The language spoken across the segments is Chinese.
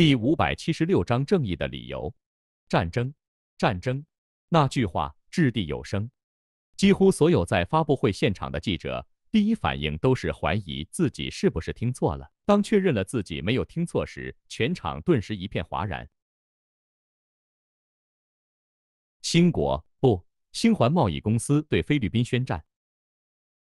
第五百七十六章正义的理由。战争，战争，那句话掷地有声。几乎所有在发布会现场的记者，第一反应都是怀疑自己是不是听错了。当确认了自己没有听错时，全场顿时一片哗然。新国不，新环贸易公司对菲律宾宣战。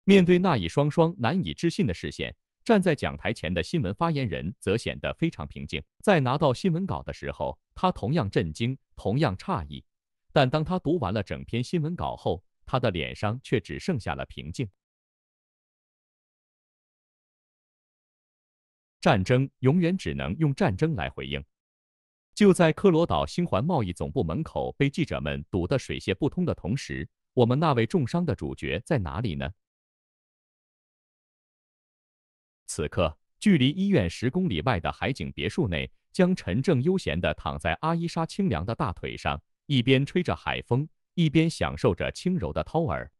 面对那一双双难以置信的视线，站在讲台前的新闻发言人则显得非常平静。在拿到新闻稿的时候，他同样震惊，同样诧异，但当他读完了整篇新闻稿后，他的脸上却只剩下了平静。战争永远只能用战争来回应。就在科罗岛新环贸易总部门口被记者们堵得水泄不通的同时，我们那位重伤的主角在哪里呢？此刻，距离医院十公里外的海景别墅内，江晨正悠闲地躺在阿伊莎清凉的大腿上，一边吹着海风，一边享受着轻柔的掏耳。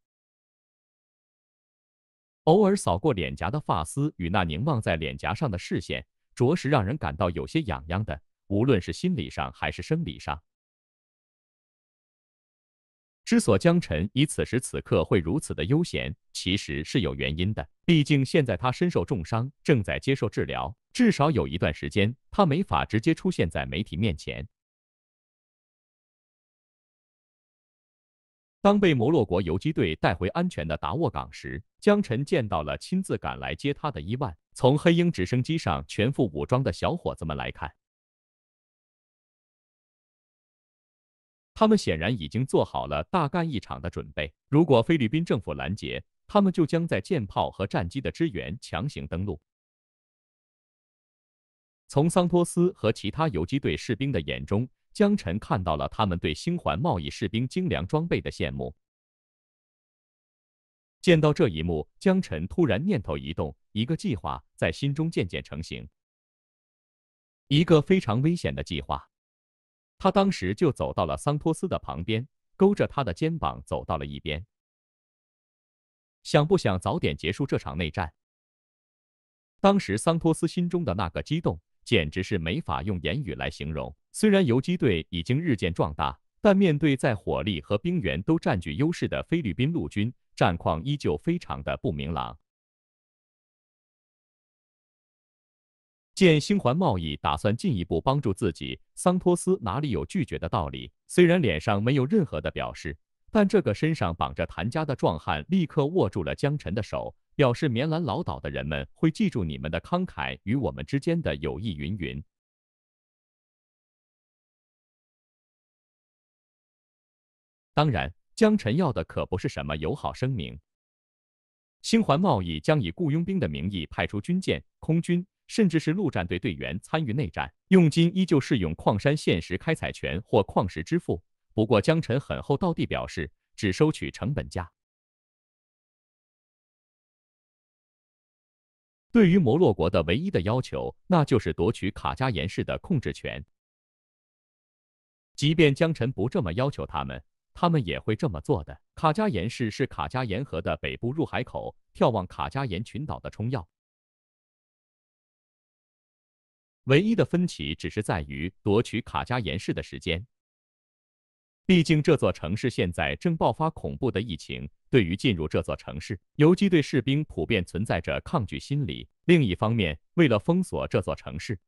偶尔扫过脸颊的发丝与那凝望在脸颊上的视线，着实让人感到有些痒痒的。无论是心理上还是生理上，之所江晨以此时此刻会如此的悠闲，其实是有原因的。毕竟现在他身受重伤，正在接受治疗，至少有一段时间他没法直接出现在媒体面前。当被摩洛国游击队带回安全的达沃港时，江晨见到了亲自赶来接他的伊万。从黑鹰直升机上全副武装的小伙子们来看。他们显然已经做好了大干一场的准备。如果菲律宾政府拦截，他们就将在舰炮和战机的支援强行登陆。从桑托斯和其他游击队士兵的眼中，江晨看到了他们对星环贸易士兵精良装备的羡慕。见到这一幕，江晨突然念头一动，一个计划在心中渐渐成型，一个非常危险的计划。他当时就走到了桑托斯的旁边，勾着他的肩膀走到了一边。想不想早点结束这场内战？当时桑托斯心中的那个激动，简直是没法用言语来形容。虽然游击队已经日渐壮大，但面对在火力和兵员都占据优势的菲律宾陆军，战况依旧非常的不明朗。见星环贸易打算进一步帮助自己，桑托斯哪里有拒绝的道理？虽然脸上没有任何的表示，但这个身上绑着谭家的壮汉立刻握住了江晨的手，表示棉兰老岛的人们会记住你们的慷慨与我们之间的友谊。云云。当然，江晨要的可不是什么友好声明。星环贸易将以雇佣兵的名义派出军舰、空军。甚至是陆战队队员参与内战，佣金依旧是用矿山现实开采权或矿石支付。不过江晨很厚道地表示，只收取成本价。对于摩洛国的唯一的要求，那就是夺取卡加岩市的控制权。即便江晨不这么要求他们，他们也会这么做的。卡加岩市是卡加岩河的北部入海口，眺望卡加岩群岛的冲要。唯一的分歧只是在于夺取卡加延市的时间。毕竟这座城市现在正爆发恐怖的疫情，对于进入这座城市，游击队士兵普遍存在着抗拒心理。另一方面，为了封锁这座城市，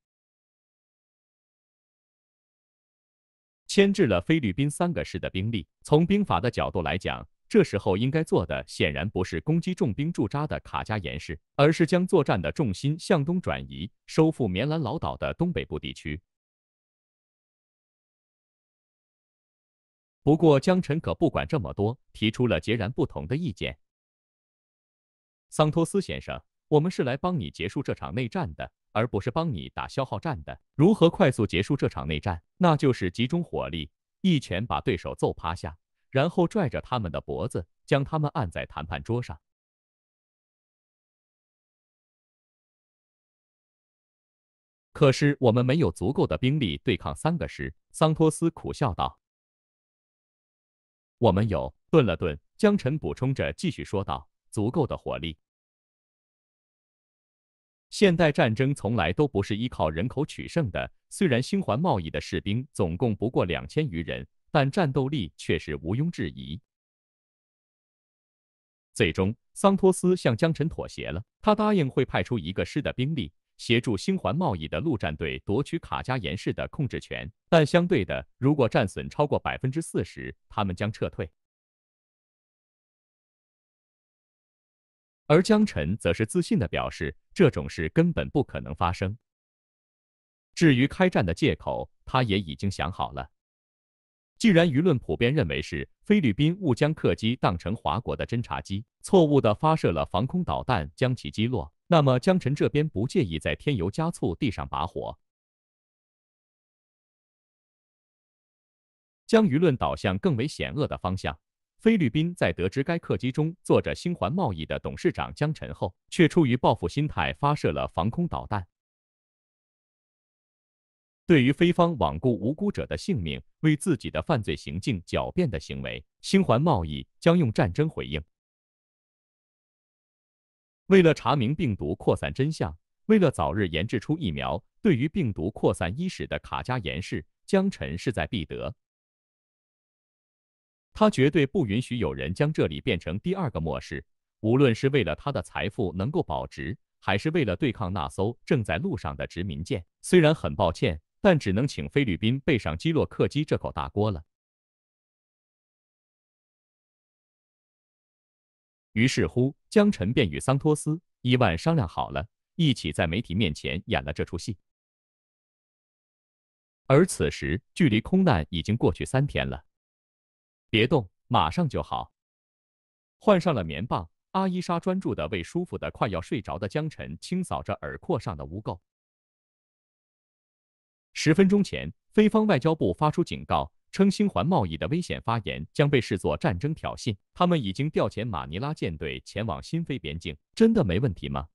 牵制了菲律宾三个师的兵力。从兵法的角度来讲，这时候应该做的显然不是攻击重兵驻扎的卡加岩市，而是将作战的重心向东转移，收复棉兰老岛的东北部地区。不过江晨可不管这么多，提出了截然不同的意见。桑托斯先生，我们是来帮你结束这场内战的，而不是帮你打消耗战的。如何快速结束这场内战？那就是集中火力，一拳把对手揍趴下。然后拽着他们的脖子，将他们按在谈判桌上。可是我们没有足够的兵力对抗三个师，桑托斯苦笑道。我们有，顿了顿，江晨补充着继续说道：“足够的火力。”现代战争从来都不是依靠人口取胜的。虽然星环贸易的士兵总共不过两千余人，但战斗力却是毋庸置疑。最终，桑托斯向江晨妥协了，他答应会派出一个师的兵力，协助星环贸易的陆战队夺取卡加岩市的控制权。但相对的，如果战损超过百分之四十，他们将撤退。而江晨则是自信的表示，这种事根本不可能发生。至于开战的借口，他也已经想好了。既然舆论普遍认为是菲律宾误将客机当成华国的侦察机，错误的发射了防空导弹将其击落，那么江晨这边不介意再添油加醋地上把火，将舆论导向更为险恶的方向。菲律宾在得知该客机中坐着星环贸易的董事长江晨后，却出于报复心态发射了防空导弹。对于菲方罔顾无辜者的性命，为自己的犯罪行径狡辩的行为，星环贸易将用战争回应。为了查明病毒扩散真相，为了早日研制出疫苗，对于病毒扩散伊始的卡加延氏，江辰势在必得。他绝对不允许有人将这里变成第二个末世，无论是为了他的财富能够保值，还是为了对抗那艘正在路上的殖民舰。虽然很抱歉，但只能请菲律宾背上击落客机这口大锅了。于是乎，江晨便与桑托斯、伊万商量好了，一起在媒体面前演了这出戏。而此时，距离空难已经过去三天了。别动，马上就好。换上了棉棒，阿伊莎专注的为舒服的快要睡着的江晨清扫着耳廓上的污垢。十分钟前，菲方外交部发出警告，称星环贸易的危险发言将被视作战争挑衅。他们已经调遣马尼拉舰队前往新菲边境，真的没问题吗？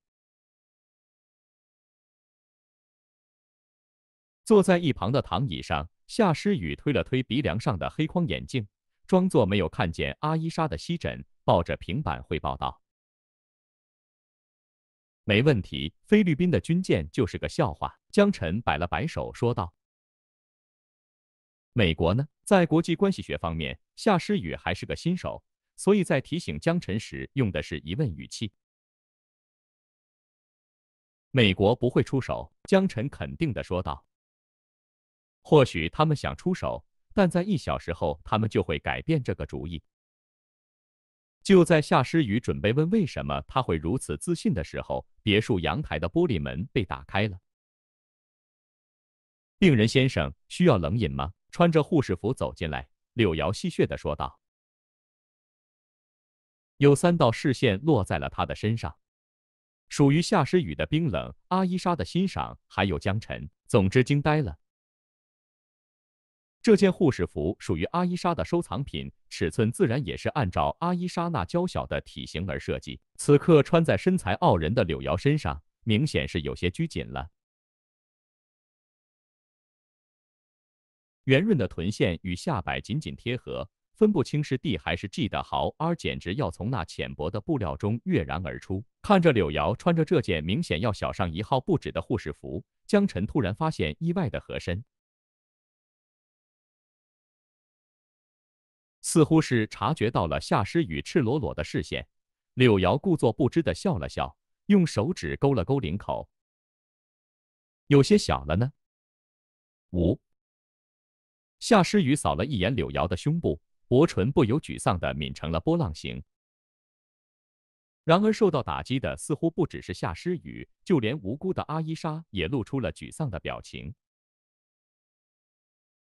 坐在一旁的躺椅上，夏诗雨推了推鼻梁上的黑框眼镜。装作没有看见阿伊莎的膝枕，抱着平板汇报道：“没问题，菲律宾的军舰就是个笑话。”江晨摆了摆手说道：“美国呢，在国际关系学方面，夏诗雨还是个新手，所以在提醒江晨时用的是疑问语气。美国不会出手。”江晨肯定的说道：“或许他们想出手。”但在一小时后，他们就会改变这个主意。就在夏诗雨准备问为什么他会如此自信的时候，别墅阳台的玻璃门被打开了。病人先生需要冷饮吗？穿着护士服走进来，柳瑶戏谑的说道。有三道视线落在了他的身上，属于夏诗雨的冰冷，阿伊莎的欣赏，还有江晨，总之惊呆了。这件护士服属于阿伊莎的收藏品，尺寸自然也是按照阿伊莎那娇小的体型而设计。此刻穿在身材傲人的柳瑶身上，明显是有些拘谨了。圆润的臀线与下摆紧紧贴合，分不清是 D 还是 G 的豪 R 简直要从那浅薄的布料中跃然而出。看着柳瑶穿着这件明显要小上一号不止的护士服，江晨突然发现意外的合身。似乎是察觉到了夏诗雨赤裸裸的视线，柳瑶故作不知的笑了笑，用手指勾了勾领口，有些小了呢。五。夏诗雨扫了一眼柳瑶的胸部，薄唇不由沮丧的抿成了波浪形。然而受到打击的似乎不只是夏诗雨，就连无辜的阿伊莎也露出了沮丧的表情。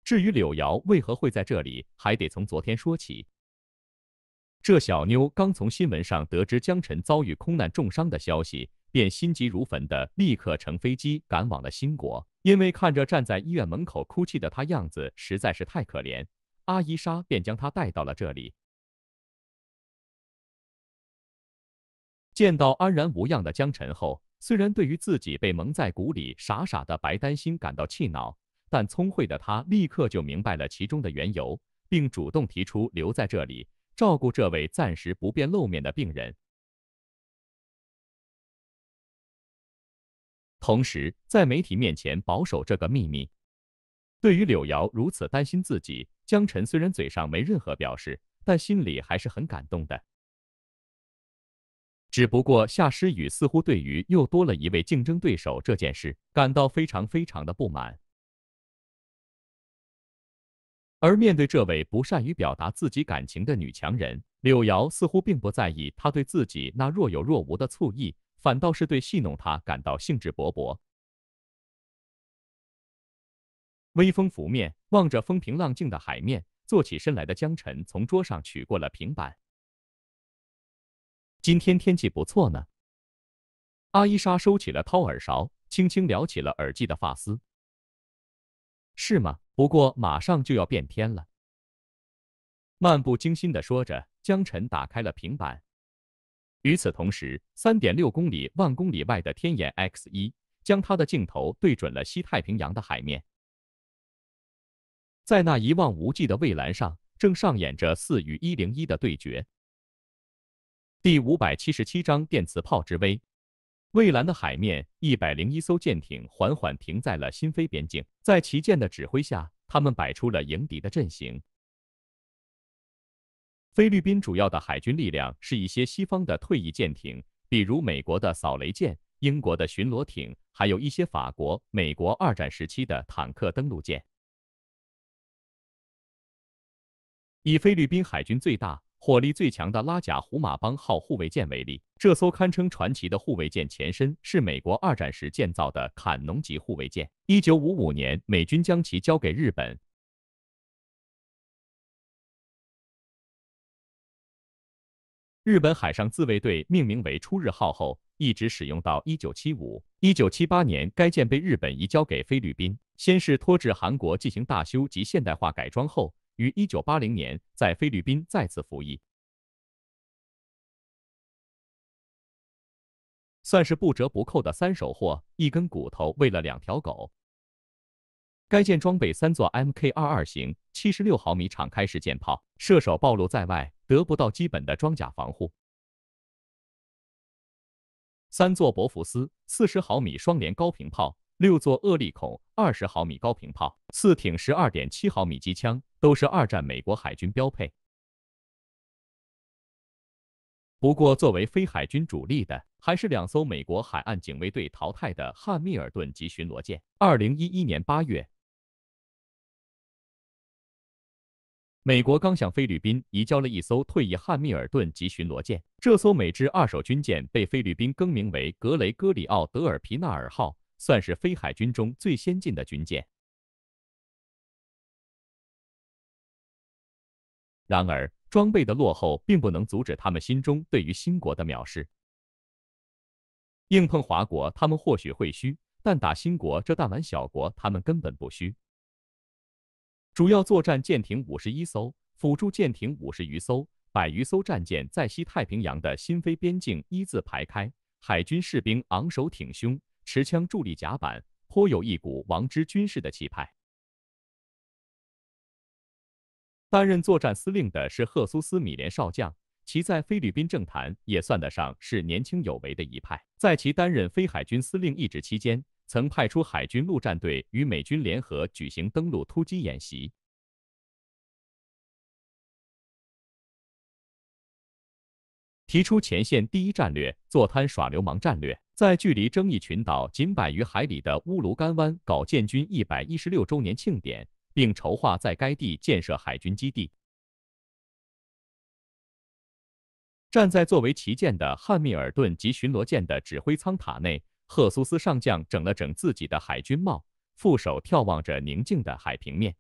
至于柳瑶为何会在这里，还得从昨天说起。这小妞刚从新闻上得知江晨遭遇空难重伤的消息，便心急如焚的立刻乘飞机赶往了新国。因为看着站在医院门口哭泣的他样子实在是太可怜，阿伊莎便将他带到了这里。见到安然无恙的江晨后，虽然对于自己被蒙在鼓里傻傻的白担心感到气恼。但聪慧的他立刻就明白了其中的缘由，并主动提出留在这里照顾这位暂时不便露面的病人。同时在媒体面前保守这个秘密。对于柳瑶如此担心自己，江晨虽然嘴上没任何表示，但心里还是很感动的。只不过夏诗雨似乎对于又多了一位竞争对手这件事感到非常非常的不满。而面对这位不善于表达自己感情的女强人，柳瑶似乎并不在意她对自己那若有若无的醋意，反倒是对戏弄她感到兴致勃勃。微风拂面，望着风平浪静的海面，坐起身来的江晨从桌上取过了平板。今天天气不错呢。阿伊莎收起了掏耳勺，轻轻撩起了耳际的发丝。是吗？不过马上就要变天了。漫不经心的说着，江晨打开了平板。与此同时，三点六公里万公里外的天眼 X 一将它的镜头对准了西太平洋的海面，在那一望无际的蔚蓝上，正上演着四与一零一的对决。第五百七十七章电磁炮之威。蔚蓝的海面，一百零一艘舰艇缓缓停在了新菲边境。在旗舰的指挥下，他们摆出了迎敌的阵型。菲律宾主要的海军力量是一些西方的退役舰艇，比如美国的扫雷舰、英国的巡逻艇，还有一些法国、美国二战时期的坦克登陆舰。以菲律宾海军最大。火力最强的拉贾胡马邦号护卫舰为例，这艘堪称传奇的护卫舰前身是美国二战时建造的坎农级护卫舰。一九五五年，美军将其交给日本。日本海上自卫队命名为出日号后，一直使用到一九七五、一九七八年，该舰被日本移交给菲律宾，先是拖至韩国进行大修及现代化改装后。于一九八零年在菲律宾再次服役，算是不折不扣的三手货，一根骨头喂了两条狗。该舰装备三座 Mk 二二型七十六毫米敞开式舰炮，射手暴露在外得不到基本的装甲防护；三座伯福斯四十毫米双联高频炮。六座厄利孔二十毫米高频炮，四挺十二点七毫米机枪，都是二战美国海军标配。不过，作为非海军主力的，还是两艘美国海岸警卫队淘汰的汉密尔顿级巡逻舰。二零一一年八月，美国刚向菲律宾移交了一艘退役汉密尔顿级巡逻舰，这艘美制二手军舰被菲律宾更名为格雷戈里奥·德尔皮纳尔号。算是非海军中最先进的军舰。然而，装备的落后并不能阻止他们心中对于新国的藐视。硬碰华国，他们或许会虚；但打新国这弹丸小国，他们根本不虚。主要作战舰艇五十一艘，辅助舰艇五十余艘，百余艘战舰在西太平洋的新菲边境一字排开，海军士兵昂首挺胸。持枪伫立甲板，颇有一股王之军事的气派。担任作战司令的是赫苏斯·米连少将，其在菲律宾政坛也算得上是年轻有为的一派。在其担任非海军司令一职期间，曾派出海军陆战队与美军联合举行登陆突击演习。提出前线第一战略，坐滩耍流氓战略，在距离争议群岛仅百余海里的乌卢干湾搞建军一百一十六周年庆典，并筹划在该地建设海军基地。站在作为旗舰的汉密尔顿级巡逻舰的指挥舱塔内，赫苏斯上将整了整自己的海军帽，负手眺望着宁静的海平面。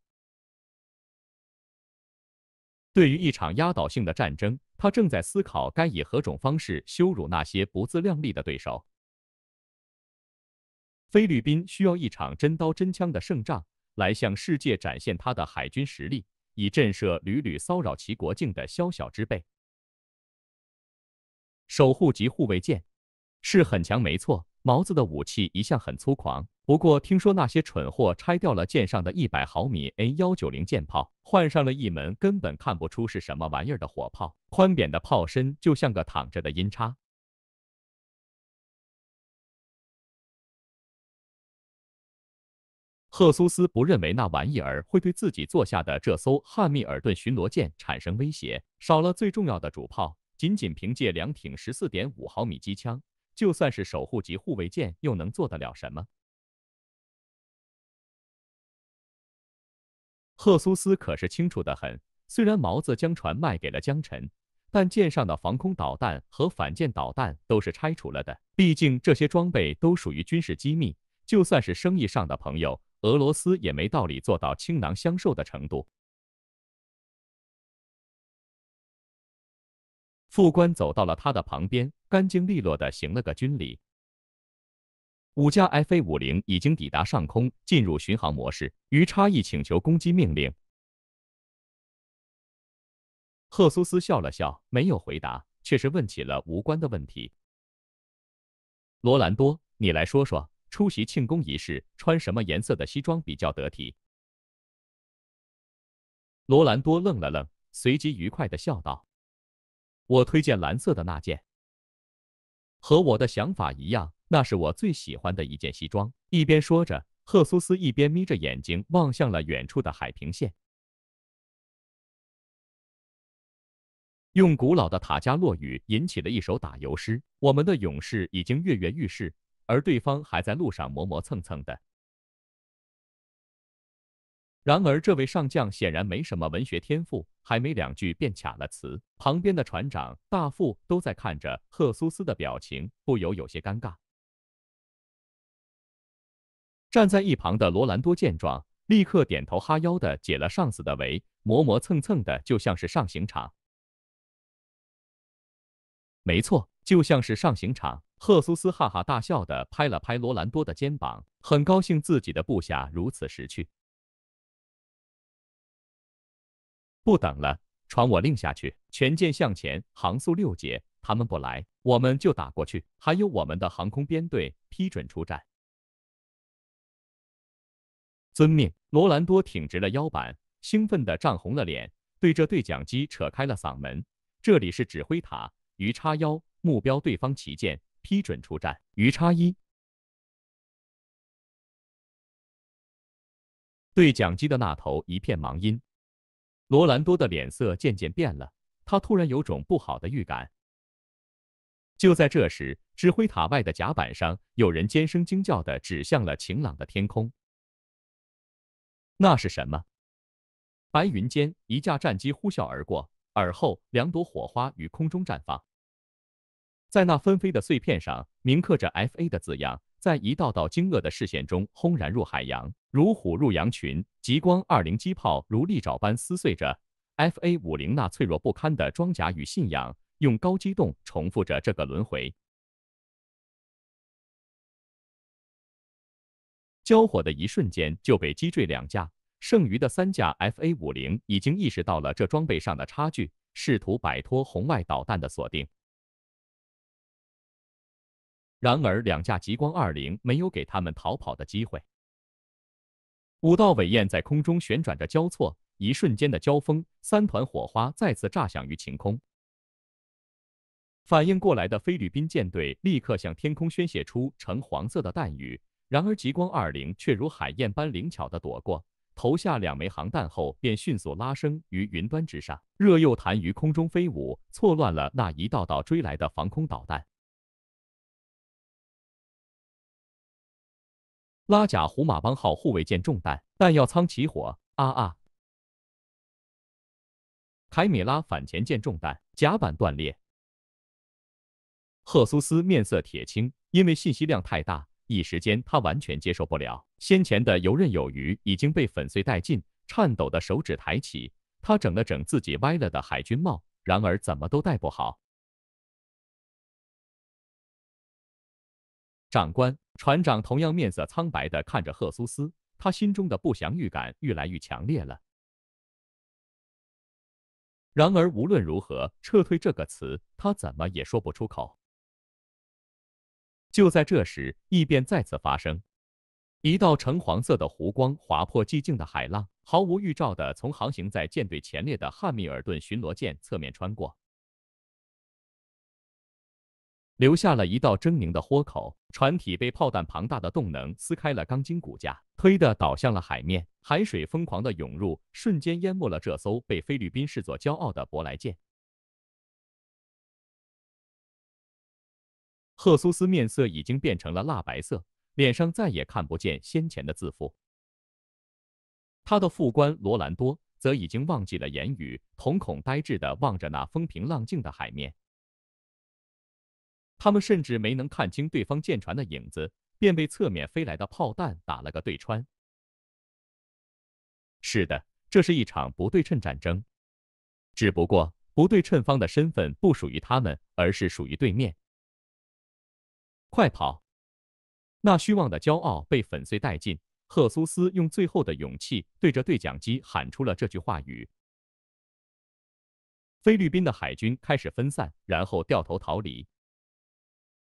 对于一场压倒性的战争，他正在思考该以何种方式羞辱那些不自量力的对手。菲律宾需要一场真刀真枪的胜仗，来向世界展现他的海军实力，以震慑屡屡骚扰其国境的宵小之辈。守护级护卫舰是很强，没错。毛子的武器一向很粗狂，不过听说那些蠢货拆掉了舰上的一百毫米 A 幺九零舰炮，换上了一门根本看不出是什么玩意儿的火炮，宽扁的炮身就像个躺着的音叉。赫苏斯不认为那玩意儿会对自己坐下的这艘汉密尔顿巡逻舰产生威胁，少了最重要的主炮，仅仅凭借两挺十四点五毫米机枪，就算是守护级护卫舰，又能做得了什么？赫苏斯可是清楚的很，虽然毛子将船卖给了江晨，但舰上的防空导弹和反舰导弹都是拆除了的，毕竟这些装备都属于军事机密，就算是生意上的朋友。俄罗斯也没道理做到倾囊相授的程度。副官走到了他的旁边，干净利落的行了个军礼。五架 F/A 五零已经抵达上空，进入巡航模式。于差役请求攻击命令。赫苏斯笑了笑，没有回答，却是问起了无关的问题。罗兰多，你来说说。出席庆功仪式，穿什么颜色的西装比较得体？罗兰多愣了愣，随即愉快的笑道：“我推荐蓝色的那件，和我的想法一样，那是我最喜欢的一件西装。”一边说着，赫苏斯一边眯着眼睛望向了远处的海平线。用古老的塔加洛语引起了一首打油诗：“我们的勇士已经跃跃欲试。”而对方还在路上磨磨蹭蹭的。然而，这位上将显然没什么文学天赋，还没两句便卡了词。旁边的船长、大副都在看着赫苏斯的表情，不由有些尴尬。站在一旁的罗兰多见状，立刻点头哈腰的解了上司的围，磨磨蹭蹭的，就像是上刑场。没错，就像是上刑场。赫苏斯哈哈大笑的拍了拍罗兰多的肩膀，很高兴自己的部下如此识趣。不等了，船我令下去，全舰向前，航速六节。他们不来，我们就打过去。还有我们的航空编队批准出战。遵命。罗兰多挺直了腰板，兴奋的涨红了脸，对着对讲机扯开了嗓门：“这里是指挥塔，鱼叉幺，目标对方旗舰。”批准出战。鱼叉一，对讲机的那头一片忙音。罗兰多的脸色渐渐变了，他突然有种不好的预感。就在这时，指挥塔外的甲板上，有人尖声惊叫的指向了晴朗的天空。那是什么？白云间，一架战机呼啸而过，而后两朵火花于空中绽放。在那纷飞的碎片上，铭刻着 “F.A.” 的字样，在一道道惊愕的视线中轰然入海洋，如虎入羊群。极光二零机炮如利爪般撕碎着 F.A. 五零那脆弱不堪的装甲与信仰，用高机动重复着这个轮回。交火的一瞬间就被击坠两架，剩余的三架 F.A. 五零已经意识到了这装备上的差距，试图摆脱红外导弹的锁定。然而，两架极光二零没有给他们逃跑的机会。五道尾焰在空中旋转着交错，一瞬间的交锋，三团火花再次炸响于晴空。反应过来的菲律宾舰队立刻向天空宣泄出橙黄色的弹雨，然而极光二零却如海燕般灵巧地躲过，投下两枚航弹后便迅速拉升于云端之上，热诱弹于空中飞舞，错乱了那一道道追来的防空导弹。拉贾胡马邦号护卫舰中弹，弹药舱起火！啊啊！凯米拉反潜舰中弹，甲板断裂。赫苏斯面色铁青，因为信息量太大，一时间他完全接受不了。先前的游刃有余已经被粉碎殆尽，颤抖的手指抬起，他整了整自己歪了的海军帽，然而怎么都戴不好。长官。船长同样面色苍白的看着赫苏斯，他心中的不祥预感愈来愈强烈了。然而无论如何，撤退这个词他怎么也说不出口。就在这时，异变再次发生，一道橙黄色的弧光划破寂静的海浪，毫无预兆的从航行在舰队前列的汉密尔顿巡逻舰侧面穿过。留下了一道狰狞的豁口。船体被炮弹庞大的动能撕开了钢筋骨架，推的倒向了海面。海水疯狂的涌入，瞬间淹没了这艘被菲律宾视作骄傲的舶来舰。赫苏斯面色已经变成了蜡白色，脸上再也看不见先前的自负。他的副官罗兰多则已经忘记了言语，瞳孔呆滞的望着那风平浪静的海面。他们甚至没能看清对方舰船的影子，便被侧面飞来的炮弹打了个对穿。是的，这是一场不对称战争，只不过不对称方的身份不属于他们，而是属于对面。快跑！那虚妄的骄傲被粉碎殆尽。赫苏斯用最后的勇气对着对讲机喊出了这句话语。菲律宾的海军开始分散，然后掉头逃离。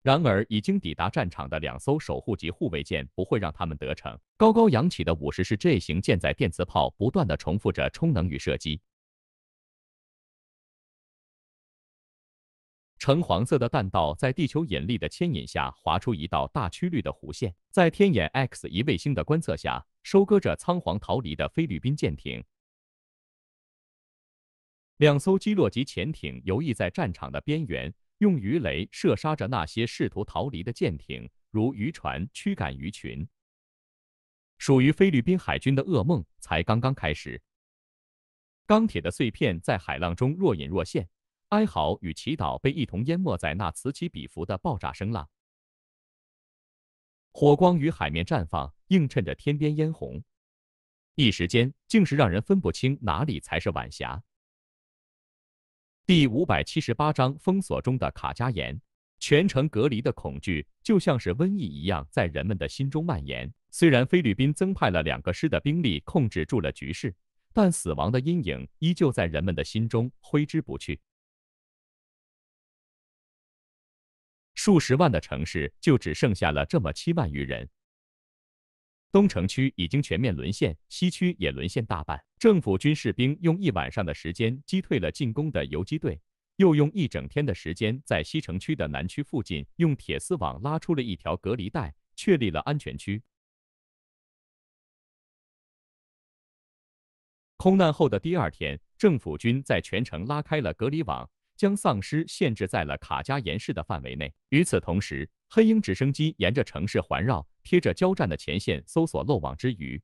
然而，已经抵达战场的两艘守护级护卫舰不会让他们得逞。高高扬起的五十式 J 型舰载电磁炮不断的重复着充能与射击。橙黄色的弹道在地球引力的牵引下划出一道大曲率的弧线，在天眼 X 一卫星的观测下，收割着仓皇逃离的菲律宾舰艇。两艘基洛级潜艇游弋在战场的边缘，用鱼雷射杀着那些试图逃离的舰艇，如渔船驱赶鱼群。属于菲律宾海军的噩梦才刚刚开始。钢铁的碎片在海浪中若隐若现。哀嚎与祈祷被一同淹没在那此起彼伏的爆炸声浪，火光与海面绽放，映衬着天边嫣红，一时间竟是让人分不清哪里才是晚霞。第五百七十八章封锁中的卡加盐，全城隔离的恐惧就像是瘟疫一样在人们的心中蔓延。虽然菲律宾增派了两个师的兵力控制住了局势，但死亡的阴影依旧在人们的心中挥之不去。数十万的城市就只剩下了这么七万余人。东城区已经全面沦陷，西区也沦陷大半。政府军士兵用一晚上的时间击退了进攻的游击队，又用一整天的时间在西城区的南区附近用铁丝网拉出了一条隔离带，确立了安全区。空难后的第二天，政府军在全城拉开了隔离网。将丧尸限制在了卡加岩市的范围内。与此同时，黑鹰直升机沿着城市环绕，贴着交战的前线搜索漏网之鱼。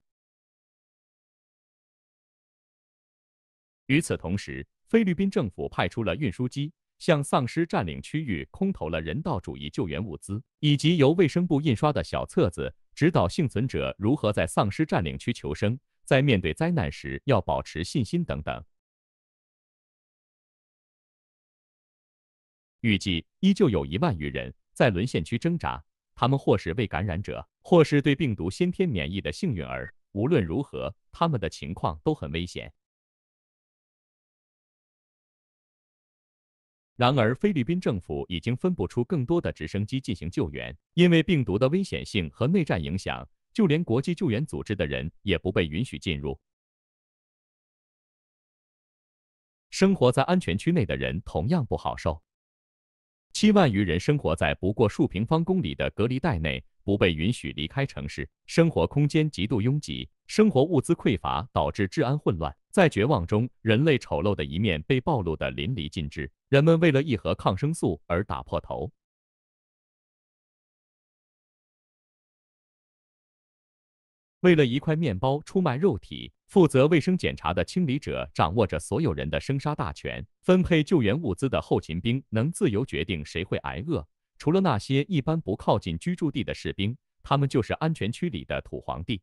与此同时，菲律宾政府派出了运输机，向丧尸占领区域空投了人道主义救援物资，以及由卫生部印刷的小册子，指导幸存者如何在丧尸占领区求生，在面对灾难时要保持信心等等。预计依旧有一万余人在沦陷区挣扎，他们或是未感染者，或是对病毒先天免疫的幸运儿。无论如何，他们的情况都很危险。然而，菲律宾政府已经分不出更多的直升机进行救援，因为病毒的危险性和内战影响，就连国际救援组织的人也不被允许进入。生活在安全区内的人同样不好受。七万余人生活在不过数平方公里的隔离带内，不被允许离开城市，生活空间极度拥挤，生活物资匮乏，导致治安混乱。在绝望中，人类丑陋的一面被暴露得淋漓尽致。人们为了一盒抗生素而打破头。为了一块面包出卖肉体，负责卫生检查的清理者掌握着所有人的生杀大权。分配救援物资的后勤兵能自由决定谁会挨饿，除了那些一般不靠近居住地的士兵，他们就是安全区里的土皇帝。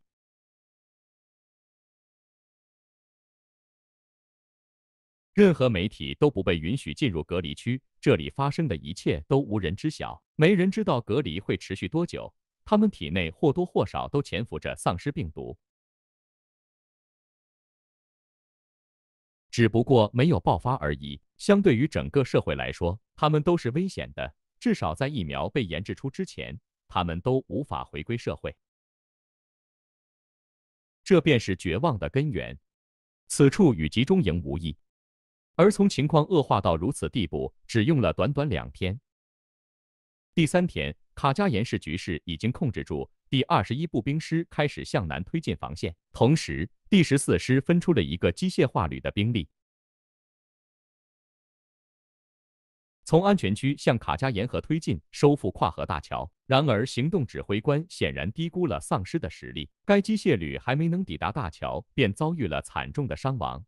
任何媒体都不被允许进入隔离区，这里发生的一切都无人知晓，没人知道隔离会持续多久。他们体内或多或少都潜伏着丧尸病毒，只不过没有爆发而已。相对于整个社会来说，他们都是危险的。至少在疫苗被研制出之前，他们都无法回归社会。这便是绝望的根源。此处与集中营无异，而从情况恶化到如此地步，只用了短短两天。第三天，卡加延市局势已经控制住，第二十一步兵师开始向南推进防线，同时第十四师分出了一个机械化旅的兵力，从安全区向卡加延河推进，收复跨河大桥。然而，行动指挥官显然低估了丧尸的实力，该机械旅还没能抵达大桥，便遭遇了惨重的伤亡。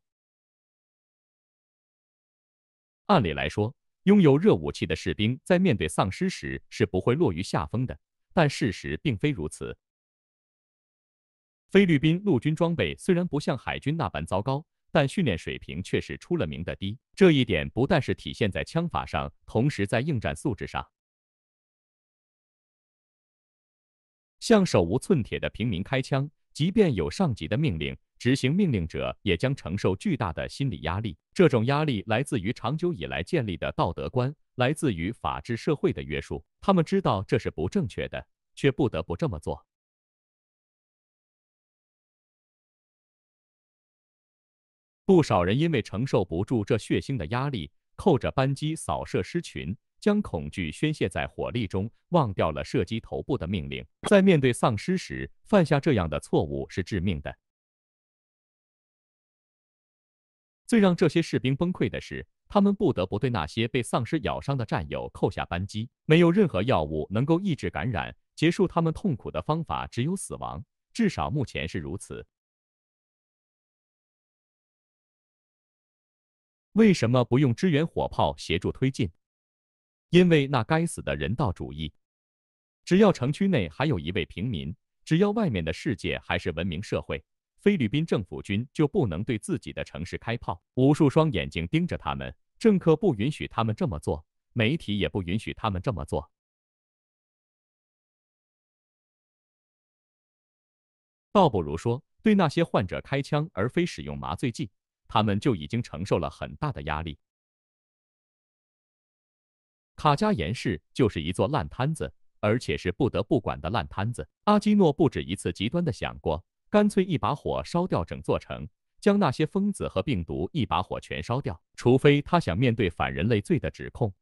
按理来说，拥有热武器的士兵在面对丧尸时是不会落于下风的，但事实并非如此。菲律宾陆军装备虽然不像海军那般糟糕，但训练水平却是出了名的低。这一点不但是体现在枪法上，同时在应战素质上。向手无寸铁的平民开枪，即便有上级的命令。执行命令者也将承受巨大的心理压力，这种压力来自于长久以来建立的道德观，来自于法治社会的约束。他们知道这是不正确的，却不得不这么做。不少人因为承受不住这血腥的压力，扣着扳机扫射狮群，将恐惧宣泄在火力中，忘掉了射击头部的命令。在面对丧尸时，犯下这样的错误是致命的。最让这些士兵崩溃的是，他们不得不对那些被丧尸咬伤的战友扣下扳机。没有任何药物能够抑制感染、结束他们痛苦的方法只有死亡，至少目前是如此。为什么不用支援火炮协助推进？因为那该死的人道主义。只要城区内还有一位平民，只要外面的世界还是文明社会。菲律宾政府军就不能对自己的城市开炮，无数双眼睛盯着他们，政客不允许他们这么做，媒体也不允许他们这么做。倒不如说，对那些患者开枪而非使用麻醉剂，他们就已经承受了很大的压力。卡加延市就是一座烂摊子，而且是不得不管的烂摊子。阿基诺不止一次极端的想过。干脆一把火烧掉整座城，将那些疯子和病毒一把火全烧掉。除非他想面对反人类罪的指控。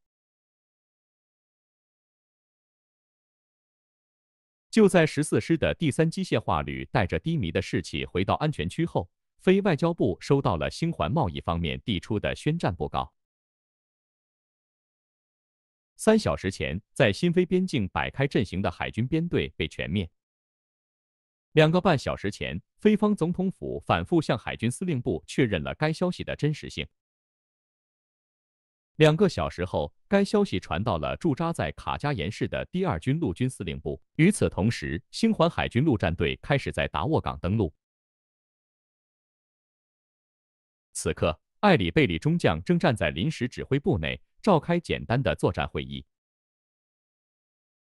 就在十四师的第三机械化旅带着低迷的士气回到安全区后，非外交部收到了星环贸易方面递出的宣战布告。三小时前，在新飞边境摆开阵型的海军编队被全灭。两个半小时前，菲方总统府反复向海军司令部确认了该消息的真实性。两个小时后，该消息传到了驻扎在卡加延市的第二军陆军司令部。与此同时，星环海军陆战队开始在达沃港登陆。此刻，艾里贝里中将正站在临时指挥部内，召开简单的作战会议。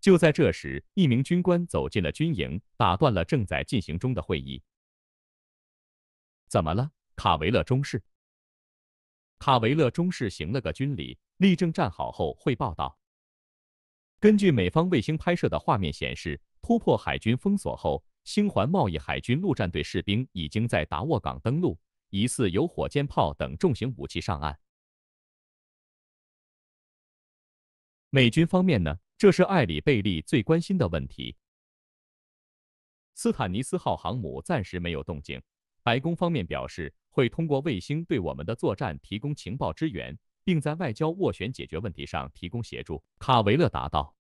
就在这时，一名军官走进了军营，打断了正在进行中的会议。怎么了，卡维勒中士？卡维勒中士行了个军礼，立正站好后汇报道：“根据美方卫星拍摄的画面显示，突破海军封锁后，星环贸易海军陆战队士兵已经在达沃港登陆，疑似有火箭炮等重型武器上岸。美军方面呢？”这是艾里贝利最关心的问题。斯坦尼斯号航母暂时没有动静，白宫方面表示会通过卫星对我们的作战提供情报支援，并在外交斡旋解决问题上提供协助。卡维勒答道：“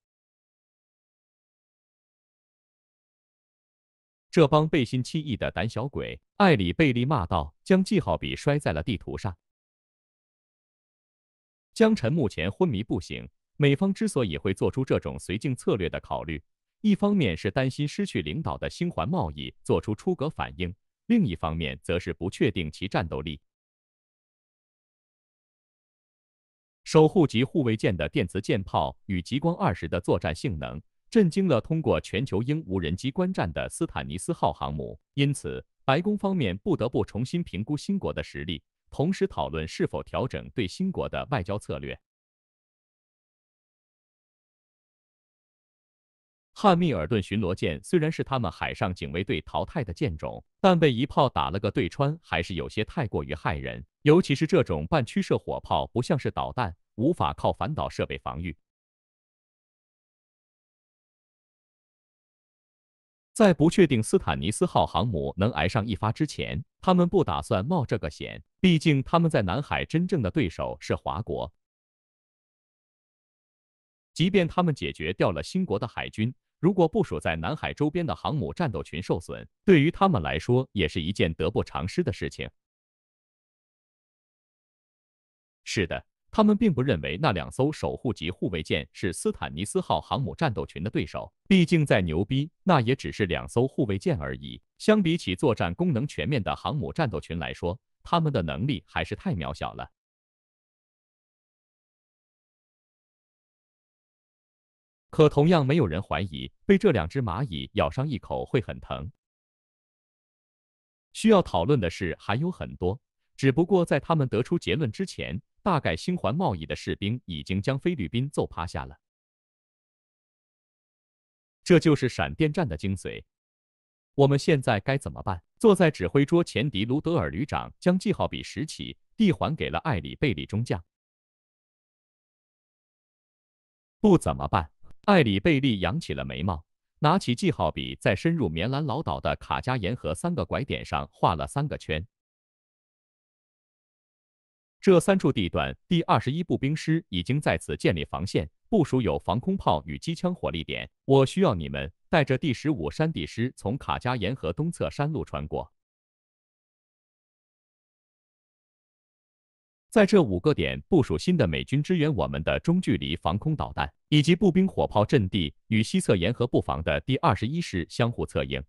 这帮背信弃义的胆小鬼！”艾里贝利骂道，将记号笔摔在了地图上。江晨目前昏迷不醒。美方之所以会做出这种绥靖策略的考虑，一方面是担心失去领导的星环贸易做出出格反应，另一方面则是不确定其战斗力。守护级护卫舰的电磁舰炮与极光二十的作战性能，震惊了通过全球鹰无人机观战的斯坦尼斯号航母。因此，白宫方面不得不重新评估新国的实力，同时讨论是否调整对新国的外交策略。汉密尔顿巡逻舰虽然是他们海上警卫队淘汰的舰种但被一炮打了个对穿还是有些太过于害人。尤其是这种半驱射火炮不像是导弹无法靠反导设备防御。在不确定斯坦尼斯号航母能挨上一发之前他们不打算冒这个险毕竟他们在南海真正的对手是华国。即便他们解决掉了新国的海军如果部署在南海周边的航母战斗群受损，对于他们来说也是一件得不偿失的事情。是的，他们并不认为那两艘守护级护卫舰是斯坦尼斯号航母战斗群的对手。毕竟再牛逼，那也只是两艘护卫舰而已。相比起作战功能全面的航母战斗群来说，他们的能力还是太渺小了。可同样没有人怀疑被这两只蚂蚁咬上一口会很疼。需要讨论的事还有很多，只不过在他们得出结论之前，大概星环贸易的士兵已经将菲律宾揍趴下了。这就是闪电战的精髓。我们现在该怎么办？坐在指挥桌前，迪卢德尔旅长将记号笔拾起，递还给了艾里贝利中将。不怎么办？艾里贝利扬起了眉毛，拿起记号笔，在深入棉兰老岛的卡加延河三个拐点上画了三个圈。这三处地段，第二十一步兵师已经在此建立防线，部署有防空炮与机枪火力点。我需要你们带着第十五山地师从卡加延河东侧山路穿过。在这五个点部署新的美军支援我们的中距离防空导弹，以及步兵火炮阵地，与西侧沿河布防的第二十一师相互策应。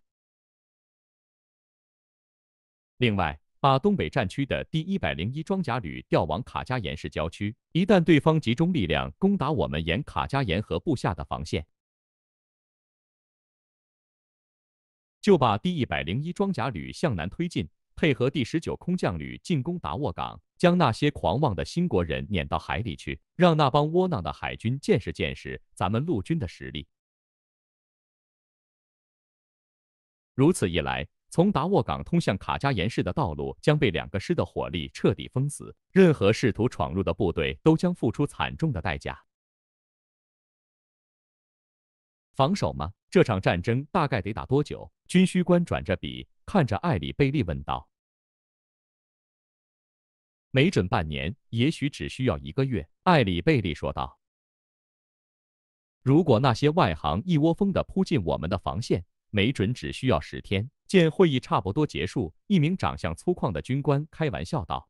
另外，把东北战区的第一百零一装甲旅调往卡加延市郊区，一旦对方集中力量攻打我们沿卡加延河布下的防线，就把第一百零一装甲旅向南推进。配合第十九空降旅进攻达沃港，将那些狂妄的新国人撵到海里去，让那帮窝囊的海军见识见识咱们陆军的实力。如此一来，从达沃港通向卡加延市的道路将被两个师的火力彻底封死，任何试图闯入的部队都将付出惨重的代价。防守吗？这场战争大概得打多久？军需官转着笔，看着艾里贝利问道。没准半年，也许只需要一个月。艾里贝利说道：“如果那些外行一窝蜂的扑进我们的防线，没准只需要十天。”见会议差不多结束，一名长相粗犷的军官开玩笑道：“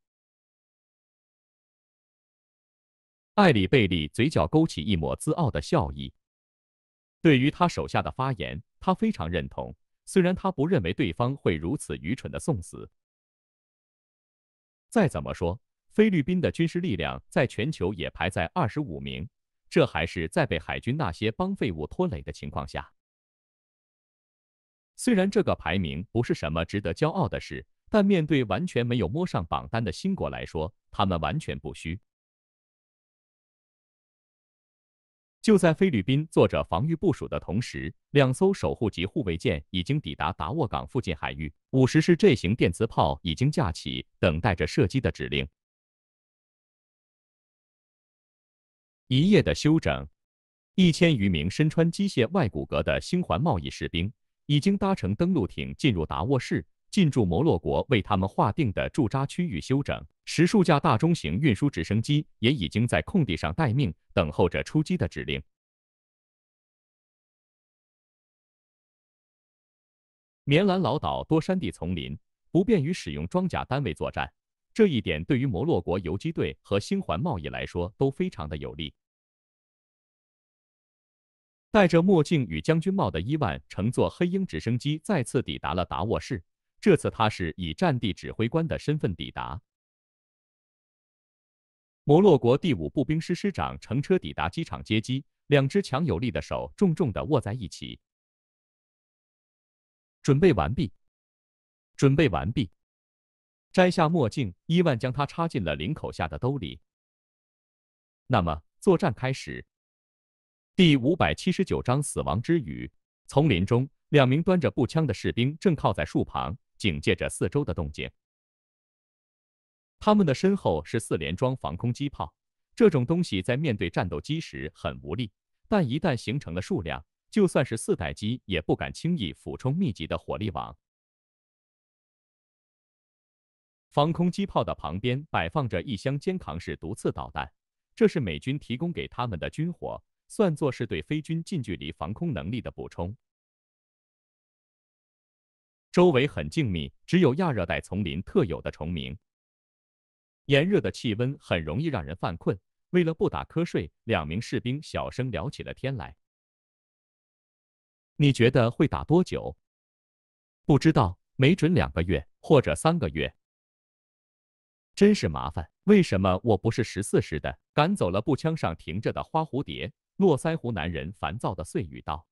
艾里贝利嘴角勾起一抹自傲的笑意。对于他手下的发言，他非常认同，虽然他不认为对方会如此愚蠢的送死。”再怎么说，菲律宾的军事力量在全球也排在二十五名，这还是在被海军那些帮废物拖累的情况下。虽然这个排名不是什么值得骄傲的事，但面对完全没有摸上榜单的新国来说，他们完全不虚。就在菲律宾做着防御部署的同时，两艘守护级护卫舰已经抵达达沃港附近海域。五十式 J 型电磁炮已经架起，等待着射击的指令。一夜的休整，一千余名身穿机械外骨骼的星环贸易士兵已经搭乘登陆艇进入达沃市。进驻摩洛国为他们划定的驻扎区域休整，十数架大中型运输直升机也已经在空地上待命，等候着出击的指令。棉兰老岛多山地丛林，不便于使用装甲单位作战，这一点对于摩洛国游击队和星环贸易来说都非常的有利。戴着墨镜与将军帽的伊万乘坐黑鹰直升机再次抵达了达沃市。这次他是以战地指挥官的身份抵达。摩洛国第五步兵师师长乘车抵达机场接机，两只强有力的手重重的握在一起。准备完毕，准备完毕。摘下墨镜，伊万将它插进了领口下的兜里。那么，作战开始。第五百七十九章死亡之雨。丛林中，两名端着步枪的士兵正靠在树旁。警戒着四周的动静，他们的身后是四连装防空机炮。这种东西在面对战斗机时很无力，但一旦形成了数量，就算是四代机也不敢轻易俯冲密集的火力网。防空机炮的旁边摆放着一箱肩扛式毒刺导弹，这是美军提供给他们的军火，算作是对非军近距离防空能力的补充。周围很静谧，只有亚热带丛林特有的虫鸣。炎热的气温很容易让人犯困，为了不打瞌睡，两名士兵小声聊起了天来。你觉得会打多久？不知道，没准两个月或者三个月。真是麻烦！为什么我不是十四师的？赶走了步枪上停着的花蝴蝶。络腮胡男人烦躁的碎语道：“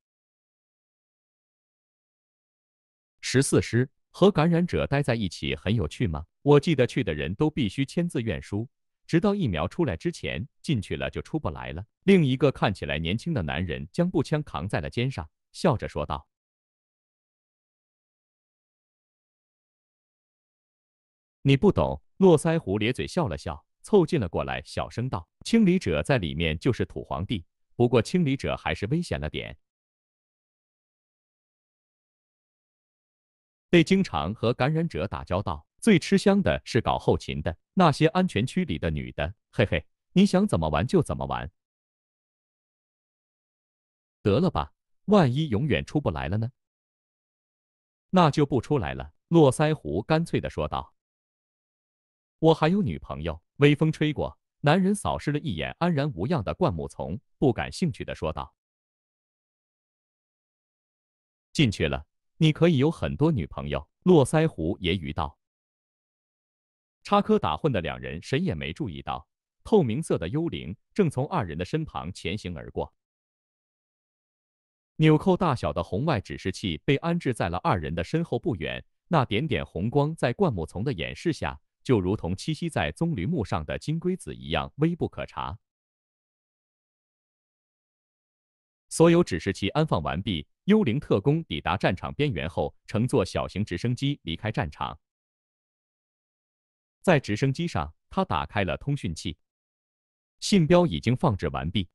十四师和感染者待在一起很有趣吗？我记得去的人都必须签字愿书，直到疫苗出来之前，进去了就出不来了。”另一个看起来年轻的男人将步枪扛在了肩上，笑着说道：“你不懂。”络腮胡咧嘴笑了笑，凑近了过来，小声道：“清理者在里面就是土皇帝，不过清理者还是危险了点，得经常和感染者打交道。最吃香的是搞后勤的，那些安全区里的女的，嘿嘿，你想怎么玩就怎么玩。得了吧，万一永远出不来了呢？那就不出来了。”络腮胡干脆的说道。我还有女朋友。微风吹过，男人扫视了一眼安然无恙的灌木丛，不感兴趣的说道：“进去了，你可以有很多女朋友。”络腮胡揶揄道。插科打诨的两人谁也没注意到，透明色的幽灵正从二人的身旁前行而过。纽扣大小的红外指示器被安置在了二人的身后不远，那点点红光在灌木丛的掩饰下。就如同栖息在棕榈木上的金龟子一样微不可察。所有指示器安放完毕，幽灵特工抵达战场边缘后，乘坐小型直升机离开战场。在直升机上，他打开了通讯器，信标已经放置完毕。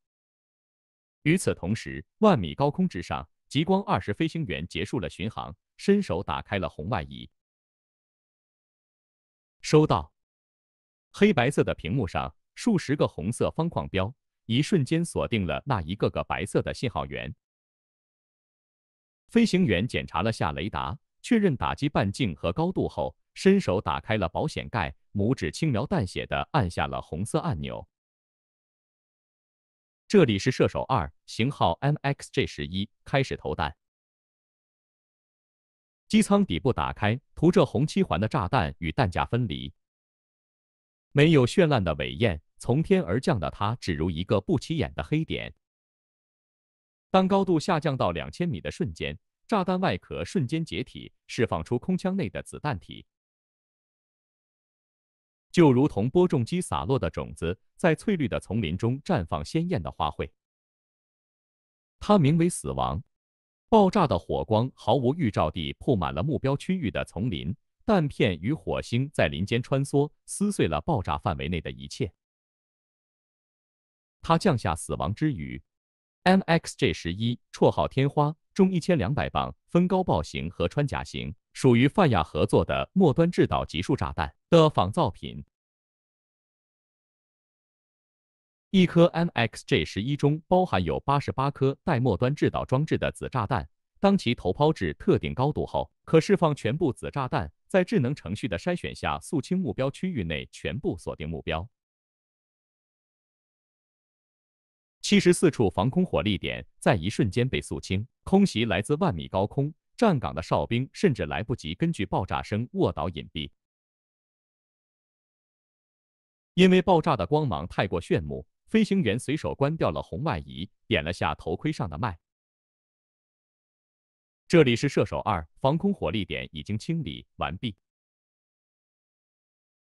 与此同时，万米高空之上，极光二十飞行员结束了巡航，伸手打开了红外仪。收到。黑白色的屏幕上，数十个红色方框标，一瞬间锁定了那一个个白色的信号源。飞行员检查了下雷达，确认打击半径和高度后，伸手打开了保险盖，拇指轻描淡写的按下了红色按钮。这里是射手二，型号 MXG 十一，开始投弹。机舱底部打开，涂着红漆环的炸弹与弹架分离。没有绚烂的尾焰，从天而降的它只如一个不起眼的黑点。当高度下降到两千米的瞬间，炸弹外壳瞬间解体，释放出空腔内的子弹体，就如同播种机洒落的种子，在翠绿的丛林中绽放鲜艳的花卉。它名为死亡。爆炸的火光毫无预兆地铺满了目标区域的丛林，弹片与火星在林间穿梭，撕碎了爆炸范围内的一切。它降下死亡之雨。MXG 十一，绰号天花，重一千两百磅，分高爆型和穿甲型，属于泛亚合作的末端制导集束炸弹的仿造品。一颗 MXG 十一中包含有八十八颗带末端制导装置的子炸弹，当其投抛至特定高度后，可释放全部子炸弹，在智能程序的筛选下肃清目标区域内全部锁定目标。七十四处防空火力点在一瞬间被肃清，空袭来自万米高空，站岗的哨兵甚至来不及根据爆炸声卧倒隐蔽，因为爆炸的光芒太过炫目。飞行员随手关掉了红外仪，点了下头盔上的麦。这里是射手二，防空火力点已经清理完毕。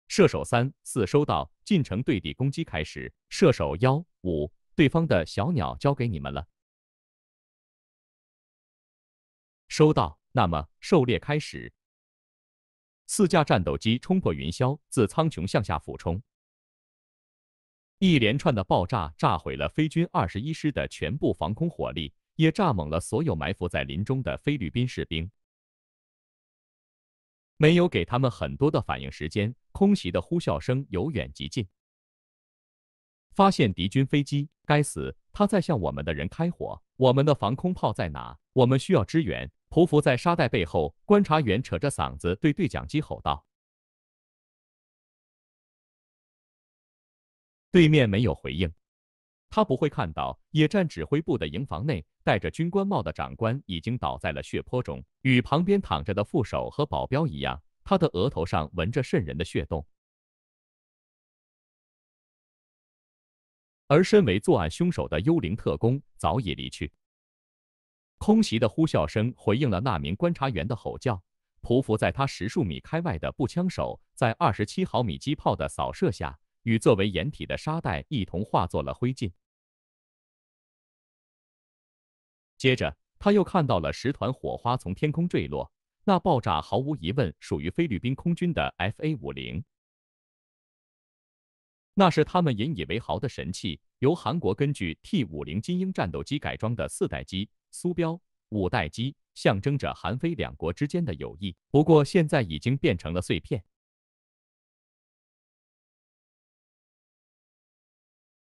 射手三、四收到，进程对地攻击开始。射手幺、五，对方的小鸟交给你们了。收到，那么狩猎开始。四架战斗机冲破云霄，自苍穹向下俯冲。一连串的爆炸炸毁了飞军二十一师的全部防空火力，也炸懵了所有埋伏在林中的菲律宾士兵。没有给他们很多的反应时间，空袭的呼啸声由远及近。发现敌军飞机，该死，他在向我们的人开火，我们的防空炮在哪？我们需要支援。匍匐在沙袋背后，观察员扯着嗓子对对讲机吼道。对面没有回应，他不会看到野战指挥部的营房内，戴着军官帽的长官已经倒在了血泊中，与旁边躺着的副手和保镖一样，他的额头上纹着渗人的血洞。而身为作案凶手的幽灵特工早已离去。空袭的呼啸声回应了那名观察员的吼叫。匍匐在他十数米开外的步枪手，在二十七毫米机炮的扫射下，与作为掩体的沙袋一同化作了灰烬。接着，他又看到了十团火花从天空坠落，那爆炸毫无疑问属于菲律宾空军的 F/A 五零。那是他们引以为豪的神器，由韩国根据 T 五零精英战斗机改装的四代机苏标五代机，象征着韩非两国之间的友谊。不过现在已经变成了碎片。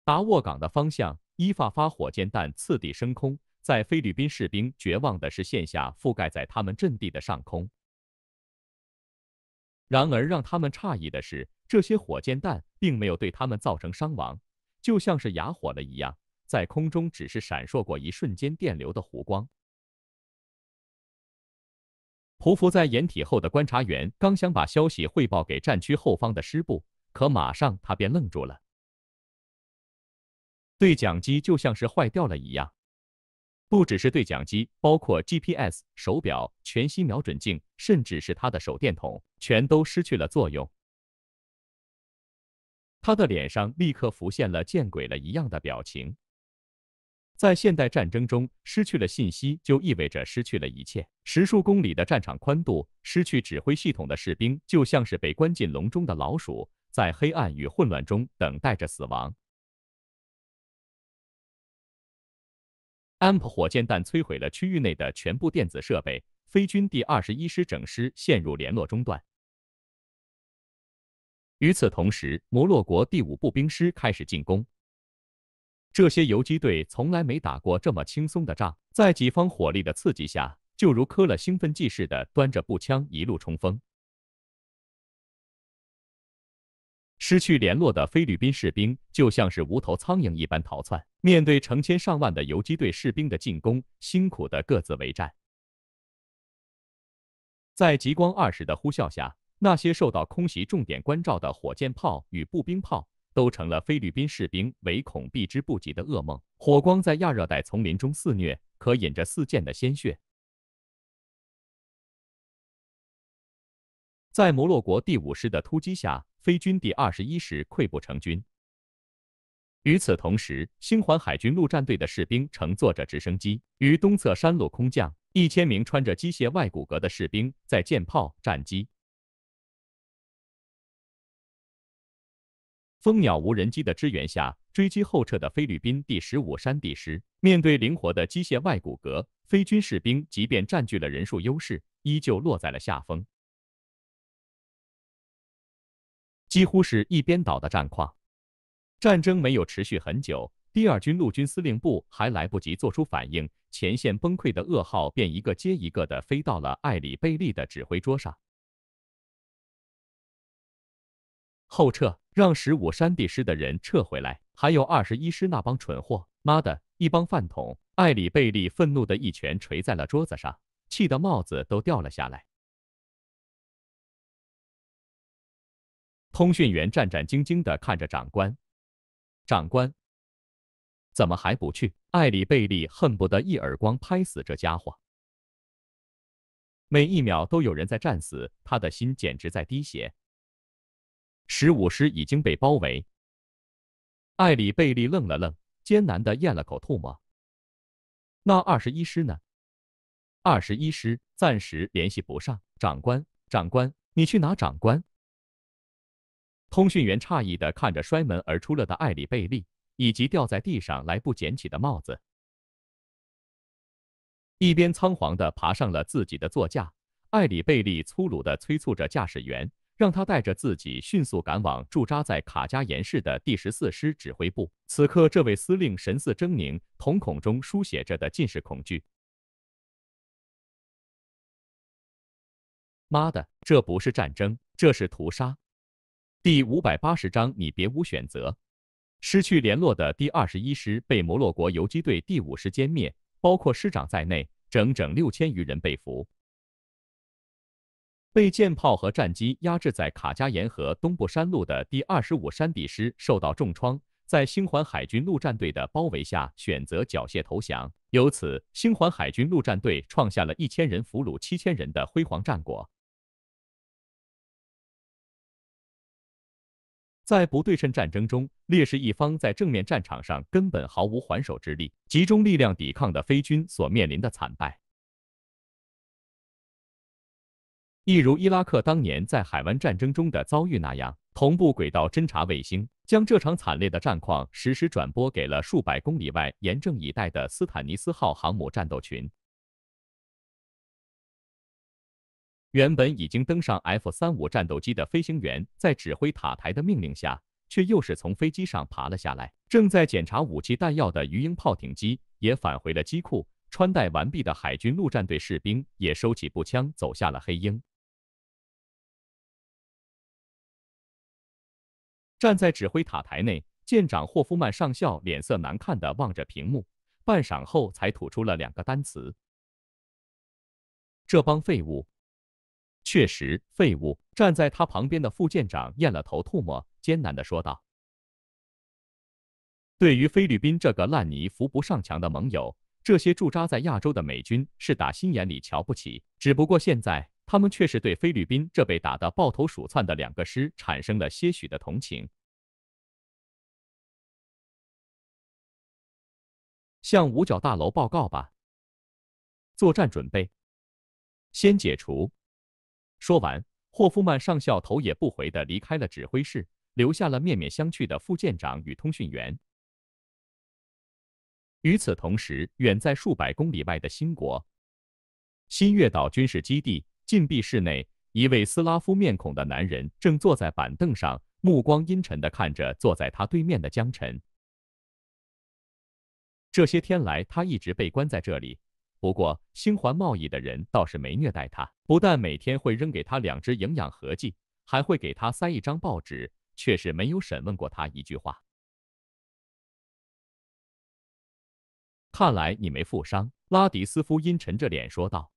达沃港的方向，伊发发火箭弹次第升空，在菲律宾士兵绝望的视线下，覆盖在他们阵地的上空。然而让他们诧异的是。这些火箭弹并没有对他们造成伤亡，就像是哑火了一样，在空中只是闪烁过一瞬间电流的弧光。匍匐在掩体后的观察员刚想把消息汇报给战区后方的师部，可马上他便愣住了。对讲机就像是坏掉了一样，不只是对讲机，包括 GPS、手表、全息瞄准镜，甚至是他的手电筒，全都失去了作用。他的脸上立刻浮现了见鬼了一样的表情。在现代战争中，失去了信息就意味着失去了一切。十数公里的战场宽度，失去指挥系统的士兵就像是被关进笼中的老鼠，在黑暗与混乱中等待着死亡。AMP 火箭弹摧毁了区域内的全部电子设备，非军第二十一师整师陷入联络中断。与此同时，摩洛国第五步兵师开始进攻。这些游击队从来没打过这么轻松的仗，在己方火力的刺激下，就如磕了兴奋剂似的，端着步枪一路冲锋。失去联络的菲律宾士兵就像是无头苍蝇一般逃窜，面对成千上万的游击队士兵的进攻，辛苦的各自为战。在极光二十的呼啸下。那些受到空袭重点关照的火箭炮与步兵炮，都成了菲律宾士兵唯恐避之不及的噩梦。火光在亚热带丛林中肆虐，可饮着四溅的鲜血。在摩洛国第五师的突击下，菲军第二十一师溃不成军。与此同时，星环海军陆战队的士兵乘坐着直升机，与东侧山路空降一千名穿着机械外骨骼的士兵，在舰炮、战机。蜂鸟无人机的支援下，追击后撤的菲律宾第十五山地师，面对灵活的机械外骨骼，非军士兵即便占据了人数优势，依旧落在了下风，几乎是一边倒的战况。战争没有持续很久，第二军陆军司令部还来不及做出反应，前线崩溃的噩耗便一个接一个的飞到了艾里贝利的指挥桌上。后撤，让十五山地师的人撤回来。还有二十一师那帮蠢货，妈的，一帮饭桶！艾里贝利愤怒的一拳捶在了桌子上，气得帽子都掉了下来。通讯员战战兢兢地看着长官，长官，怎么还不去？艾里贝利恨不得一耳光拍死这家伙。每一秒都有人在战死，他的心简直在滴血。十五师已经被包围。艾里贝利愣了愣，艰难地咽了口唾沫。那二十一师呢？二十一师暂时联系不上。长官，长官，你去哪？长官。通讯员诧异地看着摔门而出了的艾里贝利，以及掉在地上来不捡起的帽子。一边仓皇地爬上了自己的座驾，艾里贝利粗鲁地催促着驾驶员，让他带着自己迅速赶往驻扎在卡加延市的第十四师指挥部。此刻，这位司令神色狰狞，瞳孔中书写着的尽是恐惧。妈的，这不是战争，这是屠杀！第五百八十章，你别无选择。失去联络的第二十一师被摩洛国游击队第五师歼灭。包括师长在内，整整六千余人被俘，被舰炮和战机压制在卡加延河东部山路的第二十五山地师受到重创，在星环海军陆战队的包围下选择缴械投降。由此，星环海军陆战队创下了一千人俘虏七千人的辉煌战果。在不对称战争中，劣势一方在正面战场上根本毫无还手之力，集中力量抵抗的非军所面临的惨败，一如伊拉克当年在海湾战争中的遭遇那样，同步轨道侦察卫星将这场惨烈的战况实时转播给了数百公里外严阵以待的斯坦尼斯号航母战斗群。原本已经登上 F 三五战斗机的飞行员，在指挥塔台的命令下，却又是从飞机上爬了下来。正在检查武器弹药的鱼鹰炮艇机也返回了机库。穿戴完毕的海军陆战队士兵也收起步枪，走下了黑鹰。站在指挥塔台内，舰长霍夫曼上校脸色难看的望着屏幕，半晌后才吐出了两个单词：“这帮废物。”确实，废物。站在他旁边的副舰长咽了头唾沫，艰难地说道：“对于菲律宾这个烂泥扶不上墙的盟友，这些驻扎在亚洲的美军是打心眼里瞧不起。只不过现在，他们却是对菲律宾这被打得抱头鼠窜的两个师产生了些许的同情。向五角大楼报告吧。作战准备，先解除。”说完，霍夫曼上校头也不回地离开了指挥室，留下了面面相觑的副舰长与通讯员。与此同时，远在数百公里外的新国新月岛军事基地禁闭室内，一位斯拉夫面孔的男人正坐在板凳上，目光阴沉地看着坐在他对面的江晨。这些天来，他一直被关在这里。不过，星环贸易的人倒是没虐待他，不但每天会扔给他两只营养合剂，还会给他塞一张报纸，却是没有审问过他一句话。看来你没负伤，拉迪斯夫阴沉着脸说道。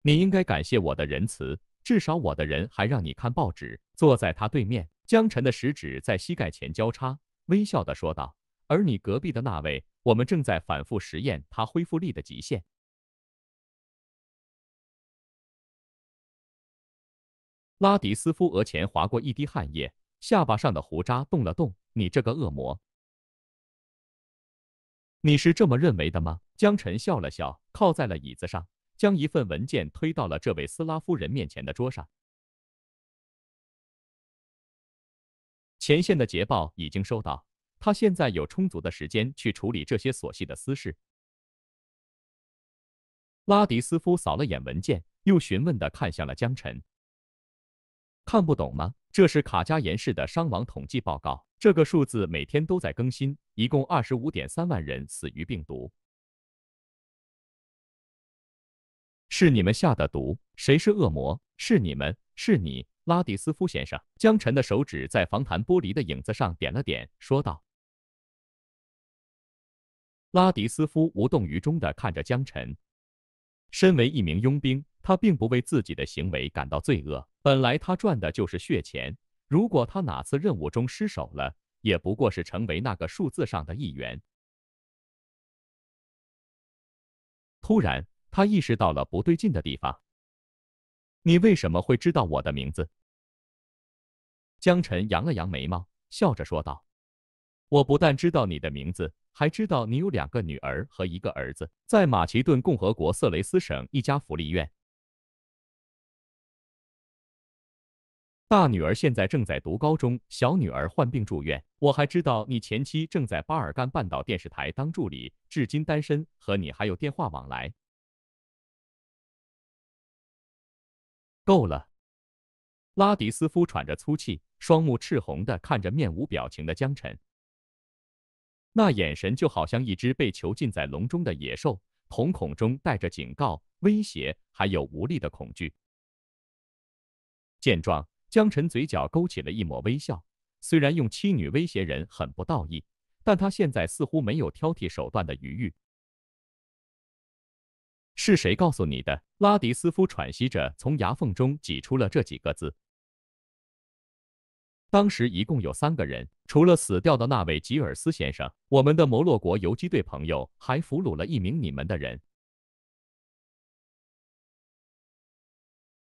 你应该感谢我的仁慈，至少我的人还让你看报纸。坐在他对面，江晨的食指在膝盖前交叉，微笑的说道。而你隔壁的那位，我们正在反复实验他恢复力的极限。拉迪斯夫额前划过一滴汗液，下巴上的胡渣动了动。你这个恶魔，你是这么认为的吗？江晨笑了笑，靠在了椅子上，将一份文件推到了这位斯拉夫人面前的桌上。前线的捷报已经收到。他现在有充足的时间去处理这些琐细的私事。拉迪斯夫扫了眼文件，又询问的看向了江晨。看不懂吗？这是卡加延市的伤亡统计报告，这个数字每天都在更新，一共二十五点三万人死于病毒。是你们下的毒？谁是恶魔？是你们？是你，拉迪斯夫先生。江晨的手指在防弹玻璃的影子上点了点，说道。拉迪斯夫无动于衷地看着江晨。身为一名佣兵，他并不为自己的行为感到罪恶。本来他赚的就是血钱，如果他哪次任务中失手了，也不过是成为那个数字上的一员。突然，他意识到了不对劲的地方。你为什么会知道我的名字？江晨扬了扬眉毛，笑着说道：“我不但知道你的名字。”还知道你有两个女儿和一个儿子，在马其顿共和国色雷斯省一家福利院。大女儿现在正在读高中，小女儿患病住院。我还知道你前妻正在巴尔干半岛电视台当助理，至今单身，和你还有电话往来。够了！拉迪斯夫喘着粗气，双目赤红的看着面无表情的江晨，那眼神就好像一只被囚禁在笼中的野兽，瞳孔中带着警告、威胁，还有无力的恐惧。见状。江晨嘴角勾起了一抹微笑，虽然用妻女威胁人很不道义，但他现在似乎没有挑剔手段的余裕。是谁告诉你的？拉迪斯夫喘息着从牙缝中挤出了这几个字。当时一共有三个人，除了死掉的那位吉尔斯先生，我们的摩洛国游击队朋友还俘虏了一名你们的人。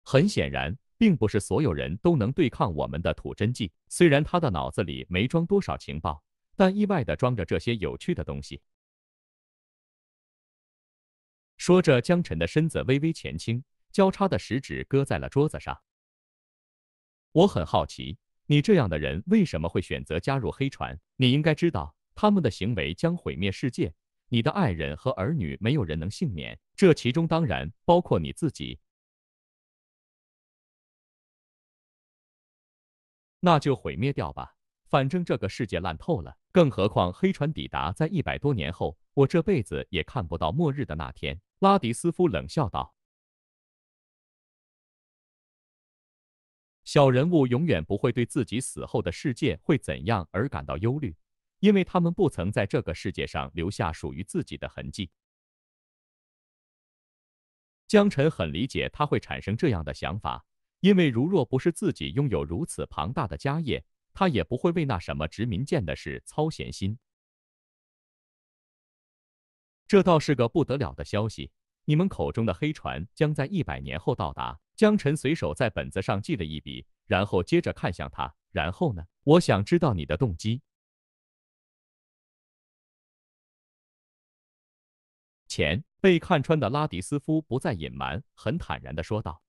很显然。并不是所有人都能对抗我们的土真纪。虽然他的脑子里没装多少情报，但意外的装着这些有趣的东西。说着，江晨的身子微微前倾，交叉的食指搁在了桌子上。我很好奇，你这样的人为什么会选择加入黑船？你应该知道，他们的行为将毁灭世界，你的爱人和儿女没有人能幸免，这其中当然包括你自己。那就毁灭掉吧，反正这个世界烂透了。更何况黑船抵达在一百多年后，我这辈子也看不到末日的那天。拉迪斯夫冷笑道：“小人物永远不会对自己死后的世界会怎样而感到忧虑，因为他们不曾在这个世界上留下属于自己的痕迹。”江晨很理解他会产生这样的想法。因为如若不是自己拥有如此庞大的家业，他也不会为那什么殖民舰的事操闲心。这倒是个不得了的消息，你们口中的黑船将在一百年后到达。江晨随手在本子上记了一笔，然后接着看向他。然后呢？我想知道你的动机。钱被看穿的拉迪斯夫不再隐瞒，很坦然的说道。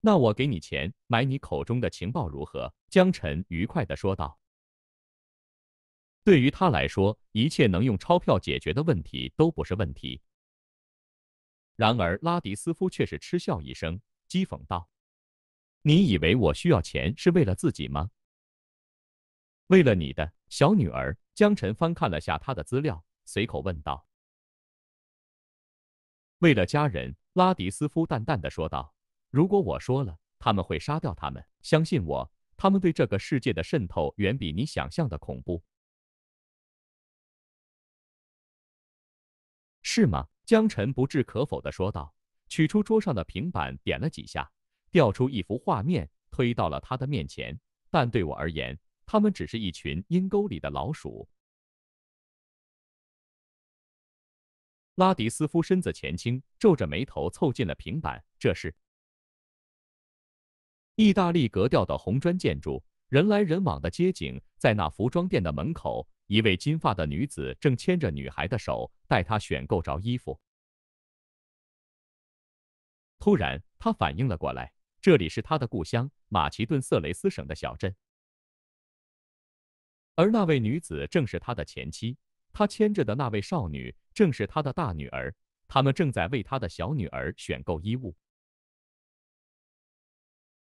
那我给你钱买你口中的情报如何？江晨愉快的说道。对于他来说，一切能用钞票解决的问题都不是问题。然而拉迪斯夫却是嗤笑一声，讥讽道：“你以为我需要钱是为了自己吗？为了你的小女儿。”江晨翻看了下他的资料，随口问道：“为了家人？”拉迪斯夫淡淡的说道。如果我说了，他们会杀掉他们。相信我，他们对这个世界的渗透远比你想象的恐怖。是吗？江晨不置可否的说道，取出桌上的平板，点了几下，调出一幅画面，推到了他的面前。但对我而言，他们只是一群阴沟里的老鼠。拉迪斯夫身子前倾，皱着眉头凑近了平板。这是。意大利格调的红砖建筑，人来人往的街景，在那服装店的门口，一位金发的女子正牵着女孩的手，带她选购着衣服。突然，他反应了过来，这里是他的故乡马其顿瑟雷斯省的小镇，而那位女子正是他的前妻，他牵着的那位少女正是他的大女儿，他们正在为他的小女儿选购衣物。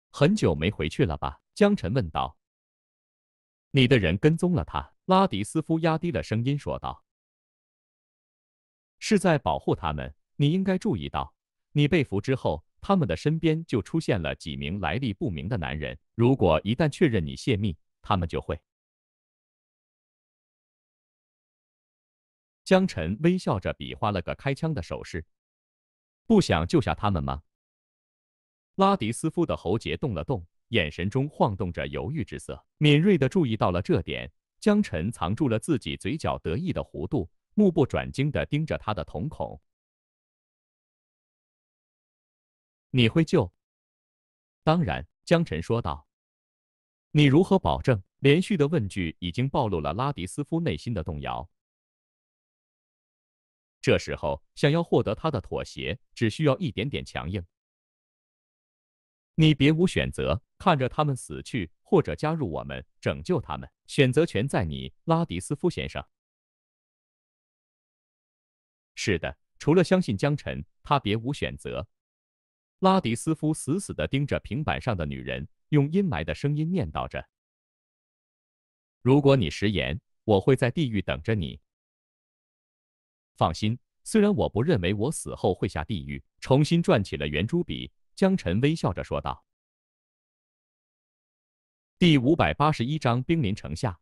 很久没回去了吧？江晨问道。你的人跟踪了他。拉迪斯夫压低了声音说道。是在保护他们。你应该注意到，你被俘之后，他们的身边就出现了几名来历不明的男人。如果一旦确认你泄密，他们就会……江晨微笑着比划了个开枪的手势。不想救下他们吗？拉迪斯夫的喉结动了动，眼神中晃动着犹豫之色。敏锐的注意到了这点，江晨藏住了自己嘴角得意的弧度，目不转睛的盯着他的瞳孔。你会救？当然，江晨说道。你如何保证？连续的问句已经暴露了拉迪斯夫内心的动摇。这时候，想要获得他的妥协，只需要一点点强硬。你别无选择，看着他们死去，或者加入我们，拯救他们。选择权在你，拉迪斯夫先生。是的，除了相信江晨，他别无选择。拉迪斯夫死死地盯着平板上的女人，用阴霾的声音念叨着：“如果你食言，我会在地狱等着你。放心，虽然我不认为我死后会下地狱。”重新转起了圆珠笔，江晨微笑着说道：“第五百八十一章兵临城下。”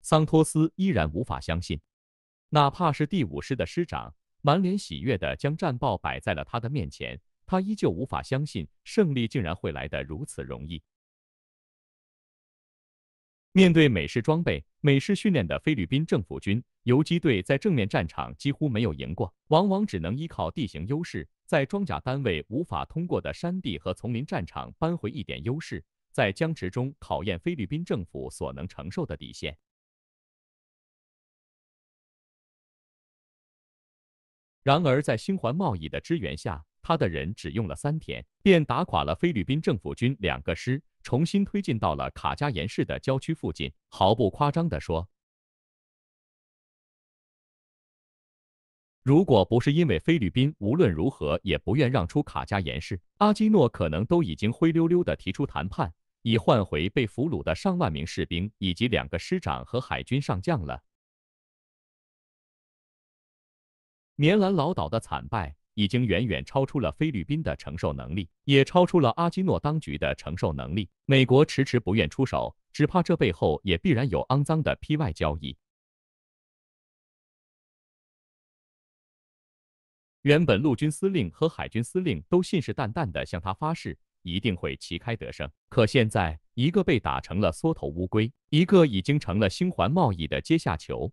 桑托斯依然无法相信，哪怕是第五师的师长，满脸喜悦地将战报摆在了他的面前。他依旧无法相信胜利竟然会来得如此容易。面对美式装备、美式训练的菲律宾政府军游击队，在正面战场几乎没有赢过，往往只能依靠地形优势，在装甲单位无法通过的山地和丛林战场扳回一点优势，在僵持中考验菲律宾政府所能承受的底线。然而，在新环贸易的支援下，他的人只用了三天，便打垮了菲律宾政府军两个师，重新推进到了卡加延市的郊区附近。毫不夸张地说，如果不是因为菲律宾无论如何也不愿让出卡加延市，阿基诺可能都已经灰溜溜地提出谈判，已换回被俘虏的上万名士兵以及两个师长和海军上将了。棉兰老岛的惨败。已经远远超出了菲律宾的承受能力，也超出了阿基诺当局的承受能力。美国迟迟不愿出手，只怕这背后也必然有肮脏的 P Y 交易。原本陆军司令和海军司令都信誓旦旦地向他发誓，一定会旗开得胜。可现在，一个被打成了缩头乌龟，一个已经成了星环贸易的阶下囚。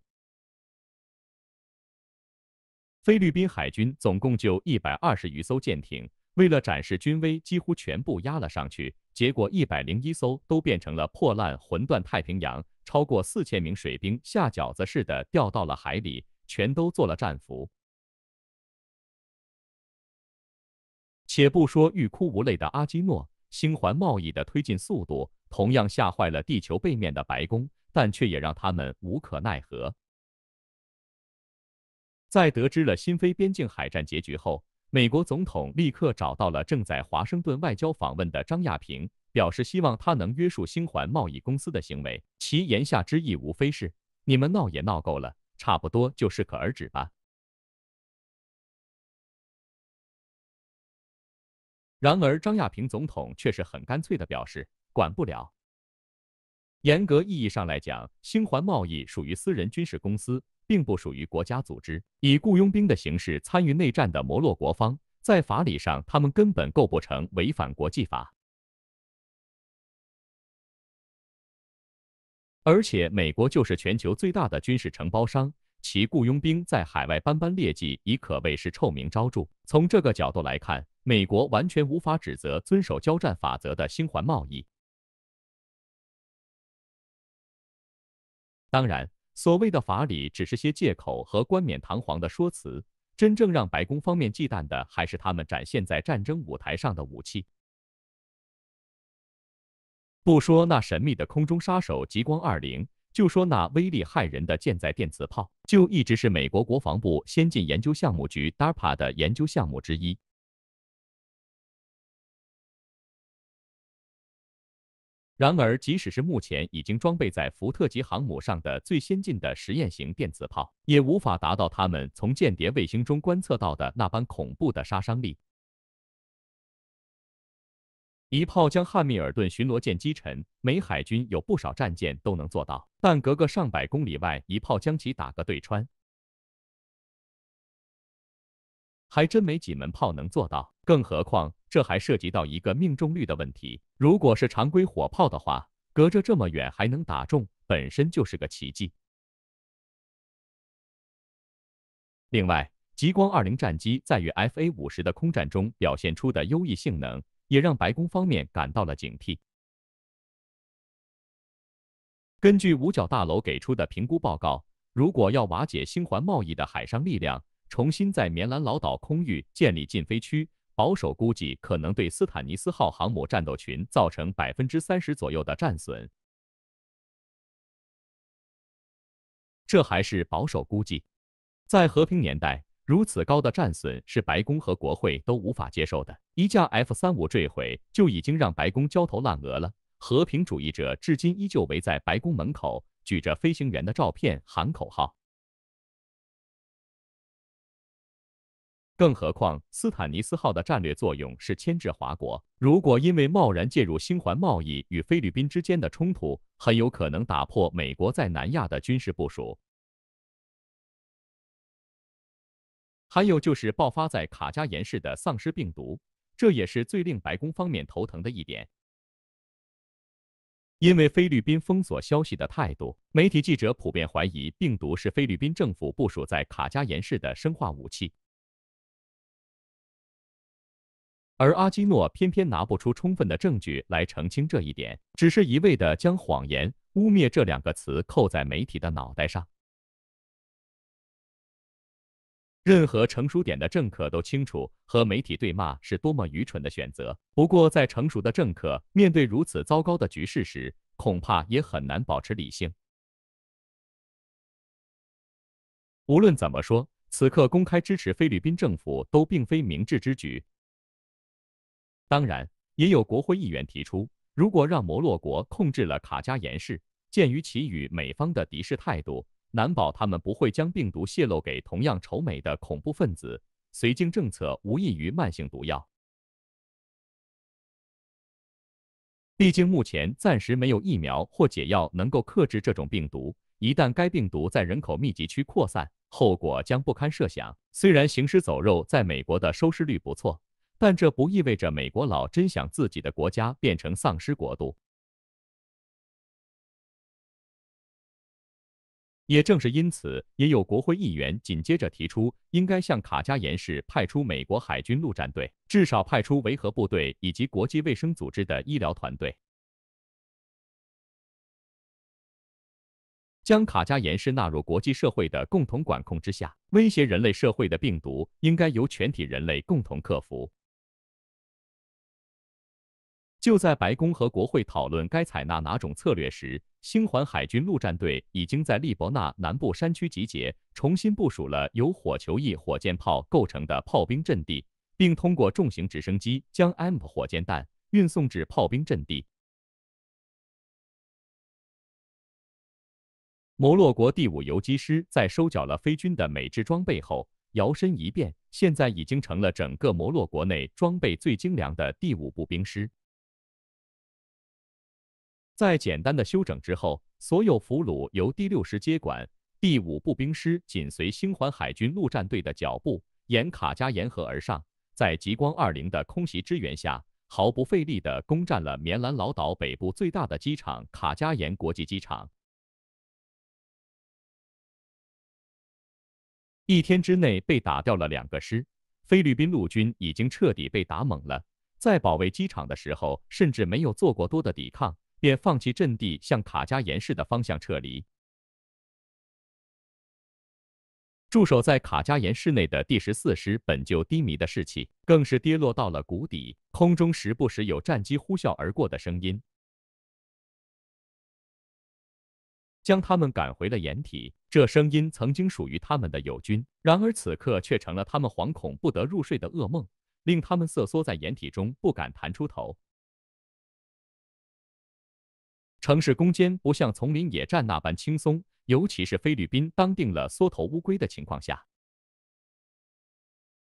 菲律宾海军总共就一百二十余艘舰艇，为了展示军威，几乎全部压了上去。结果一百零一艘都变成了破烂魂断太平洋，超过四千名水兵下饺子似的掉到了海里，全都做了战俘。且不说欲哭无泪的阿基诺，星环贸易的推进速度同样吓坏了地球背面的白宫，但却也让他们无可奈何。在得知了新非边境海战结局后，美国总统立刻找到了正在华盛顿外交访问的张亚平，表示希望他能约束星环贸易公司的行为。其言下之意无非是：你们闹也闹够了，差不多就适可而止吧。然而，张亚平总统却是很干脆的表示，管不了。严格意义上来讲，星环贸易属于私人军事公司。并不属于国家组织，以雇佣兵的形式参与内战的摩洛国方，在法理上他们根本构不成违反国际法。而且，美国就是全球最大的军事承包商，其雇佣兵在海外斑斑劣迹，已可谓是臭名昭著。从这个角度来看，美国完全无法指责遵守交战法则的星环贸易。当然。所谓的法理只是些借口和冠冕堂皇的说辞，真正让白宫方面忌惮的，还是他们展现在战争舞台上的武器。不说那神秘的空中杀手极光二零，就说那威力骇人的舰载电磁炮，就一直是美国国防部先进研究项目局 DARPA 的研究项目之一。然而，即使是目前已经装备在福特级航母上的最先进的实验型电磁炮，也无法达到他们从间谍卫星中观测到的那般恐怖的杀伤力。一炮将汉密尔顿巡逻舰击沉，美海军有不少战舰都能做到，但隔个上百公里外，一炮将其打个对穿。还真没几门炮能做到，更何况这还涉及到一个命中率的问题。如果是常规火炮的话，隔着这么远还能打中，本身就是个奇迹。另外，极光二零战机在与 FA 五十的空战中表现出的优异性能，也让白宫方面感到了警惕。根据五角大楼给出的评估报告，如果要瓦解星环贸易的海上力量，重新在棉兰老岛空域建立禁飞区，保守估计可能对斯坦尼斯号航母战斗群造成百分之三十左右的战损。这还是保守估计，在和平年代，如此高的战损是白宫和国会都无法接受的。一架 F 三五坠毁就已经让白宫焦头烂额了，和平主义者至今依旧围在白宫门口，举着飞行员的照片喊口号。更何况，斯坦尼斯号的战略作用是牵制华国。如果因为贸然介入新环贸易与菲律宾之间的冲突，很有可能打破美国在南亚的军事部署。还有就是爆发在卡加延市的丧尸病毒，这也是最令白宫方面头疼的一点。因为菲律宾封锁消息的态度，媒体记者普遍怀疑病毒是菲律宾政府部署在卡加延市的生化武器。而阿基诺偏偏拿不出充分的证据来澄清这一点，只是一味的将谎言、污蔑这两个词扣在媒体的脑袋上。任何成熟点的政客都清楚，和媒体对骂是多么愚蠢的选择。不过，在成熟的政客面对如此糟糕的局势时，恐怕也很难保持理性。无论怎么说，此刻公开支持菲律宾政府都并非明智之举。当然，也有国会议员提出，如果让摩洛国控制了卡加延市，鉴于其与美方的敌视态度，难保他们不会将病毒泄露给同样仇美的恐怖分子。绥靖政策无异于慢性毒药，毕竟目前暂时没有疫苗或解药能够克制这种病毒。一旦该病毒在人口密集区扩散，后果将不堪设想。虽然行尸走肉在美国的收视率不错。但这不意味着美国佬真想自己的国家变成丧尸国度。也正是因此，也有国会议员紧接着提出，应该向卡加延市派出美国海军陆战队，至少派出维和部队以及国际卫生组织的医疗团队，将卡加延市纳入国际社会的共同管控之下。威胁人类社会的病毒，应该由全体人类共同克服。就在白宫和国会讨论该采纳哪种策略时，星环海军陆战队已经在利伯纳南部山区集结，重新部署了由火球翼火箭炮构成的炮兵阵地，并通过重型直升机将 M 火箭弹运送至炮兵阵地。摩洛国第五游击师在收缴了菲军的美制装备后，摇身一变，现在已经成了整个摩洛国内装备最精良的第五步兵师。在简单的休整之后，所有俘虏由第六师接管，第五步兵师紧随星环海军陆战队的脚步，沿卡加延河而上，在极光二零的空袭支援下，毫不费力地攻占了棉兰老岛北部最大的机场卡加延国际机场。一天之内被打掉了两个师，菲律宾陆军已经彻底被打懵了，在保卫机场的时候，甚至没有做过多的抵抗。便放弃阵地，向卡加延市的方向撤离。驻守在卡加延市内的第十四师本就低迷的士气，更是跌落到了谷底。空中时不时有战机呼啸而过的声音，将他们赶回了掩体。这声音曾经属于他们的友军，然而此刻却成了他们惶恐不得入睡的噩梦，令他们瑟缩在掩体中，不敢弹出头。城市攻坚不像丛林野战那般轻松，尤其是菲律宾当定了缩头乌龟的情况下。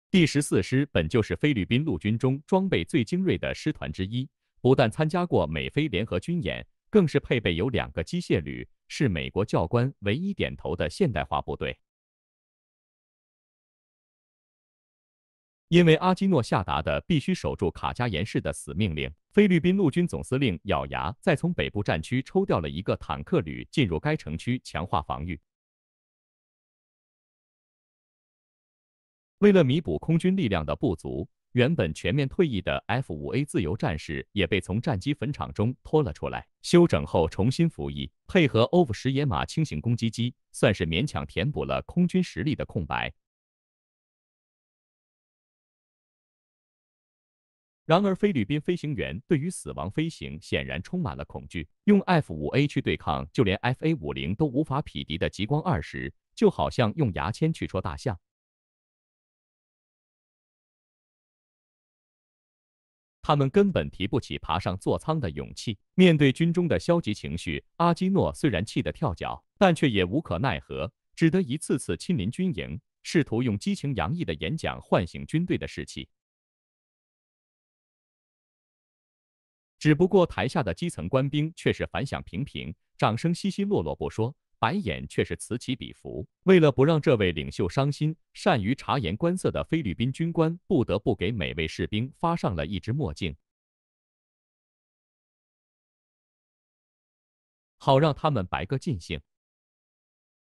第十四师本就是菲律宾陆军中装备最精锐的师团之一，不但参加过美菲联合军演，更是配备有两个机械旅，是美国教官唯一点头的现代化部队。因为阿基诺下达的必须守住卡加延市的死命令，菲律宾陆军总司令咬牙再从北部战区抽调了一个坦克旅进入该城区，强化防御。为了弥补空军力量的不足，原本全面退役的 F-5A 自由战士也被从战机坟场中拖了出来，休整后重新服役，配合 OV 十野马轻型攻击机，算是勉强填补了空军实力的空白。然而，菲律宾飞行员对于死亡飞行显然充满了恐惧。用 F-5A 去对抗就连 F-A-50 都无法匹敌的极光二十，就好像用牙签去戳大象。他们根本提不起爬上座舱的勇气。面对军中的消极情绪，阿基诺虽然气得跳脚，但却也无可奈何，只得一次次亲临军营，试图用激情洋溢的演讲唤醒军队的士气。只不过台下的基层官兵却是反响平平，掌声稀稀落落不说，白眼却是此起彼伏。为了不让这位领袖伤心，善于察言观色的菲律宾军官不得不给每位士兵发上了一只墨镜，好让他们白个尽兴。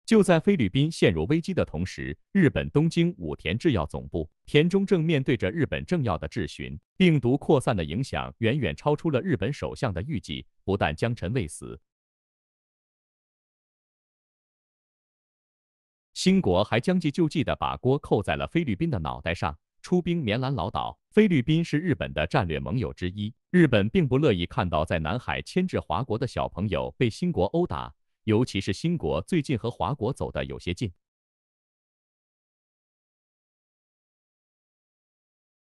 就在菲律宾陷入危机的同时，日本东京武田制药总部田中正面对着日本政要的质询，病毒扩散的影响远远超出了日本首相的预计，不但江晨未死，新国还将计就计的把锅扣在了菲律宾的脑袋上，出兵棉兰老岛。菲律宾是日本的战略盟友之一，日本并不乐意看到在南海牵制华国的小朋友被新国殴打。尤其是新国最近和华国走得有些近。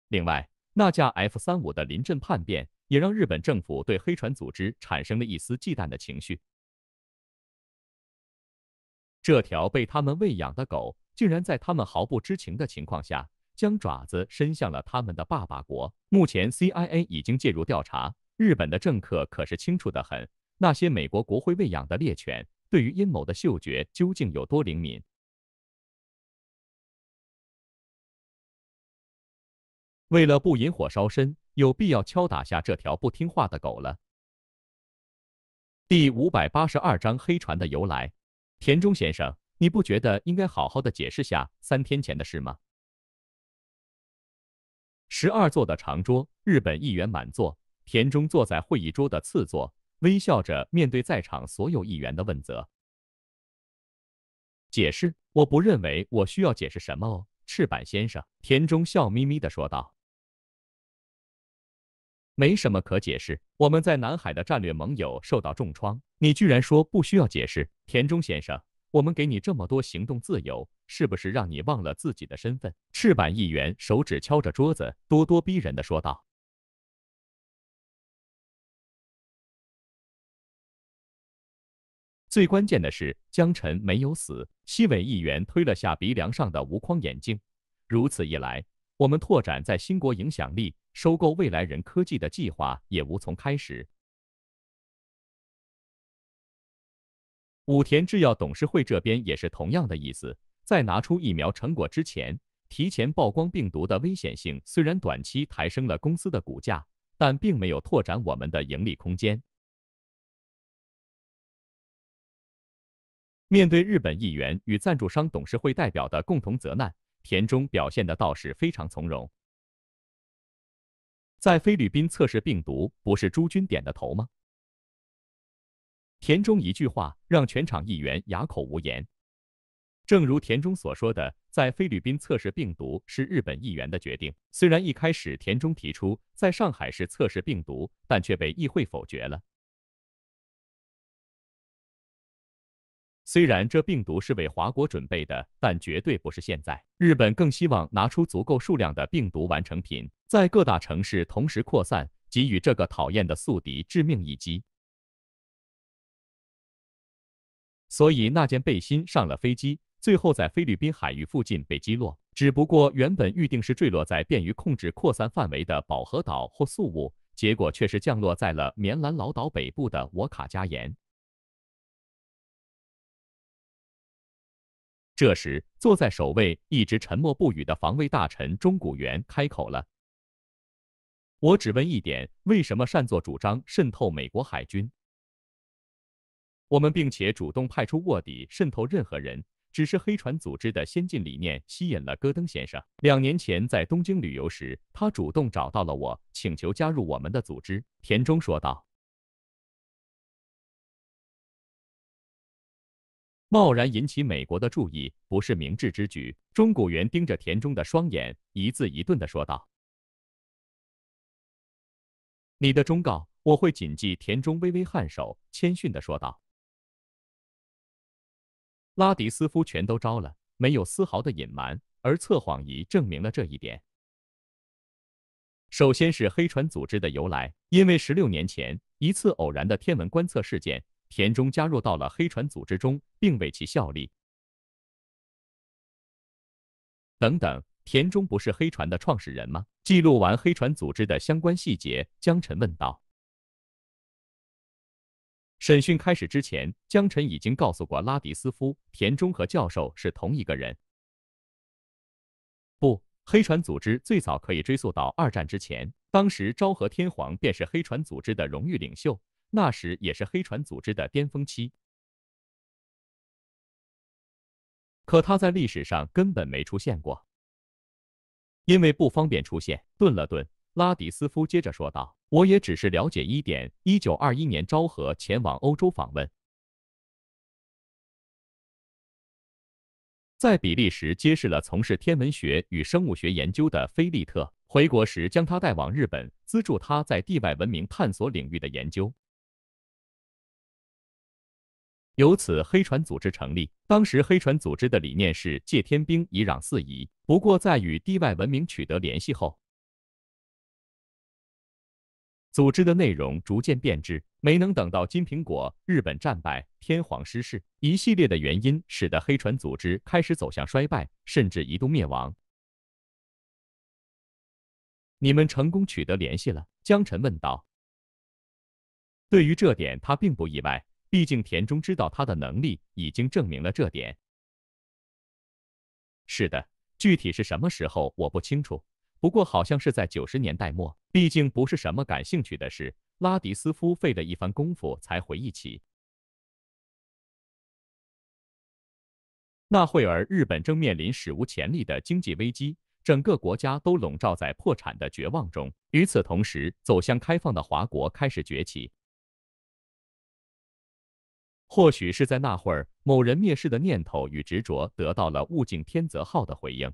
另外，那架 F 三五的临阵叛变，也让日本政府对黑船组织产生了一丝忌惮的情绪。这条被他们喂养的狗，竟然在他们毫不知情的情况下，将爪子伸向了他们的爸爸国。目前，CIA 已经介入调查，日本的政客可是清楚的很。那些美国国会喂养的猎犬，对于阴谋的嗅觉究竟有多灵敏？为了不引火烧身，有必要敲打下这条不听话的狗了。第五百八十二章黑船的由来，田中先生，你不觉得应该好好的解释下三天前的事吗？十二座的长桌，日本议员满座，田中坐在会议桌的次座。微笑着面对在场所有议员的问责，解释，我不认为我需要解释什么哦，赤坂先生。田中笑眯眯的说道：“没什么可解释，我们在南海的战略盟友受到重创，你居然说不需要解释。田中先生，我们给你这么多行动自由，是不是让你忘了自己的身份？”赤坂议员手指敲着桌子，咄咄逼人的说道。最关键的是，江晨没有死。西尾议员推了下鼻梁上的无框眼镜。如此一来，我们拓展在新国影响力、收购未来人科技的计划也无从开始。武田制药董事会这边也是同样的意思。在拿出疫苗成果之前，提前曝光病毒的危险性，虽然短期抬升了公司的股价，但并没有拓展我们的盈利空间。面对日本议员与赞助商董事会代表的共同责难，田中表现的倒是非常从容。在菲律宾测试病毒，不是朱军点的头吗？田中一句话让全场议员哑口无言。正如田中所说的，在菲律宾测试病毒是日本议员的决定。虽然一开始田中提出在上海市测试病毒，但却被议会否决了。虽然这病毒是为华国准备的，但绝对不是现在。日本更希望拿出足够数量的病毒完成品，在各大城市同时扩散，给予这个讨厌的宿敌致命一击。所以那件背心上了飞机，最后在菲律宾海域附近被击落。只不过原本预定是坠落在便于控制扩散范围的饱和岛或宿务，结果却是降落在了棉兰老岛北部的沃卡加岩。这时，坐在首位、一直沉默不语的防卫大臣中谷元开口了：“我只问一点，为什么擅作主张渗透美国海军？我们并且主动派出卧底渗透任何人，只是黑船组织的先进理念吸引了戈登先生。两年前在东京旅游时，他主动找到了我，请求加入我们的组织。”田中说道。贸然引起美国的注意，不是明智之举。钟古元盯着田中的双眼，一字一顿地说道。你的忠告我会谨记。田中微微颔首，谦逊地说道。拉迪斯夫全都招了，没有丝毫的隐瞒，而测谎仪证明了这一点。首先是黑船组织的由来，因为十六年前一次偶然的天文观测事件，田中加入到了黑船组织中，并为其效力。等等，田中不是黑船的创始人吗？记录完黑船组织的相关细节，江晨问道。审讯开始之前，江晨已经告诉过拉迪斯夫，田中和教授是同一个人。不，黑船组织最早可以追溯到二战之前，当时昭和天皇便是黑船组织的荣誉领袖，那时也是黑船组织的巅峰期。可他在历史上根本没出现过，因为不方便出现。顿了顿，拉迪斯夫接着说道：“我也只是了解一点。一九二一年，昭和前往欧洲访问，在比利时结识了从事天文学与生物学研究的菲利特，回国时将他带往日本，资助他在地外文明探索领域的研究。”由此，黑船组织成立。当时，黑船组织的理念是借天兵以攘四夷。不过，在与地外文明取得联系后，组织的内容逐渐变质，没能等到金苹果、日本战败、天皇失势，一系列的原因使得黑船组织开始走向衰败，甚至一度灭亡。你们成功取得联系了？江晨问道。对于这点，他并不意外。毕竟田中知道他的能力已经证明了这点。是的，具体是什么时候我不清楚，不过好像是在九十年代末。毕竟不是什么感兴趣的事。拉迪斯夫费了一番功夫才回忆起，那会儿日本正面临史无前例的经济危机，整个国家都笼罩在破产的绝望中。与此同时，走向开放的华国开始崛起。或许是在那会儿，某人灭世的念头与执着得到了物竞天择号的回应。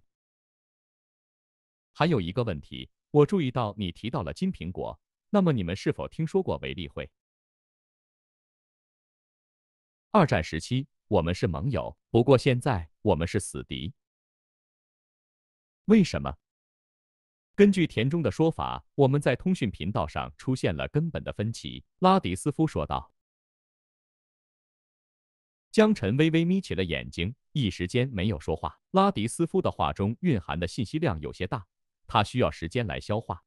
还有一个问题，我注意到你提到了金苹果，那么你们是否听说过维利会？二战时期我们是盟友，不过现在我们是死敌。为什么？根据田中的说法，我们在通讯频道上出现了根本的分歧。拉迪斯夫说道。江晨微微眯起了眼睛，一时间没有说话。拉迪斯夫的话中蕴含的信息量有些大，他需要时间来消化。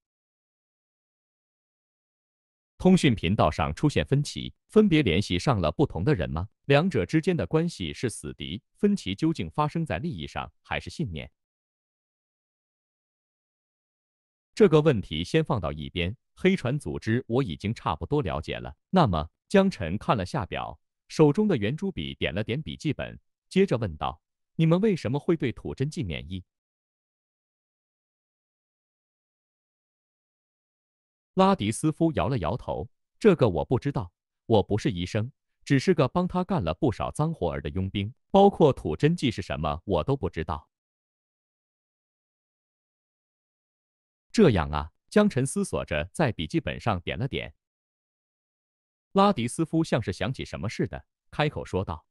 通讯频道上出现分歧，分别联系上了不同的人吗？两者之间的关系是死敌？分歧究竟发生在利益上，还是信念？这个问题先放到一边。黑船组织我已经差不多了解了。那么，江晨看了下表。手中的圆珠笔点了点笔记本，接着问道：“你们为什么会对土针剂免疫？”拉迪斯夫摇了摇头：“这个我不知道，我不是医生，只是个帮他干了不少脏活儿的佣兵，包括土针剂是什么，我都不知道。”这样啊，江晨思索着，在笔记本上点了点。拉迪斯夫像是想起什么似的，开口说道：“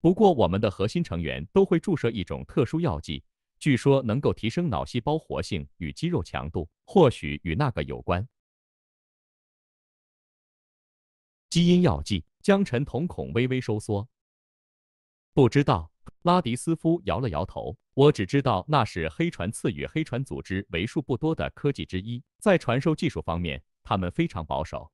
不过我们的核心成员都会注射一种特殊药剂，据说能够提升脑细胞活性与肌肉强度，或许与那个有关。”基因药剂，江晨瞳孔微微收缩。不知道，拉迪斯夫摇了摇头。我只知道那是黑船赐予黑船组织为数不多的科技之一，在传授技术方面，他们非常保守。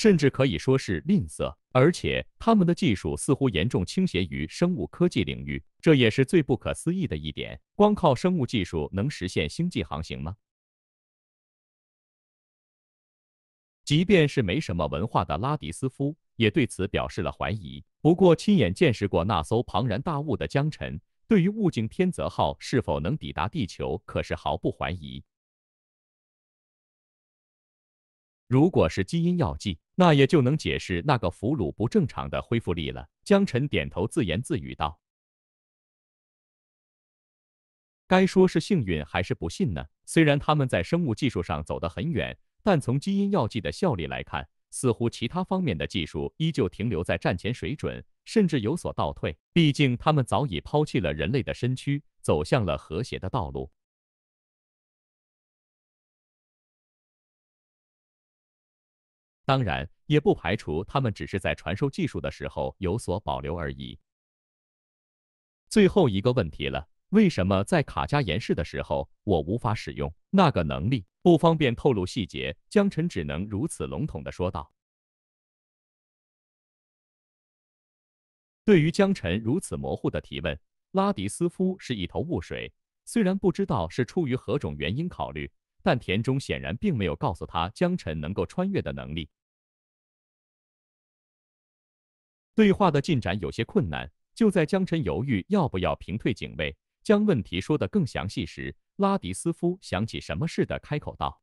甚至可以说是吝啬，而且他们的技术似乎严重倾斜于生物科技领域，这也是最不可思议的一点。光靠生物技术能实现星际航行吗？即便是没什么文化的拉迪斯夫也对此表示了怀疑。不过，亲眼见识过那艘庞然大物的江辰，对于物竞天择号是否能抵达地球，可是毫不怀疑。如果是基因药剂，那也就能解释那个俘虏不正常的恢复力了。江晨点头，自言自语道。该说是幸运还是不幸呢？虽然他们在生物技术上走得很远，但从基因药剂的效力来看，似乎其他方面的技术依旧停留在战前水准，甚至有所倒退。毕竟他们早已抛弃了人类的身躯，走向了和谐的道路。当然，也不排除他们只是在传授技术的时候有所保留而已。最后一个问题了。为什么在卡加岩市的时候，我无法使用那个能力？不方便透露细节，江晨只能如此笼统的说道。对于江晨如此模糊的提问，拉迪斯夫是一头雾水。虽然不知道是出于何种原因考虑，但田中显然并没有告诉他江晨能够穿越的能力。对话的进展有些困难，就在江晨犹豫要不要平退警卫。将问题说得更详细时，拉迪斯夫想起什么似的开口道：“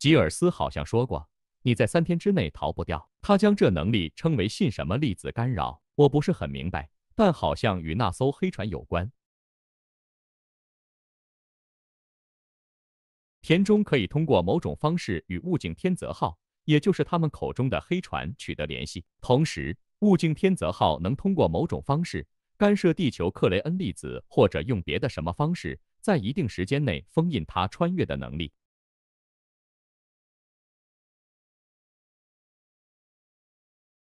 吉尔斯好像说过，你在三天之内逃不掉。他将这能力称为信什么粒子干扰，我不是很明白，但好像与那艘黑船有关。田中可以通过某种方式与物境天泽号，也就是他们口中的黑船取得联系，同时物竞天泽号能通过某种方式。”干涉地球克雷恩粒子，或者用别的什么方式，在一定时间内封印它穿越的能力。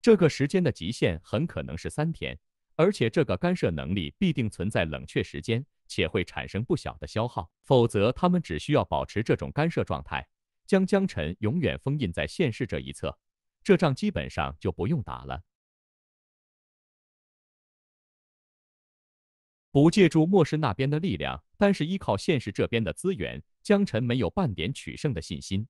这个时间的极限很可能是三天，而且这个干涉能力必定存在冷却时间，且会产生不小的消耗。否则，他们只需要保持这种干涉状态，将江辰永远封印在现世这一侧，这仗基本上就不用打了。不借助末世那边的力量，但是依靠现实这边的资源，江辰没有半点取胜的信心。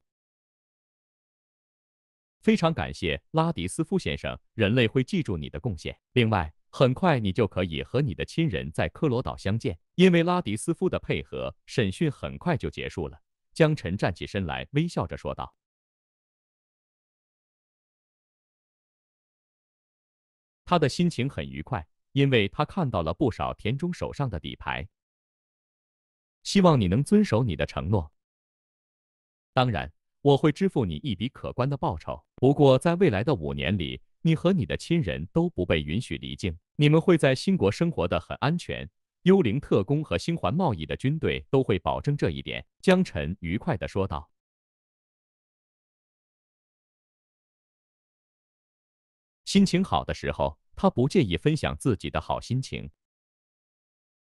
非常感谢拉迪斯夫先生，人类会记住你的贡献。另外，很快你就可以和你的亲人在科罗岛相见。因为拉迪斯夫的配合，审讯很快就结束了。江辰站起身来，微笑着说道：“他的心情很愉快。”因为他看到了不少田中手上的底牌，希望你能遵守你的承诺。当然，我会支付你一笔可观的报酬。不过，在未来的五年里，你和你的亲人都不被允许离境，你们会在新国生活的很安全。幽灵特工和星环贸易的军队都会保证这一点。”江晨愉快地说道。心情好的时候。他不介意分享自己的好心情。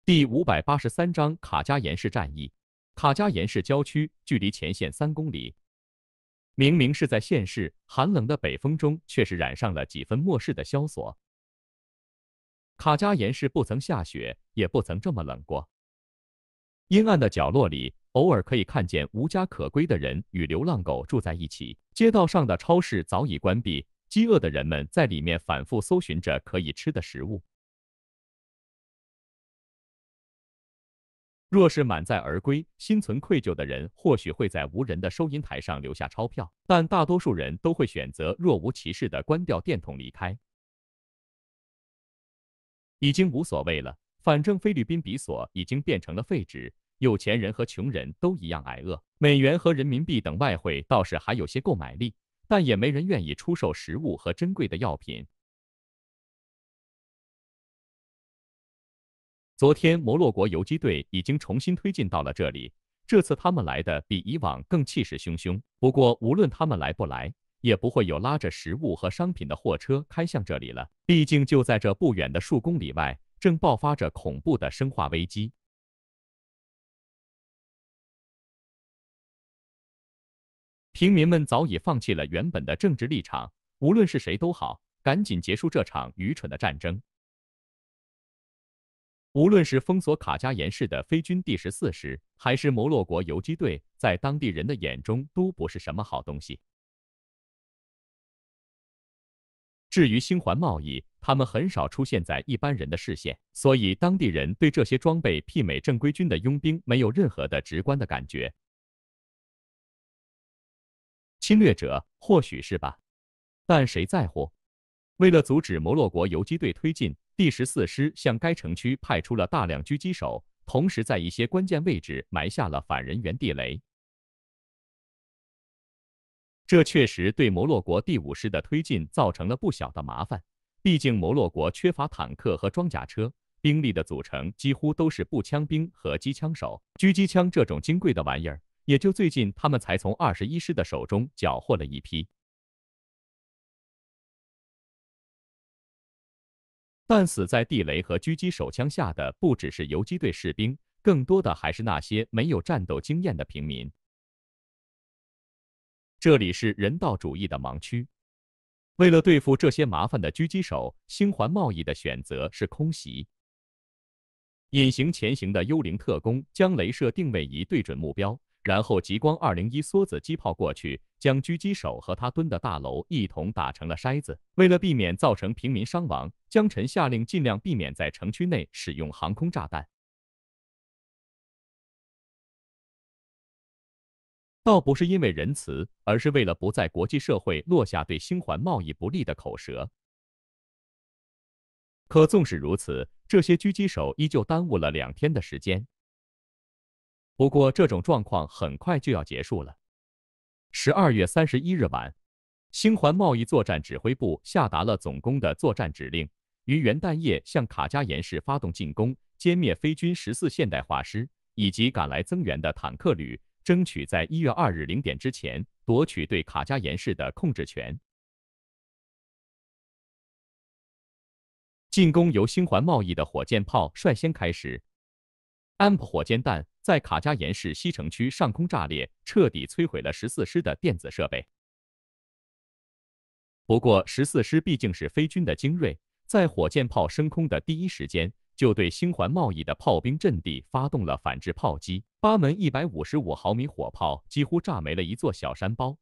第五百八十三章卡加岩市战役。卡加岩市郊区，距离前线三公里。明明是在县市，寒冷的北风中，却是染上了几分末世的萧索。卡加岩市不曾下雪，也不曾这么冷过。阴暗的角落里，偶尔可以看见无家可归的人与流浪狗住在一起。街道上的超市早已关闭。饥饿的人们在里面反复搜寻着可以吃的食物。若是满载而归、心存愧疚的人，或许会在无人的收银台上留下钞票，但大多数人都会选择若无其事的关掉电筒离开。已经无所谓了，反正菲律宾比索已经变成了废纸，有钱人和穷人都一样挨饿。美元和人民币等外汇倒是还有些购买力。但也没人愿意出售食物和珍贵的药品。昨天摩洛国游击队已经重新推进到了这里，这次他们来的比以往更气势汹汹。不过无论他们来不来，也不会有拉着食物和商品的货车开向这里了。毕竟就在这不远的数公里外，正爆发着恐怖的生化危机。平民们早已放弃了原本的政治立场，无论是谁都好，赶紧结束这场愚蠢的战争。无论是封锁卡加延市的非军第十四师，还是摩洛国游击队，在当地人的眼中都不是什么好东西。至于星环贸易，他们很少出现在一般人的视线，所以当地人对这些装备媲美正规军的佣兵没有任何的直观的感觉。侵略者或许是吧，但谁在乎？为了阻止摩洛国游击队推进，第十四师向该城区派出了大量狙击手，同时在一些关键位置埋下了反人员地雷。这确实对摩洛国第五师的推进造成了不小的麻烦，毕竟摩洛国缺乏坦克和装甲车，兵力的组成几乎都是步枪兵和机枪手。狙击枪这种金贵的玩意儿，也就最近他们才从二十一师的手中缴获了一批。但死在地雷和狙击手枪下的不只是游击队士兵，更多的还是那些没有战斗经验的平民。这里是人道主义的盲区。为了对付这些麻烦的狙击手，星环贸易的选择是空袭。隐形前行的幽灵特工将镭射定位仪对准目标，然后极光二零一梭子机炮过去，将狙击手和他蹲的大楼一同打成了筛子。为了避免造成平民伤亡，江晨下令尽量避免在城区内使用航空炸弹。倒不是因为仁慈，而是为了不在国际社会落下对星环贸易不利的口舌。可纵使如此，这些狙击手依旧耽误了两天的时间。不过，这种状况很快就要结束了。十二月三十一日晚，星环贸易作战指挥部下达了总攻的作战指令，于元旦夜向卡加延市发动进攻，歼灭非军十四现代化师以及赶来增援的坦克旅。争取在一月二日零点之前夺取对卡加延市的控制权。进攻由星环贸易的火箭炮率先开始，AMP 火箭弹在卡加延市西城区上空炸裂，彻底摧毁了十四师的电子设备。不过，十四师毕竟是非军的精锐，在火箭炮升空的第一时间。就对星环贸易的炮兵阵地发动了反制炮击，八门一百五十五毫米火炮几乎炸没了一座小山包，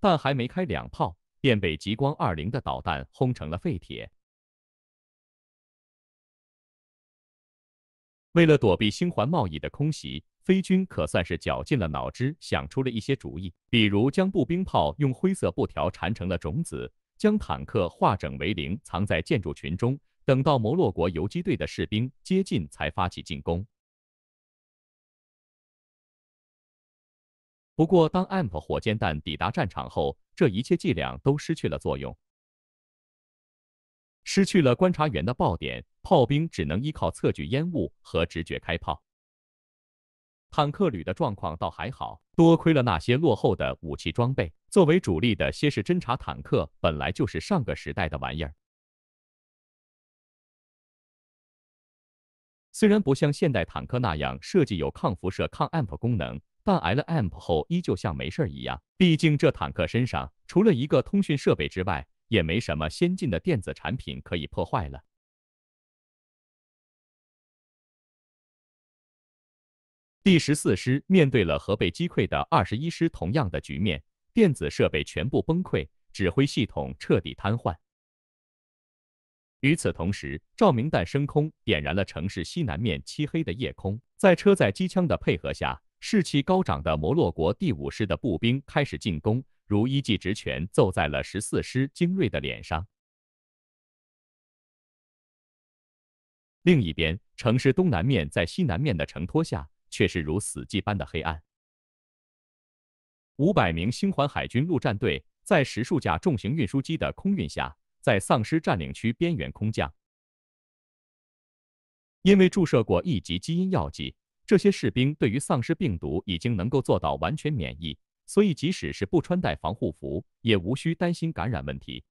但还没开两炮，便被极光二零的导弹轰成了废铁。为了躲避星环贸易的空袭，飞军可算是绞尽了脑汁，想出了一些主意，比如将步兵炮用灰色布条缠成了种子，将坦克化整为零，藏在建筑群中。等到摩洛国游击队的士兵接近，才发起进攻。不过，当 AMP 火箭弹抵达战场后，这一切伎俩都失去了作用。失去了观察员的爆点，炮兵只能依靠测距烟雾和直觉开炮。坦克旅的状况倒还好，多亏了那些落后的武器装备。作为主力的蝎式侦察坦克，本来就是上个时代的玩意儿。虽然不像现代坦克那样设计有抗辐射、抗 AMP 功能，但挨了 AMP 后依旧像没事一样。毕竟这坦克身上除了一个通讯设备之外，也没什么先进的电子产品可以破坏了。第十四师面对了和被击溃的二十一师同样的局面，电子设备全部崩溃，指挥系统彻底瘫痪。与此同时，照明弹升空，点燃了城市西南面漆黑的夜空。在车载机枪的配合下，士气高涨的摩洛国第五师的步兵开始进攻，如一记直拳揍在了十四师精锐的脸上。另一边，城市东南面在西南面的承托下，却是如死寂般的黑暗。五百名星环海军陆战队在十数架重型运输机的空运下。在丧尸占领区边缘空降，因为注射过一级基因药剂，这些士兵对于丧尸病毒已经能够做到完全免疫，所以即使是不穿戴防护服，也无需担心感染问题。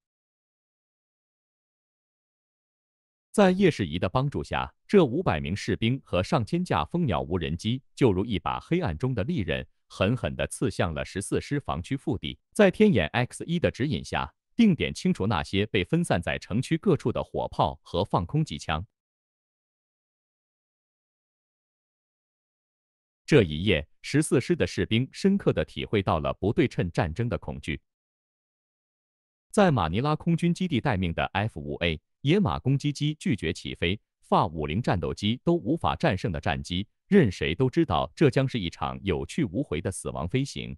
在叶世仪的帮助下，这五百名士兵和上千架蜂鸟无人机就如一把黑暗中的利刃，狠狠地刺向了十四师防区腹地。在天眼 X 一的指引下。定点清除那些被分散在城区各处的火炮和放空机枪。这一夜，十四师的士兵深刻的体会到了不对称战争的恐惧。在马尼拉空军基地待命的 F 五 A 野马攻击机拒绝起飞，发五零战斗机都无法战胜的战机，任谁都知道这将是一场有去无回的死亡飞行。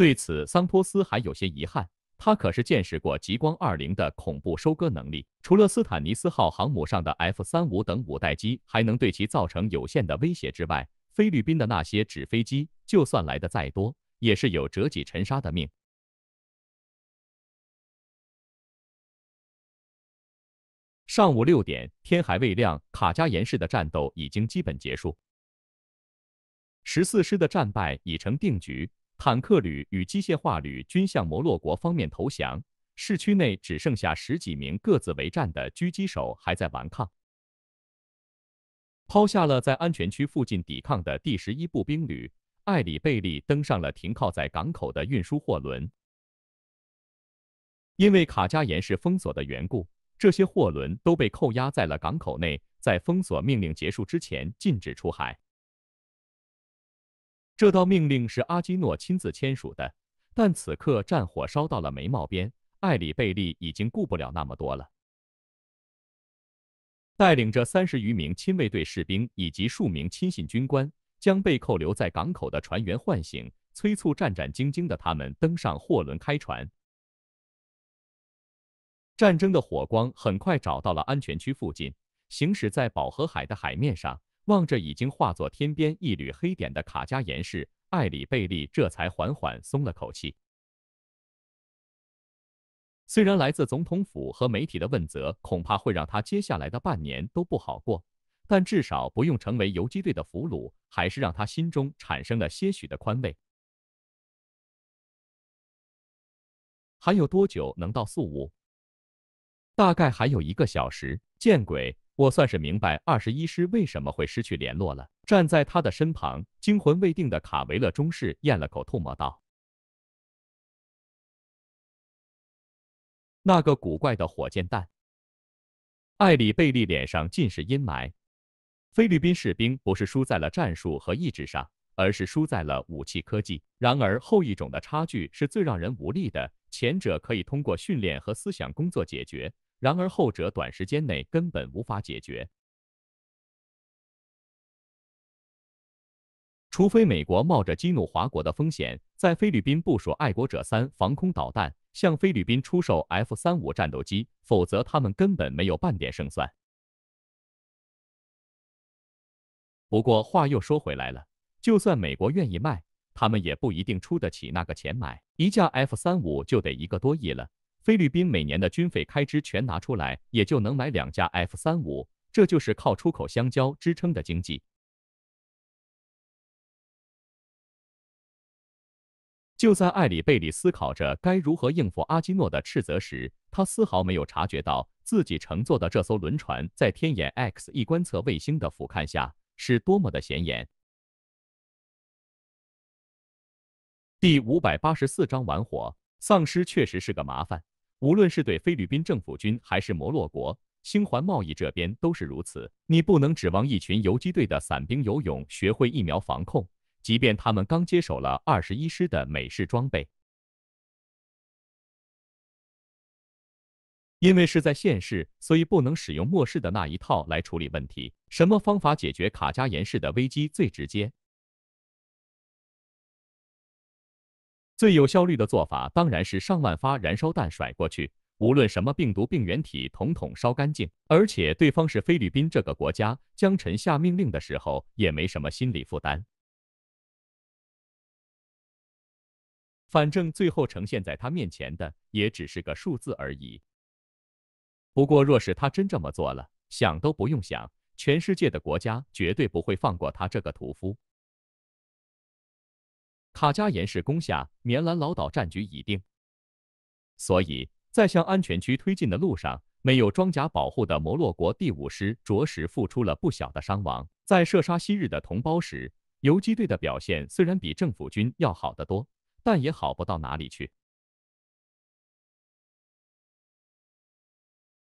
对此，桑托斯还有些遗憾。他可是见识过极光二零的恐怖收割能力。除了斯坦尼斯号航母上的 F 三五等五代机还能对其造成有限的威胁之外，菲律宾的那些纸飞机，就算来的再多，也是有折戟沉沙的命。上午六点，天还未亮，卡加延市的战斗已经基本结束。十四师的战败已成定局，坦克旅与机械化旅均向摩洛国方面投降，市区内只剩下十几名各自为战的狙击手还在顽抗。抛下了在安全区附近抵抗的第十一步兵旅，艾里贝利登上了停靠在港口的运输货轮，因为卡加延是封锁的缘故。这些货轮都被扣押在了港口内，在封锁命令结束之前禁止出海。这道命令是阿基诺亲自签署的，但此刻战火烧到了眉毛边，艾里贝利已经顾不了那么多了。带领着三十余名亲卫队士兵以及数名亲信军官，将被扣留在港口的船员唤醒，催促战战兢兢的他们登上货轮开船。战争的火光很快找到了安全区附近，行驶在饱和海的海面上，望着已经化作天边一缕黑点的卡加延市，艾里贝利这才缓缓松了口气。虽然来自总统府和媒体的问责恐怕会让他接下来的半年都不好过，但至少不用成为游击队的俘虏，还是让他心中产生了些许的宽慰。还有多久能到宿务？大概还有一个小时，见鬼！我算是明白二十一师为什么会失去联络了。站在他的身旁，惊魂未定的卡维勒中士咽了口唾沫道：“那个古怪的火箭弹。”艾里贝利脸上尽是阴霾。菲律宾士兵不是输在了战术和意志上，而是输在了武器科技。然而后一种的差距是最让人无力的，前者可以通过训练和思想工作解决。然而后者短时间内根本无法解决，除非美国冒着激怒华国的风险，在菲律宾部署爱国者三防空导弹，向菲律宾出售 F 三五战斗机，否则他们根本没有半点胜算。不过话又说回来了，就算美国愿意卖，他们也不一定出得起那个钱买，一架 F 三五就得一个多亿了。菲律宾每年的军费开支全拿出来，也就能买两架 F 三五，这就是靠出口香蕉支撑的经济。就在艾里贝里思考着该如何应付阿基诺的斥责时，他丝毫没有察觉到自己乘坐的这艘轮船在天眼 X 一观测卫星的俯瞰下是多么的显眼。第五百八十四章玩火，丧尸确实是个麻烦。无论是对菲律宾政府军，还是摩洛国星环贸易这边，都是如此。你不能指望一群游击队的伞兵游泳学会疫苗防控，即便他们刚接手了二十一师的美式装备。因为是在现世，所以不能使用末世的那一套来处理问题。什么方法解决卡加延市的危机最直接？最有效率的做法当然是上万发燃烧弹甩过去，无论什么病毒病原体，统统烧干净。而且对方是菲律宾这个国家，江晨下命令的时候也没什么心理负担。反正最后呈现在他面前的也只是个数字而已。不过若是他真这么做了，想都不用想，全世界的国家绝对不会放过他这个屠夫。卡加延市攻下棉兰老岛，战局已定。所以在向安全区推进的路上，没有装甲保护的摩洛国第五师着实付出了不小的伤亡。在射杀昔日的同胞时，游击队的表现虽然比政府军要好得多，但也好不到哪里去。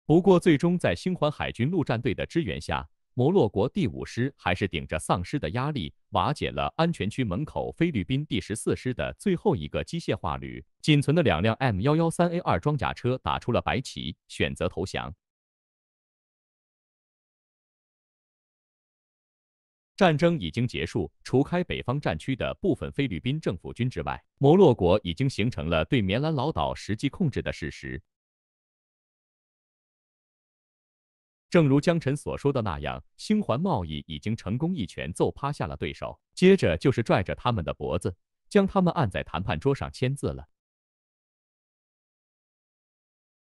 不过，最终在星环海军陆战队的支援下。摩洛国第五师还是顶着丧尸的压力，瓦解了安全区门口菲律宾第十四师的最后一个机械化旅，仅存的两辆 M 幺幺三 A 二装甲车打出了白旗，选择投降。战争已经结束，除开北方战区的部分菲律宾政府军之外，摩洛国已经形成了对棉兰老岛实际控制的事实。正如江晨所说的那样，星环贸易已经成功一拳揍趴下了对手，接着就是拽着他们的脖子，将他们按在谈判桌上签字了。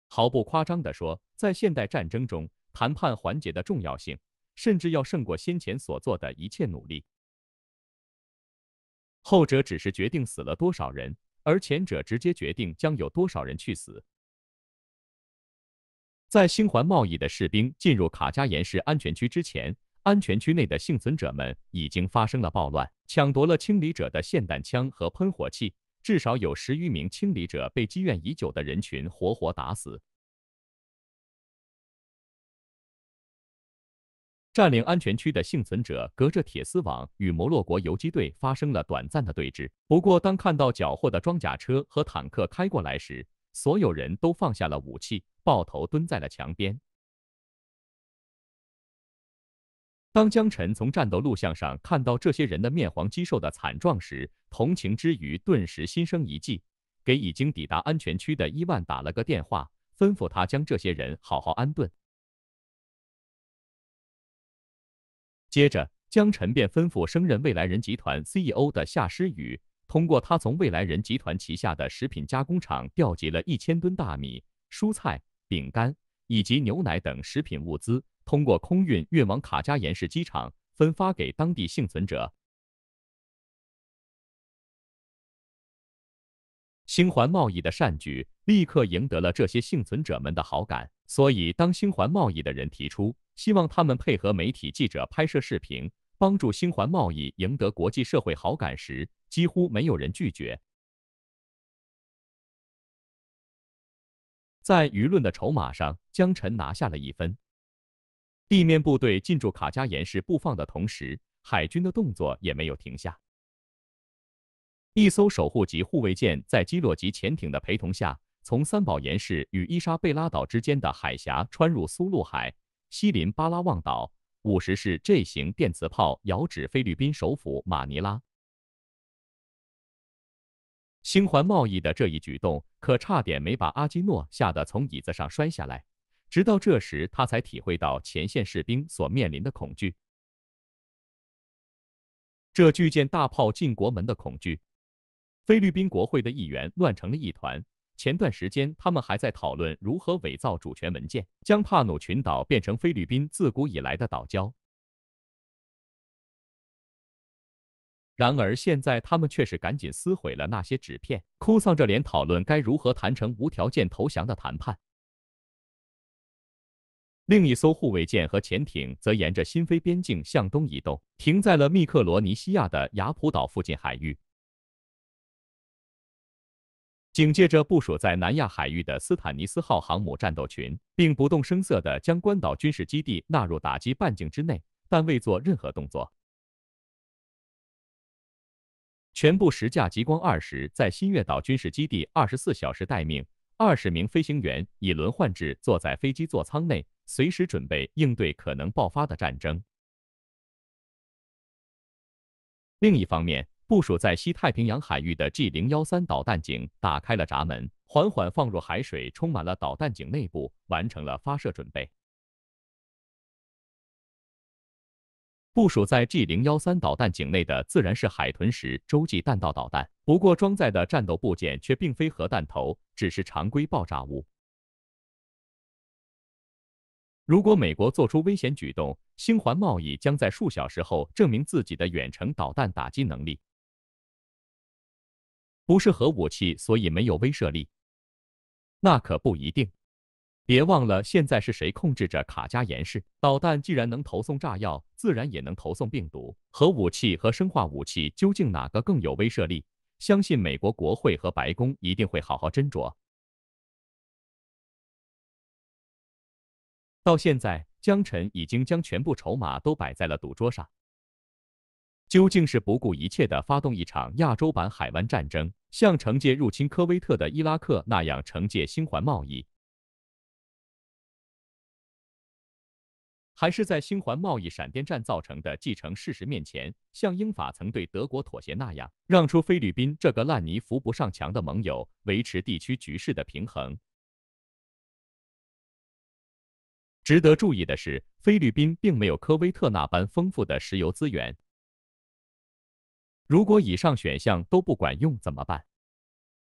毫不夸张地说，在现代战争中，谈判环节的重要性，甚至要胜过先前所做的一切努力。后者只是决定死了多少人，而前者直接决定将有多少人去死。在星环贸易的士兵进入卡加延市安全区之前，安全区内的幸存者们已经发生了暴乱，抢夺了清理者的霰弹枪和喷火器，至少有十余名清理者被积怨已久的人群活活打死。占领安全区的幸存者隔着铁丝网与摩洛国游击队发生了短暂的对峙。不过，当看到缴获的装甲车和坦克开过来时，所有人都放下了武器。抱头蹲在了墙边。当江晨从战斗录像上看到这些人的面黄肌瘦的惨状时，同情之余，顿时心生一计，给已经抵达安全区的伊万打了个电话，吩咐他将这些人好好安顿。接着，江晨便吩咐升任未来人集团 CEO 的夏诗雨，通过他从未来人集团旗下的食品加工厂调集了一千吨大米、蔬菜。饼干以及牛奶等食品物资通过空运运往卡加延市机场，分发给当地幸存者。星环贸易的善举立刻赢得了这些幸存者们的好感，所以当星环贸易的人提出希望他们配合媒体记者拍摄视频，帮助星环贸易赢得国际社会好感时，几乎没有人拒绝。在舆论的筹码上，江晨拿下了一分。地面部队进驻卡加延市布放的同时，海军的动作也没有停下。一艘守护级护卫舰在基洛级潜艇的陪同下，从三宝岩市与伊莎贝拉岛之间的海峡穿入苏禄海，西临巴拉望岛。五十式 J 型电磁炮遥指菲律宾首府马尼拉。星环贸易的这一举动，可差点没把阿基诺吓得从椅子上摔下来。直到这时，他才体会到前线士兵所面临的恐惧。这巨舰大炮进国门的恐惧，菲律宾国会的议员乱成了一团。前段时间，他们还在讨论如何伪造主权文件，将帕努群岛变成菲律宾自古以来的岛礁。然而现在，他们却是赶紧撕毁了那些纸片，哭丧着脸讨论该如何谈成无条件投降的谈判。另一艘护卫舰和潜艇则沿着新菲边境向东移动，停在了密克罗尼西亚的雅普岛附近海域。紧接着，部署在南亚海域的斯坦尼斯号航母战斗群，并不动声色地将关岛军事基地纳入打击半径之内，但未做任何动作。全部十架极光二十在新月岛军事基地二十四小时待命，二十名飞行员以轮换制坐在飞机座舱内，随时准备应对可能爆发的战争。另一方面，部署在西太平洋海域的 G 零幺三导弹井打开了闸门，缓缓放入海水，充满了导弹井内部，完成了发射准备。部署在 G 零幺三导弹井内的自然是海豚式洲际弹道导弹，不过装载的战斗部件却并非核弹头，只是常规爆炸物。如果美国做出危险举动，星环贸易将在数小时后证明自己的远程导弹打击能力。不是核武器，所以没有威慑力，那可不一定。别忘了，现在是谁控制着卡加延市？导弹既然能投送炸药，自然也能投送病毒。核武器和生化武器究竟哪个更有威慑力？相信美国国会和白宫一定会好好斟酌。到现在，江晨已经将全部筹码都摆在了赌桌上。究竟是不顾一切的发动一场亚洲版海湾战争，像惩戒入侵科威特的伊拉克那样惩戒星环贸易？还是在新环贸易闪电战造成的既成事实面前，像英法曾对德国妥协那样，让出菲律宾这个烂泥扶不上墙的盟友，维持地区局势的平衡？值得注意的是，菲律宾并没有科威特那般丰富的石油资源。如果以上选项都不管用怎么办？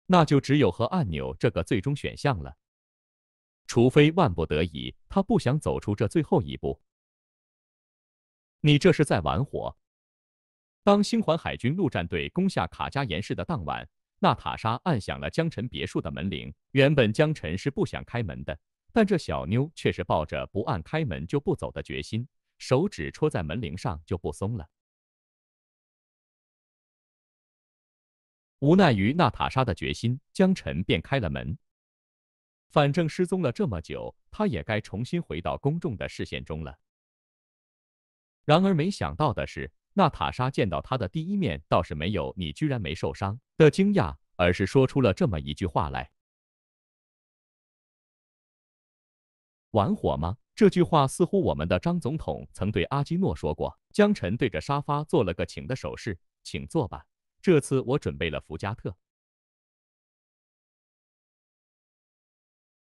那就只有和按钮这个最终选项了。除非万不得已，他不想走出这最后一步。你这是在玩火。当新环海军陆战队攻下卡加延市的当晚，娜塔莎按响了江晨别墅的门铃。原本江晨是不想开门的，但这小妞却是抱着不按开门就不走的决心，手指戳在门铃上就不松了。无奈于娜塔莎的决心，江晨便开了门。反正失踪了这么久，他也该重新回到公众的视线中了。然而没想到的是，娜塔莎见到他的第一面，倒是没有“你居然没受伤”的惊讶，而是说出了这么一句话来：“玩火吗？”这句话似乎我们的张总统曾对阿基诺说过。江晨对着沙发做了个请的手势：“请坐吧，这次我准备了伏加特。”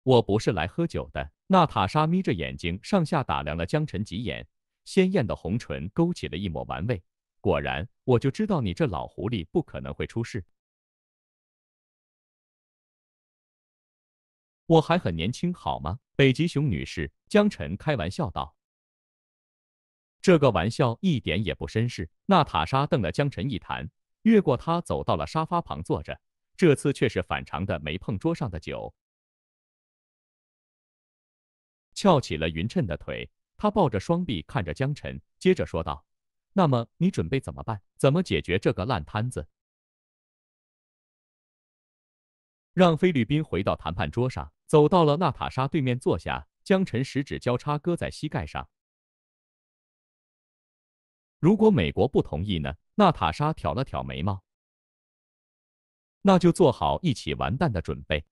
我不是来喝酒的。娜塔莎眯着眼睛，上下打量了江晨几眼，鲜艳的红唇勾起了一抹玩味。果然，我就知道你这老狐狸不可能会出事。我还很年轻，好吗，北极熊女士？江晨开玩笑道。这个玩笑一点也不绅士。娜塔莎瞪了江晨一弹，越过他走到了沙发旁坐着，这次却是反常的没碰桌上的酒。翘起了匀称的腿，他抱着双臂看着江晨，接着说道：“那么你准备怎么办？怎么解决这个烂摊子？让菲律宾回到谈判桌上。”走到了娜塔莎对面坐下，江晨十指交叉搁在膝盖上。如果美国不同意呢？娜塔莎挑了挑眉毛。那就做好一起完蛋的准备。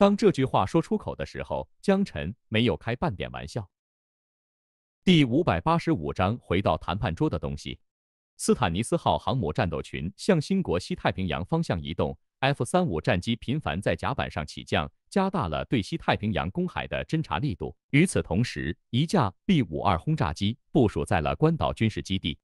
当这句话说出口的时候，江晨没有开半点玩笑。第五百八十五章回到谈判桌的东西。斯坦尼斯号航母战斗群向新国西太平洋方向移动，F 三五战机频繁在甲板上起降，加大了对西太平洋公海的侦察力度。与此同时，一架 B 五二轰炸机部署在了关岛军事基地。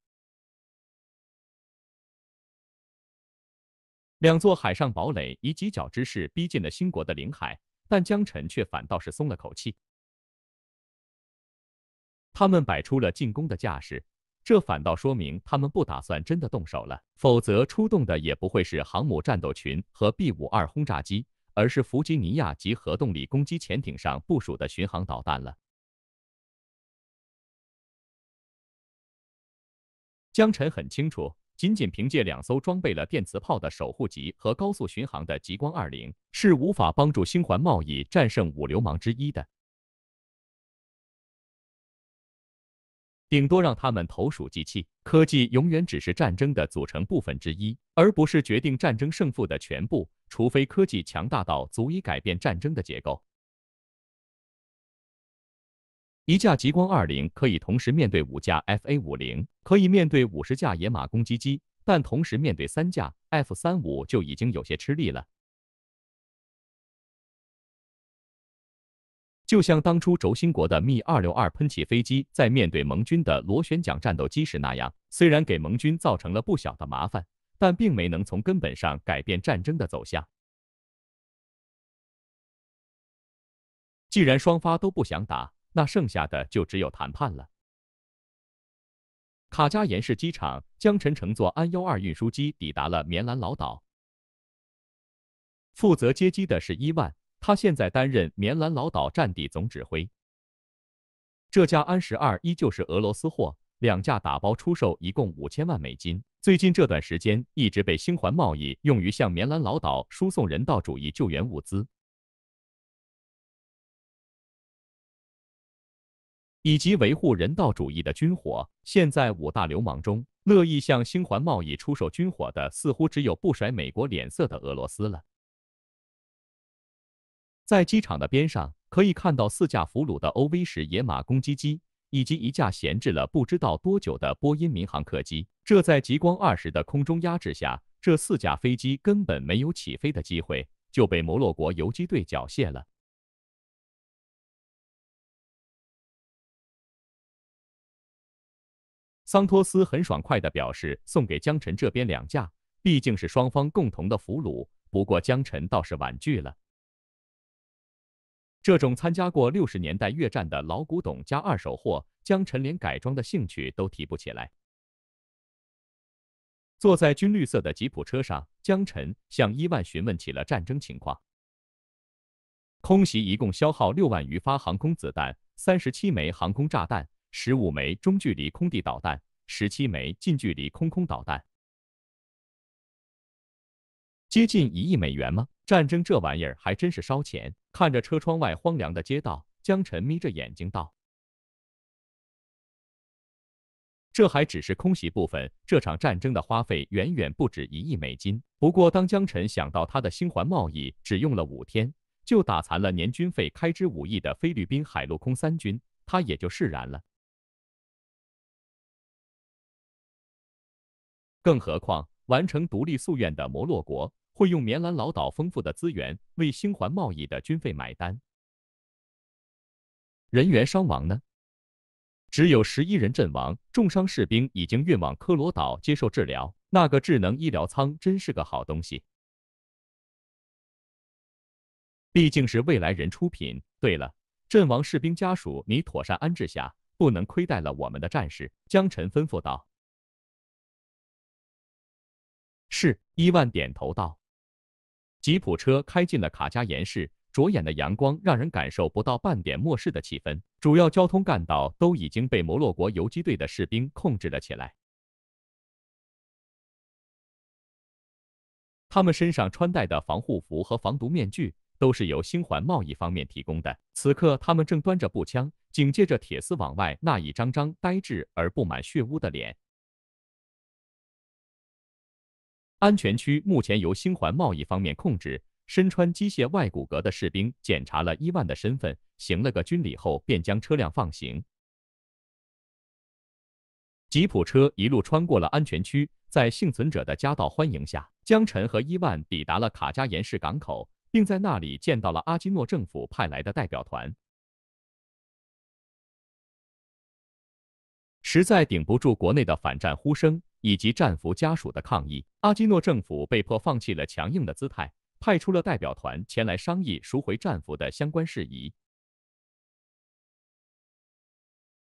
两座海上堡垒以犄角之势逼近了新国的领海，但江晨却反倒是松了口气。他们摆出了进攻的架势，这反倒说明他们不打算真的动手了。否则出动的也不会是航母战斗群和 B 五二轰炸机，而是弗吉尼亚级核动力攻击潜艇上部署的巡航导弹了。江晨很清楚。仅仅凭借两艘装备了电磁炮的守护级和高速巡航的极光二零，是无法帮助星环贸易战胜五流氓之一的。顶多让他们投鼠忌器。科技永远只是战争的组成部分之一，而不是决定战争胜负的全部。除非科技强大到足以改变战争的结构。一架极光二零可以同时面对五架 FA 五零，可以面对五十架野马攻击机，但同时面对三架 F 三五就已经有些吃力了。就像当初轴心国的 Me 二六二喷气飞机在面对盟军的螺旋桨战斗机时那样，虽然给盟军造成了不小的麻烦，但并没能从根本上改变战争的走向。既然双方都不想打。那剩下的就只有谈判了。卡加延市机场，江晨乘坐安幺二运输机抵达了棉兰老岛。负责接机的是伊万，他现在担任棉兰老岛战地总指挥。这架安十二依旧是俄罗斯货，两架打包出售，一共五千万美金。最近这段时间一直被星环贸易用于向棉兰老岛输送人道主义救援物资。以及维护人道主义的军火，现在五大流氓中，乐意向星环贸易出售军火的，似乎只有不甩美国脸色的俄罗斯了。在机场的边上，可以看到四架俘虏的 OV 十野马攻击机，以及一架闲置了不知道多久的波音民航客机。这在极光二十的空中压制下，这四架飞机根本没有起飞的机会，就被摩洛国游击队缴械了。桑托斯很爽快地表示送给江晨这边两架，毕竟是双方共同的俘虏。不过江晨倒是婉拒了。这种参加过六十年代越战的老古董加二手货，江晨连改装的兴趣都提不起来。坐在军绿色的吉普车上，江晨向伊万询问起了战争情况。空袭一共消耗六万余发航空子弹，三十七枚航空炸弹。十五枚中距离空地导弹，十七枚近距离空空导弹，接近一亿美元吗？战争这玩意儿还真是烧钱。看着车窗外荒凉的街道，江晨眯着眼睛道：“这还只是空袭部分，这场战争的花费远远不止一亿美金。”不过，当江晨想到他的星环贸易只用了五天就打残了年军费开支五亿的菲律宾海陆空三军，他也就释然了。更何况，完成独立夙愿的摩洛国会用棉兰老岛丰富的资源为星环贸易的军费买单。人员伤亡呢？只有十一人阵亡，重伤士兵已经运往科罗岛接受治疗。那个智能医疗舱真是个好东西，毕竟是未来人出品。对了，阵亡士兵家属你妥善安置下，不能亏待了我们的战士。江晨吩咐道。是伊万点头道。吉普车开进了卡加岩市，灼眼的阳光让人感受不到半点漠视的气氛。主要交通干道都已经被摩洛国游击队的士兵控制了起来。他们身上穿戴的防护服和防毒面具都是由星环贸易方面提供的。此刻，他们正端着步枪，警戒着铁丝网外那一张张呆滞而布满血污的脸。安全区目前由星环贸易方面控制。身穿机械外骨骼的士兵检查了伊万的身份，行了个军礼后，便将车辆放行。吉普车一路穿过了安全区，在幸存者的夹道欢迎下，江晨和伊万抵达了卡加延市港口，并在那里见到了阿基诺政府派来的代表团。实在顶不住国内的反战呼声。以及战俘家属的抗议，阿基诺政府被迫放弃了强硬的姿态，派出了代表团前来商议赎回战俘的相关事宜。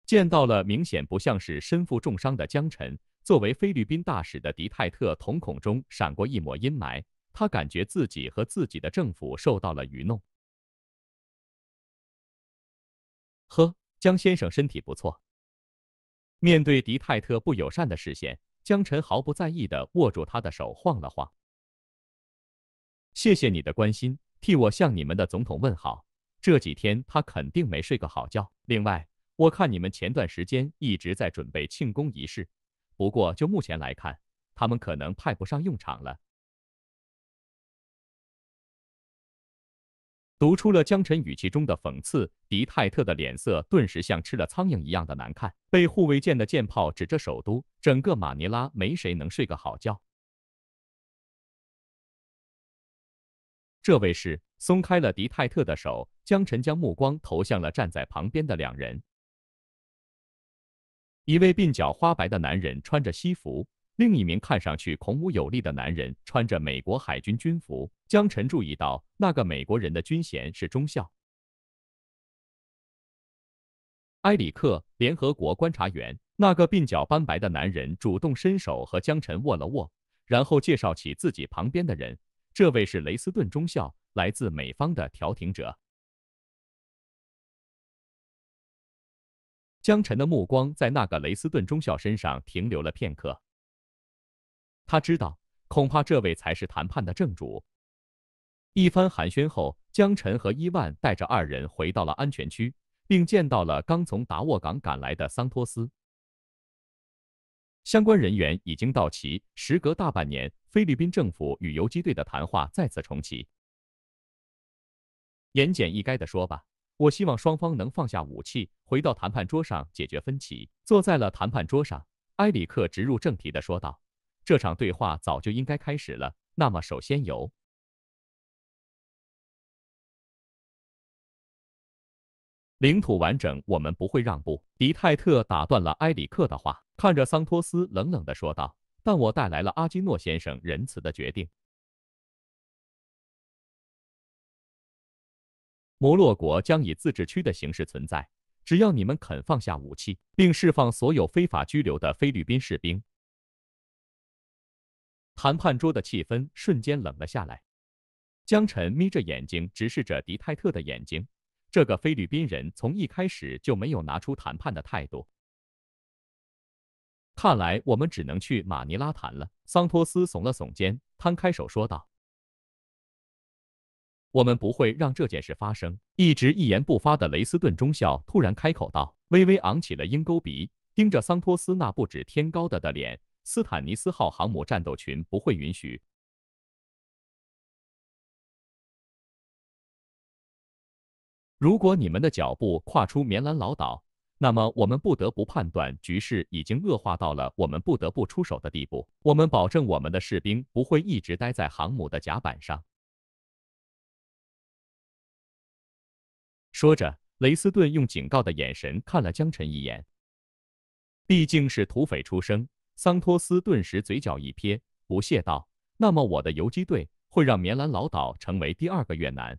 见到了明显不像是身负重伤的江晨，作为菲律宾大使的迪泰特瞳孔中闪过一抹阴霾，他感觉自己和自己的政府受到了愚弄。呵，江先生身体不错。面对迪泰特不友善的视线。江晨毫不在意地握住他的手，晃了晃。谢谢你的关心，替我向你们的总统问好。这几天他肯定没睡个好觉。另外，我看你们前段时间一直在准备庆功仪式，不过就目前来看，他们可能派不上用场了。读出了江晨语气中的讽刺，迪泰特的脸色顿时像吃了苍蝇一样的难看。被护卫舰的舰炮指着首都，整个马尼拉没谁能睡个好觉。这位是松开了迪泰特的手，江晨将目光投向了站在旁边的两人。一位鬓角花白的男人穿着西服。另一名看上去孔武有力的男人穿着美国海军军服，江晨注意到那个美国人的军衔是中校。埃里克，联合国观察员。那个鬓角斑白的男人主动伸手和江晨握了握，然后介绍起自己旁边的人，这位是雷斯顿中校，来自美方的调停者。江晨的目光在那个雷斯顿中校身上停留了片刻。他知道，恐怕这位才是谈判的正主。一番寒暄后，江晨和伊万带着二人回到了安全区，并见到了刚从达沃港赶来的桑托斯。相关人员已经到齐。时隔大半年，菲律宾政府与游击队的谈话再次重启。言简意赅的说吧，我希望双方能放下武器，回到谈判桌上解决分歧。坐在了谈判桌上，埃里克直入正题的说道：“这场对话早就应该开始了。那么，首先由领土完整，我们不会让步。”迪泰特打断了埃里克的话，看着桑托斯冷冷的说道：“但我带来了阿基诺先生仁慈的决定。”摩洛国将以自治区的形式存在，只要你们肯放下武器，并释放所有非法拘留的菲律宾士兵。谈判桌的气氛瞬间冷了下来。江晨眯着眼睛直视着迪泰特的眼睛，这个菲律宾人从一开始就没有拿出谈判的态度。看来我们只能去马尼拉谈了。桑托斯耸了耸肩，摊开手说道。我们不会让这件事发生。一直一言不发的雷斯顿中校突然开口道，微微昂起了鹰钩鼻，盯着桑托斯那不止天高的的脸。斯坦尼斯号航母战斗群不会允许。如果你们的脚步跨出棉兰老岛，那么我们不得不判断局势已经恶化到了我们不得不出手的地步。我们保证我们的士兵不会一直待在航母的甲板上。说着，雷斯顿用警告的眼神看了江晨一眼。毕竟是土匪出身，桑托斯顿时嘴角一撇，不屑道：“那么我的游击队会让棉兰老岛成为第二个越南。”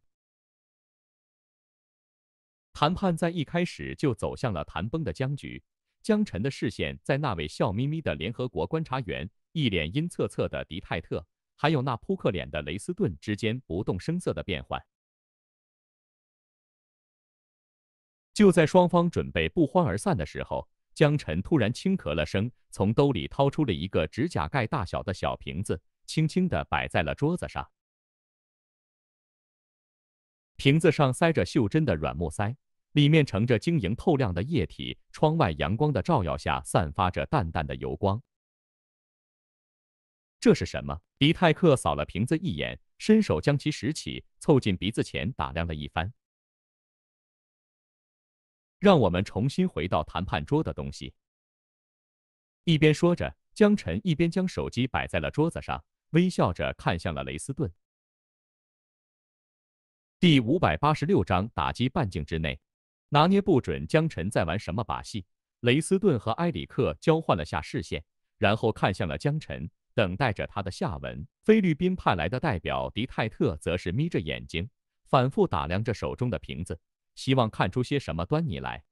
谈判在一开始就走向了谈崩的僵局。江晨的视线在那位笑眯眯的联合国观察员、一脸阴恻恻的迪泰特，还有那扑克脸的雷斯顿之间不动声色的变换。就在双方准备不欢而散的时候，江晨突然轻咳了声，从兜里掏出了一个指甲盖大小的小瓶子，轻轻地摆在了桌子上。瓶子上塞着袖珍的软木塞，里面盛着晶莹透亮的液体，窗外阳光的照耀下散发着淡淡的油光。这是什么？迪泰克扫了瓶子一眼，伸手将其拾起，凑近鼻子前打量了一番。让我们重新回到谈判桌的东西。一边说着，江晨一边将手机摆在了桌子上，微笑着看向了雷斯顿。第五百八十六章打击半径之内，拿捏不准江晨在玩什么把戏。雷斯顿和埃里克交换了下视线，然后看向了江晨，等待着他的下文。菲律宾派来的代表迪泰特则是眯着眼睛，反复打量着手中的瓶子。希望看出些什么端倪来。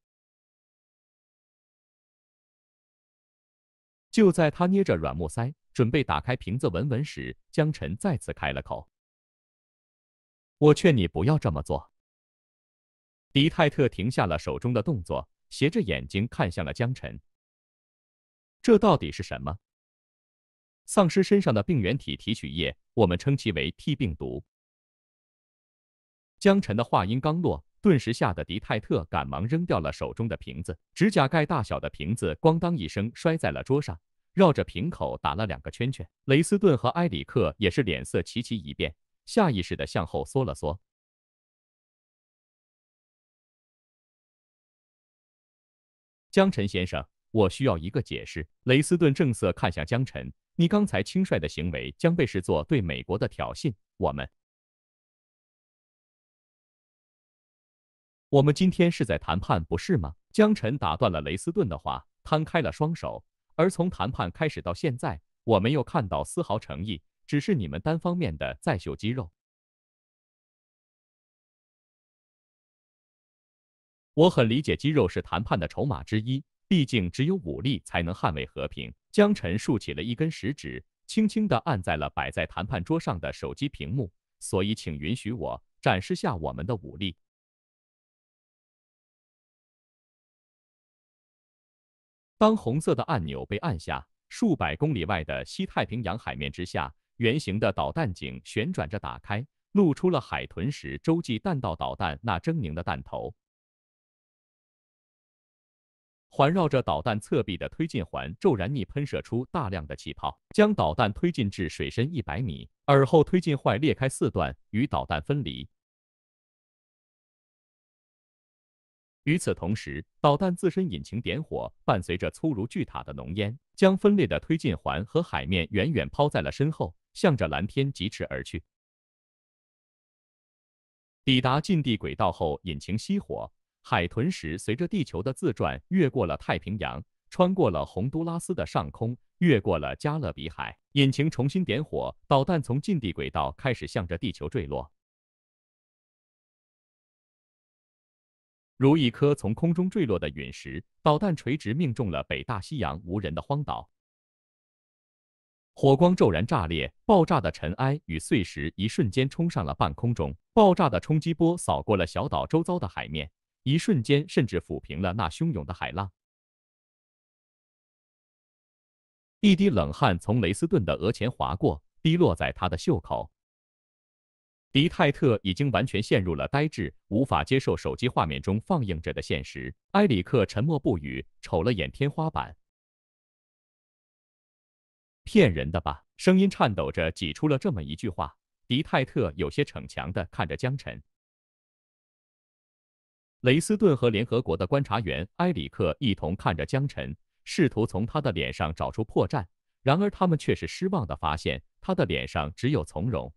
就在他捏着软木塞，准备打开瓶子闻闻时，江晨再次开了口：“我劝你不要这么做。”迪泰特停下了手中的动作，斜着眼睛看向了江晨：“这到底是什么？”丧尸身上的病原体提取液，我们称其为 T 病毒。江晨的话音刚落。顿时吓得迪泰特赶忙扔掉了手中的瓶子，指甲盖大小的瓶子咣当一声摔在了桌上，绕着瓶口打了两个圈圈。雷斯顿和埃里克也是脸色齐齐一变，下意识的向后缩了缩。江晨先生，我需要一个解释。雷斯顿正色看向江晨，你刚才轻率的行为将被视作对美国的挑衅，我们。我们今天是在谈判，不是吗？江晨打断了雷斯顿的话，摊开了双手。而从谈判开始到现在，我没有看到丝毫诚意，只是你们单方面的在秀肌肉。我很理解，肌肉是谈判的筹码之一，毕竟只有武力才能捍卫和平。江晨竖起了一根食指，轻轻的按在了摆在谈判桌上的手机屏幕。所以，请允许我展示下我们的武力。当红色的按钮被按下，数百公里外的西太平洋海面之下，圆形的导弹井旋转着打开，露出了海豚式洲际弹道导弹那狰狞的弹头。环绕着导弹侧壁的推进环骤然逆喷射出大量的气泡，将导弹推进至水深一百米，而后推进坏裂开四段，与导弹分离。与此同时，导弹自身引擎点火，伴随着粗如巨塔的浓烟，将分裂的推进环和海面远远抛在了身后，向着蓝天疾驰而去。抵达近地轨道后，引擎熄火，海豚石随着地球的自转，越过了太平洋，穿过了洪都拉斯的上空，越过了加勒比海，引擎重新点火，导弹从近地轨道开始向着地球坠落。如一颗从空中坠落的陨石，导弹垂直命中了北大西洋无人的荒岛。火光骤然炸裂，爆炸的尘埃与碎石一瞬间冲上了半空中，爆炸的冲击波扫过了小岛周遭的海面，一瞬间甚至抚平了那汹涌的海浪。一滴冷汗从雷斯顿的额前划过，滴落在他的袖口。迪泰特已经完全陷入了呆滞，无法接受手机画面中放映着的现实。埃里克沉默不语，瞅了眼天花板。骗人的吧？声音颤抖着挤出了这么一句话。迪泰特有些逞强的看着江晨。雷斯顿和联合国的观察员埃里克一同看着江晨，试图从他的脸上找出破绽。然而他们却是失望的发现，他的脸上只有从容。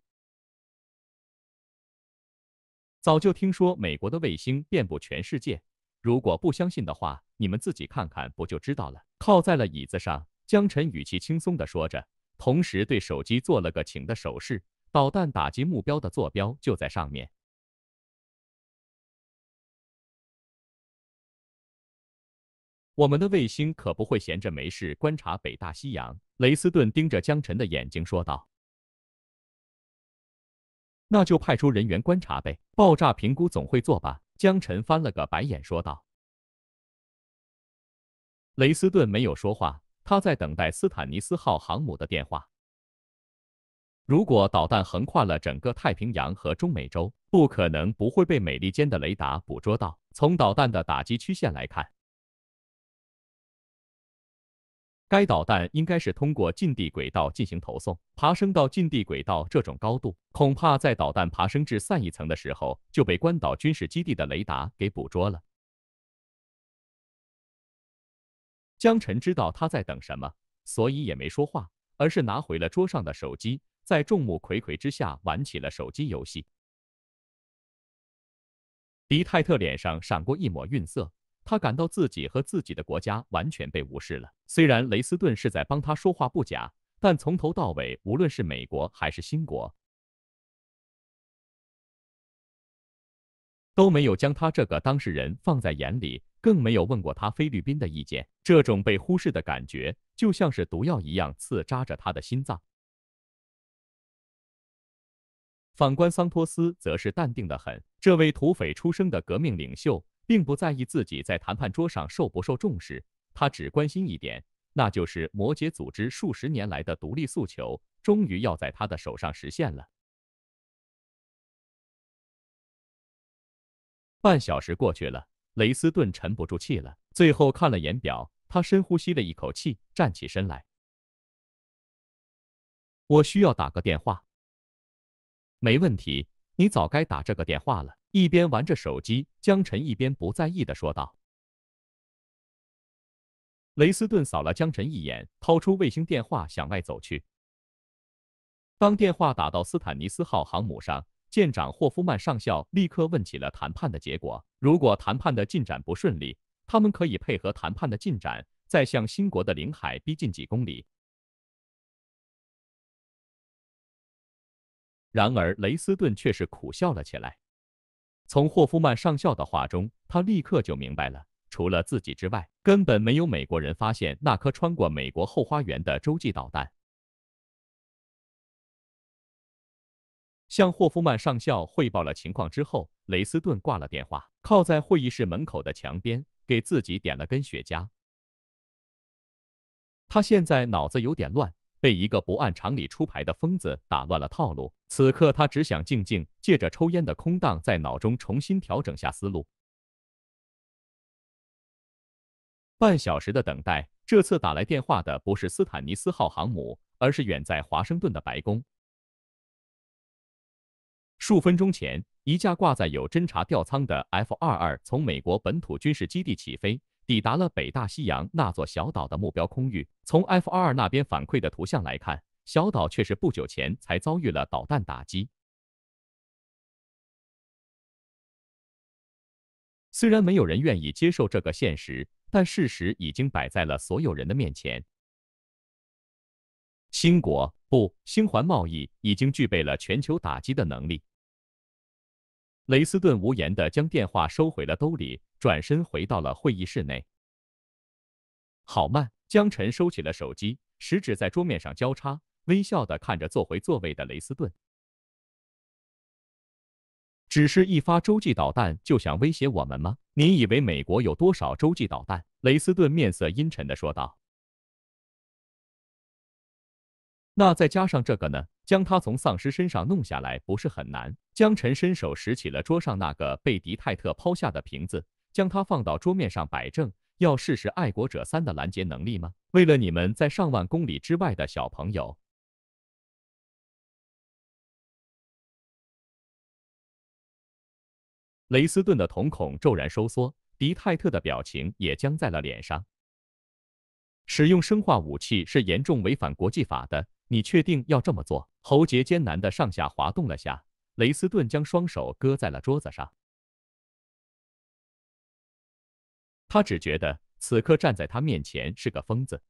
早就听说美国的卫星遍布全世界，如果不相信的话，你们自己看看不就知道了。靠在了椅子上，江晨语气轻松地说着，同时对手机做了个请的手势。导弹打击目标的坐标就在上面。我们的卫星可不会闲着没事观察北大西洋。雷斯顿盯着江晨的眼睛说道。那就派出人员观察呗，爆炸评估总会做吧？江晨翻了个白眼说道。雷斯顿没有说话，他在等待斯坦尼斯号航母的电话。如果导弹横跨了整个太平洋和中美洲，不可能不会被美利坚的雷达捕捉到。从导弹的打击曲线来看。该导弹应该是通过近地轨道进行投送，爬升到近地轨道这种高度，恐怕在导弹爬升至散逸层的时候就被关岛军事基地的雷达给捕捉了。江晨知道他在等什么，所以也没说话，而是拿回了桌上的手机，在众目睽睽之下玩起了手机游戏。迪泰特脸上闪过一抹愠色。他感到自己和自己的国家完全被无视了。虽然雷斯顿是在帮他说话不假，但从头到尾，无论是美国还是新国，都没有将他这个当事人放在眼里，更没有问过他菲律宾的意见。这种被忽视的感觉，就像是毒药一样刺扎着他的心脏。反观桑托斯，则是淡定的很。这位土匪出生的革命领袖。并不在意自己在谈判桌上受不受重视，他只关心一点，那就是摩羯组织数十年来的独立诉求，终于要在他的手上实现了。半小时过去了，雷斯顿沉不住气了，最后看了眼表，他深呼吸了一口气，站起身来：“我需要打个电话。”“没问题，你早该打这个电话了。”一边玩着手机，江晨一边不在意的说道。雷斯顿扫了江晨一眼，掏出卫星电话向外走去。当电话打到斯坦尼斯号航母上，舰长霍夫曼上校立刻问起了谈判的结果。如果谈判的进展不顺利，他们可以配合谈判的进展，再向新国的领海逼近几公里。然而，雷斯顿却是苦笑了起来。从霍夫曼上校的话中，他立刻就明白了，除了自己之外，根本没有美国人发现那颗穿过美国后花园的洲际导弹。向霍夫曼上校汇报了情况之后，雷斯顿挂了电话，靠在会议室门口的墙边，给自己点了根雪茄。他现在脑子有点乱。被一个不按常理出牌的疯子打乱了套路。此刻他只想静静借着抽烟的空档，在脑中重新调整下思路。半小时的等待，这次打来电话的不是斯坦尼斯号航母，而是远在华盛顿的白宫。数分钟前，一架挂载有侦察吊舱的 F-22 从美国本土军事基地起飞，抵达了北大西洋那座小岛的目标空域。从 F-22 那边反馈的图像来看，小岛却是不久前才遭遇了导弹打击。虽然没有人愿意接受这个现实，但事实已经摆在了所有人的面前。新国不，星环贸易已经具备了全球打击的能力。雷斯顿无言地将电话收回了兜里，转身回到了会议室内。好慢，江晨收起了手机，食指在桌面上交叉，微笑地看着坐回座位的雷斯顿。只是一发洲际导弹就想威胁我们吗？你以为美国有多少洲际导弹？雷斯顿面色阴沉地说道。那再加上这个呢？将他从丧尸身上弄下来不是很难。江晨伸手拾起了桌上那个被迪泰特抛下的瓶子，将它放到桌面上摆正。要试试爱国者三的拦截能力吗？为了你们在上万公里之外的小朋友。雷斯顿的瞳孔骤然收缩，迪泰特的表情也僵在了脸上。使用生化武器是严重违反国际法的。你确定要这么做？喉结艰难的上下滑动了下，雷斯顿将双手搁在了桌子上。他只觉得此刻站在他面前是个疯子。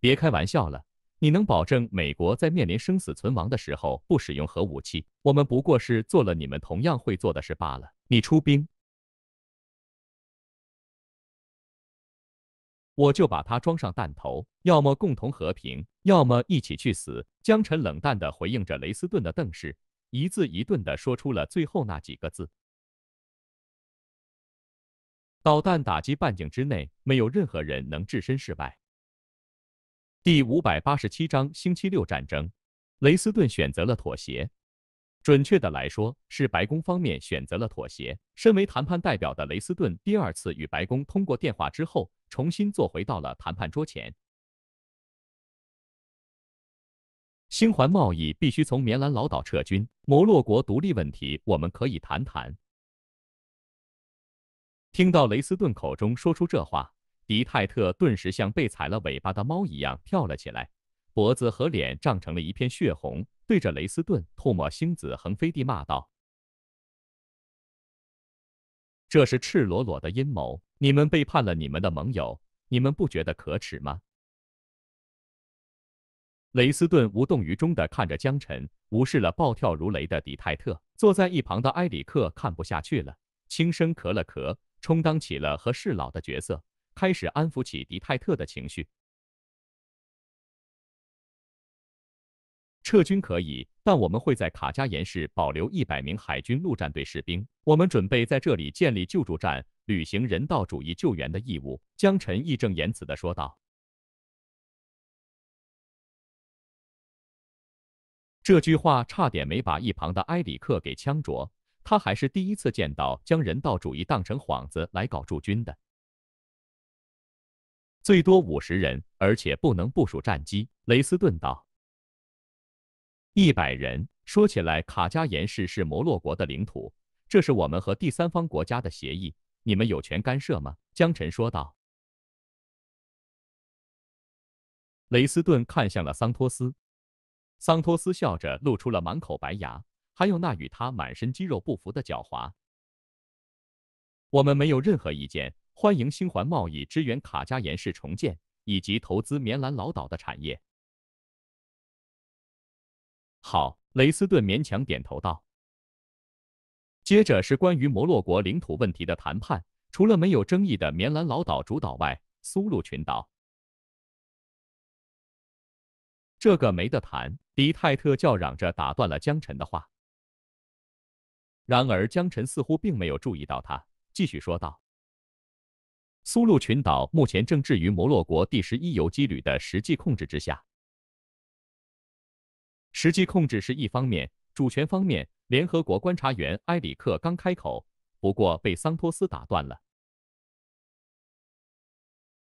别开玩笑了，你能保证美国在面临生死存亡的时候不使用核武器？我们不过是做了你们同样会做的事罢了。你出兵。我就把它装上弹头，要么共同和平，要么一起去死。江晨冷淡地回应着雷斯顿的瞪视，一字一顿地说出了最后那几个字。导弹打击半径之内，没有任何人能置身事外。第五百八十七章星期六战争，雷斯顿选择了妥协。准确的来说，是白宫方面选择了妥协。身为谈判代表的雷斯顿，第二次与白宫通过电话之后，重新坐回到了谈判桌前。星环贸易必须从棉兰老岛撤军，摩洛国独立问题我们可以谈谈。听到雷斯顿口中说出这话，迪泰特顿时像被踩了尾巴的猫一样跳了起来，脖子和脸涨成了一片血红。对着雷斯顿唾沫星子横飞地骂道：“这是赤裸裸的阴谋！你们背叛了你们的盟友，你们不觉得可耻吗？”雷斯顿无动于衷地看着江晨，无视了暴跳如雷的迪泰特。坐在一旁的埃里克看不下去了，轻声咳了咳，充当起了和事佬的角色，开始安抚起迪泰特的情绪。撤军可以，但我们会在卡加延市保留一百名海军陆战队士兵。我们准备在这里建立救助站，履行人道主义救援的义务。”江晨义正言辞地说道。这句话差点没把一旁的埃里克给呛着。他还是第一次见到将人道主义当成幌子来搞驻军的。最多五十人，而且不能部署战机。雷斯顿道。一百人。说起来，卡加延市是摩洛国的领土，这是我们和第三方国家的协议，你们有权干涉吗？江晨说道。雷斯顿看向了桑托斯，桑托斯笑着露出了满口白牙，还有那与他满身肌肉不符的狡猾。我们没有任何意见，欢迎星环贸易支援卡加延市重建，以及投资棉兰老岛的产业。好，雷斯顿勉强点头道。接着是关于摩洛国领土问题的谈判，除了没有争议的棉兰老岛主岛外，苏禄群岛这个没得谈。迪泰特叫嚷着打断了江晨的话。然而江晨似乎并没有注意到他，继续说道：“苏禄群岛目前正置于摩洛国第十一游击旅的实际控制之下。”实际控制是一方面，主权方面，联合国观察员埃里克刚开口，不过被桑托斯打断了。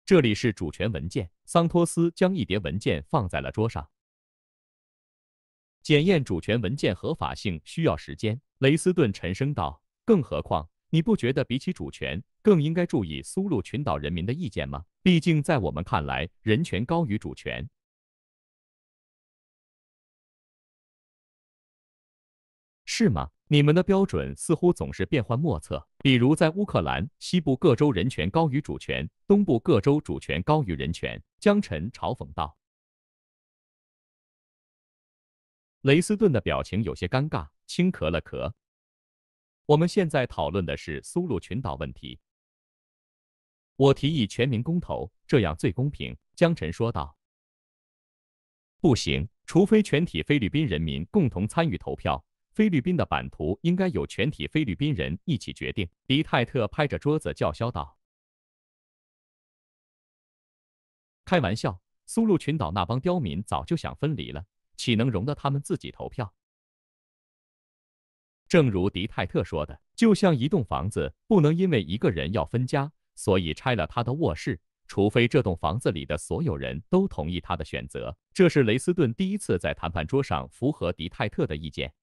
这里是主权文件。桑托斯将一叠文件放在了桌上。检验主权文件合法性需要时间。雷斯顿沉声道：“更何况，你不觉得比起主权，更应该注意苏禄群岛人民的意见吗？毕竟，在我们看来，人权高于主权。”是吗？你们的标准似乎总是变幻莫测。比如，在乌克兰西部各州人权高于主权，东部各州主权高于人权。江晨嘲讽道。雷斯顿的表情有些尴尬，轻咳了咳。我们现在讨论的是苏禄群岛问题。我提议全民公投，这样最公平。江晨说道。不行，除非全体菲律宾人民共同参与投票。菲律宾的版图应该由全体菲律宾人一起决定。迪泰特拍着桌子叫嚣道：“开玩笑，苏禄群岛那帮刁民早就想分离了，岂能容得他们自己投票？”正如迪泰特说的，就像一栋房子，不能因为一个人要分家，所以拆了他的卧室，除非这栋房子里的所有人都同意他的选择。这是雷斯顿第一次在谈判桌上符合迪泰特的意见。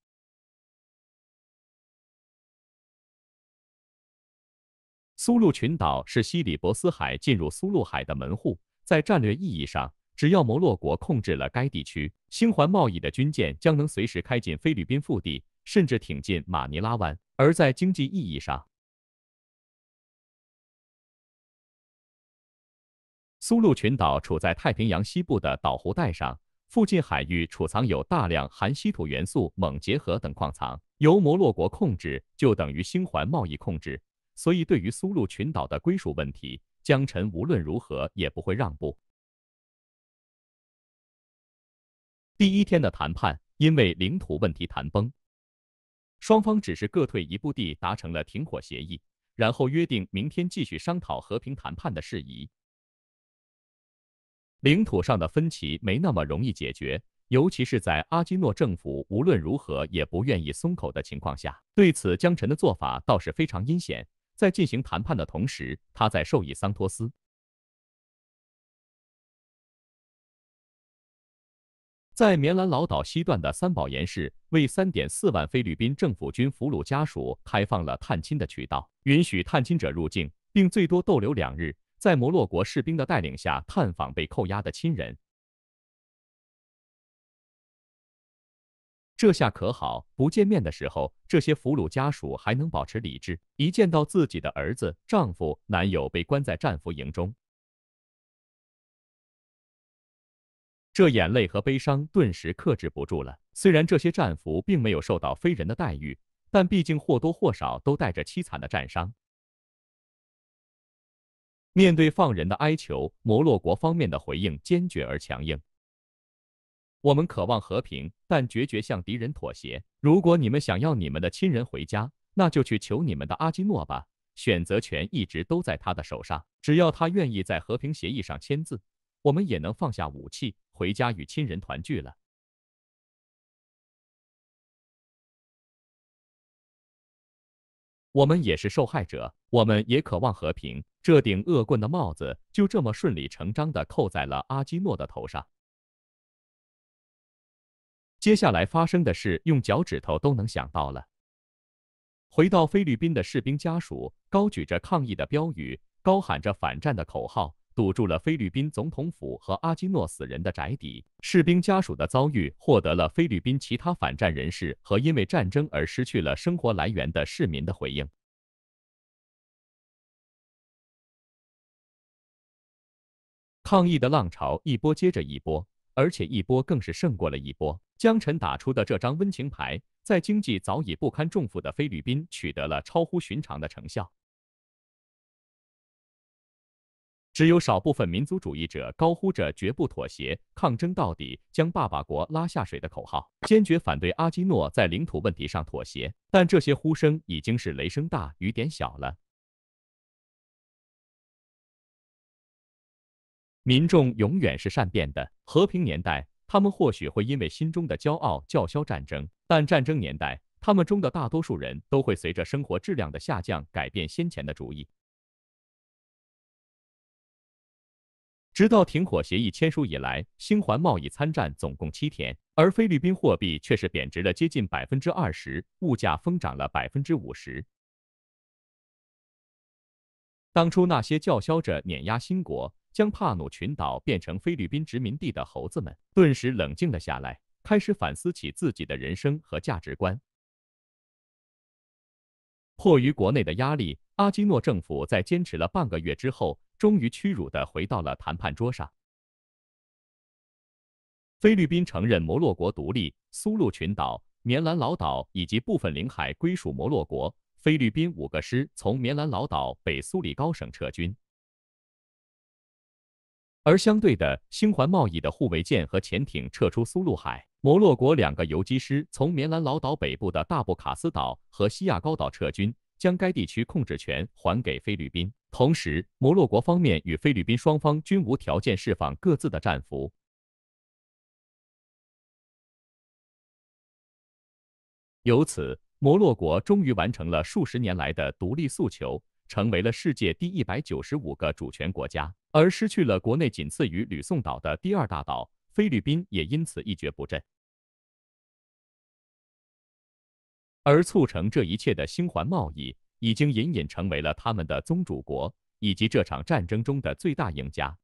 苏禄群岛是西里伯斯海进入苏禄海的门户，在战略意义上，只要摩洛国控制了该地区，星环贸易的军舰将能随时开进菲律宾腹地，甚至挺进马尼拉湾；而在经济意义上，苏禄群岛处在太平洋西部的岛弧带上，附近海域储藏有大量含稀土元素锰结合等矿藏，由摩洛国控制就等于星环贸易控制。所以，对于苏禄群岛的归属问题，江晨无论如何也不会让步。第一天的谈判因为领土问题谈崩，双方只是各退一步地达成了停火协议，然后约定明天继续商讨和平谈判的事宜。领土上的分歧没那么容易解决，尤其是在阿基诺政府无论如何也不愿意松口的情况下。对此，江晨的做法倒是非常阴险。在进行谈判的同时，他在授意桑托斯，在棉兰老岛西段的三宝岩市为三点四万菲律宾政府军俘虏家属开放了探亲的渠道，允许探亲者入境，并最多逗留两日，在摩洛国士兵的带领下探访被扣押的亲人。这下可好，不见面的时候，这些俘虏家属还能保持理智；一见到自己的儿子、丈夫、男友被关在战俘营中，这眼泪和悲伤顿时克制不住了。虽然这些战俘并没有受到非人的待遇，但毕竟或多或少都带着凄惨的战伤。面对放人的哀求，摩洛国方面的回应坚决而强硬。我们渴望和平，但决绝向敌人妥协。如果你们想要你们的亲人回家，那就去求你们的阿基诺吧。选择权一直都在他的手上，只要他愿意在和平协议上签字，我们也能放下武器，回家与亲人团聚了。我们也是受害者，我们也渴望和平。这顶恶棍的帽子就这么顺理成章地扣在了阿基诺的头上。接下来发生的事，用脚趾头都能想到了。回到菲律宾的士兵家属高举着抗议的标语，高喊着反战的口号，堵住了菲律宾总统府和阿基诺死人的宅邸。士兵家属的遭遇获得了菲律宾其他反战人士和因为战争而失去了生活来源的市民的回应。抗议的浪潮一波接着一波，而且一波更是胜过了一波。江晨打出的这张温情牌，在经济早已不堪重负的菲律宾取得了超乎寻常的成效。只有少部分民族主义者高呼着“绝不妥协，抗争到底，将爸爸国拉下水”的口号，坚决反对阿基诺在领土问题上妥协。但这些呼声已经是雷声大雨点小了。民众永远是善变的，和平年代。他们或许会因为心中的骄傲叫嚣战争，但战争年代，他们中的大多数人都会随着生活质量的下降改变先前的主意。直到停火协议签署以来，星环贸易参战总共七天，而菲律宾货币却是贬值了接近百分之二十，物价疯涨了百分之五十。当初那些叫嚣着碾压新国、将帕努群岛变成菲律宾殖民地的猴子们，顿时冷静了下来，开始反思起自己的人生和价值观。迫于国内的压力，阿基诺政府在坚持了半个月之后，终于屈辱地回到了谈判桌上。菲律宾承认摩洛国独立，苏禄群岛、棉兰老岛以及部分领海归属摩洛国。菲律宾五个师从棉兰老岛北苏里高省撤军，而相对的，星环贸易的护卫舰和潜艇撤出苏禄海。摩洛国两个游击师从棉兰老岛北部的大布卡斯岛和西亚高岛撤军，将该地区控制权还给菲律宾。同时，摩洛国方面与菲律宾双方均无条件释放各自的战俘。由此。摩洛国终于完成了数十年来的独立诉求，成为了世界第一百九十五个主权国家，而失去了国内仅次于吕宋岛的第二大岛菲律宾也因此一蹶不振。而促成这一切的星环贸易，已经隐隐成为了他们的宗主国，以及这场战争中的最大赢家。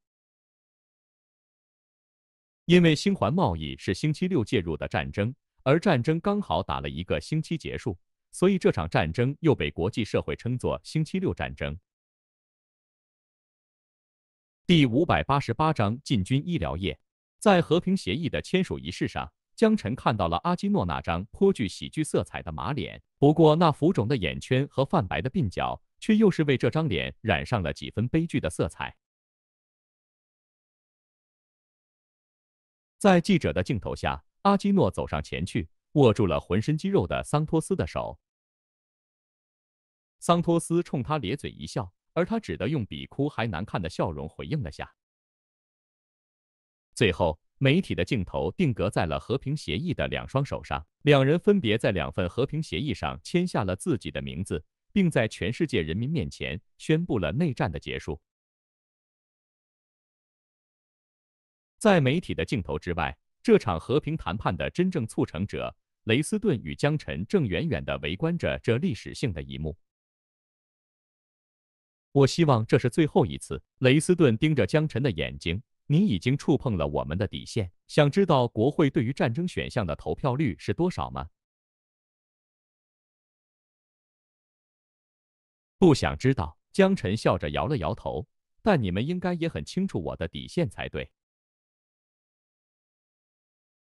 因为星环贸易是星期六介入的战争。而战争刚好打了一个星期结束，所以这场战争又被国际社会称作“星期六战争”。第五百八十八章进军医疗业。在和平协议的签署仪式上，江晨看到了阿基诺那张颇具喜剧色彩的马脸，不过那浮肿的眼圈和泛白的鬓角，却又是为这张脸染上了几分悲剧的色彩。在记者的镜头下。阿基诺走上前去，握住了浑身肌肉的桑托斯的手。桑托斯冲他咧嘴一笑，而他只得用比哭还难看的笑容回应了下。最后，媒体的镜头定格在了和平协议的两双手上，两人分别在两份和平协议上签下了自己的名字，并在全世界人民面前宣布了内战的结束。在媒体的镜头之外。这场和平谈判的真正促成者雷斯顿与江晨正远远地围观着这历史性的一幕。我希望这是最后一次。雷斯顿盯着江晨的眼睛：“你已经触碰了我们的底线。想知道国会对于战争选项的投票率是多少吗？”不想知道。江晨笑着摇了摇头。但你们应该也很清楚我的底线才对。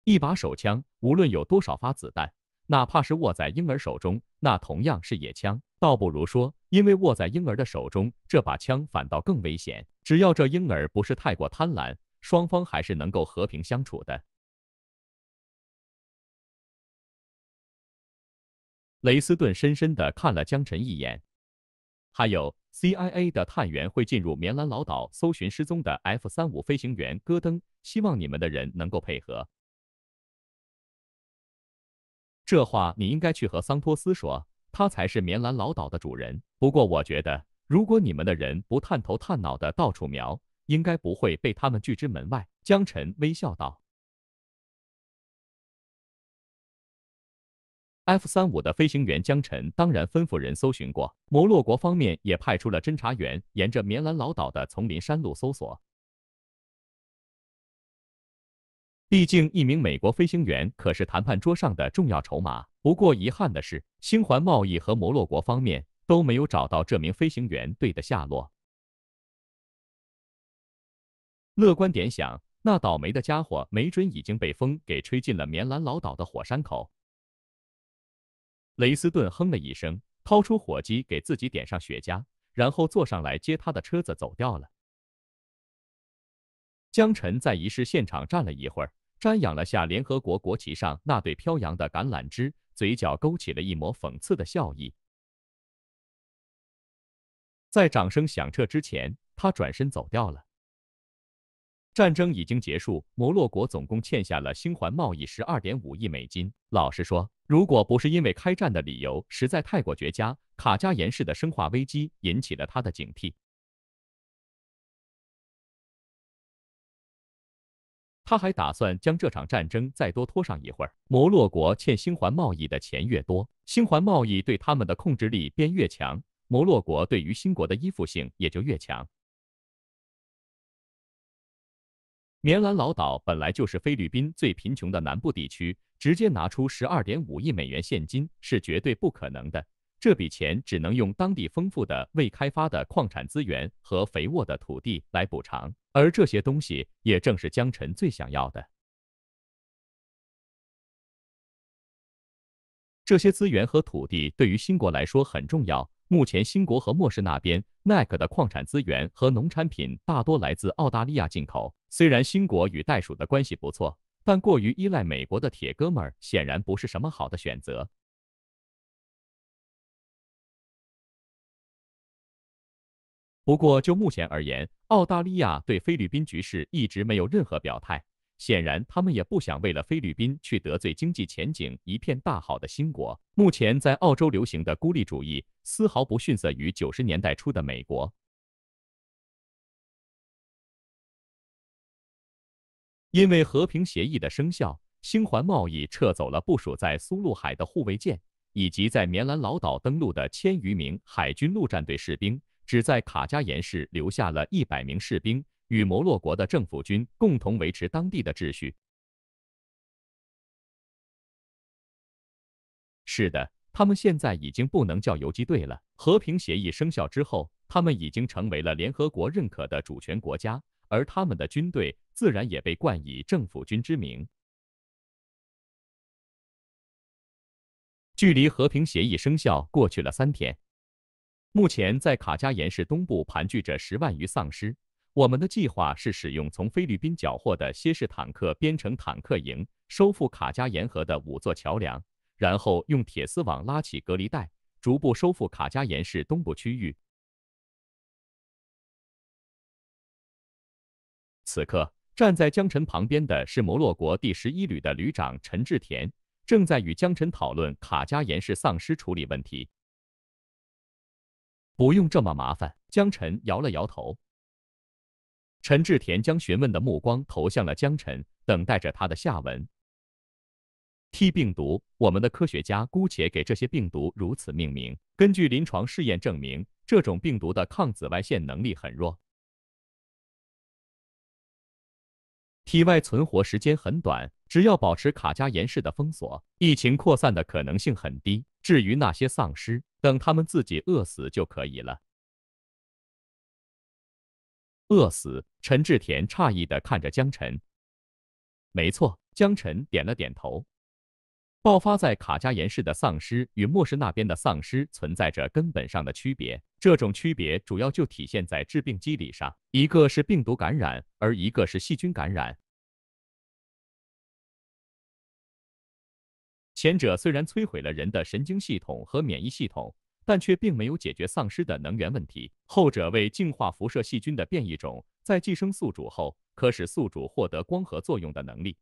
一把手枪，无论有多少发子弹，哪怕是握在婴儿手中，那同样是野枪。倒不如说，因为握在婴儿的手中，这把枪反倒更危险。只要这婴儿不是太过贪婪，双方还是能够和平相处的。雷斯顿深深地看了江晨一眼。还有，CIA 的探员会进入棉兰老岛搜寻失踪的 F 三五飞行员戈登，希望你们的人能够配合。这话你应该去和桑托斯说，他才是棉兰老岛的主人。不过我觉得，如果你们的人不探头探脑的到处瞄，应该不会被他们拒之门外。江晨微笑道。F 三五的飞行员江晨当然吩咐人搜寻过，摩洛国方面也派出了侦察员，沿着棉兰老岛的丛林山路搜索。毕竟，一名美国飞行员可是谈判桌上的重要筹码。不过，遗憾的是，星环贸易和摩洛国方面都没有找到这名飞行员队的下落。乐观点想，那倒霉的家伙没准已经被风给吹进了棉兰老岛的火山口。雷斯顿哼了一声，掏出火机给自己点上雪茄，然后坐上来接他的车子走掉了。江晨在仪式现场站了一会儿。瞻仰了下联合国国旗上那对飘扬的橄榄枝，嘴角勾起了一抹讽刺的笑意。在掌声响彻之前，他转身走掉了。战争已经结束，摩洛国总共欠下了星环贸易十二点五亿美金。老实说，如果不是因为开战的理由实在太过绝佳，卡加延氏的生化危机引起了他的警惕。他还打算将这场战争再多拖上一会儿。摩洛国欠星环贸易的钱越多，星环贸易对他们的控制力便越强，摩洛国对于新国的依附性也就越强。棉兰老岛本来就是菲律宾最贫穷的南部地区，直接拿出十二点五亿美元现金是绝对不可能的。这笔钱只能用当地丰富的未开发的矿产资源和肥沃的土地来补偿，而这些东西也正是江晨最想要的。这些资源和土地对于新国来说很重要。目前，新国和莫氏那边 NEC 的矿产资源和农产品大多来自澳大利亚进口。虽然新国与袋鼠的关系不错，但过于依赖美国的铁哥们儿显然不是什么好的选择。不过，就目前而言，澳大利亚对菲律宾局势一直没有任何表态。显然，他们也不想为了菲律宾去得罪经济前景一片大好的新国。目前在澳洲流行的孤立主义，丝毫不逊色于九十年代初的美国。因为和平协议的生效，星环贸易撤走了部署在苏禄海的护卫舰，以及在棉兰老岛登陆的千余名海军陆战队士兵。只在卡加延市留下了一百名士兵，与摩洛国的政府军共同维持当地的秩序。是的，他们现在已经不能叫游击队了。和平协议生效之后，他们已经成为了联合国认可的主权国家，而他们的军队自然也被冠以政府军之名。距离和平协议生效过去了三天。目前在卡加延市东部盘踞着十万余丧尸。我们的计划是使用从菲律宾缴获的蝎式坦克编成坦克营，收复卡加延河的五座桥梁，然后用铁丝网拉起隔离带，逐步收复卡加延市东部区域。此刻站在江晨旁边的是摩洛国第十一旅的旅长陈志田，正在与江晨讨论卡加延市丧尸处理问题。不用这么麻烦，江晨摇了摇头。陈志田将询问的目光投向了江晨，等待着他的下文。T 病毒，我们的科学家姑且给这些病毒如此命名。根据临床试验证明，这种病毒的抗紫外线能力很弱，体外存活时间很短。只要保持卡加延氏的封锁，疫情扩散的可能性很低。至于那些丧尸，等他们自己饿死就可以了。饿死？陈志田诧异的看着江晨。没错，江晨点了点头。爆发在卡加延氏的丧尸与末世那边的丧尸存在着根本上的区别，这种区别主要就体现在致病机理上，一个是病毒感染，而一个是细菌感染。前者虽然摧毁了人的神经系统和免疫系统，但却并没有解决丧尸的能源问题。后者为净化辐射细菌的变异种，在寄生宿主后，可使宿主获得光合作用的能力。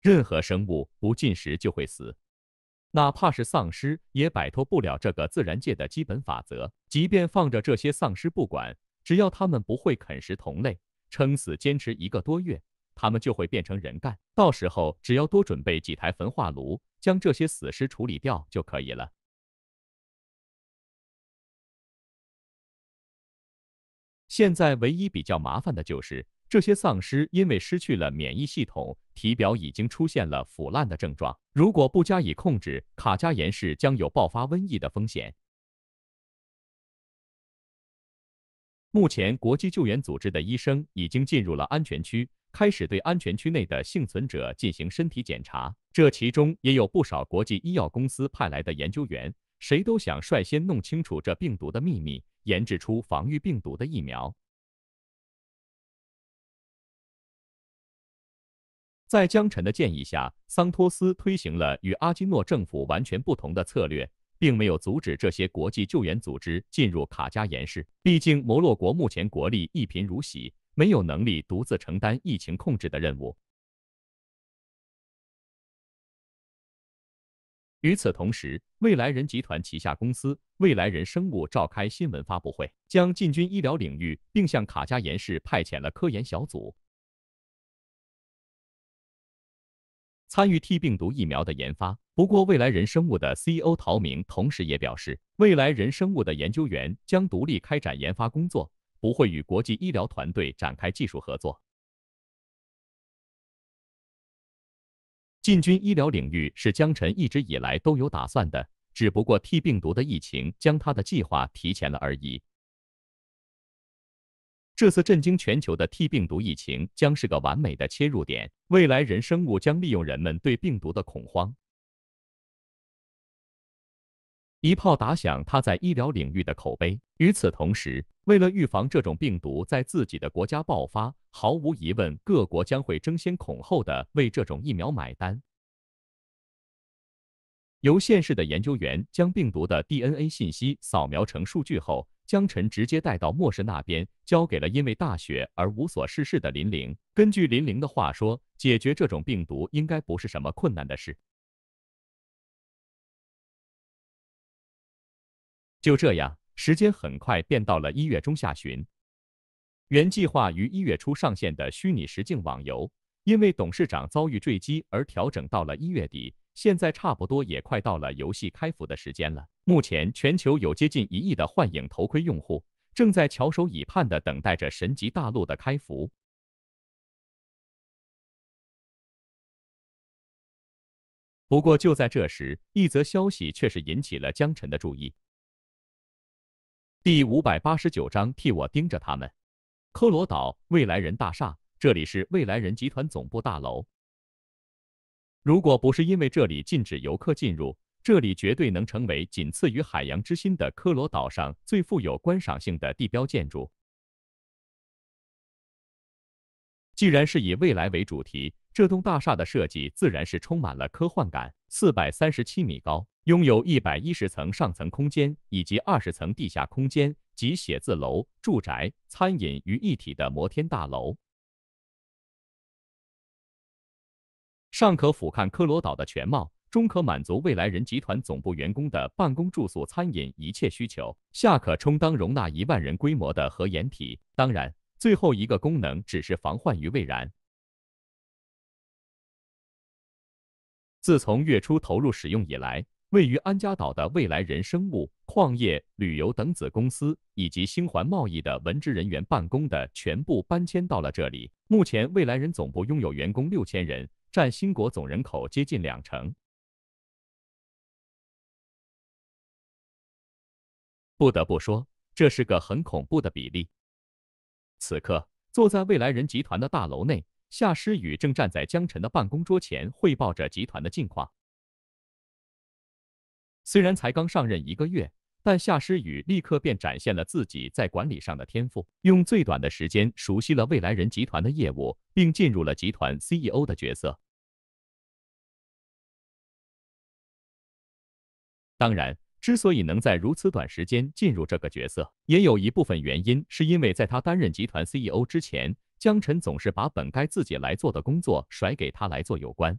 任何生物不进食就会死，哪怕是丧尸也摆脱不了这个自然界的基本法则。即便放着这些丧尸不管，只要他们不会啃食同类，撑死坚持一个多月。他们就会变成人干，到时候只要多准备几台焚化炉，将这些死尸处理掉就可以了。现在唯一比较麻烦的就是，这些丧尸因为失去了免疫系统，体表已经出现了腐烂的症状。如果不加以控制，卡加延市将有爆发瘟疫的风险。目前，国际救援组织的医生已经进入了安全区。开始对安全区内的幸存者进行身体检查，这其中也有不少国际医药公司派来的研究员，谁都想率先弄清楚这病毒的秘密，研制出防御病毒的疫苗。在江晨的建议下，桑托斯推行了与阿基诺政府完全不同的策略，并没有阻止这些国际救援组织进入卡加延市。毕竟摩洛国目前国力一贫如洗。没有能力独自承担疫情控制的任务。与此同时，未来人集团旗下公司未来人生物召开新闻发布会，将进军医疗领域，并向卡加延氏派遣了科研小组，参与 T 病毒疫苗的研发。不过，未来人生物的 CEO 陶明同时也表示，未来人生物的研究员将独立开展研发工作，不会与国际医疗团队展开技术合作。进军医疗领域是江晨一直以来都有打算的，只不过 T 病毒的疫情将他的计划提前了而已。这次震惊全球的 T 病毒疫情将是个完美的切入点，未来人生物将利用人们对病毒的恐慌，一炮打响他在医疗领域的口碑。与此同时，为了预防这种病毒在自己的国家爆发，毫无疑问，各国将会争先恐后的为这种疫苗买单。由现世的研究员将病毒的 DNA 信息扫描成数据后，江晨直接带到莫氏那边，交给了因为大雪而无所事事的林玲。根据林玲的话说，解决这种病毒应该不是什么困难的事。就这样。时间很快便到了一月中下旬，原计划于一月初上线的虚拟实境网游，因为董事长遭遇坠机而调整到了一月底。现在差不多也快到了游戏开服的时间了。目前全球有接近一亿的幻影头盔用户，正在翘首以盼的等待着神级大陆的开服。不过就在这时，一则消息却是引起了江晨的注意。第五百八十九章，替我盯着他们。科罗岛未来人大厦，这里是未来人集团总部大楼。如果不是因为这里禁止游客进入，这里绝对能成为仅次于海洋之心的科罗岛上最富有观赏性的地标建筑。既然是以未来为主题，这栋大厦的设计自然是充满了科幻感。四百三十七米高。拥有一百一十层上层空间以及二十层地下空间及写字楼、住宅、餐饮于一体的摩天大楼，上可俯瞰科罗岛的全貌，中可满足未来人集团总部员工的办公、住宿、餐饮一切需求，下可充当容纳一万人规模的核掩体。当然，最后一个功能只是防患于未然。自从月初投入使用以来。位于安家岛的未来人生物、矿业、旅游等子公司，以及星环贸易的文职人员办公的全部搬迁到了这里。目前，未来人总部拥有员工六千人，占新国总人口接近两成。不得不说，这是个很恐怖的比例。此刻，坐在未来人集团的大楼内，夏诗雨正站在江晨的办公桌前，汇报着集团的近况。虽然才刚上任一个月，但夏诗雨立刻便展现了自己在管理上的天赋，用最短的时间熟悉了未来人集团的业务，并进入了集团 CEO 的角色。当然，之所以能在如此短时间进入这个角色，也有一部分原因是因为在他担任集团 CEO 之前，江晨总是把本该自己来做的工作甩给他来做有关。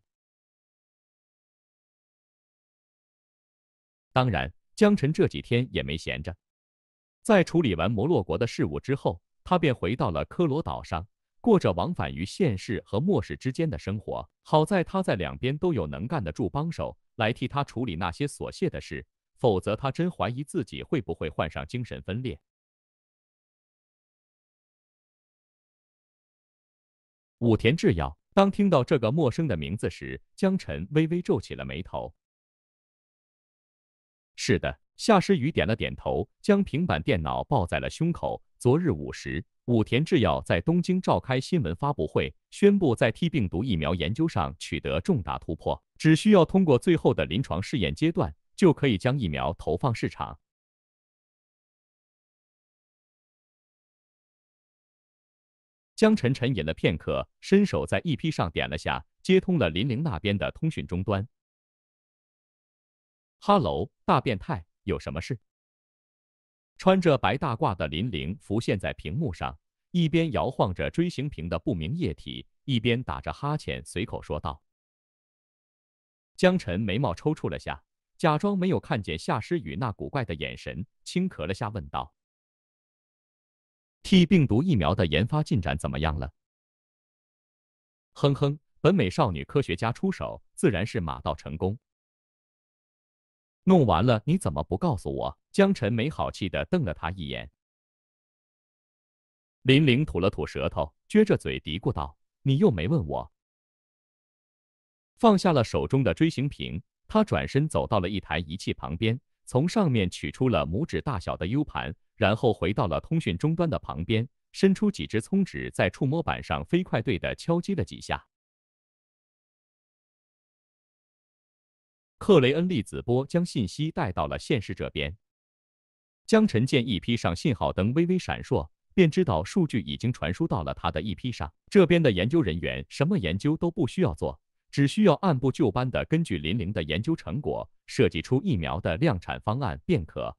当然，江晨这几天也没闲着。在处理完摩洛国的事务之后，他便回到了科罗岛上，过着往返于现世和末世之间的生活。好在他在两边都有能干的助帮手来替他处理那些琐屑的事，否则他真怀疑自己会不会患上精神分裂。武田制药。当听到这个陌生的名字时，江晨微微皱起了眉头。是的，夏诗雨点了点头，将平板电脑抱在了胸口。昨日午时，武田制药在东京召开新闻发布会，宣布在 T 病毒疫苗研究上取得重大突破，只需要通过最后的临床试验阶段，就可以将疫苗投放市场。江晨沉吟了片刻，伸手在 EP 上点了下，接通了林玲那边的通讯终端。哈喽，大变态，有什么事？穿着白大褂的林玲浮现在屏幕上，一边摇晃着锥形瓶的不明液体，一边打着哈欠，随口说道。江晨眉毛抽搐了下，假装没有看见夏诗雨那古怪的眼神，轻咳了下，问道：“T 病毒疫苗的研发进展怎么样了？”哼哼，本美少女科学家出手，自然是马到成功。弄完了，你怎么不告诉我？江晨没好气的瞪了他一眼。林玲吐了吐舌头，撅着嘴嘀咕道：“你又没问我。”放下了手中的锥形瓶，他转身走到了一台仪器旁边，从上面取出了拇指大小的 U 盘，然后回到了通讯终端的旁边，伸出几只葱指在触摸板上飞快对的敲击了几下。克雷恩粒子波将信息带到了现实这边。江晨见一 p 上信号灯微微闪烁，便知道数据已经传输到了他的 EP 上。这边的研究人员什么研究都不需要做。只需要按部就班的根据林玲的研究成果设计出疫苗的量产方案便可。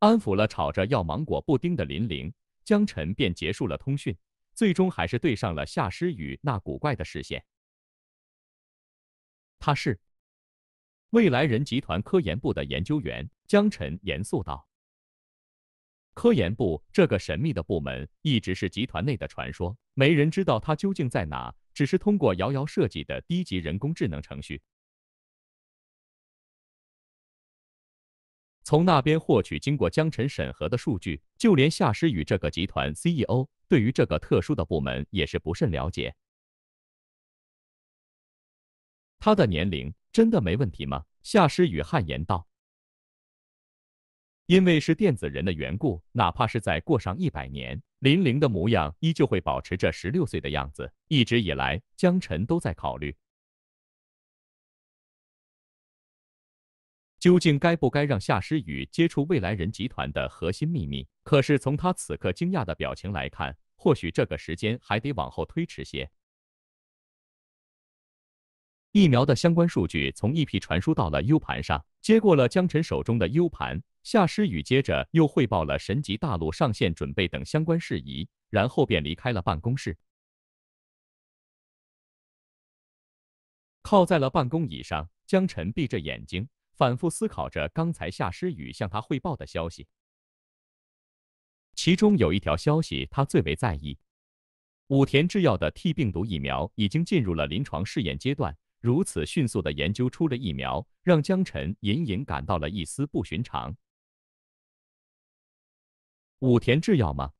安抚了吵着要芒果布丁的林玲，江晨便结束了通讯，最终还是对上了夏诗雨那古怪的视线。他是未来人集团科研部的研究员，江晨严肃道。科研部这个神秘的部门一直是集团内的传说，没人知道它究竟在哪。只是通过瑶瑶设计的低级人工智能程序，从那边获取经过江晨审核的数据。就连夏诗雨这个集团 CEO 对于这个特殊的部门也是不甚了解。他的年龄真的没问题吗？夏诗雨汗颜道。因为是电子人的缘故，哪怕是再过上一百年，林玲的模样依旧会保持着十六岁的样子。一直以来，江晨都在考虑，究竟该不该让夏诗雨接触未来人集团的核心秘密。可是从他此刻惊讶的表情来看，或许这个时间还得往后推迟些。疫苗的相关数据从 EP 传输到了 U 盘上，接过了江晨手中的 U 盘。夏诗雨接着又汇报了神级大陆上线准备等相关事宜，然后便离开了办公室。靠在了办公椅上，江晨闭着眼睛，反复思考着刚才夏诗雨向他汇报的消息。其中有一条消息他最为在意：武田制药的 T 病毒疫苗已经进入了临床试验阶段。如此迅速的研究出了疫苗，让江晨隐隐感到了一丝不寻常。武田制药吗？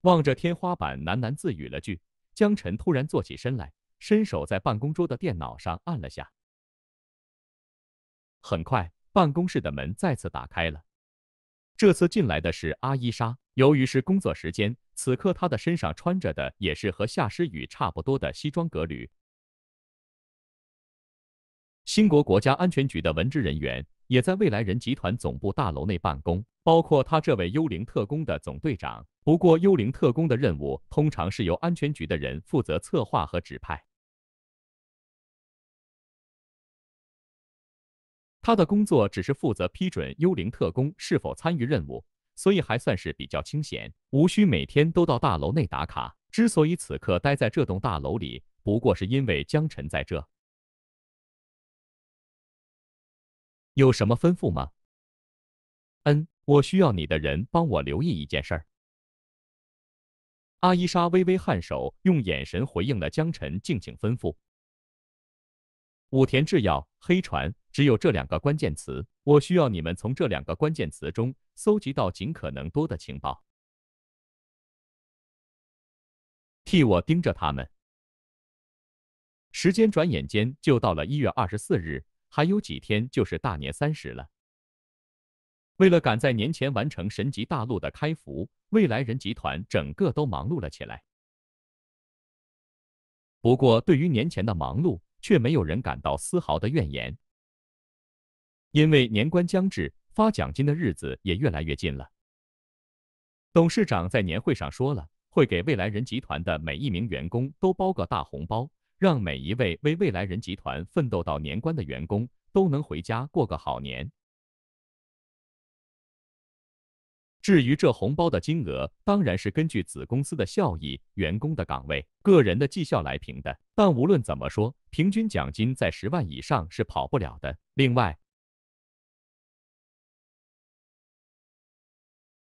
望着天花板，喃喃自语了句。江晨突然坐起身来，伸手在办公桌的电脑上按了下。很快，办公室的门再次打开了。这次进来的是阿伊莎。由于是工作时间，此刻她的身上穿着的也是和夏诗雨差不多的西装革履。新国国家安全局的文职人员也在未来人集团总部大楼内办公。包括他这位幽灵特工的总队长。不过，幽灵特工的任务通常是由安全局的人负责策划和指派。他的工作只是负责批准幽灵特工是否参与任务，所以还算是比较清闲，无需每天都到大楼内打卡。之所以此刻待在这栋大楼里，不过是因为江晨在这。有什么吩咐吗？嗯。我需要你的人帮我留意一件事儿。阿伊莎微微颔首，用眼神回应了江晨敬请吩咐。武田制药、黑船，只有这两个关键词。我需要你们从这两个关键词中搜集到尽可能多的情报，替我盯着他们。时间转眼间就到了一月二十四日，还有几天就是大年三十了。为了赶在年前完成神级大陆的开服，未来人集团整个都忙碌了起来。不过，对于年前的忙碌，却没有人感到丝毫的怨言，因为年关将至，发奖金的日子也越来越近了。董事长在年会上说了，会给未来人集团的每一名员工都包个大红包，让每一位为未来人集团奋斗到年关的员工都能回家过个好年。至于这红包的金额，当然是根据子公司的效益、员工的岗位、个人的绩效来评的。但无论怎么说，平均奖金在十万以上是跑不了的。另外，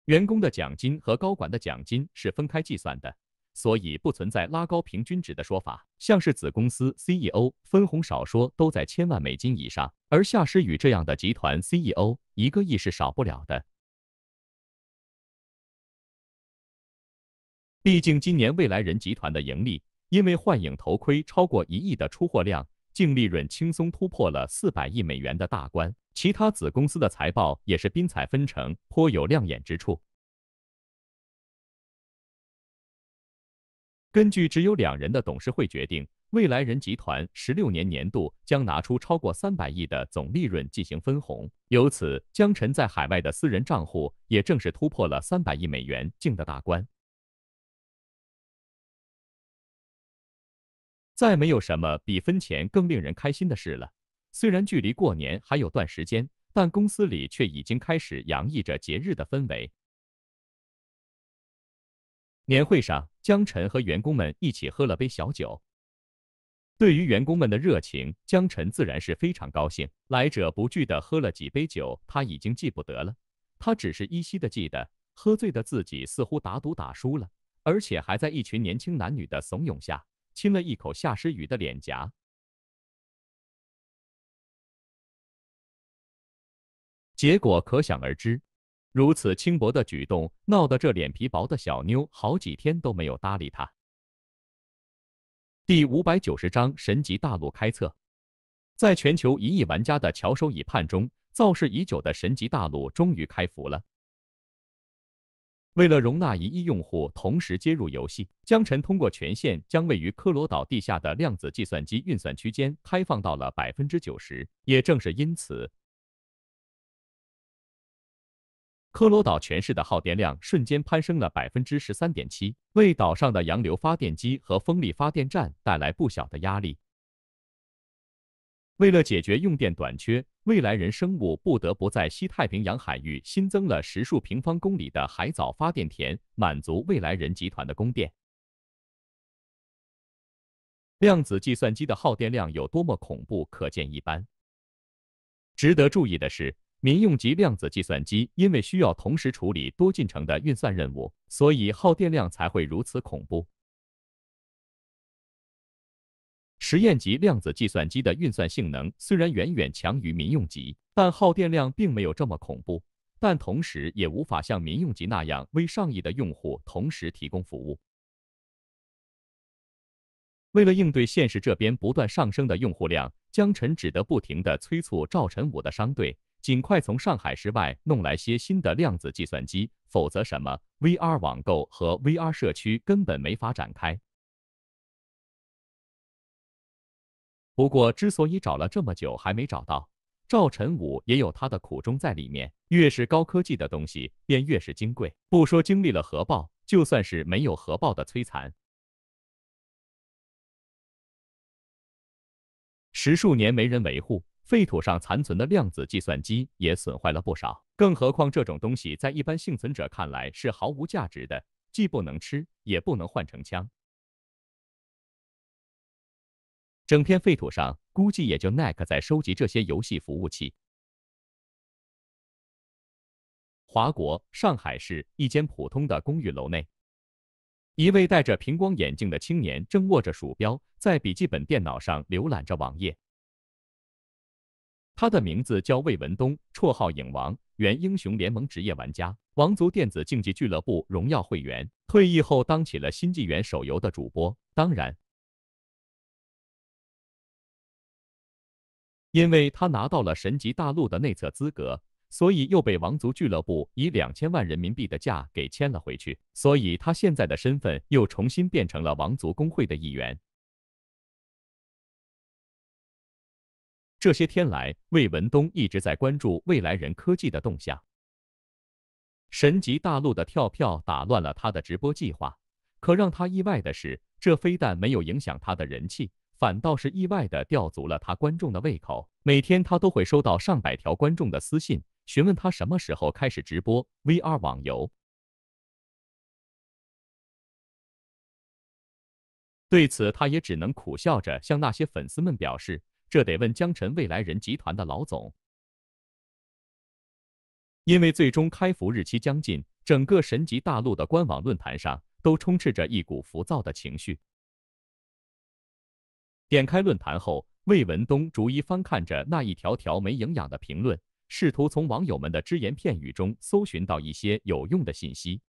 员工的奖金和高管的奖金是分开计算的。所以不存在拉高平均值的说法，像是子公司 CEO 分红少说都在千万美金以上，而夏诗雨这样的集团 CEO 一个亿是少不了的。毕竟今年未来人集团的盈利，因为幻影头盔超过一亿的出货量，净利润轻松突破了四百亿美元的大关，其他子公司的财报也是宾彩纷呈，颇有亮眼之处。根据只有两人的董事会决定，未来人集团十六年年度将拿出超过三百亿的总利润进行分红，由此江晨在海外的私人账户也正式突破了三百亿美元净的大关。再没有什么比分钱更令人开心的事了。虽然距离过年还有段时间，但公司里却已经开始洋溢着节日的氛围。年会上，江晨和员工们一起喝了杯小酒。对于员工们的热情，江晨自然是非常高兴。来者不拒的喝了几杯酒，他已经记不得了。他只是依稀的记得，喝醉的自己似乎打赌打输了，而且还在一群年轻男女的怂恿下，亲了一口夏诗雨的脸颊。结果可想而知。如此轻薄的举动，闹得这脸皮薄的小妞好几天都没有搭理他。第五百九十章神级大陆开测，在全球一亿玩家的翘首以盼中，造势已久的神级大陆终于开服了。为了容纳一亿用户同时接入游戏，江晨通过权限将位于科罗岛地下的量子计算机运算区间开放到了百分之九十。也正是因此。科罗岛全市的耗电量瞬间攀升了百分之十三点七，为岛上的洋流发电机和风力发电站带来不小的压力。为了解决用电短缺，未来人生物不得不在西太平洋海域新增了十数平方公里的海藻发电田，满足未来人集团的供电。量子计算机的耗电量有多么恐怖，可见一斑。值得注意的是。民用级量子计算机因为需要同时处理多进程的运算任务，所以耗电量才会如此恐怖。实验级量子计算机的运算性能虽然远远强于民用级，但耗电量并没有这么恐怖，但同时也无法像民用级那样为上亿的用户同时提供服务。为了应对现实这边不断上升的用户量，江晨只得不停地催促赵晨武的商队。尽快从上海市外弄来些新的量子计算机，否则什么 VR 网购和 VR 社区根本没法展开。不过，之所以找了这么久还没找到，赵晨武也有他的苦衷在里面。越是高科技的东西，便越是金贵。不说经历了核爆，就算是没有核爆的摧残，十数年没人维护。废土上残存的量子计算机也损坏了不少，更何况这种东西在一般幸存者看来是毫无价值的，既不能吃，也不能换成枪。整片废土上估计也就 NAC 在收集这些游戏服务器。华国上海市一间普通的公寓楼内，一位戴着平光眼镜的青年正握着鼠标，在笔记本电脑上浏览着网页。他的名字叫魏文东，绰号影王，原英雄联盟职业玩家，王族电子竞技俱乐部荣耀会员。退役后当起了新纪元手游的主播。当然，因为他拿到了神级大陆的内测资格，所以又被王族俱乐部以两千万人民币的价给签了回去。所以他现在的身份又重新变成了王族工会的一员。这些天来，魏文东一直在关注未来人科技的动向。神级大陆的跳票打乱了他的直播计划，可让他意外的是，这非但没有影响他的人气，反倒是意外的吊足了他观众的胃口。每天他都会收到上百条观众的私信，询问他什么时候开始直播 VR 网游。对此，他也只能苦笑着向那些粉丝们表示：“这得问江辰未来人集团的老总。”因为最终开服日期将近，整个神级大陆的官网论坛上都充斥着一股浮躁的情绪。点开论坛后，魏文东逐一翻看着那一条条没营养的评论，试图从网友们的只言片语中搜寻到一些有用的信息。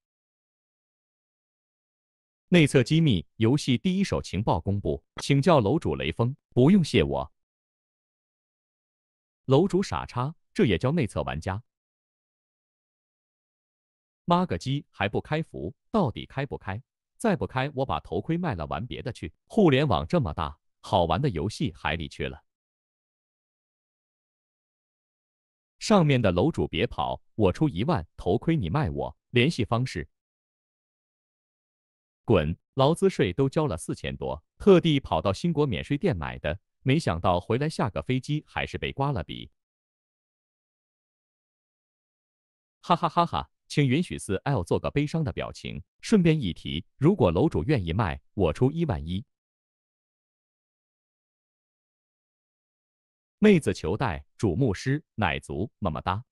内测机密，游戏第一手情报公布，请教楼主雷锋，不用谢我。楼主傻叉，这也叫内测玩家？妈个鸡，还不开服？到底开不开？再不开，我把头盔卖了，玩别的去。互联网这么大，好玩的游戏海里去了。上面的楼主别跑，我出一万，头盔你卖我，联系方式。滚！劳资税都交了四千多，特地跑到新国免税店买的，没想到回来下个飞机还是被刮了笔。哈哈哈哈！请允许四 L 做个悲伤的表情。顺便一提，如果楼主愿意卖，我出一万一。妹子求带，主牧师奶足，么么哒。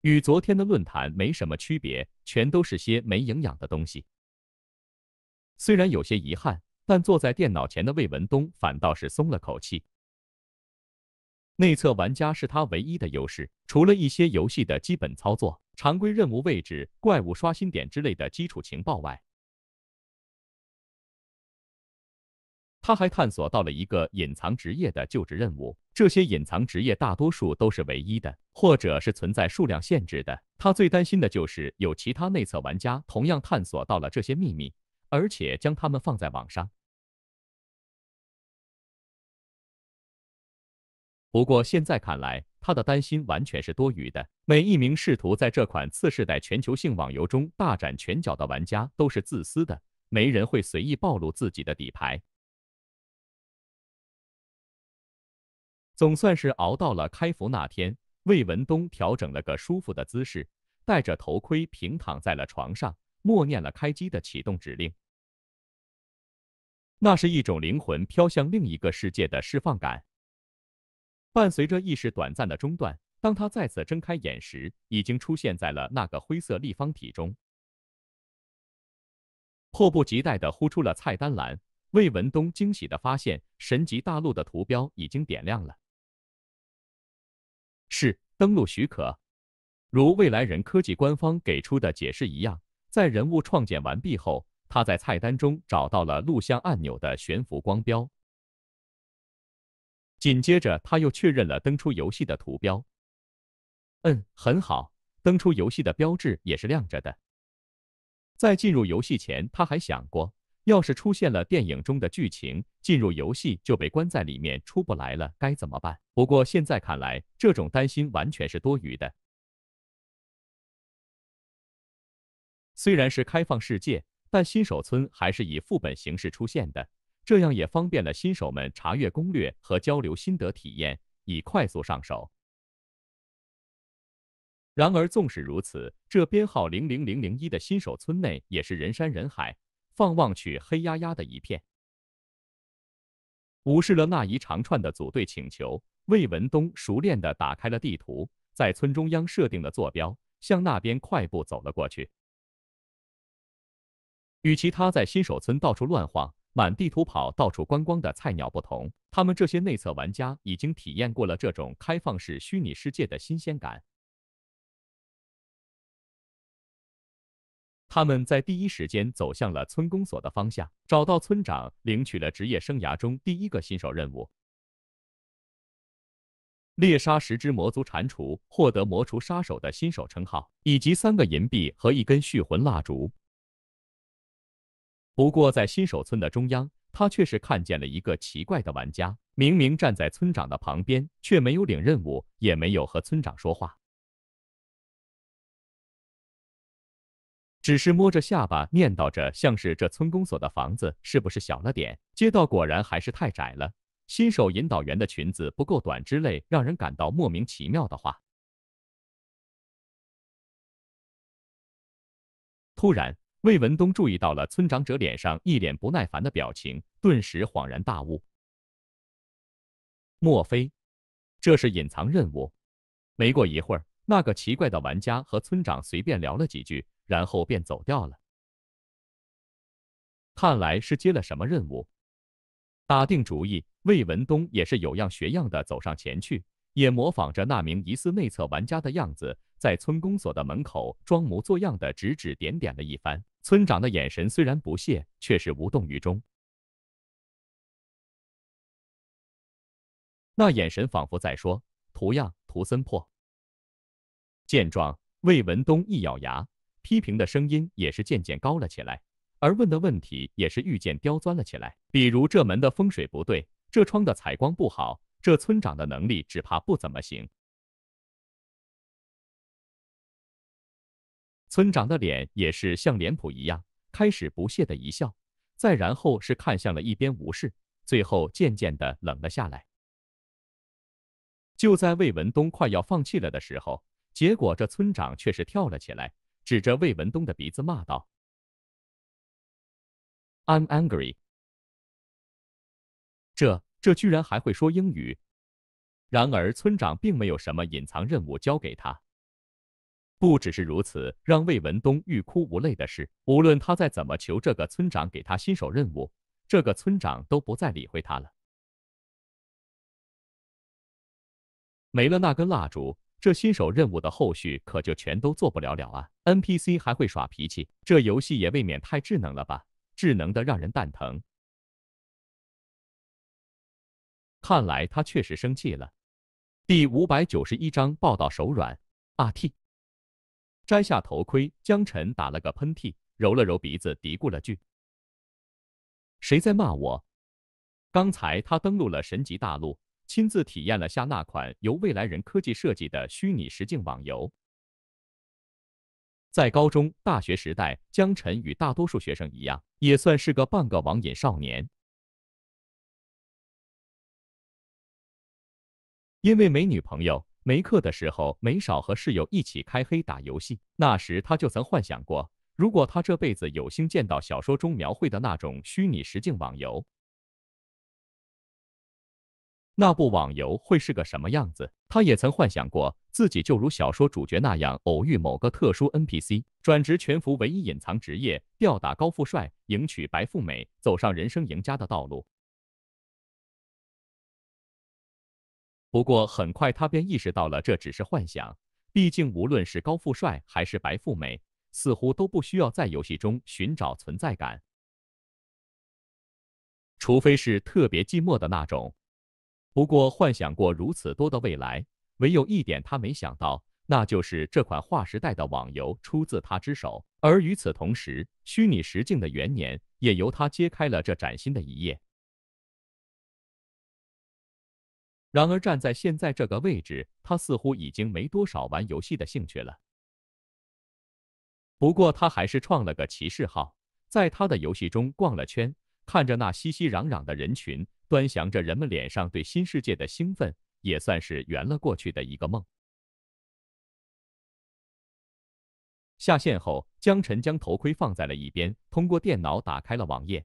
与昨天的论坛没什么区别，全都是些没营养的东西。虽然有些遗憾，但坐在电脑前的魏文东反倒是松了口气。内测玩家是他唯一的优势，除了一些游戏的基本操作、常规任务位置、怪物刷新点之类的基础情报外。他还探索到了一个隐藏职业的就职任务，这些隐藏职业大多数都是唯一的，或者是存在数量限制的。他最担心的就是有其他内测玩家同样探索到了这些秘密，而且将他们放在网上。不过现在看来，他的担心完全是多余的。每一名试图在这款次世代全球性网游中大展拳脚的玩家都是自私的，没人会随意暴露自己的底牌。总算是熬到了开服那天，魏文东调整了个舒服的姿势，戴着头盔平躺在了床上，默念了开机的启动指令。那是一种灵魂飘向另一个世界的释放感。伴随着意识短暂的中断，当他再次睁开眼时，已经出现在了那个灰色立方体中。迫不及待地呼出了菜单栏，魏文东惊喜地发现，神级大陆的图标已经点亮了。是登录许可，如未来人科技官方给出的解释一样，在人物创建完毕后，他在菜单中找到了录像按钮的悬浮光标。紧接着，他又确认了登出游戏的图标。嗯，很好，登出游戏的标志也是亮着的。在进入游戏前，他还想过。要是出现了电影中的剧情，进入游戏就被关在里面出不来了，该怎么办？不过现在看来，这种担心完全是多余的。虽然是开放世界，但新手村还是以副本形式出现的，这样也方便了新手们查阅攻略和交流心得体验，以快速上手。然而，纵使如此，这编号零零零零一的新手村内也是人山人海。放望去，黑压压的一片。无视了那一长串的组队请求，魏文东熟练地打开了地图，在村中央设定了坐标，向那边快步走了过去。与其他在新手村到处乱晃、满地图跑、到处观光的菜鸟不同，他们这些内测玩家已经体验过了这种开放式虚拟世界的新鲜感。他们在第一时间走向了村公所的方向，找到村长，领取了职业生涯中第一个新手任务：猎杀十只魔族蟾蜍，获得魔厨杀手的新手称号，以及三个银币和一根续魂蜡烛。不过，在新手村的中央，他却是看见了一个奇怪的玩家，明明站在村长的旁边，却没有领任务，也没有和村长说话。只是摸着下巴念叨着，像是这村公所的房子是不是小了点？街道果然还是太窄了，新手引导员的裙子不够短之类让人感到莫名其妙的话。突然，魏文东注意到了村长者脸上一脸不耐烦的表情，顿时恍然大悟。莫非这是隐藏任务？没过一会儿，那个奇怪的玩家和村长随便聊了几句，然后便走掉了。看来是接了什么任务。打定主意，魏文东也是有样学样的走上前去，也模仿着那名疑似内测玩家的样子，在村公所的门口装模作样的指指点点了一番。村长的眼神虽然不屑，却是无动于衷。那眼神仿佛在说：“图样，图森破。”见状，魏文东一咬牙，批评的声音也是渐渐高了起来。而问的问题也是愈渐刁钻了起来，比如这门的风水不对，这窗的采光不好，这村长的能力只怕不怎么行。村长的脸也是像脸谱一样，开始不屑的一笑，再然后是看向了一边无视，最后渐渐的冷了下来。就在魏文东快要放弃了的时候，结果这村长却是跳了起来，指着魏文东的鼻子骂道。I'm angry。这这居然还会说英语。然而村长并没有什么隐藏任务交给他。不只是如此，让魏文东欲哭无泪的是，无论他再怎么求这个村长给他新手任务，这个村长都不再理会他了。没了那根蜡烛，这新手任务的后续可就全都做不了了啊！NPC 还会耍脾气，这游戏也未免太智能了吧？智能的让人蛋疼，看来他确实生气了。第五百九十一章报道手软。啊 t！摘下头盔，江晨打了个喷嚏，揉了揉鼻子，嘀咕了句：“谁在骂我？”刚才他登录了神级大陆，亲自体验了下那款由未来人科技设计的虚拟实境网游。在高中、大学时代，江晨与大多数学生一样，也算是个半个网瘾少年。因为没女朋友，没课的时候，没少和室友一起开黑打游戏。那时他就曾幻想过，如果他这辈子有幸见到小说中描绘的那种虚拟实境网游。那部网游会是个什么样子？他也曾幻想过自己就如小说主角那样，偶遇某个特殊 NPC，转职全服唯一隐藏职业，吊打高富帅，迎娶白富美，走上人生赢家的道路。不过很快他便意识到了这只是幻想，毕竟无论是高富帅还是白富美，似乎都不需要在游戏中寻找存在感，除非是特别寂寞的那种。不过，幻想过如此多的未来，唯有一点他没想到，那就是这款划时代的网游出自他之手。而与此同时，虚拟实境的元年也由他揭开了这崭新的一页。然而，站在现在这个位置，他似乎已经没多少玩游戏的兴趣了。不过，他还是创了个骑士号，在他的游戏中逛了圈，看着那熙熙攘攘的人群。端详着人们脸上对新世界的兴奋，也算是圆了过去的一个梦。下线后，江晨将头盔放在了一边，通过电脑打开了网页。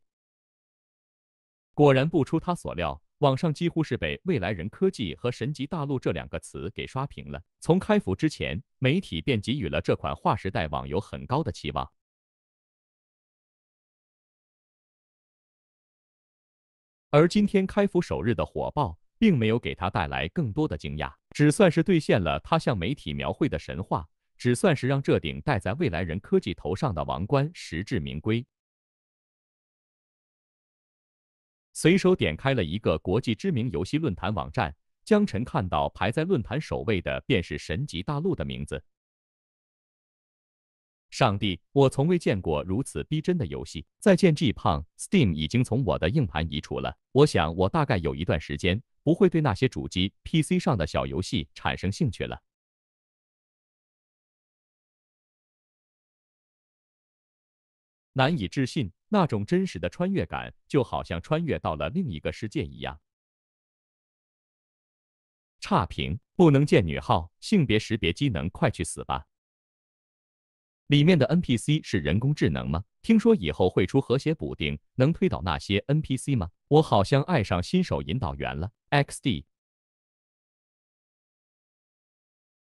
果然不出他所料，网上几乎是被“未来人科技”和“神级大陆”这两个词给刷屏了。从开服之前，媒体便给予了这款划时代网游很高的期望。而今天开服首日的火爆，并没有给他带来更多的惊讶，只算是兑现了他向媒体描绘的神话，只算是让这顶戴在未来人科技头上的王冠实至名归。随手点开了一个国际知名游戏论坛网站，江晨看到排在论坛首位的便是神级大陆的名字。上帝，我从未见过如此逼真的游戏。再见，G 胖，Steam 已经从我的硬盘移除了。我想，我大概有一段时间不会对那些主机、PC 上的小游戏产生兴趣了。难以置信，那种真实的穿越感，就好像穿越到了另一个世界一样。差评，不能见女号，性别识别机能，快去死吧！里面的 NPC 是人工智能吗？听说以后会出和谐补丁，能推倒那些 NPC 吗？我好像爱上新手引导员了。XD，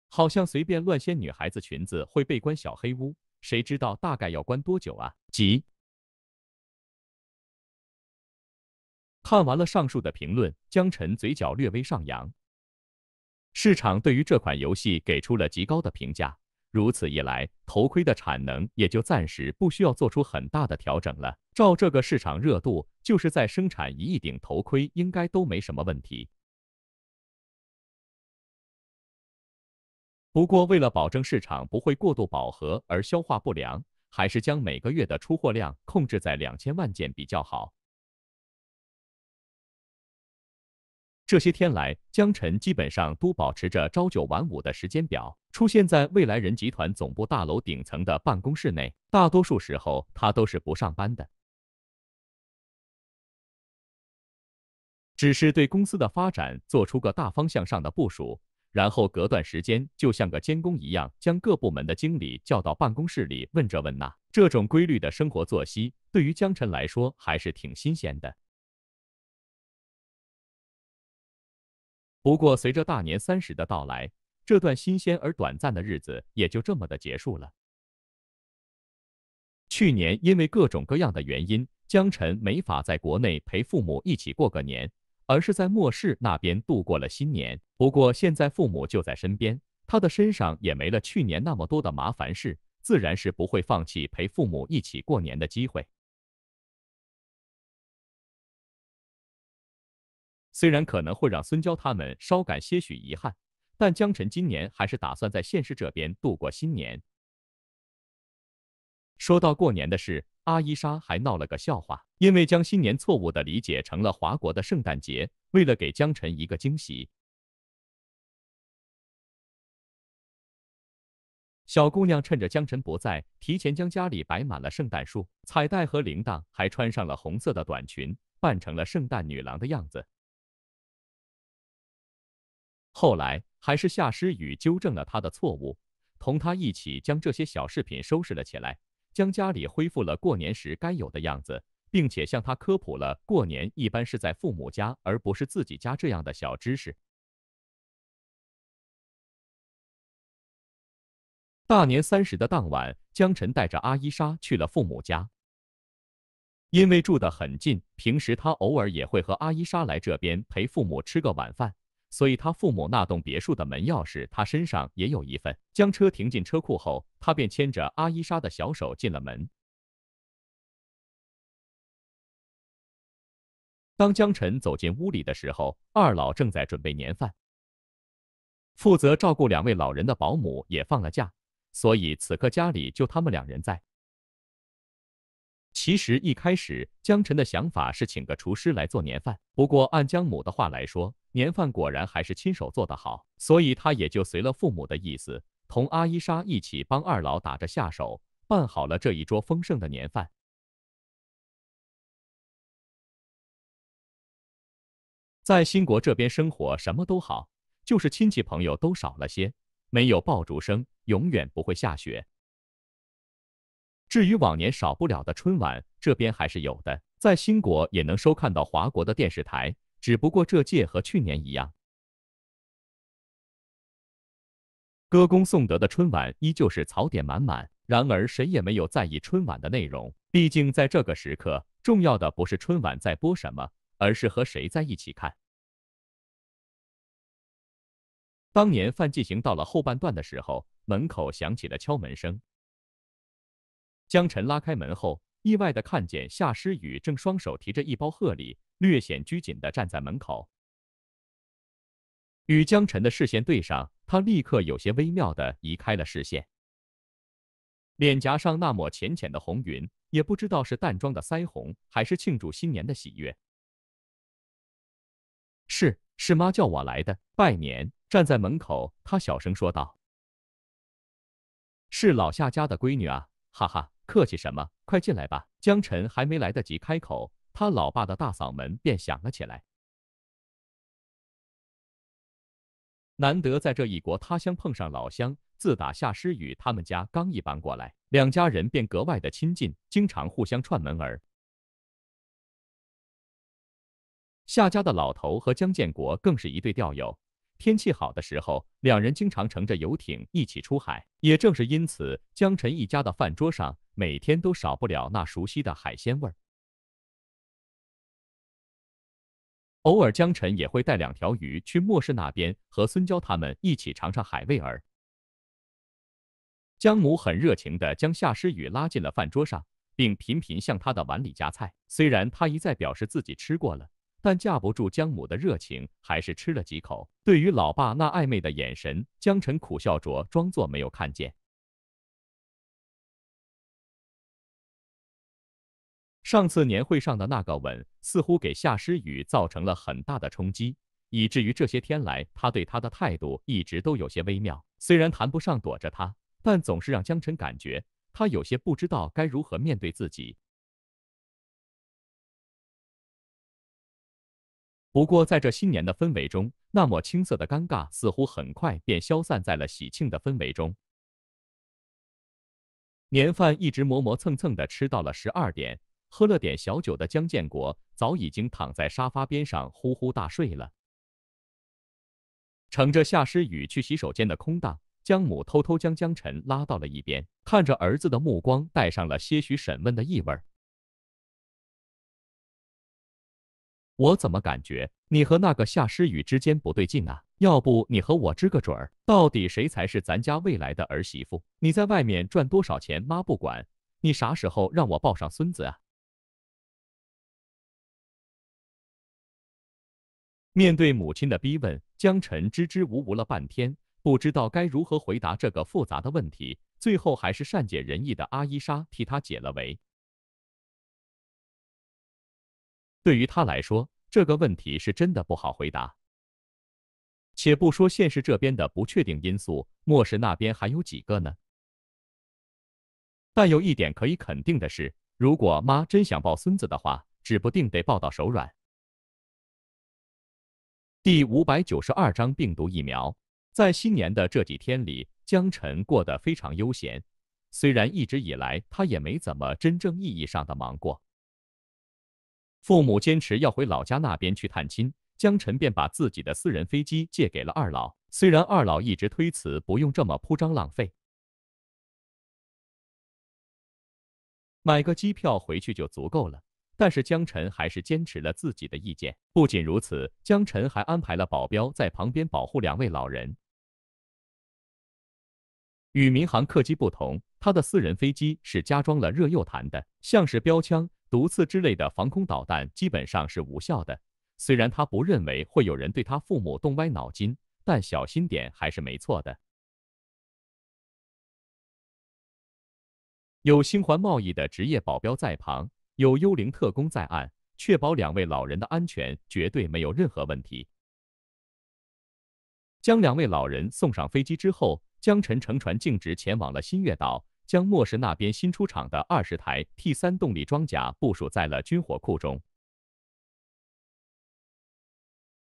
好像随便乱掀女孩子裙子会被关小黑屋，谁知道大概要关多久啊？急！看完了上述的评论，江晨嘴角略微上扬。市场对于这款游戏给出了极高的评价，如此一来，头盔的产能也就暂时不需要做出很大的调整了。照这个市场热度，就是在生产一亿顶头盔，应该都没什么问题。不过，为了保证市场不会过度饱和而消化不良，还是将每个月的出货量控制在两千万件比较好。这些天来，江晨基本上都保持着朝九晚五的时间表，出现在未来人集团总部大楼顶层的办公室内。大多数时候，他都是不上班的，只是对公司的发展做出个大方向上的部署，然后隔段时间就像个监工一样，将各部门的经理叫到办公室里问这问那。这种规律的生活作息，对于江晨来说还是挺新鲜的。不过，随着大年三十的到来，这段新鲜而短暂的日子也就这么的结束了。去年因为各种各样的原因，江晨没法在国内陪父母一起过个年，而是在末世那边度过了新年。不过现在父母就在身边，他的身上也没了去年那么多的麻烦事，自然是不会放弃陪父母一起过年的机会。虽然可能会让孙娇他们稍感些许遗憾，但江晨今年还是打算在县市这边度过新年。说到过年的事，阿伊莎还闹了个笑话，因为将新年错误的理解成了华国的圣诞节。为了给江晨一个惊喜，小姑娘趁着江晨不在，提前将家里摆满了圣诞树、彩带和铃铛，还穿上了红色的短裙，扮成了圣诞女郎的样子。后来还是夏诗雨纠正了他的错误，同他一起将这些小饰品收拾了起来，将家里恢复了过年时该有的样子，并且向他科普了过年一般是在父母家而不是自己家这样的小知识。大年三十的当晚，江晨带着阿伊莎去了父母家，因为住得很近，平时他偶尔也会和阿伊莎来这边陪父母吃个晚饭。所以，他父母那栋别墅的门钥匙，他身上也有一份。将车停进车库后，他便牵着阿伊莎的小手进了门。当江晨走进屋里的时候，二老正在准备年饭。负责照顾两位老人的保姆也放了假，所以此刻家里就他们两人在。其实一开始，江晨的想法是请个厨师来做年饭，不过按江母的话来说，年饭果然还是亲手做的好，所以他也就随了父母的意思，同阿伊莎一起帮二老打着下手，办好了这一桌丰盛的年饭。在新国这边生活什么都好，就是亲戚朋友都少了些，没有爆竹声，永远不会下雪。至于往年少不了的春晚，这边还是有的，在新国也能收看到华国的电视台。只不过这届和去年一样，歌功颂德的春晚依旧是槽点满满。然而谁也没有在意春晚的内容，毕竟在这个时刻，重要的不是春晚在播什么，而是和谁在一起看。当年饭进行到了后半段的时候，门口响起了敲门声。江晨拉开门后，意外的看见夏诗雨正双手提着一包贺礼。略显拘谨的站在门口，与江晨的视线对上，他立刻有些微妙的移开了视线，脸颊上那抹浅浅的红云，也不知道是淡妆的腮红，还是庆祝新年的喜悦。是是妈叫我来的拜年。站在门口，他小声说道：“是老夏家的闺女啊，哈哈，客气什么，快进来吧。”江晨还没来得及开口。他老爸的大嗓门便响了起来。难得在这异国他乡碰上老乡，自打夏诗雨他们家刚一搬过来，两家人便格外的亲近，经常互相串门儿。夏家的老头和江建国更是一对钓友，天气好的时候，两人经常乘着游艇一起出海。也正是因此，江晨一家的饭桌上每天都少不了那熟悉的海鲜味儿。偶尔，江晨也会带两条鱼去莫氏那边和孙娇他们一起尝尝海味儿。江母很热情地将夏诗雨拉进了饭桌上，并频频向他的碗里夹菜。虽然他一再表示自己吃过了，但架不住江母的热情，还是吃了几口。对于老爸那暧昧的眼神，江晨苦笑着，装作没有看见。上次年会上的那个吻，似乎给夏诗雨造成了很大的冲击，以至于这些天来，他对她的态度一直都有些微妙。虽然谈不上躲着她，但总是让江晨感觉他有些不知道该如何面对自己。不过，在这新年的氛围中，那抹青涩的尴尬似乎很快便消散在了喜庆的氛围中。年饭一直磨磨蹭蹭的吃到了十二点。喝了点小酒的江建国早已经躺在沙发边上呼呼大睡了。乘着夏诗雨去洗手间的空档，江母偷偷将江晨拉到了一边，看着儿子的目光带上了些许审问的意味儿。我怎么感觉你和那个夏诗雨之间不对劲啊？要不你和我支个准儿，到底谁才是咱家未来的儿媳妇？你在外面赚多少钱，妈不管，你啥时候让我抱上孙子啊？面对母亲的逼问，江晨支支吾吾了半天，不知道该如何回答这个复杂的问题。最后还是善解人意的阿依莎替他解了围。对于他来说，这个问题是真的不好回答。且不说现实这边的不确定因素，末世那边还有几个呢？但有一点可以肯定的是，如果妈真想抱孙子的话，指不定得抱到手软。第五百九十二章病毒疫苗。在新年的这几天里，江晨过得非常悠闲。虽然一直以来他也没怎么真正意义上的忙过。父母坚持要回老家那边去探亲，江晨便把自己的私人飞机借给了二老。虽然二老一直推辞不用这么铺张浪费，买个机票回去就足够了。但是江晨还是坚持了自己的意见。不仅如此，江晨还安排了保镖在旁边保护两位老人。与民航客机不同，他的私人飞机是加装了热诱弹的，像是标枪、毒刺之类的防空导弹基本上是无效的。虽然他不认为会有人对他父母动歪脑筋，但小心点还是没错的。有星环贸易的职业保镖在旁。有幽灵特工在案，确保两位老人的安全绝对没有任何问题。将两位老人送上飞机之后，江晨乘船径直前往了新月岛，将莫氏那边新出厂的二十台 T 三动力装甲部署在了军火库中。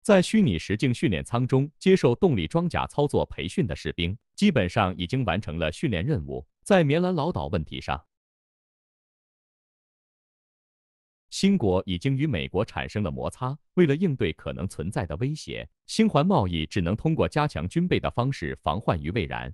在虚拟实境训练舱中接受动力装甲操作培训的士兵，基本上已经完成了训练任务。在棉兰老岛问题上。新国已经与美国产生了摩擦，为了应对可能存在的威胁，星环贸易只能通过加强军备的方式防患于未然。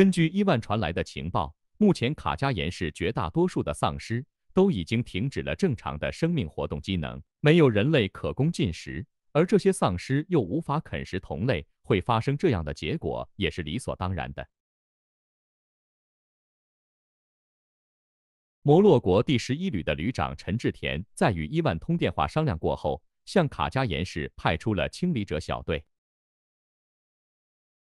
根据伊万传来的情报，目前卡加岩市绝大多数的丧尸都已经停止了正常的生命活动机能，没有人类可供进食，而这些丧尸又无法啃食同类，会发生这样的结果也是理所当然的。摩洛国第十一旅的旅长陈志田在与伊万通电话商量过后，向卡加岩市派出了清理者小队。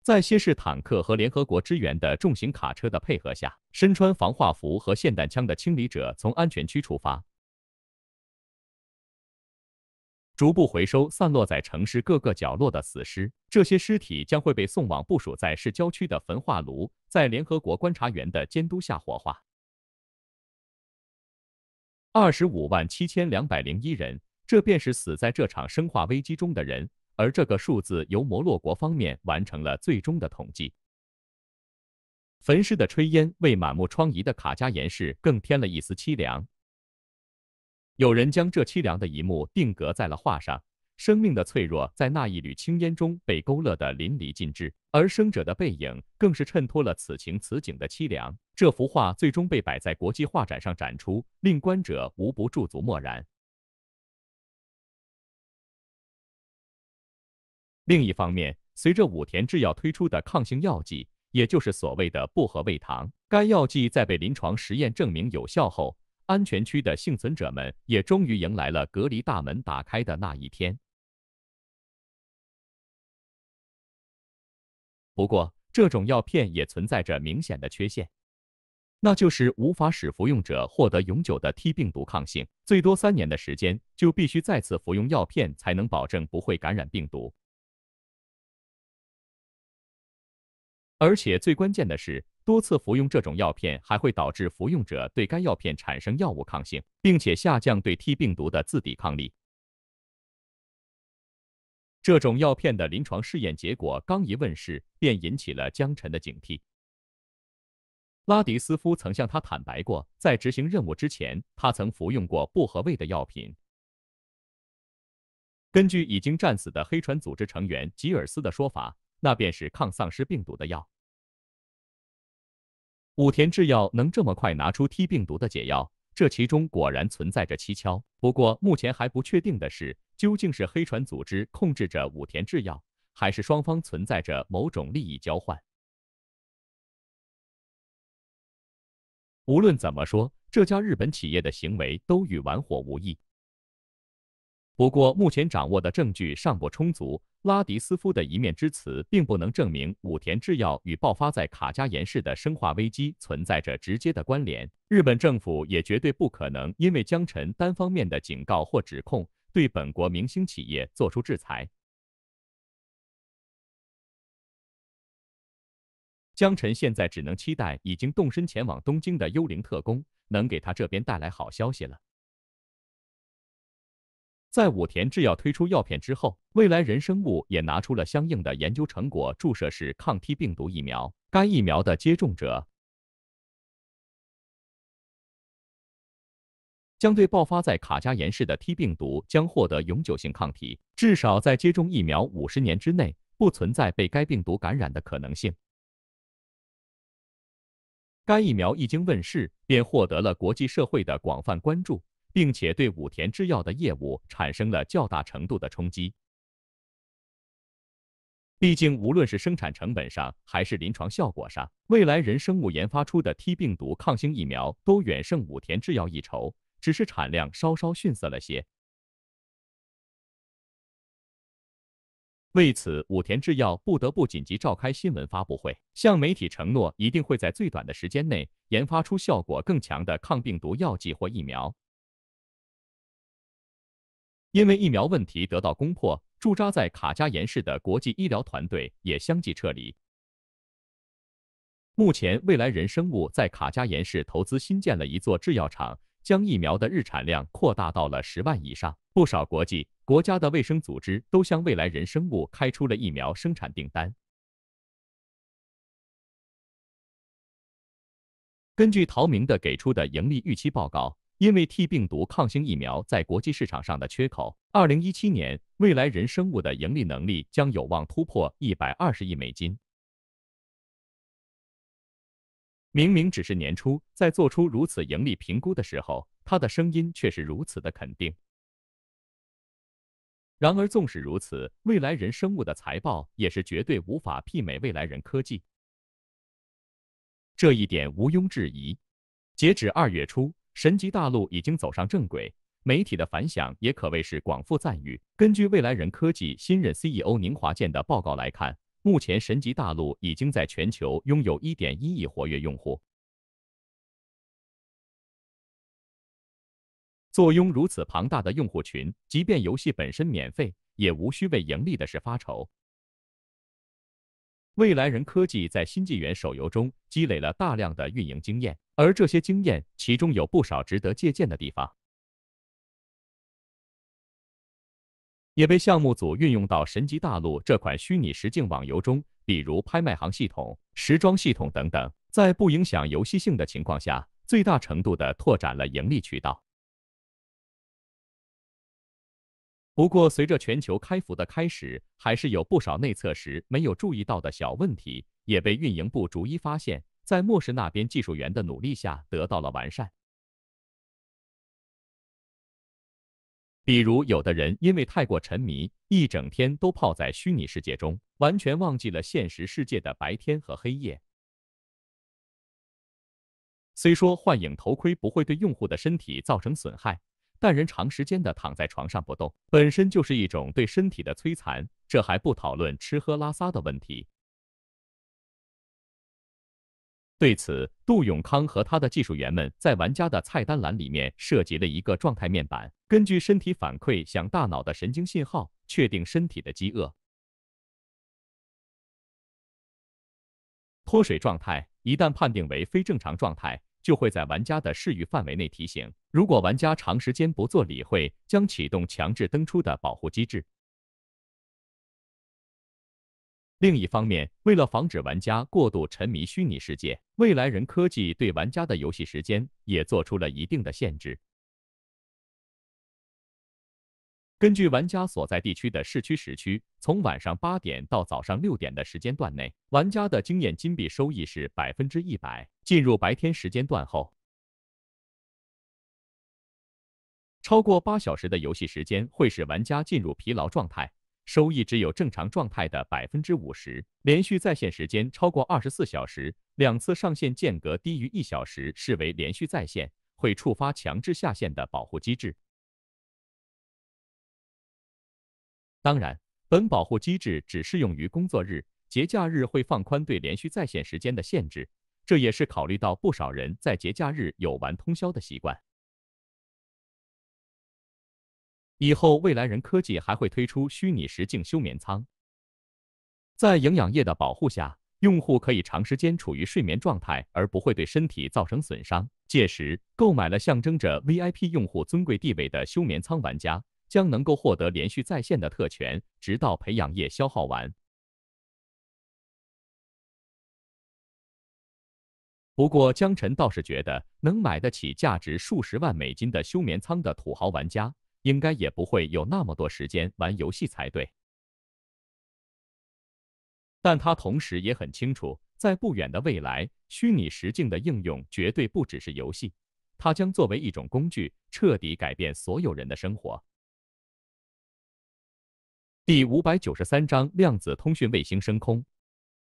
在蝎式坦克和联合国支援的重型卡车的配合下，身穿防化服和霰弹枪的清理者从安全区出发，逐步回收散落在城市各个角落的死尸。这些尸体将会被送往部署在市郊区的焚化炉，在联合国观察员的监督下火化。二十五万七千两百零一人，这便是死在这场生化危机中的人。而这个数字由摩洛国方面完成了最终的统计。焚尸的炊烟为满目疮痍的卡加延市更添了一丝凄凉。有人将这凄凉的一幕定格在了画上，生命的脆弱在那一缕青烟中被勾勒得淋漓尽致，而生者的背影更是衬托了此情此景的凄凉。这幅画最终被摆在国际画展上展出，令观者无不驻足默然。另一方面，随着武田制药推出的抗性药剂。也就是所谓的薄荷味糖，该药剂在被临床实验证明有效后，安全区的幸存者们也终于迎来了隔离大门打开的那一天。不过，这种药片也存在着明显的缺陷，那就是无法使服用者获得永久的 T 病毒抗性，最多三年的时间就必须再次服用药片才能保证不会感染病毒。而且最关键的是，多次服用这种药片还会导致服用者对该药片产生药物抗性，并且下降对 T 病毒的自抵抗力。这种药片的临床试验结果刚一问世，便引起了江晨的警惕。拉迪斯夫曾向他坦白过，在执行任务之前，他曾服用过不合胃的药品。根据已经战死的黑船组织成员吉尔斯的说法，那便是抗丧尸病毒的药。武田制药能这么快拿出 T 病毒的解药，这其中果然存在着蹊跷。不过目前还不确定的是，究竟是黑船组织控制着武田制药，还是双方存在着某种利益交换？无论怎么说，这家日本企业的行为都与玩火无异。不过目前掌握的证据尚不充足。拉迪斯夫的一面之词，并不能证明武田制药与爆发在卡加延市的生化危机存在着直接的关联。日本政府也绝对不可能因为江晨单方面的警告或指控，对本国明星企业做出制裁。江晨现在只能期待已经动身前往东京的幽灵特工能给他这边带来好消息了。在武田制药推出药片之后，未来人生物也拿出了相应的研究成果，注射式抗 T 病毒疫苗。该疫苗的接种者将对爆发在卡加延市的 T 病毒将获得永久性抗体，至少在接种疫苗五十年之内，不存在被该病毒感染的可能性。该疫苗一经问世，便获得了国际社会的广泛关注。并且对武田制药的业务产生了较大程度的冲击。毕竟，无论是生产成本上，还是临床效果上，未来人生物研发出的 T 病毒抗性疫苗都远胜武田制药一筹，只是产量稍稍逊色了些。为此，武田制药不得不紧急召开新闻发布会，向媒体承诺一定会在最短的时间内研发出效果更强的抗病毒药剂或疫苗。因为疫苗问题得到攻破，驻扎在卡加延市的国际医疗团队也相继撤离。目前，未来人生物在卡加延市投资新建了一座制药厂，将疫苗的日产量扩大到了十万以上。不少国际国家的卫生组织都向未来人生物开出了疫苗生产订单。根据陶明的给出的盈利预期报告。因为 T 病毒抗性疫苗在国际市场上的缺口，二零一七年未来人生物的盈利能力将有望突破一百二十亿美金。明明只是年初在做出如此盈利评估的时候，他的声音却是如此的肯定。然而，纵使如此，未来人生物的财报也是绝对无法媲美未来人科技，这一点毋庸置疑。截止二月初。神级大陆已经走上正轨，媒体的反响也可谓是广复赞誉。根据未来人科技新任 CEO 宁华健的报告来看，目前神级大陆已经在全球拥有1.1亿活跃用户。坐拥如此庞大的用户群，即便游戏本身免费，也无需为盈利的事发愁。未来人科技在新纪元手游中积累了大量的运营经验，而这些经验其中有不少值得借鉴的地方。也被项目组运用到神级大陆这款虚拟实境网游中，比如拍卖行系统、时装系统等等，在不影响游戏性的情况下，最大程度的拓展了盈利渠道。不过，随着全球开服的开始，还是有不少内测时没有注意到的小问题，也被运营部逐一发现，在莫氏那边技术员的努力下得到了完善。比如，有的人因为太过沉迷，一整天都泡在虚拟世界中，完全忘记了现实世界的白天和黑夜。虽说幻影头盔不会对用户的身体造成损害。但人长时间的躺在床上不动，本身就是一种对身体的摧残，这还不讨论吃喝拉撒的问题。对此，杜永康和他的技术员们在玩家的菜单栏里面设计了一个状态面板，根据身体反馈向大脑的神经信号，确定身体的饥饿。脱水状态一旦判定为非正常状态。就会在玩家的视域范围内提醒，如果玩家长时间不做理会，将启动强制登出的保护机制。另一方面，为了防止玩家过度沉迷虚拟世界，未来人科技对玩家的游戏时间也做出了一定的限制。根据玩家所在地区的市区时区，从晚上八点到早上六点的时间段内，玩家的经验金币收益是百分之一百。进入白天时间段后，超过八小时的游戏时间会使玩家进入疲劳状态，收益只有正常状态的百分之五十。连续在线时间超过二十四小时，两次上线间隔低于一小时视为连续在线，会触发强制下线的保护机制。当然，本保护机制只适用于工作日，节假日会放宽对连续在线时间的限制。这也是考虑到不少人在节假日有玩通宵的习惯。以后未来人科技还会推出虚拟实境休眠舱，在营养液的保护下，用户可以长时间处于睡眠状态，而不会对身体造成损伤。届时，购买了象征着 VIP 用户尊贵地位的休眠舱玩家。将能够获得连续在线的特权，直到培养液消耗完。不过，江晨倒是觉得，能买得起价值数十万美金的休眠舱的土豪玩家，应该也不会有那么多时间玩游戏才对。但他同时也很清楚，在不远的未来，虚拟实境的应用绝对不只是游戏，它将作为一种工具，彻底改变所有人的生活。第五百九十三章量子通讯卫星升空。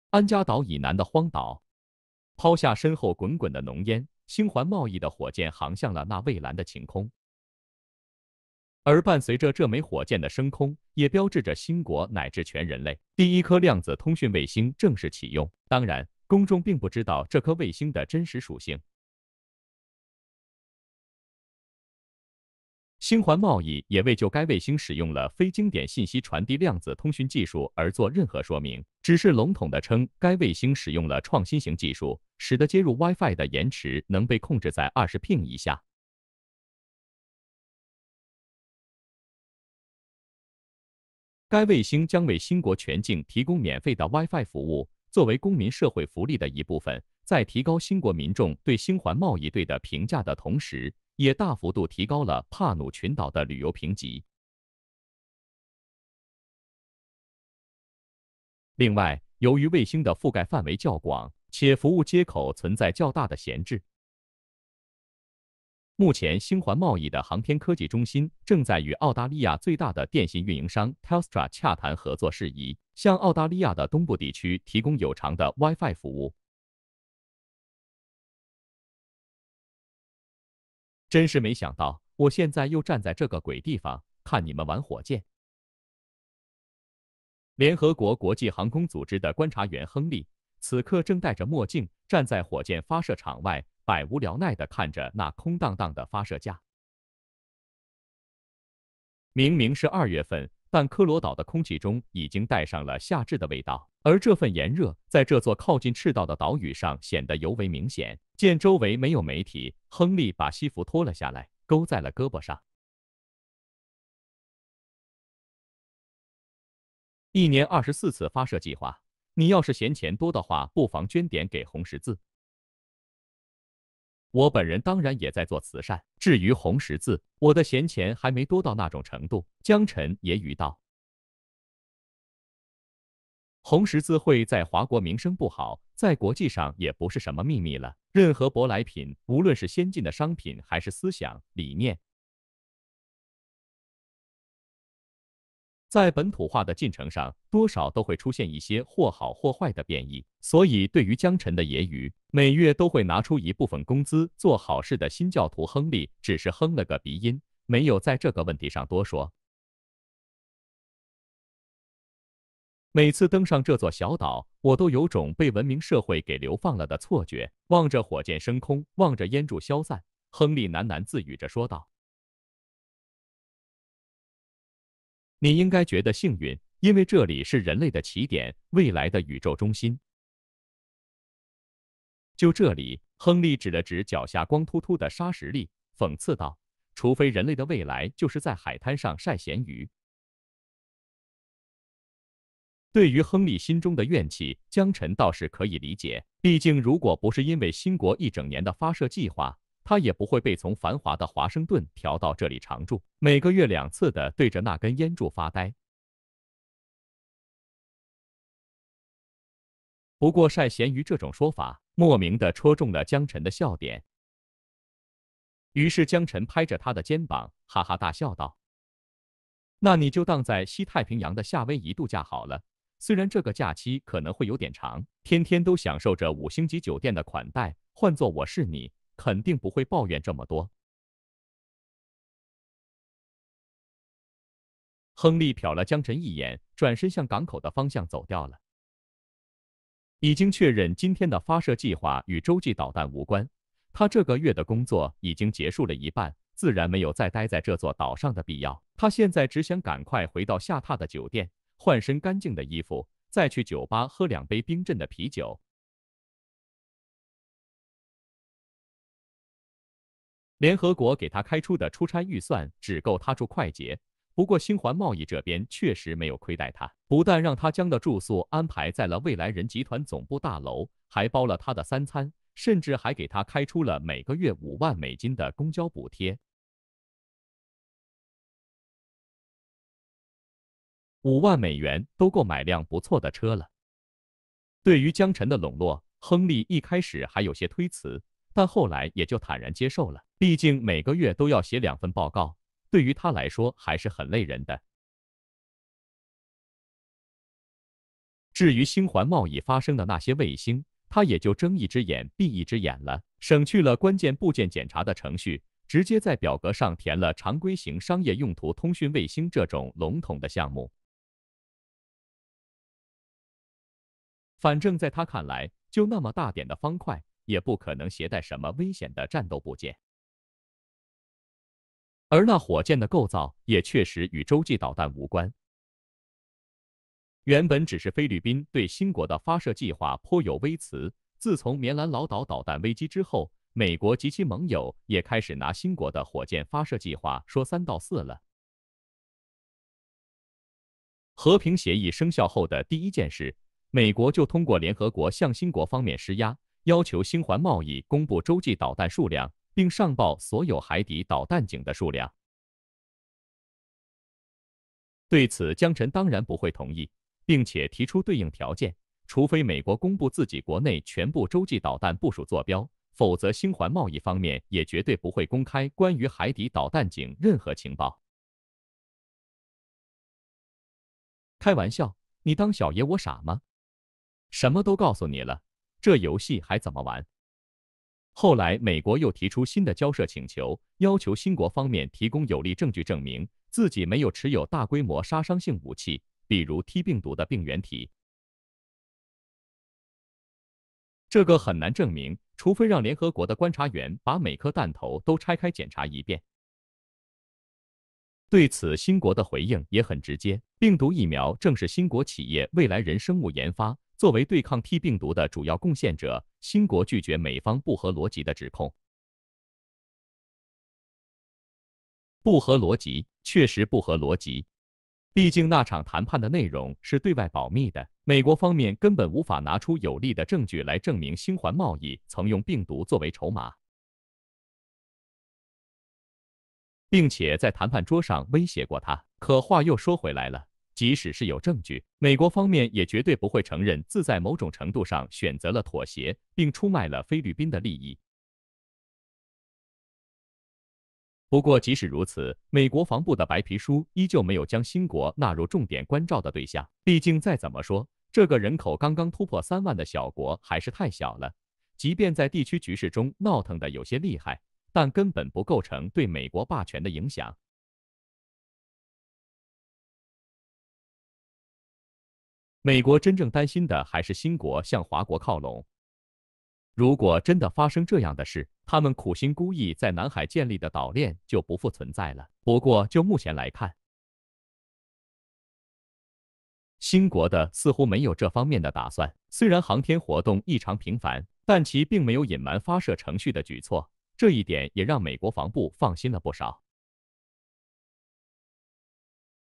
安家岛以南的荒岛，抛下身后滚滚的浓烟，星环贸易的火箭航向了那蔚蓝的晴空。而伴随着这枚火箭的升空，也标志着星国乃至全人类第一颗量子通讯卫星正式启用。当然，公众并不知道这颗卫星的真实属性。星环贸易也未就该卫星使用了非经典信息传递量子通讯技术而做任何说明，只是笼统的称该卫星使用了创新型技术，使得接入 WiFi 的延迟能被控制在二十 ping 以下。该卫星将为新国全境提供免费的 WiFi 服务，作为公民社会福利的一部分，在提高新国民众对星环贸易队的评价的同时。也大幅度提高了帕努群岛的旅游评级。另外，由于卫星的覆盖范围较广，且服务接口存在较大的闲置，目前星环贸易的航天科技中心正在与澳大利亚最大的电信运营商 Telstra 洽谈合作事宜，向澳大利亚的东部地区提供有偿的 WiFi 服务。真是没想到，我现在又站在这个鬼地方看你们玩火箭。联合国国际航空组织的观察员亨利此刻正戴着墨镜站在火箭发射场外，百无聊赖地看着那空荡荡的发射架。明明是二月份，但科罗岛的空气中已经带上了夏至的味道。而这份炎热，在这座靠近赤道的岛屿上显得尤为明显。见周围没有媒体，亨利把西服脱了下来，勾在了胳膊上。一年二十四次发射计划，你要是嫌钱多的话，不妨捐点给红十字。我本人当然也在做慈善，至于红十字，我的闲钱还没多到那种程度。江晨揶揄道。红十字会在华国名声不好，在国际上也不是什么秘密了。任何舶来品，无论是先进的商品还是思想理念，在本土化的进程上，多少都会出现一些或好或坏的变异。所以，对于江晨的揶揄，每月都会拿出一部分工资做好事的新教徒亨利，只是哼了个鼻音，没有在这个问题上多说。每次登上这座小岛，我都有种被文明社会给流放了的错觉。望着火箭升空，望着烟柱消散，亨利喃喃自语着说道：“你应该觉得幸运，因为这里是人类的起点，未来的宇宙中心。就这里。”亨利指了指脚下光秃秃的沙石粒，讽刺道：“除非人类的未来就是在海滩上晒咸鱼。”对于亨利心中的怨气，江晨倒是可以理解。毕竟，如果不是因为新国一整年的发射计划，他也不会被从繁华的华盛顿调到这里常住，每个月两次的对着那根烟柱发呆。不过，晒咸鱼这种说法，莫名的戳中了江晨的笑点。于是，江晨拍着他的肩膀，哈哈大笑道：“那你就当在西太平洋的夏威夷度假好了。”虽然这个假期可能会有点长，天天都享受着五星级酒店的款待，换做我是你，肯定不会抱怨这么多。亨利瞟了江晨一眼，转身向港口的方向走掉了。已经确认今天的发射计划与洲际导弹无关，他这个月的工作已经结束了一半，自然没有再待在这座岛上的必要。他现在只想赶快回到下榻的酒店。换身干净的衣服，再去酒吧喝两杯冰镇的啤酒。联合国给他开出的出差预算只够他住快捷，不过新环贸易这边确实没有亏待他，不但让他将的住宿安排在了未来人集团总部大楼，还包了他的三餐，甚至还给他开出了每个月五万美金的公交补贴。五万美元都够买辆不错的车了。对于江晨的笼络，亨利一开始还有些推辞，但后来也就坦然接受了。毕竟每个月都要写两份报告，对于他来说还是很累人的。至于星环贸易发生的那些卫星，他也就睁一只眼闭一只眼了，省去了关键部件检查的程序，直接在表格上填了常规型商业用途通讯卫星这种笼统的项目。反正，在他看来，就那么大点的方块，也不可能携带什么危险的战斗部件。而那火箭的构造也确实与洲际导弹无关。原本只是菲律宾对新国的发射计划颇有微词，自从棉兰老岛导弹危机之后，美国及其盟友也开始拿新国的火箭发射计划说三道四了。和平协议生效后的第一件事。美国就通过联合国向新国方面施压，要求星环贸易公布洲际导弹数量，并上报所有海底导弹井的数量。对此，江晨当然不会同意，并且提出对应条件：除非美国公布自己国内全部洲际导弹部署坐标，否则星环贸易方面也绝对不会公开关于海底导弹井任何情报。开玩笑，你当小爷我傻吗？什么都告诉你了，这游戏还怎么玩？后来，美国又提出新的交涉请求，要求新国方面提供有力证据，证明自己没有持有大规模杀伤性武器，比如 T 病毒的病原体。这个很难证明，除非让联合国的观察员把每颗弹头都拆开检查一遍。对此，新国的回应也很直接：病毒疫苗正是新国企业未来人生物研发。作为对抗 T 病毒的主要贡献者，新国拒绝美方不合逻辑的指控。不合逻辑，确实不合逻辑。毕竟那场谈判的内容是对外保密的，美国方面根本无法拿出有力的证据来证明星环贸易曾用病毒作为筹码，并且在谈判桌上威胁过他。可话又说回来了，即使是有证据，美国方面也绝对不会承认自在某种程度上选择了妥协，并出卖了菲律宾的利益。不过，即使如此，美国防部的白皮书依旧没有将新国纳入重点关照的对象。毕竟，再怎么说，这个人口刚刚突破三万的小国还是太小了。即便在地区局势中闹腾的有些厉害，但根本不构成对美国霸权的影响。美国真正担心的还是新国向华国靠拢。如果真的发生这样的事，他们苦心孤诣在南海建立的岛链就不复存在了。不过就目前来看，新国的似乎没有这方面的打算。虽然航天活动异常频繁，但其并没有隐瞒发射程序的举措，这一点也让美国防部放心了不少。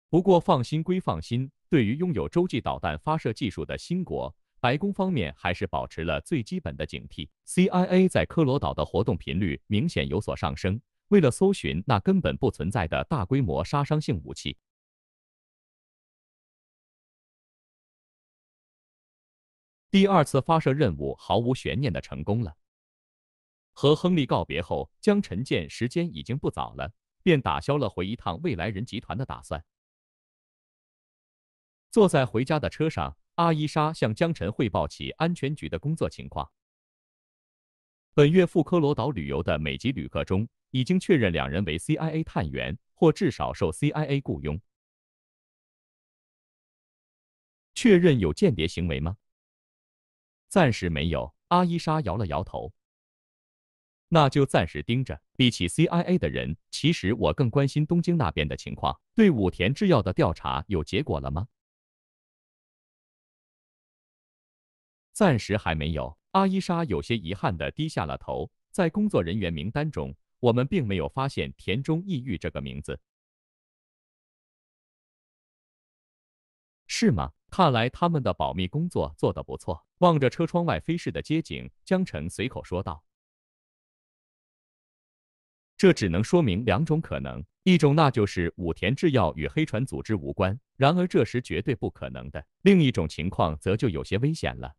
不过放心归放心，对于拥有洲际导弹发射技术的新国。白宫方面还是保持了最基本的警惕。CIA 在科罗岛的活动频率明显有所上升，为了搜寻那根本不存在的大规模杀伤性武器，第二次发射任务毫无悬念的成功了。和亨利告别后，江晨见时间已经不早了，便打消了回一趟未来人集团的打算。坐在回家的车上。阿伊莎向江晨汇报起安全局的工作情况。本月赴科罗岛旅游的美籍旅客中，已经确认两人为 CIA 探员，或至少受 CIA 雇佣。确认有间谍行为吗？暂时没有。阿伊莎摇了摇头。那就暂时盯着。比起 CIA 的人，其实我更关心东京那边的情况。对武田制药的调查有结果了吗？暂时还没有。阿伊莎有些遗憾地低下了头。在工作人员名单中，我们并没有发现田中义郁这个名字。是吗？看来他们的保密工作做得不错。望着车窗外飞逝的街景，江辰随口说道：“这只能说明两种可能，一种那就是武田制药与黑船组织无关，然而这时绝对不可能的；另一种情况则就有些危险了。”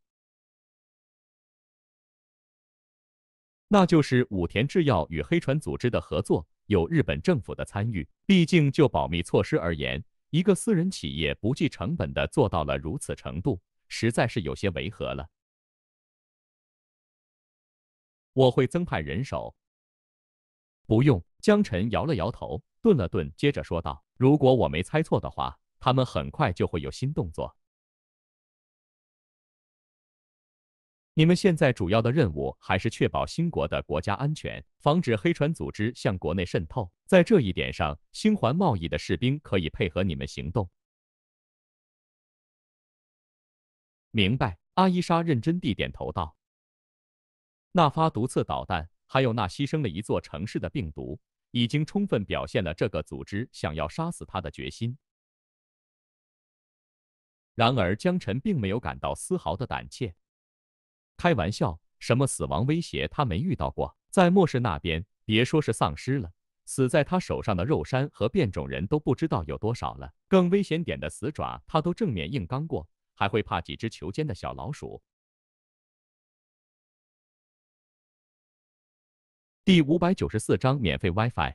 那就是武田制药与黑船组织的合作，有日本政府的参与。毕竟就保密措施而言，一个私人企业不计成本的做到了如此程度，实在是有些违和了。我会增派人手。不用。江晨摇了摇头，顿了顿，接着说道：“如果我没猜错的话，他们很快就会有新动作。”你们现在主要的任务还是确保新国的国家安全，防止黑船组织向国内渗透。在这一点上，星环贸易的士兵可以配合你们行动。明白。阿伊莎认真地点头道：“那发毒刺导弹，还有那牺牲了一座城市的病毒，已经充分表现了这个组织想要杀死他的决心。”然而，江晨并没有感到丝毫的胆怯。开玩笑，什么死亡威胁他没遇到过。在末世那边，别说是丧尸了，死在他手上的肉山和变种人都不知道有多少了。更危险点的死爪，他都正面硬刚过，还会怕几只囚奸的小老鼠？第五百九十四章免费 WiFi。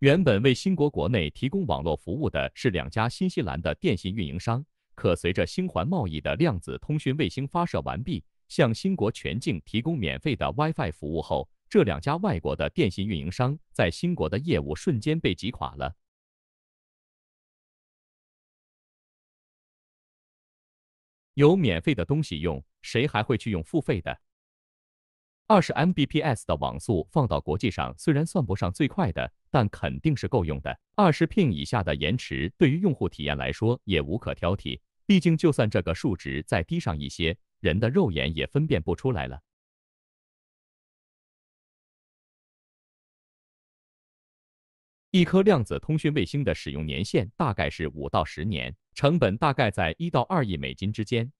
原本为新国国内提供网络服务的是两家新西兰的电信运营商。可随着星环贸易的量子通讯卫星发射完毕，向新国全境提供免费的 WiFi 服务后，这两家外国的电信运营商在新国的业务瞬间被击垮了。有免费的东西用，谁还会去用付费的？二十 Mbps 的网速放到国际上虽然算不上最快的，但肯定是够用的。二十 ping 以下的延迟对于用户体验来说也无可挑剔。毕竟，就算这个数值再低上一些，人的肉眼也分辨不出来了。一颗量子通讯卫星的使用年限大概是五到十年，成本大概在一到二亿美金之间。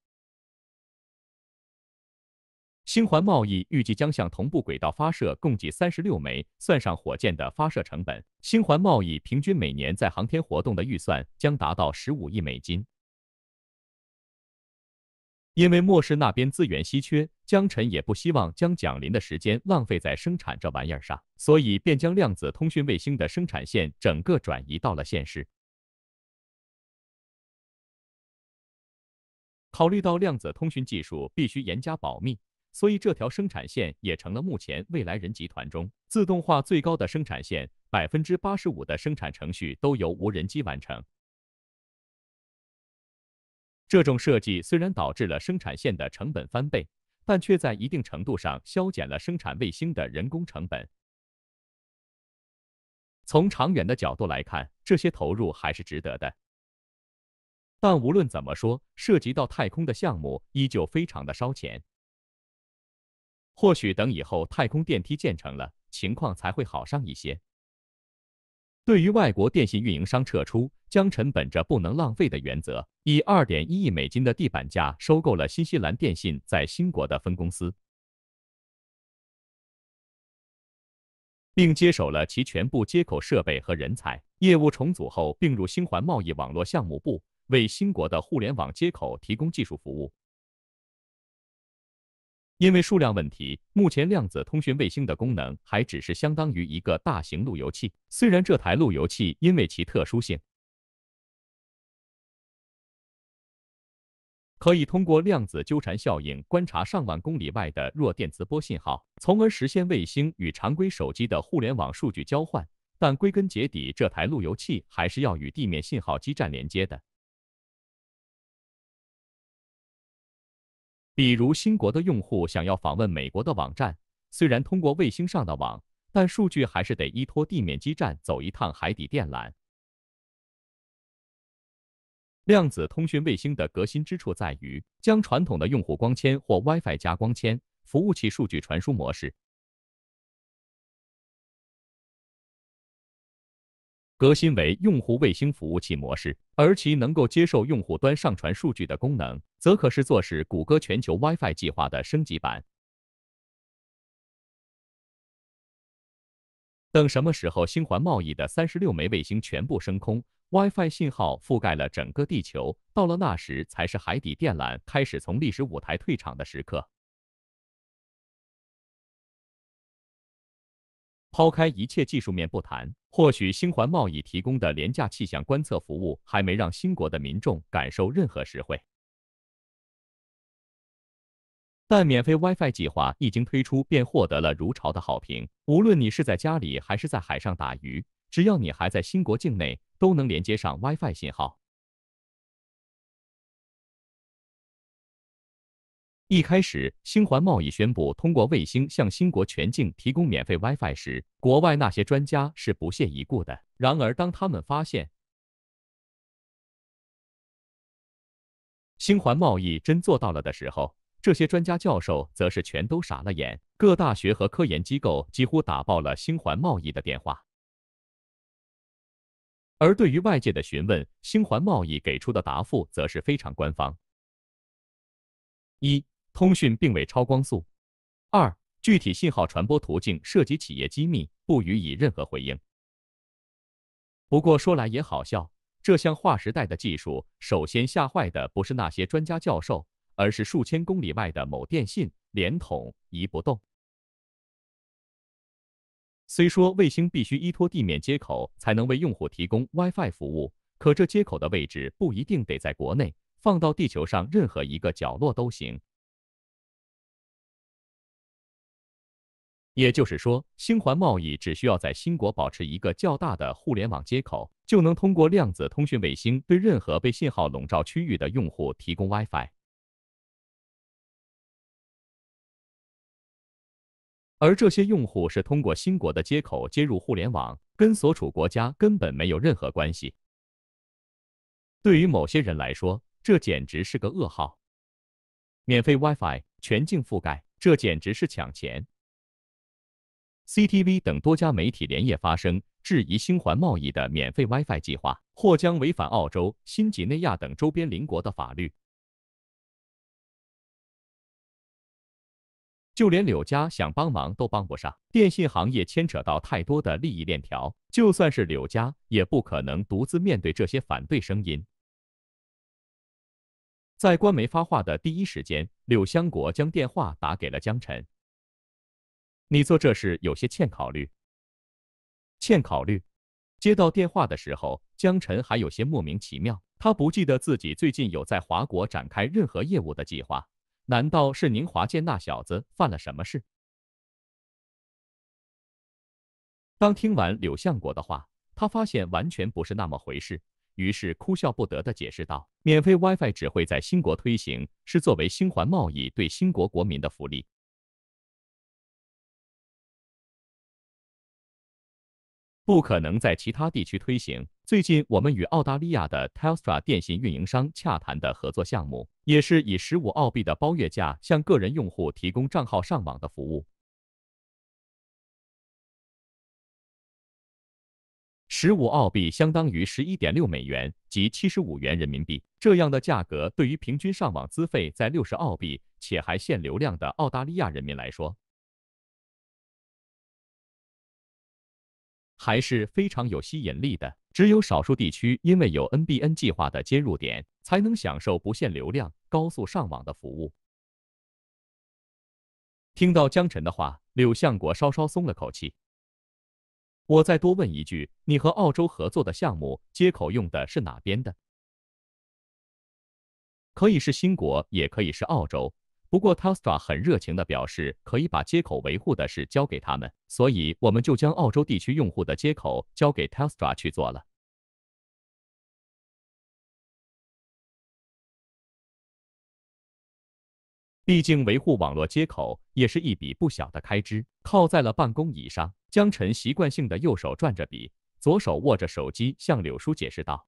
星环贸易预计将向同步轨道发射共计三十六枚，算上火箭的发射成本，星环贸易平均每年在航天活动的预算将达到十五亿美金。因为末世那边资源稀缺，江晨也不希望将蒋林的时间浪费在生产这玩意儿上，所以便将量子通讯卫星的生产线整个转移到了现实。考虑到量子通讯技术必须严加保密。所以这条生产线也成了目前未来人集团中自动化最高的生产线，百分之八十五的生产程序都由无人机完成。这种设计虽然导致了生产线的成本翻倍，但却在一定程度上削减了生产卫星的人工成本。从长远的角度来看，这些投入还是值得的。但无论怎么说，涉及到太空的项目依旧非常的烧钱。或许等以后太空电梯建成了，情况才会好上一些。对于外国电信运营商撤出，江晨本着不能浪费的原则，以二点一亿美金的地板价收购了新西兰电信在新国的分公司，并接手了其全部接口设备和人才。业务重组后并入新环贸易网络项目部，为新国的互联网接口提供技术服务。因为数量问题，目前量子通讯卫星的功能还只是相当于一个大型路由器。虽然这台路由器因为其特殊性，可以通过量子纠缠效应观察上万公里外的弱电磁波信号，从而实现卫星与常规手机的互联网数据交换，但归根结底，这台路由器还是要与地面信号基站连接的。比如，新国的用户想要访问美国的网站，虽然通过卫星上的网，但数据还是得依托地面基站走一趟海底电缆。量子通讯卫星的革新之处在于，将传统的用户光纤或 WiFi 加光纤服务器数据传输模式。革新为用户卫星服务器模式，而其能够接受用户端上传数据的功能，则可视作是谷歌全球 WiFi 计划的升级版。等什么时候星环贸易的三十六枚卫星全部升空，WiFi 信号覆盖了整个地球，到了那时，才是海底电缆开始从历史舞台退场的时刻。抛开一切技术面不谈，或许星环贸易提供的廉价气象观测服务还没让新国的民众感受任何实惠。但免费 WiFi 计划一经推出，便获得了如潮的好评。无论你是在家里还是在海上打鱼，只要你还在新国境内，都能连接上 WiFi 信号。一开始，星环贸易宣布通过卫星向新国全境提供免费 WiFi 时，国外那些专家是不屑一顾的。然而，当他们发现星环贸易真做到了的时候，这些专家教授则是全都傻了眼。各大学和科研机构几乎打爆了星环贸易的电话。而对于外界的询问，星环贸易给出的答复则是非常官方：一。通讯并未超光速。二、具体信号传播途径涉及企业机密，不予以任何回应。不过说来也好笑，这项划时代的技术，首先吓坏的不是那些专家教授，而是数千公里外的某电信、联通、移不动。虽说卫星必须依托地面接口才能为用户提供 WiFi 服务，可这接口的位置不一定得在国内，放到地球上任何一个角落都行。也就是说，星环贸易只需要在新国保持一个较大的互联网接口，就能通过量子通讯卫星对任何被信号笼罩区域的用户提供 WiFi。而这些用户是通过新国的接口接入互联网，跟所处国家根本没有任何关系。对于某些人来说，这简直是个噩耗。免费 WiFi，全境覆盖，这简直是抢钱。CTV 等多家媒体连夜发声，质疑星环贸易的免费 WiFi 计划或将违反澳洲、新几内亚等周边邻国的法律。就连柳家想帮忙都帮不上，电信行业牵扯到太多的利益链条，就算是柳家也不可能独自面对这些反对声音。在官媒发话的第一时间，柳香国将电话打给了江晨：“你做这事有些欠考虑。”欠考虑。接到电话的时候，江晨还有些莫名其妙，他不记得自己最近有在华国展开任何业务的计划。难道是宁华健那小子犯了什么事？当听完柳相国的话，他发现完全不是那么回事，于是哭笑不得的解释道：“免费 WiFi 只会在新国推行，是作为新环贸易对新国国民的福利。”不可能在其他地区推行。最近，我们与澳大利亚的 Telstra 电信运营商洽谈的合作项目，也是以十五澳币的包月价向个人用户提供账号上网的服务。十五澳币相当于十一点六美元，即七十五元人民币。这样的价格，对于平均上网资费在六十澳币且还限流量的澳大利亚人民来说，还是非常有吸引力的。只有少数地区因为有 NBN 计划的接入点，才能享受不限流量、高速上网的服务。听到江晨的话，柳相国稍稍松了口气。我再多问一句，你和澳洲合作的项目接口用的是哪边的？可以是新国，也可以是澳洲。不过，Telstra 很热情地表示，可以把接口维护的事交给他们，所以我们就将澳洲地区用户的接口交给 Telstra 去做了。毕竟维护网络接口也是一笔不小的开支。靠在了办公椅上，江晨习惯性的右手转着笔，左手握着手机，向柳叔解释道：“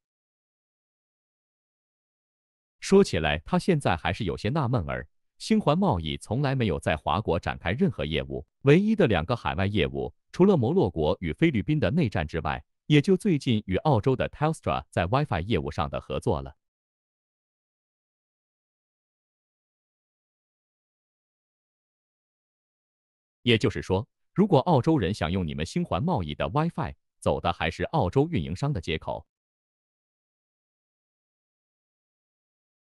说起来，他现在还是有些纳闷儿。”星环贸易从来没有在华国展开任何业务，唯一的两个海外业务，除了摩洛哥与菲律宾的内战之外，也就最近与澳洲的 Telstra 在 WiFi 业务上的合作了。也就是说，如果澳洲人想用你们星环贸易的 WiFi，走的还是澳洲运营商的接口。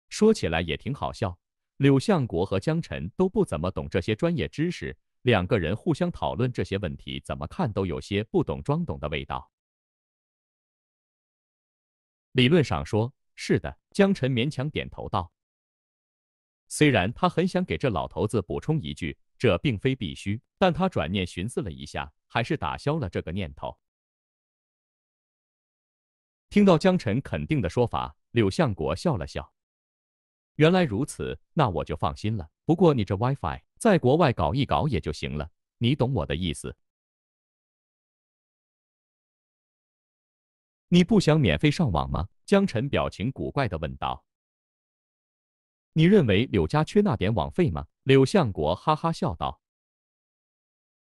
说起来也挺好笑。柳相国和江晨都不怎么懂这些专业知识，两个人互相讨论这些问题，怎么看都有些不懂装懂的味道。理论上说，是的。江晨勉强点头道：“虽然他很想给这老头子补充一句，这并非必须，但他转念寻思了一下，还是打消了这个念头。”听到江晨肯定的说法，柳相国笑了笑。原来如此，那我就放心了。不过你这 WiFi 在国外搞一搞也就行了，你懂我的意思。你不想免费上网吗？江晨表情古怪的问道。你认为柳家缺那点网费吗？柳相国哈哈笑道。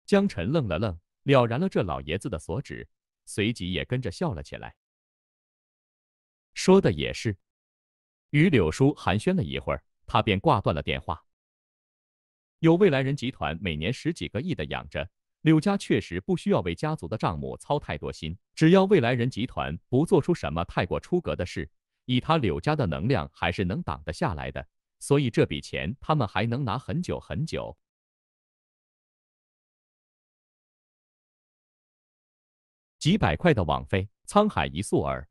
江晨愣了愣，了然了这老爷子的所指，随即也跟着笑了起来。说的也是。与柳叔寒暄了一会儿，他便挂断了电话。有未来人集团每年十几个亿的养着，柳家确实不需要为家族的账目操太多心。只要未来人集团不做出什么太过出格的事，以他柳家的能量，还是能挡得下来的。所以这笔钱他们还能拿很久很久。几百块的网费，沧海一粟耳。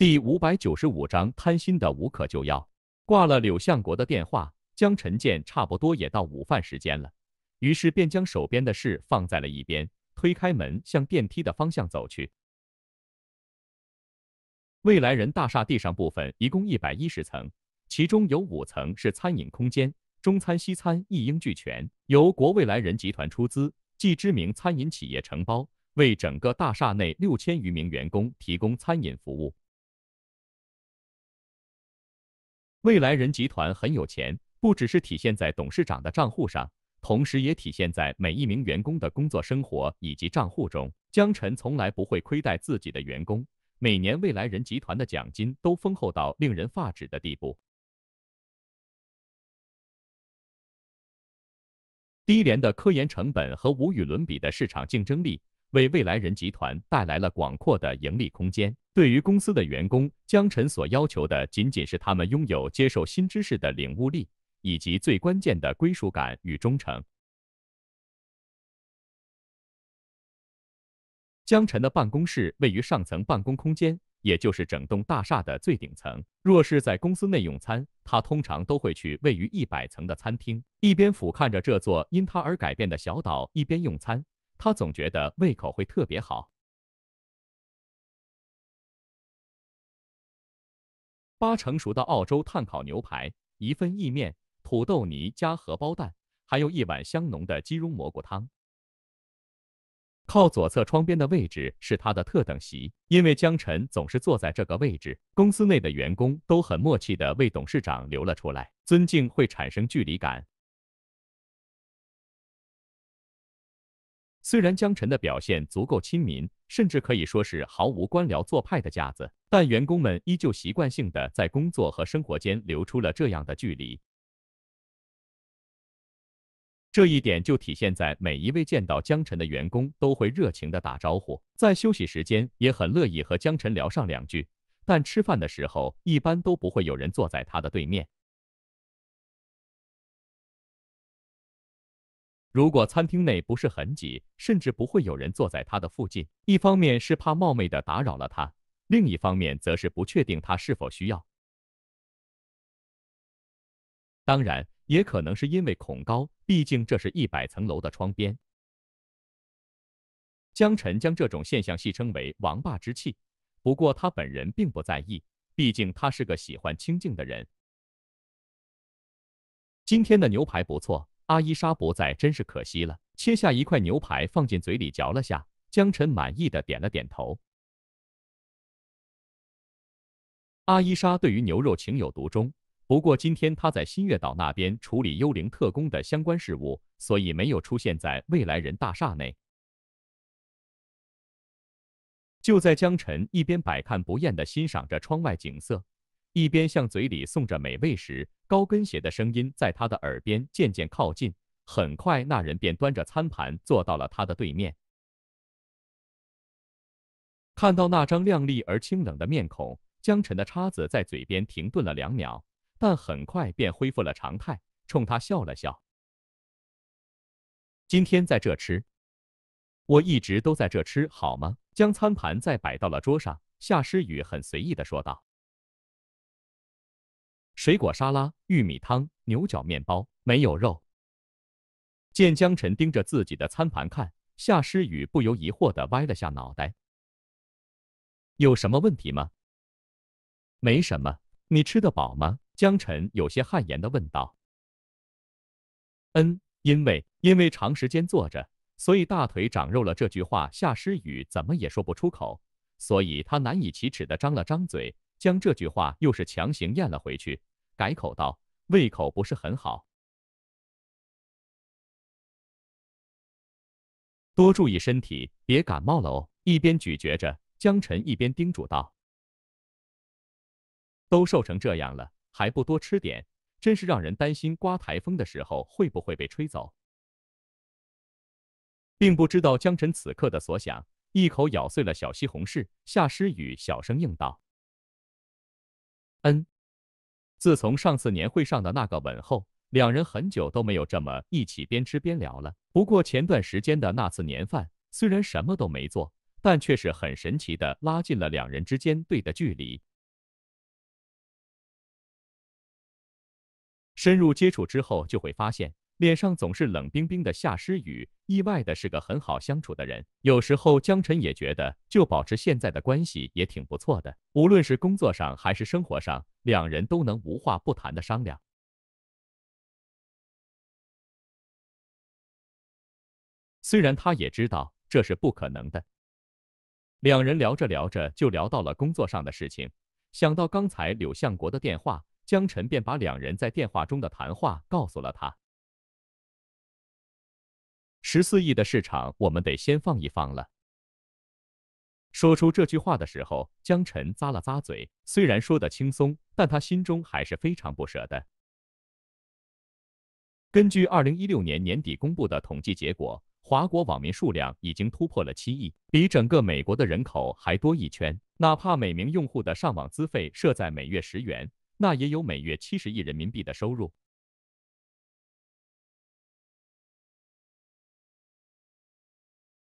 第五百九十五章贪心的无可救药。挂了柳相国的电话，江晨见差不多也到午饭时间了，于是便将手边的事放在了一边，推开门向电梯的方向走去。未来人大厦地上部分一共一百一十层，其中有五层是餐饮空间，中餐西餐一应俱全，由国未来人集团出资，即知名餐饮企业承包，为整个大厦内六千余名员工提供餐饮服务。未来人集团很有钱，不只是体现在董事长的账户上，同时也体现在每一名员工的工作生活以及账户中。江晨从来不会亏待自己的员工，每年未来人集团的奖金都丰厚到令人发指的地步。低廉的科研成本和无与伦比的市场竞争力，为未来人集团带来了广阔的盈利空间。对于公司的员工，江晨所要求的仅仅是他们拥有接受新知识的领悟力，以及最关键的归属感与忠诚。江晨的办公室位于上层办公空间，也就是整栋大厦的最顶层。若是在公司内用餐，他通常都会去位于一百层的餐厅，一边俯瞰着这座因他而改变的小岛，一边用餐。他总觉得胃口会特别好。八成熟的澳洲炭烤牛排，一份意面，土豆泥加荷包蛋，还有一碗香浓的鸡茸蘑菇汤。靠左侧窗边的位置是他的特等席，因为江晨总是坐在这个位置，公司内的员工都很默契地为董事长留了出来。尊敬会产生距离感。虽然江晨的表现足够亲民，甚至可以说是毫无官僚做派的架子，但员工们依旧习惯性的在工作和生活间留出了这样的距离。这一点就体现在每一位见到江晨的员工都会热情的打招呼，在休息时间也很乐意和江晨聊上两句，但吃饭的时候一般都不会有人坐在他的对面。如果餐厅内不是很挤，甚至不会有人坐在他的附近。一方面是怕冒昧的打扰了他，另一方面则是不确定他是否需要。当然。也可能是因为恐高，毕竟这是一百层楼的窗边。江晨将这种现象戏称为“王霸之气”，不过他本人并不在意，毕竟他是个喜欢清静的人。今天的牛排不错，阿伊莎不在，真是可惜了。切下一块牛排放进嘴里嚼了下，江晨满意的点了点头。阿伊莎对于牛肉情有独钟。不过今天她在新月岛那边处理幽灵特工的相关事务，所以没有出现在未来人大厦内。就在江晨一边百看不厌的欣赏着窗外景色，一边向嘴里送着美味时，高跟鞋的声音在他的耳边渐渐靠近。很快，那人便端着餐盘坐到了他的对面。看到那张亮丽而清冷的面孔，江晨的叉子在嘴边停顿了两秒。但很快便恢复了常态，冲他笑了笑。今天在这吃，我一直都在这吃，好吗？将餐盘再摆到了桌上，夏诗雨很随意的说道：“水果沙拉、玉米汤、牛角面包，没有肉。”见江晨盯着自己的餐盘看，夏诗雨不由疑惑地歪了下脑袋：“有什么问题吗？”“没什么，你吃得饱吗？”江晨有些汗颜的问道：“嗯，因为因为长时间坐着，所以大腿长肉了。”这句话夏诗雨怎么也说不出口，所以他难以启齿的张了张嘴，将这句话又是强行咽了回去，改口道：“胃口不是很好，多注意身体，别感冒了哦。”一边咀嚼着，江晨一边叮嘱道：“都瘦成这样了。”还不多吃点，真是让人担心。刮台风的时候会不会被吹走？并不知道江晨此刻的所想，一口咬碎了小西红柿。夏诗雨小声应道：“嗯。”自从上次年会上的那个吻后，两人很久都没有这么一起边吃边聊了。不过前段时间的那次年饭，虽然什么都没做，但却是很神奇的拉近了两人之间对的距离。深入接触之后，就会发现脸上总是冷冰冰的夏诗雨，意外的是个很好相处的人。有时候江晨也觉得，就保持现在的关系也挺不错的。无论是工作上还是生活上，两人都能无话不谈的商量。虽然他也知道这是不可能的。两人聊着聊着，就聊到了工作上的事情。想到刚才柳相国的电话。江晨便把两人在电话中的谈话告诉了他。十四亿的市场，我们得先放一放了。说出这句话的时候，江晨咂了咂嘴，虽然说的轻松，但他心中还是非常不舍的。根据二零一六年年底公布的统计结果，华国网民数量已经突破了七亿，比整个美国的人口还多一圈。哪怕每名用户的上网资费设在每月十元，那也有每月七十亿人民币的收入。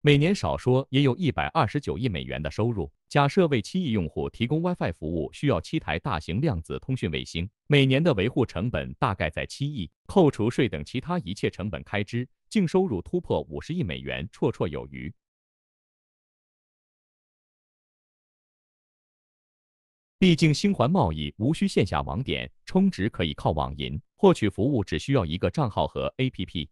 每年少说也有一百二十九亿美元的收入。假设为七亿用户提供 WiFi 服务需要七台大型量子通讯卫星，每年的维护成本大概在七亿，扣除税等其他一切成本开支，净收入突破五十亿美元，绰绰有余。毕竟星环贸易无需线下网点，充值可以靠网银获取服务，只需要一个账号和 APP。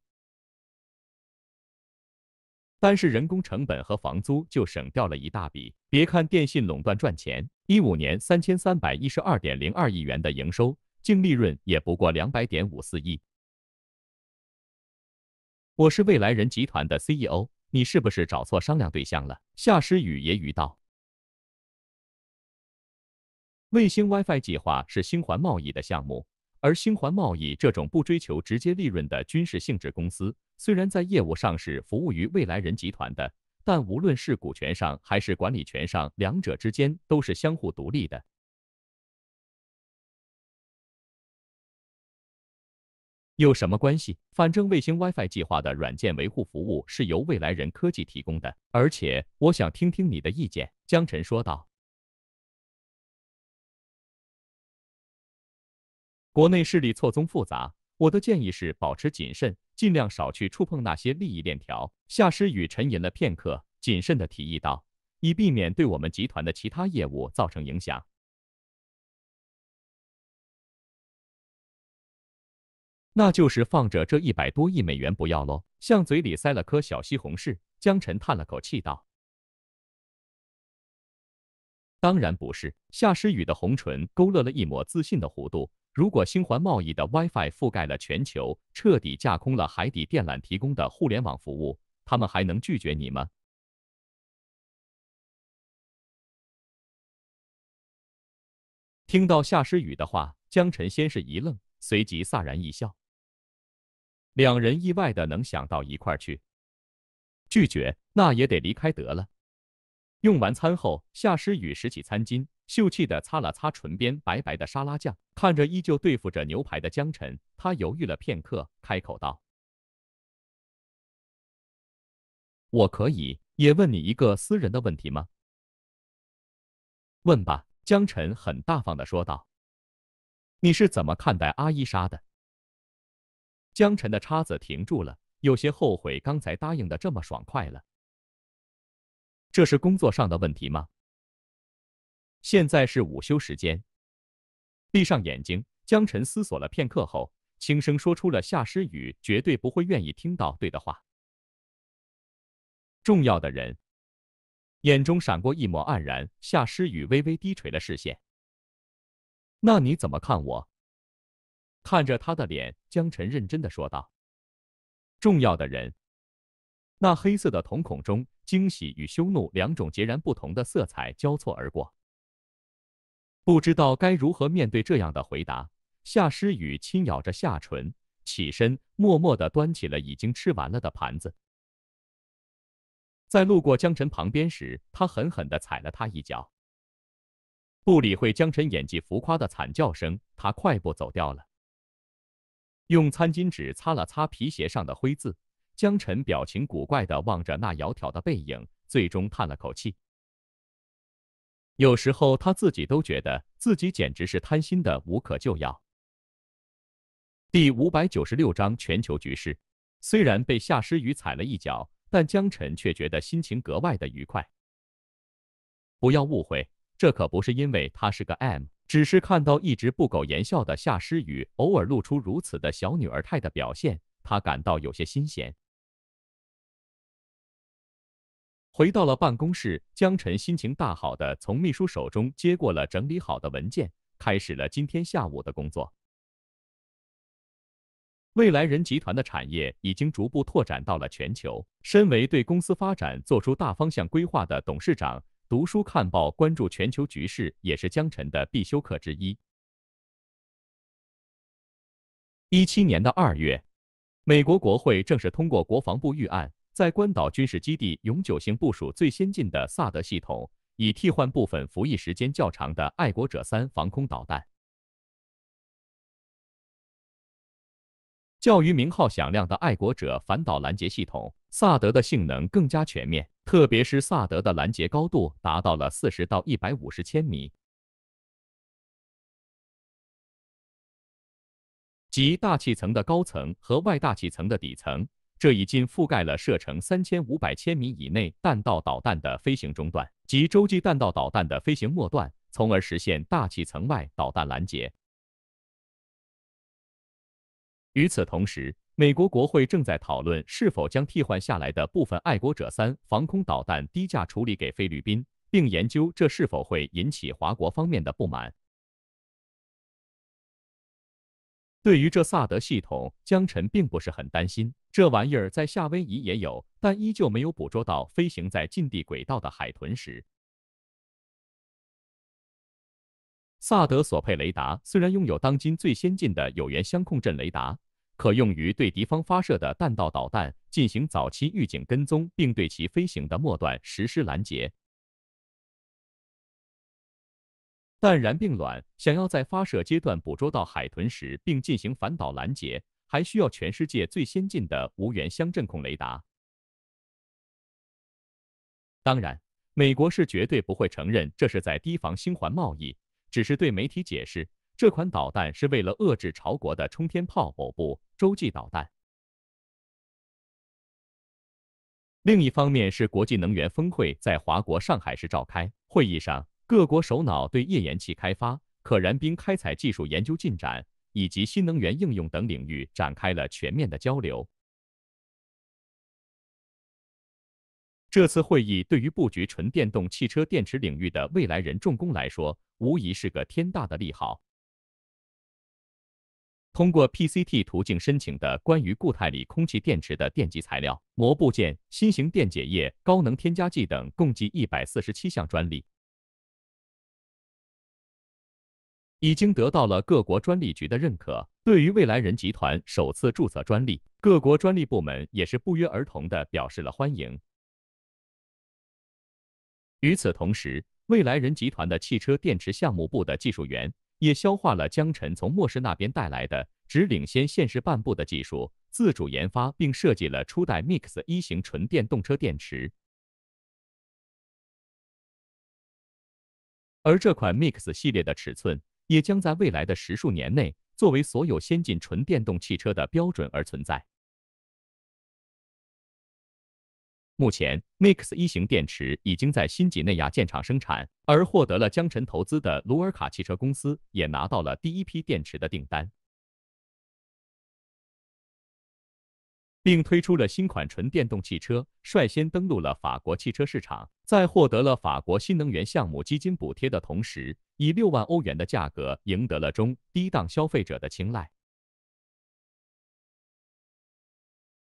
单是人工成本和房租就省掉了一大笔。别看电信垄断赚钱，一五年三千三百一十二点零二亿元的营收，净利润也不过两百点五四亿。我是未来人集团的 CEO，你是不是找错商量对象了？夏诗雨揶揄道。卫星 WiFi 计划是星环贸易的项目。而星环贸易这种不追求直接利润的军事性质公司，虽然在业务上是服务于未来人集团的，但无论是股权上还是管理权上，两者之间都是相互独立的。有什么关系？反正卫星 WiFi 计划的软件维护服务是由未来人科技提供的，而且我想听听你的意见。”江晨说道。国内势力错综复杂，我的建议是保持谨慎，尽量少去触碰那些利益链条。夏诗雨沉吟了片刻，谨慎的提议道：“以避免对我们集团的其他业务造成影响。”那就是放着这一百多亿美元不要喽？向嘴里塞了颗小西红柿，江晨叹了口气道：“当然不是。”夏诗雨的红唇勾勒了一抹自信的弧度。如果星环贸易的 WiFi 覆盖了全球，彻底架空了海底电缆提供的互联网服务，他们还能拒绝你吗？听到夏诗雨的话，江晨先是一愣，随即飒然一笑。两人意外的能想到一块去，拒绝那也得离开得了。用完餐后，夏诗雨拾起餐巾。秀气的擦了擦唇边白白的沙拉酱，看着依旧对付着牛排的江晨，他犹豫了片刻，开口道：“我可以也问你一个私人的问题吗？”“问吧。”江晨很大方的说道。“你是怎么看待阿伊莎的？”江晨的叉子停住了，有些后悔刚才答应的这么爽快了。这是工作上的问题吗？现在是午休时间。闭上眼睛，江晨思索了片刻后，轻声说出了夏诗雨绝对不会愿意听到对的话。重要的人，眼中闪过一抹黯然。夏诗雨微微低垂了视线。那你怎么看我？看着他的脸，江晨认真的说道：“重要的人。”那黑色的瞳孔中，惊喜与羞怒两种截然不同的色彩交错而过。不知道该如何面对这样的回答，夏诗雨轻咬着下唇，起身，默默地端起了已经吃完了的盘子。在路过江晨旁边时，他狠狠地踩了他一脚。不理会江晨演技浮夸的惨叫声，他快步走掉了。用餐巾纸擦了擦皮鞋上的灰渍，江晨表情古怪地望着那窈窕的背影，最终叹了口气。有时候他自己都觉得自己简直是贪心的无可救药。第五百九十六章全球局势，虽然被夏诗雨踩了一脚，但江晨却觉得心情格外的愉快。不要误会，这可不是因为他是个 M，只是看到一直不苟言笑的夏诗雨偶尔露出如此的小女儿态的表现，他感到有些新鲜。回到了办公室，江晨心情大好的从秘书手中接过了整理好的文件，开始了今天下午的工作。未来人集团的产业已经逐步拓展到了全球。身为对公司发展做出大方向规划的董事长，读书看报关注全球局势也是江晨的必修课之一。一七年的二月，美国国会正式通过国防部预案，在关岛军事基地永久性部署最先进的萨德系统，以替换部分服役时间较长的爱国者三防空导弹。较于名号响亮的爱国者反导拦截系统，萨德的性能更加全面，特别是萨德的拦截高度达到了四十到一百五十千米，即大气层的高层和外大气层的底层，这已经覆盖了射程三千五百千米以内弹道导弹的飞行中段及洲际弹道导弹的飞行末段，从而实现大气层外导弹拦截。与此同时，美国国会正在讨论是否将替换下来的部分爱国者三防空导弹低价处理给菲律宾，并研究这是否会引起华国方面的不满。对于这萨德系统，江晨并不是很担心。这玩意儿在夏威夷也有，但依旧没有捕捉到飞行在近地轨道的海豚时。萨德索佩雷达虽然拥有当今最先进的有源相控阵雷达。可用于对敌方发射的弹道导弹进行早期预警跟踪，并对其飞行的末段实施拦截。但然并卵，想要在发射阶段捕捉到海豚时并进行反导拦截，还需要全世界最先进的无源相阵控雷达。当然，美国是绝对不会承认这是在提防星环贸易，只是对媒体解释。这款导弹是为了遏制朝国的冲天炮某部洲际导弹。另一方面是国际能源峰会在华国上海市召开，会议上各国首脑对页岩气开发、可燃冰开采技术研究进展以及新能源应用等领域展开了全面的交流。这次会议对于布局纯电动汽车电池领域的未来人重工来说，无疑是个天大的利好。通过 PCT 途径申请的关于固态锂空气电池的电极材料、膜部件、新型电解液、高能添加剂等，共计一百四十七项专利，已经得到了各国专利局的认可。对于未来人集团首次注册专利，各国专利部门也是不约而同的表示了欢迎。与此同时，未来人集团的汽车电池项目部的技术员。也消化了江晨从莫氏那边带来的只领先现实半步的技术，自主研发并设计了初代 Mix 一型纯电动车电池。而这款 Mix 系列的尺寸，也将在未来的十数年内作为所有先进纯电动汽车的标准而存在。目前，Mix 一型电池已经在新几内亚建厂生产，而获得了江辰投资的卢尔卡汽车公司也拿到了第一批电池的订单，并推出了新款纯电动汽车，率先登陆了法国汽车市场。在获得了法国新能源项目基金补贴的同时，以六万欧元的价格赢得了中低档消费者的青睐。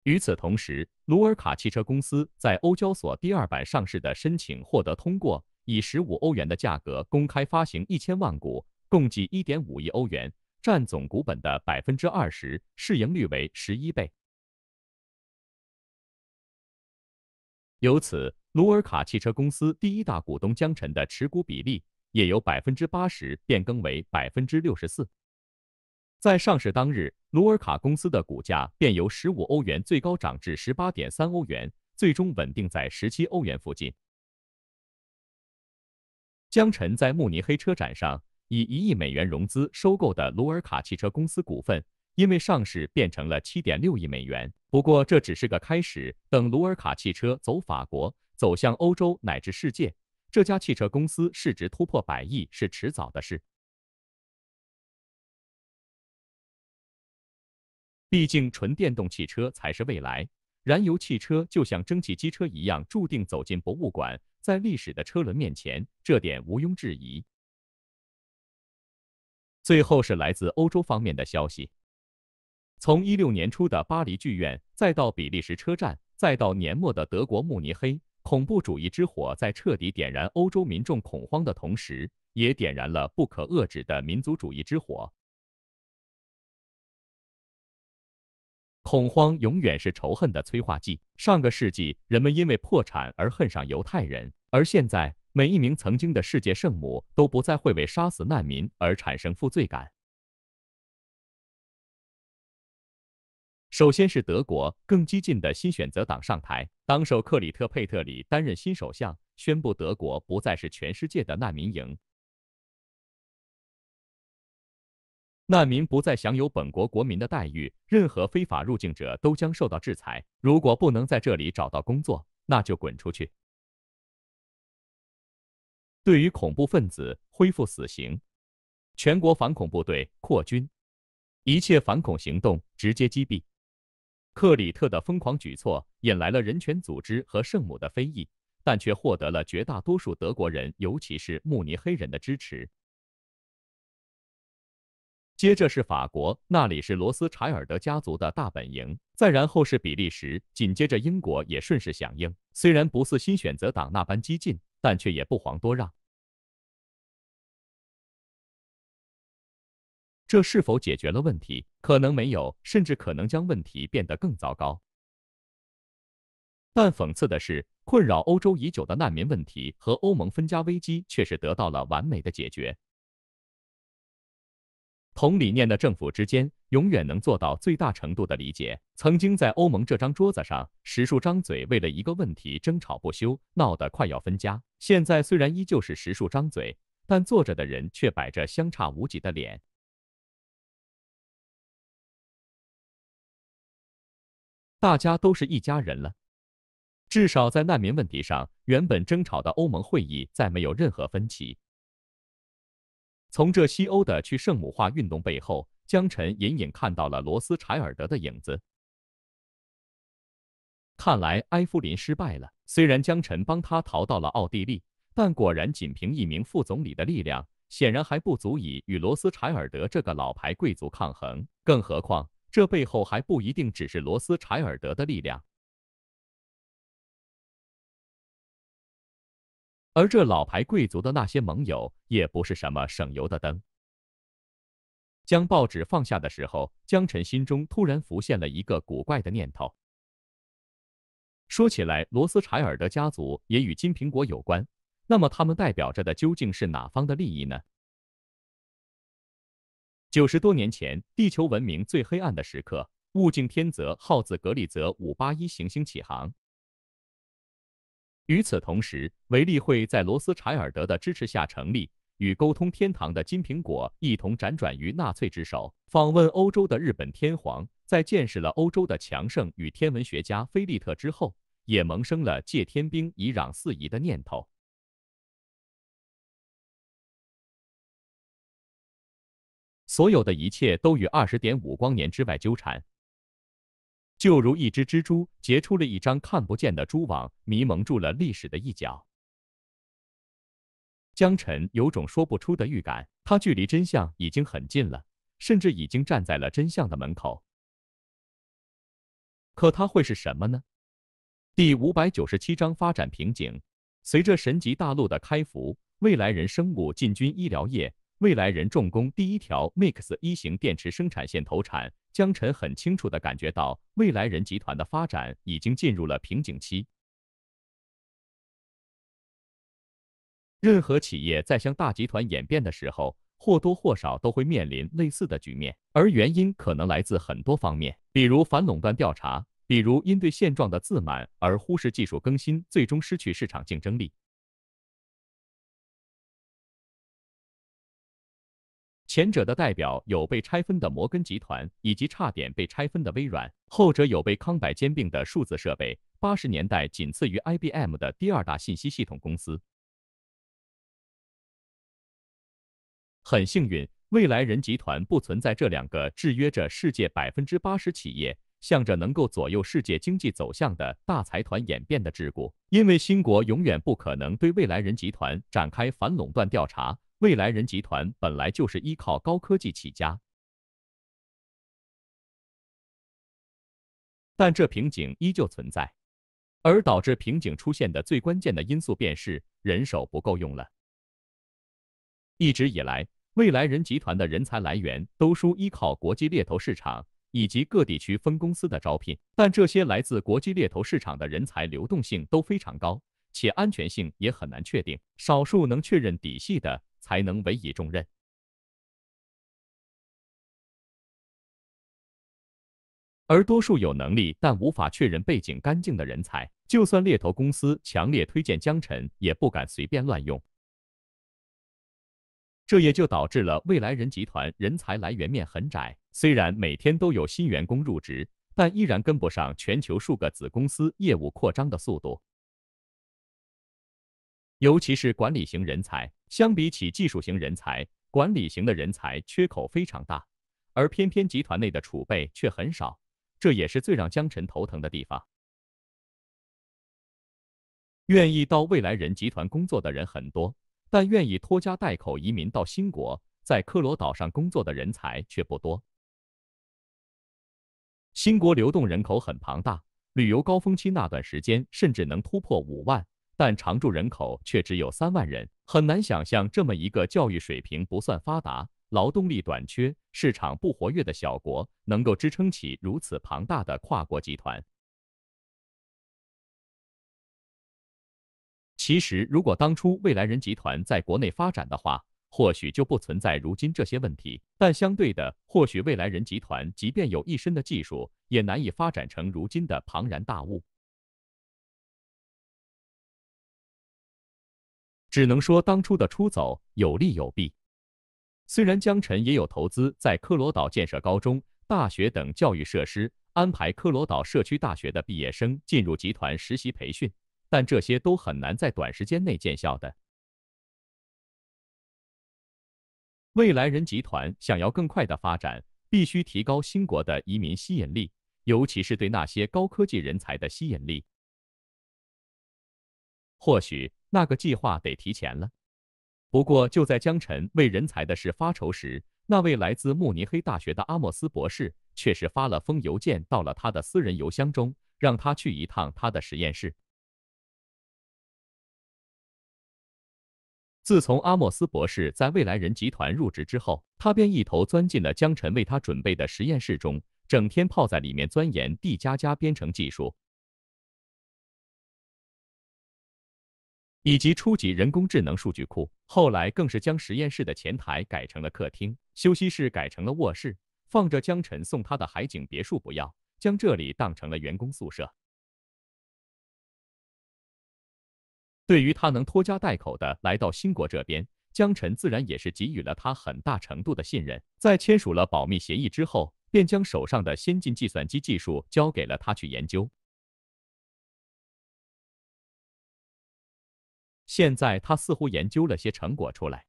与此同时，卢尔卡汽车公司在欧交所第二版上市的申请获得通过，以十五欧元的价格公开发行一千万股，共计一点五亿欧元，占总股本的百分之二十，市盈率为十一倍。由此，卢尔卡汽车公司第一大股东江晨的持股比例也由百分之八十变更为百分之六十四。在上市当日，卢尔卡公司的股价便由十五欧元最高涨至十八点三欧元，最终稳定在十七欧元附近。江晨在慕尼黑车展上以一亿美元融资收购的卢尔卡汽车公司股份，因为上市变成了七点六亿美元。不过这只是个开始，等卢尔卡汽车走法国，走向欧洲乃至世界，这家汽车公司市值突破百亿是迟早的事。毕竟，纯电动汽车才是未来。燃油汽车就像蒸汽机车一样，注定走进博物馆，在历史的车轮面前，这点毋庸置疑。最后是来自欧洲方面的消息。从一六年初的巴黎剧院，再到比利时车站，再到年末的德国慕尼黑，恐怖主义之火在彻底点燃欧洲民众恐慌的同时，也点燃了不可遏制的民族主义之火。恐慌永远是仇恨的催化剂。上个世纪，人们因为破产而恨上犹太人，而现在，每一名曾经的世界圣母都不再会为杀死难民而产生负罪感。首先是德国更激进的新选择党上台，党首克里特佩特里担任新首相，宣布德国不再是全世界的难民营。难民不再享有本国国民的待遇，任何非法入境者都将受到制裁。如果不能在这里找到工作，那就滚出去。对于恐怖分子，恢复死刑，全国反恐部队扩军，一切反恐行动直接击毙。克里特的疯狂举措引来了人权组织和圣母的非议，但却获得了绝大多数德国人，尤其是慕尼黑人的支持。接着是法国，那里是罗斯柴尔德家族的大本营。再然后是比利时，紧接着英国也顺势响应。虽然不似新选择党那般激进，但却也不遑多让。这是否解决了问题？可能没有，甚至可能将问题变得更糟糕。但讽刺的是，困扰欧洲已久的难民问题和欧盟分家危机却是得到了完美的解决。同理念的政府之间永远能做到最大程度的理解。曾经在欧盟这张桌子上，十数张嘴为了一个问题争吵不休，闹得快要分家。现在虽然依旧是十数张嘴，但坐着的人却摆着相差无几的脸。大家都是一家人了。至少在难民问题上，原本争吵的欧盟会议再没有任何分歧。从这西欧的去圣母化运动背后，江晨隐隐看到了罗斯柴尔德的影子。看来埃夫林失败了。虽然江晨帮他逃到了奥地利，但果然仅凭一名副总理的力量，显然还不足以与罗斯柴尔德这个老牌贵族抗衡。更何况，这背后还不一定只是罗斯柴尔德的力量。而这老牌贵族的那些盟友也不是什么省油的灯。将报纸放下的时候，江晨心中突然浮现了一个古怪的念头。说起来，罗斯柴尔德家族也与金苹果有关，那么他们代表着的究竟是哪方的利益呢？九十多年前，地球文明最黑暗的时刻，物竞天择号自格利泽五八一行星起航。与此同时，维利会在罗斯柴尔德的支持下成立，与沟通天堂的金苹果一同辗转于纳粹之手。访问欧洲的日本天皇，在见识了欧洲的强盛与天文学家菲利特之后，也萌生了借天兵以攘四夷的念头。所有的一切都与二十点五光年之外纠缠。就如一只蜘蛛结出了一张看不见的蛛网，迷蒙住了历史的一角。江晨有种说不出的预感，他距离真相已经很近了，甚至已经站在了真相的门口。可他会是什么呢？第五百九十七章发展瓶颈。随着神级大陆的开服，未来人生物进军医疗业。未来人重工第一条 Mix 一型电池生产线投产，江晨很清楚地感觉到，未来人集团的发展已经进入了瓶颈期。任何企业在向大集团演变的时候，或多或少都会面临类似的局面，而原因可能来自很多方面，比如反垄断调查，比如因对现状的自满而忽视技术更新，最终失去市场竞争力。前者的代表有被拆分的摩根集团，以及差点被拆分的微软；后者有被康柏兼并的数字设备，八十年代仅次于 IBM 的第二大信息系统公司。很幸运，未来人集团不存在这两个制约着世界百分之八十企业、向着能够左右世界经济走向的大财团演变的桎梏，因为新国永远不可能对未来人集团展开反垄断调查。未来人集团本来就是依靠高科技起家。但这瓶颈依旧存在。而导致瓶颈出现的最关键的因素便是人手不够用了。一直以来，未来人集团的人才来源都输依靠国际猎头市场以及各地区分公司的招聘，但这些来自国际猎头市场的人才流动性都非常高，且安全性也很难确定，少数能确认底细的才能委以重任。而多数有能力但无法确认背景干净的人才，就算猎头公司强烈推荐江晨，也不敢随便乱用。这也就导致了未来人集团人才来源面很窄，虽然每天都有新员工入职，但依然跟不上全球数个子公司业务扩张的速度。尤其是管理型人才，相比起技术型人才，管理型的人才缺口非常大，而偏偏集团内的储备却很少。这也是最让江晨头疼的地方。愿意到未来人集团工作的人很多，但愿意拖家带口移民到新国，在科罗岛上工作的人才却不多。新国流动人口很庞大，旅游高峰期那段时间甚至能突破五万，但常住人口却只有三万人，很难想象这么一个教育水平不算发达。劳动力短缺、市场不活跃的小国，能够支撑起如此庞大的跨国集团。其实，如果当初未来人集团在国内发展的话，或许就不存在如今这些问题。但相对的，或许未来人集团即便有一身的技术，也难以发展成如今的庞然大物。只能说，当初的出走有利有弊。虽然江晨也有投资在科罗岛建设高中、大学等教育设施，安排科罗岛社区大学的毕业生进入集团实习培训，但这些都很难在短时间内见效的。未来人集团想要更快的发展，必须提高新国的移民吸引力，尤其是对那些高科技人才的吸引力。或许那个计划得提前了。不过，就在江晨为人才的事发愁时，那位来自慕尼黑大学的阿莫斯博士却是发了封邮件到了他的私人邮箱中，让他去一趟他的实验室。自从阿莫斯博士在未来人集团入职之后，他便一头钻进了江晨为他准备的实验室中，整天泡在里面钻研 D 加加编程技术。以及初级人工智能数据库，后来更是将实验室的前台改成了客厅，休息室改成了卧室，放着江晨送他的海景别墅不要，将这里当成了员工宿舍。对于他能拖家带口的来到新国这边，江晨自然也是给予了他很大程度的信任。在签署了保密协议之后，便将手上的先进计算机技术交给了他去研究。现在他似乎研究了些成果出来。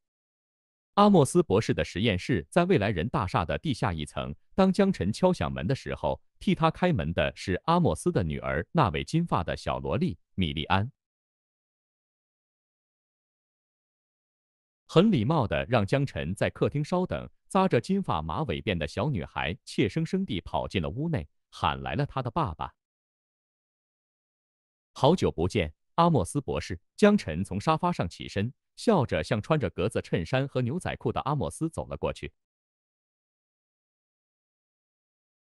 阿莫斯博士的实验室在未来人大厦的地下一层。当江晨敲响门的时候，替他开门的是阿莫斯的女儿，那位金发的小萝莉米莉安。很礼貌的让江晨在客厅稍等。扎着金发马尾辫的小女孩怯生生地跑进了屋内，喊来了她的爸爸。好久不见。阿莫斯博士，江晨从沙发上起身，笑着向穿着格子衬衫和牛仔裤的阿莫斯走了过去。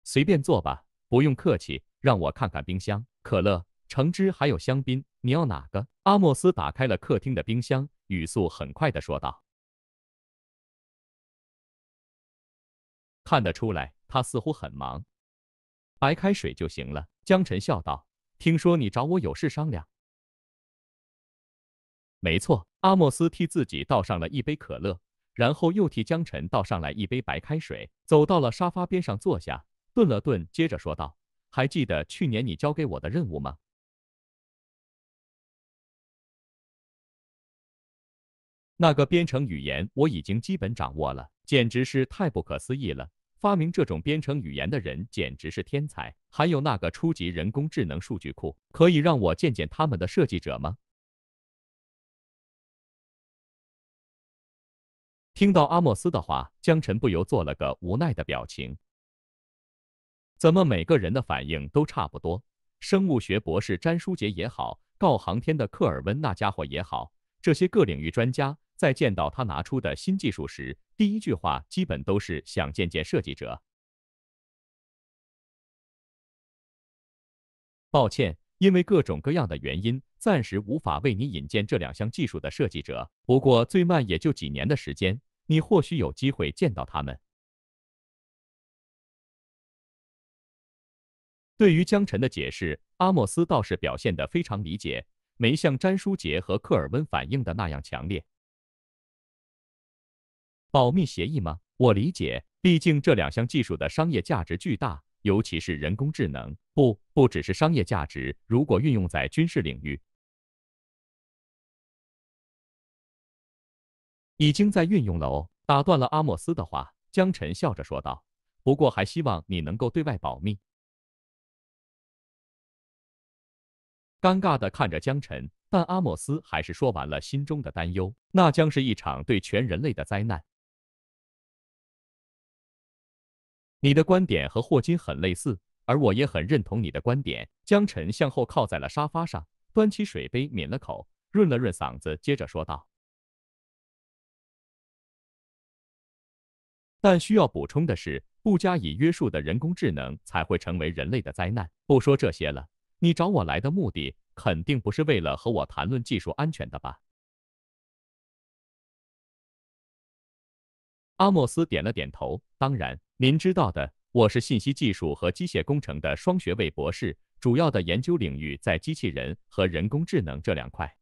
随便坐吧，不用客气。让我看看冰箱，可乐、橙汁还有香槟，你要哪个？阿莫斯打开了客厅的冰箱，语速很快的说道。看得出来，他似乎很忙。白开水就行了。江晨笑道。听说你找我有事商量。没错，阿莫斯替自己倒上了一杯可乐，然后又替江晨倒上来一杯白开水，走到了沙发边上坐下，顿了顿，接着说道：“还记得去年你交给我的任务吗？那个编程语言我已经基本掌握了，简直是太不可思议了！发明这种编程语言的人简直是天才。还有那个初级人工智能数据库，可以让我见见他们的设计者吗？”听到阿莫斯的话，江晨不由做了个无奈的表情。怎么每个人的反应都差不多？生物学博士詹书杰也好，告航天的克尔温那家伙也好，这些各领域专家在见到他拿出的新技术时，第一句话基本都是想见见设计者。抱歉，因为各种各样的原因，暂时无法为你引荐这两项技术的设计者。不过最慢也就几年的时间，你或许有机会见到他们。对于江晨的解释，阿莫斯倒是表现得非常理解，没像詹书杰和克尔温反应的那样强烈。保密协议吗？我理解，毕竟这两项技术的商业价值巨大，尤其是人工智能，不不只是商业价值，如果运用在军事领域，已经在运用了哦。打断了阿莫斯的话，江晨笑着说道：“不过还希望你能够对外保密。”尴尬的看着江晨，但阿莫斯还是说完了心中的担忧。那将是一场对全人类的灾难。你的观点和霍金很类似，而我也很认同你的观点。江晨向后靠在了沙发上，端起水杯抿了口，润了润嗓子，接着说道：“但需要补充的是，不加以约束的人工智能才会成为人类的灾难。不说这些了。”你找我来的目的肯定不是为了和我谈论技术安全的吧？阿莫斯点了点头。当然，您知道的，我是信息技术和机械工程的双学位博士，主要的研究领域在机器人和人工智能这两块。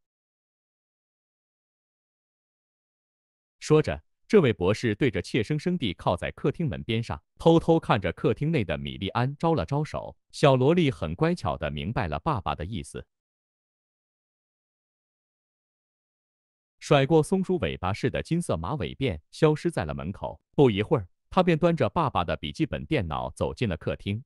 说着，这位博士对着怯生生地靠在客厅门边上，偷偷看着客厅内的米莉安，招了招手。小萝莉很乖巧的明白了爸爸的意思，甩过松鼠尾巴似的金色马尾辫，消失在了门口。不一会儿，他便端着爸爸的笔记本电脑走进了客厅。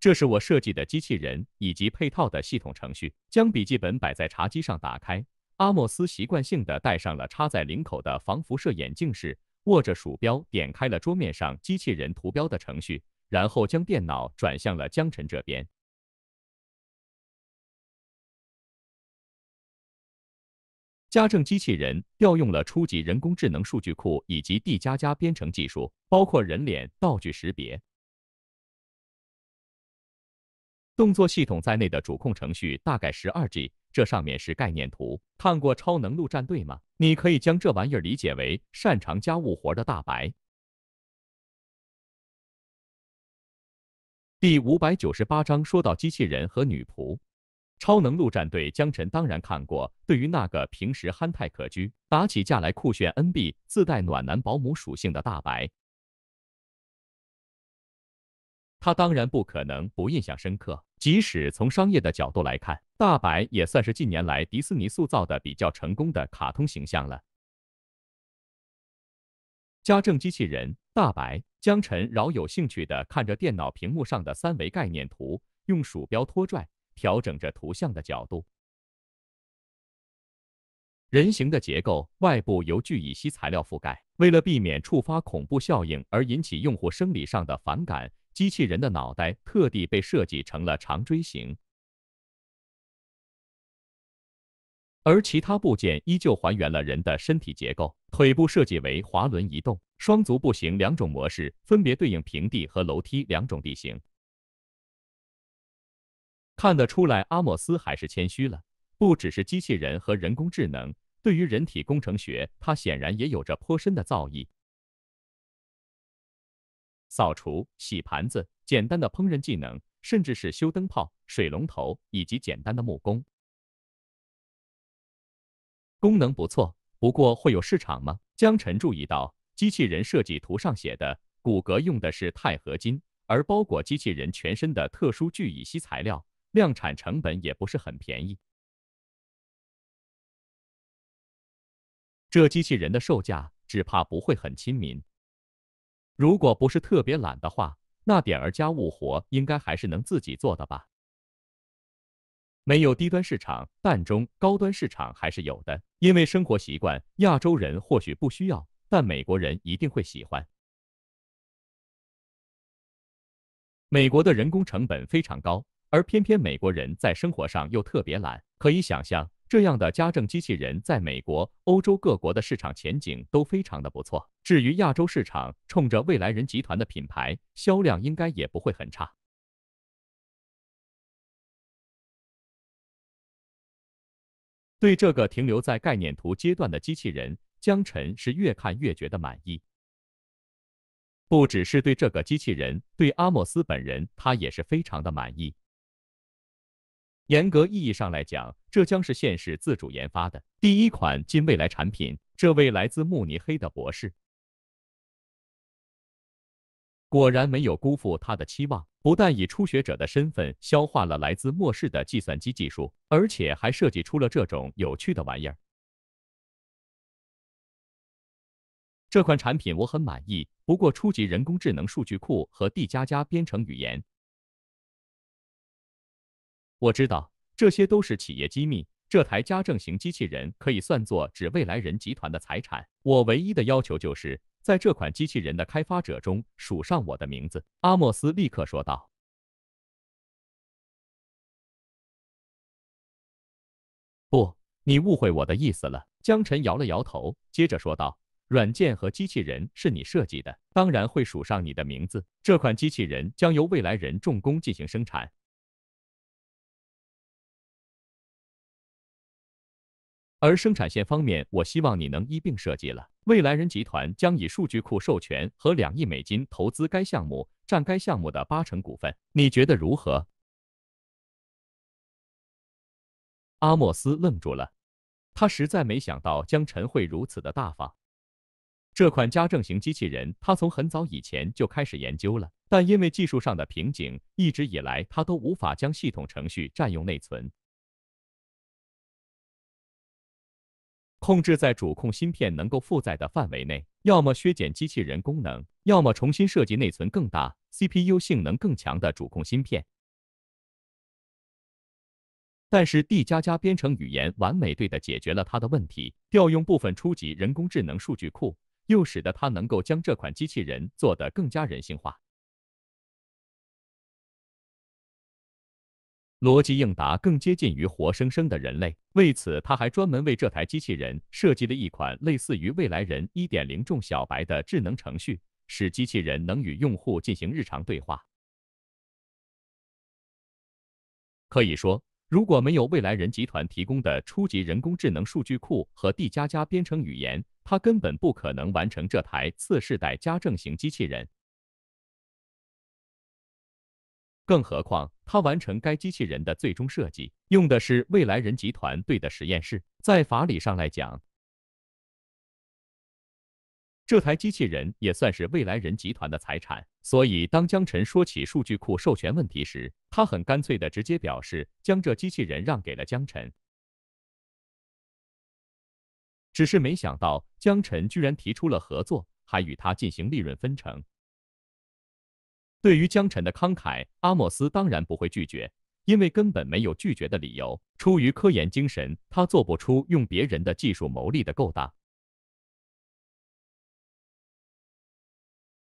这是我设计的机器人以及配套的系统程序。将笔记本摆在茶几上，打开。阿莫斯习惯性的戴上了插在领口的防辐射眼镜时，握着鼠标点开了桌面上机器人图标的程序，然后将电脑转向了江晨这边。家政机器人调用了初级人工智能数据库以及 D 加加编程技术，包括人脸、道具识别。动作系统在内的主控程序大概十二 G，这上面是概念图。看过《超能陆战队》吗？你可以将这玩意儿理解为擅长家务活的大白。第五百九十八章说到机器人和女仆，《超能陆战队》江晨当然看过。对于那个平时憨态可掬、打起架来酷炫 NB、自带暖男保姆属性的大白。他当然不可能不印象深刻。即使从商业的角度来看，大白也算是近年来迪士尼塑造的比较成功的卡通形象了。家政机器人大白，江晨饶有兴趣地看着电脑屏幕上的三维概念图，用鼠标拖拽调整着图像的角度。人形的结构外部由聚乙烯材料覆盖，为了避免触发恐怖效应而引起用户生理上的反感。机器人的脑袋特地被设计成了长锥形，而其他部件依旧还原了人的身体结构。腿部设计为滑轮移动，双足步行两种模式，分别对应平地和楼梯两种地形。看得出来，阿莫斯还是谦虚了。不只是机器人和人工智能，对于人体工程学，他显然也有着颇深的造诣。扫除、洗盘子、简单的烹饪技能，甚至是修灯泡、水龙头以及简单的木工，功能不错。不过会有市场吗？江晨注意到机器人设计图上写的骨骼用的是钛合金，而包裹机器人全身的特殊聚乙烯材料，量产成本也不是很便宜。这机器人的售价只怕不会很亲民。如果不是特别懒的话，那点儿家务活应该还是能自己做的吧。没有低端市场，但中高端市场还是有的。因为生活习惯，亚洲人或许不需要，但美国人一定会喜欢。美国的人工成本非常高，而偏偏美国人在生活上又特别懒，可以想象。这样的家政机器人在美国、欧洲各国的市场前景都非常的不错。至于亚洲市场，冲着未来人集团的品牌，销量应该也不会很差。对这个停留在概念图阶段的机器人，江晨是越看越觉得满意。不只是对这个机器人，对阿莫斯本人，他也是非常的满意。严格意义上来讲，这将是现实自主研发的第一款近未来产品。这位来自慕尼黑的博士，果然没有辜负他的期望，不但以初学者的身份消化了来自末世的计算机技术，而且还设计出了这种有趣的玩意儿。这款产品我很满意，不过初级人工智能数据库和 D 加加编程语言。我知道这些都是企业机密。这台家政型机器人可以算作指未来人集团的财产。我唯一的要求就是在这款机器人的开发者中署上我的名字。阿莫斯立刻说道。不，你误会我的意思了。江晨摇了摇头，接着说道：“软件和机器人是你设计的，当然会署上你的名字。这款机器人将由未来人重工进行生产。”而生产线方面，我希望你能一并设计了。未来人集团将以数据库授权和两亿美金投资该项目，占该项目的八成股份。你觉得如何？阿莫斯愣住了，他实在没想到江晨会如此的大方。这款家政型机器人，他从很早以前就开始研究了，但因为技术上的瓶颈，一直以来他都无法将系统程序占用内存。控制在主控芯片能够负载的范围内，要么削减机器人功能，要么重新设计内存更大、CPU 性能更强的主控芯片。但是 D 加加编程语言完美对的解决了它的问题，调用部分初级人工智能数据库，又使得它能够将这款机器人做得更加人性化。逻辑应答更接近于活生生的人类，为此他还专门为这台机器人设计了一款类似于未来人1.0众小白的智能程序，使机器人能与用户进行日常对话。可以说，如果没有未来人集团提供的初级人工智能数据库和 D 加加编程语言，他根本不可能完成这台次世代家政型机器人。更何况，他完成该机器人的最终设计用的是未来人集团队的实验室。在法理上来讲，这台机器人也算是未来人集团的财产。所以，当江晨说起数据库授权问题时，他很干脆的直接表示将这机器人让给了江晨。只是没想到，江晨居然提出了合作，还与他进行利润分成。对于江晨的慷慨，阿莫斯当然不会拒绝，因为根本没有拒绝的理由。出于科研精神，他做不出用别人的技术牟利的勾当。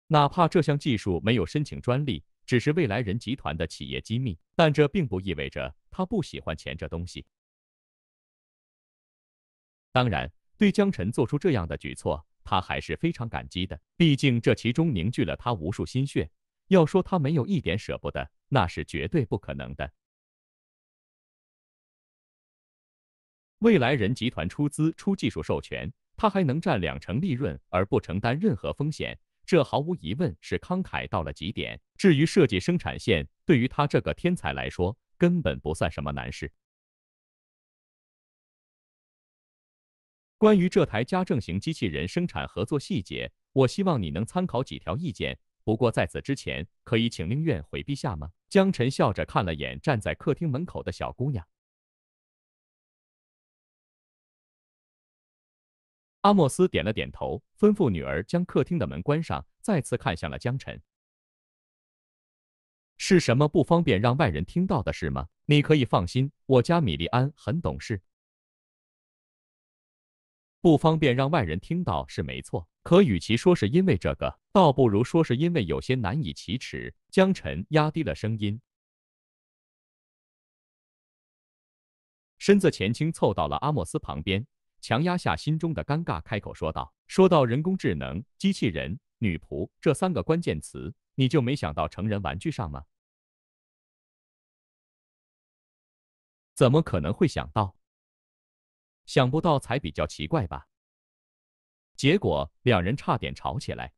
哪怕这项技术没有申请专利，只是未来人集团的企业机密，但这并不意味着他不喜欢钱这东西。当然，对江晨做出这样的举措，他还是非常感激的，毕竟这其中凝聚了他无数心血。要说他没有一点舍不得，那是绝对不可能的。未来人集团出资出技术授权，他还能占两成利润而不承担任何风险，这毫无疑问是慷慨到了极点。至于设计生产线，对于他这个天才来说，根本不算什么难事。关于这台家政型机器人生产合作细节，我希望你能参考几条意见。不过在此之前，可以请令愿回避下吗？江晨笑着看了眼站在客厅门口的小姑娘。阿莫斯点了点头，吩咐女儿将客厅的门关上，再次看向了江晨。是什么不方便让外人听到的事吗？你可以放心，我家米莉安很懂事。不方便让外人听到是没错，可与其说是因为这个，倒不如说是因为有些难以启齿。江晨压低了声音，身子前倾凑到了阿莫斯旁边，强压下心中的尴尬，开口说道：“说到人工智能、机器人、女仆这三个关键词，你就没想到成人玩具上吗？怎么可能会想到？”想不到才比较奇怪吧？结果两人差点吵起来。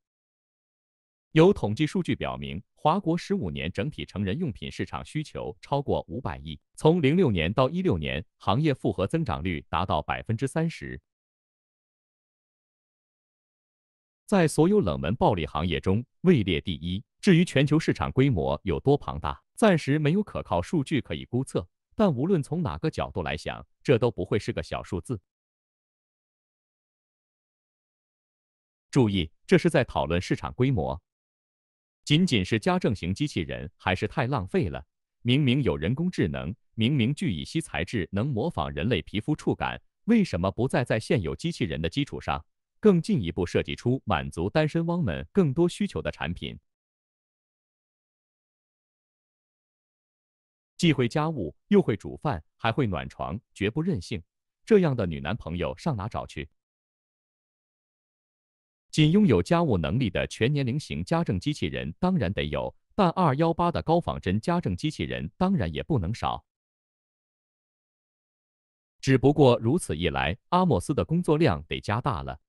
有统计数据表明，华国十五年整体成人用品市场需求超过五百亿，从零六年到一六年，行业复合增长率达到百分之三十，在所有冷门暴利行业中位列第一。至于全球市场规模有多庞大，暂时没有可靠数据可以估测。但无论从哪个角度来想，这都不会是个小数字。注意，这是在讨论市场规模。仅仅是家政型机器人还是太浪费了。明明有人工智能，明明聚乙烯材质能模仿人类皮肤触感，为什么不再在现有机器人的基础上，更进一步设计出满足单身汪们更多需求的产品？既会家务，又会煮饭，还会暖床，绝不任性。这样的女男朋友上哪找去？仅拥有家务能力的全年龄型家政机器人当然得有，但二幺八的高仿真家政机器人当然也不能少。只不过如此一来，阿莫斯的工作量得加大了。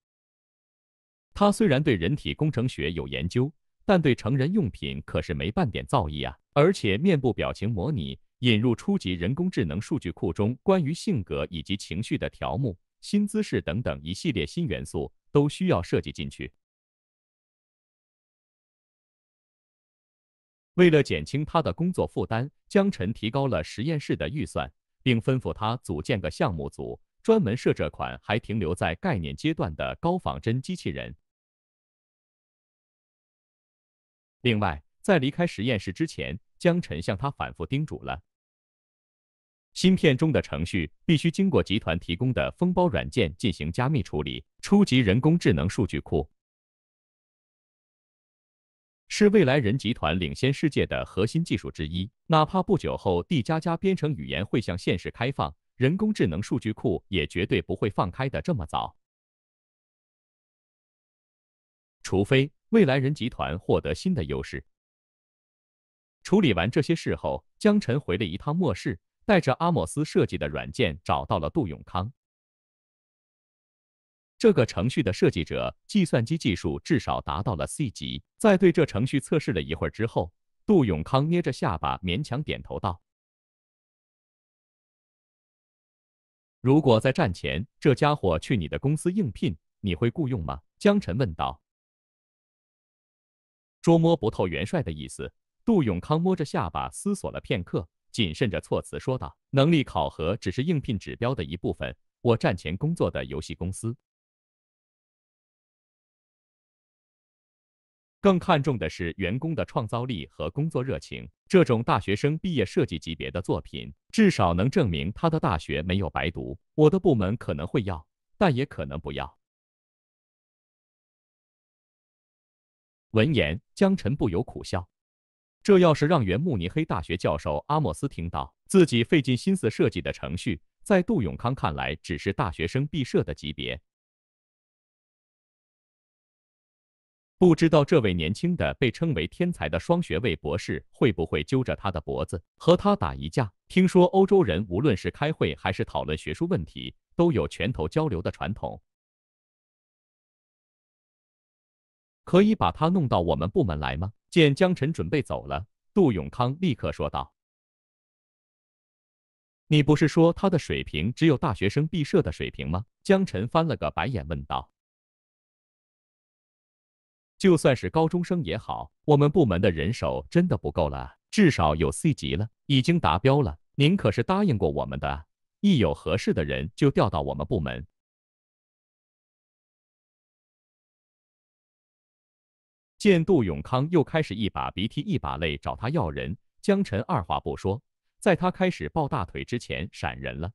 他虽然对人体工程学有研究。但对成人用品可是没半点造诣啊！而且面部表情模拟、引入初级人工智能数据库中关于性格以及情绪的条目、新姿势等等一系列新元素都需要设计进去。为了减轻他的工作负担，江晨提高了实验室的预算，并吩咐他组建个项目组，专门设这款还停留在概念阶段的高仿真机器人。另外，在离开实验室之前，江晨向他反复叮嘱了：芯片中的程序必须经过集团提供的封包软件进行加密处理。初级人工智能数据库是未来人集团领先世界的核心技术之一，哪怕不久后 D 加加编程语言会向现实开放，人工智能数据库也绝对不会放开的这么早，除非。未来人集团获得新的优势。处理完这些事后，江晨回了一趟末世，带着阿莫斯设计的软件找到了杜永康。这个程序的设计者计算机技术至少达到了 C 级。在对这程序测试了一会儿之后，杜永康捏着下巴勉强点头道：“如果在战前这家伙去你的公司应聘，你会雇佣吗？”江晨问道。捉摸不透元帅的意思，杜永康摸着下巴思索了片刻，谨慎着措辞说道：“能力考核只是应聘指标的一部分。我战前工作的游戏公司，更看重的是员工的创造力和工作热情。这种大学生毕业设计级别的作品，至少能证明他的大学没有白读。我的部门可能会要，但也可能不要。”闻言，江晨不由苦笑。这要是让原慕尼黑大学教授阿莫斯听到，自己费尽心思设计的程序，在杜永康看来只是大学生毕设的级别，不知道这位年轻的被称为天才的双学位博士会不会揪着他的脖子和他打一架？听说欧洲人无论是开会还是讨论学术问题，都有拳头交流的传统。可以把他弄到我们部门来吗？见江晨准备走了，杜永康立刻说道：“你不是说他的水平只有大学生毕设的水平吗？”江晨翻了个白眼问道：“就算是高中生也好，我们部门的人手真的不够了，至少有 C 级了，已经达标了。您可是答应过我们的，一有合适的人就调到我们部门。”见杜永康又开始一把鼻涕一把泪找他要人，江晨二话不说，在他开始抱大腿之前闪人了。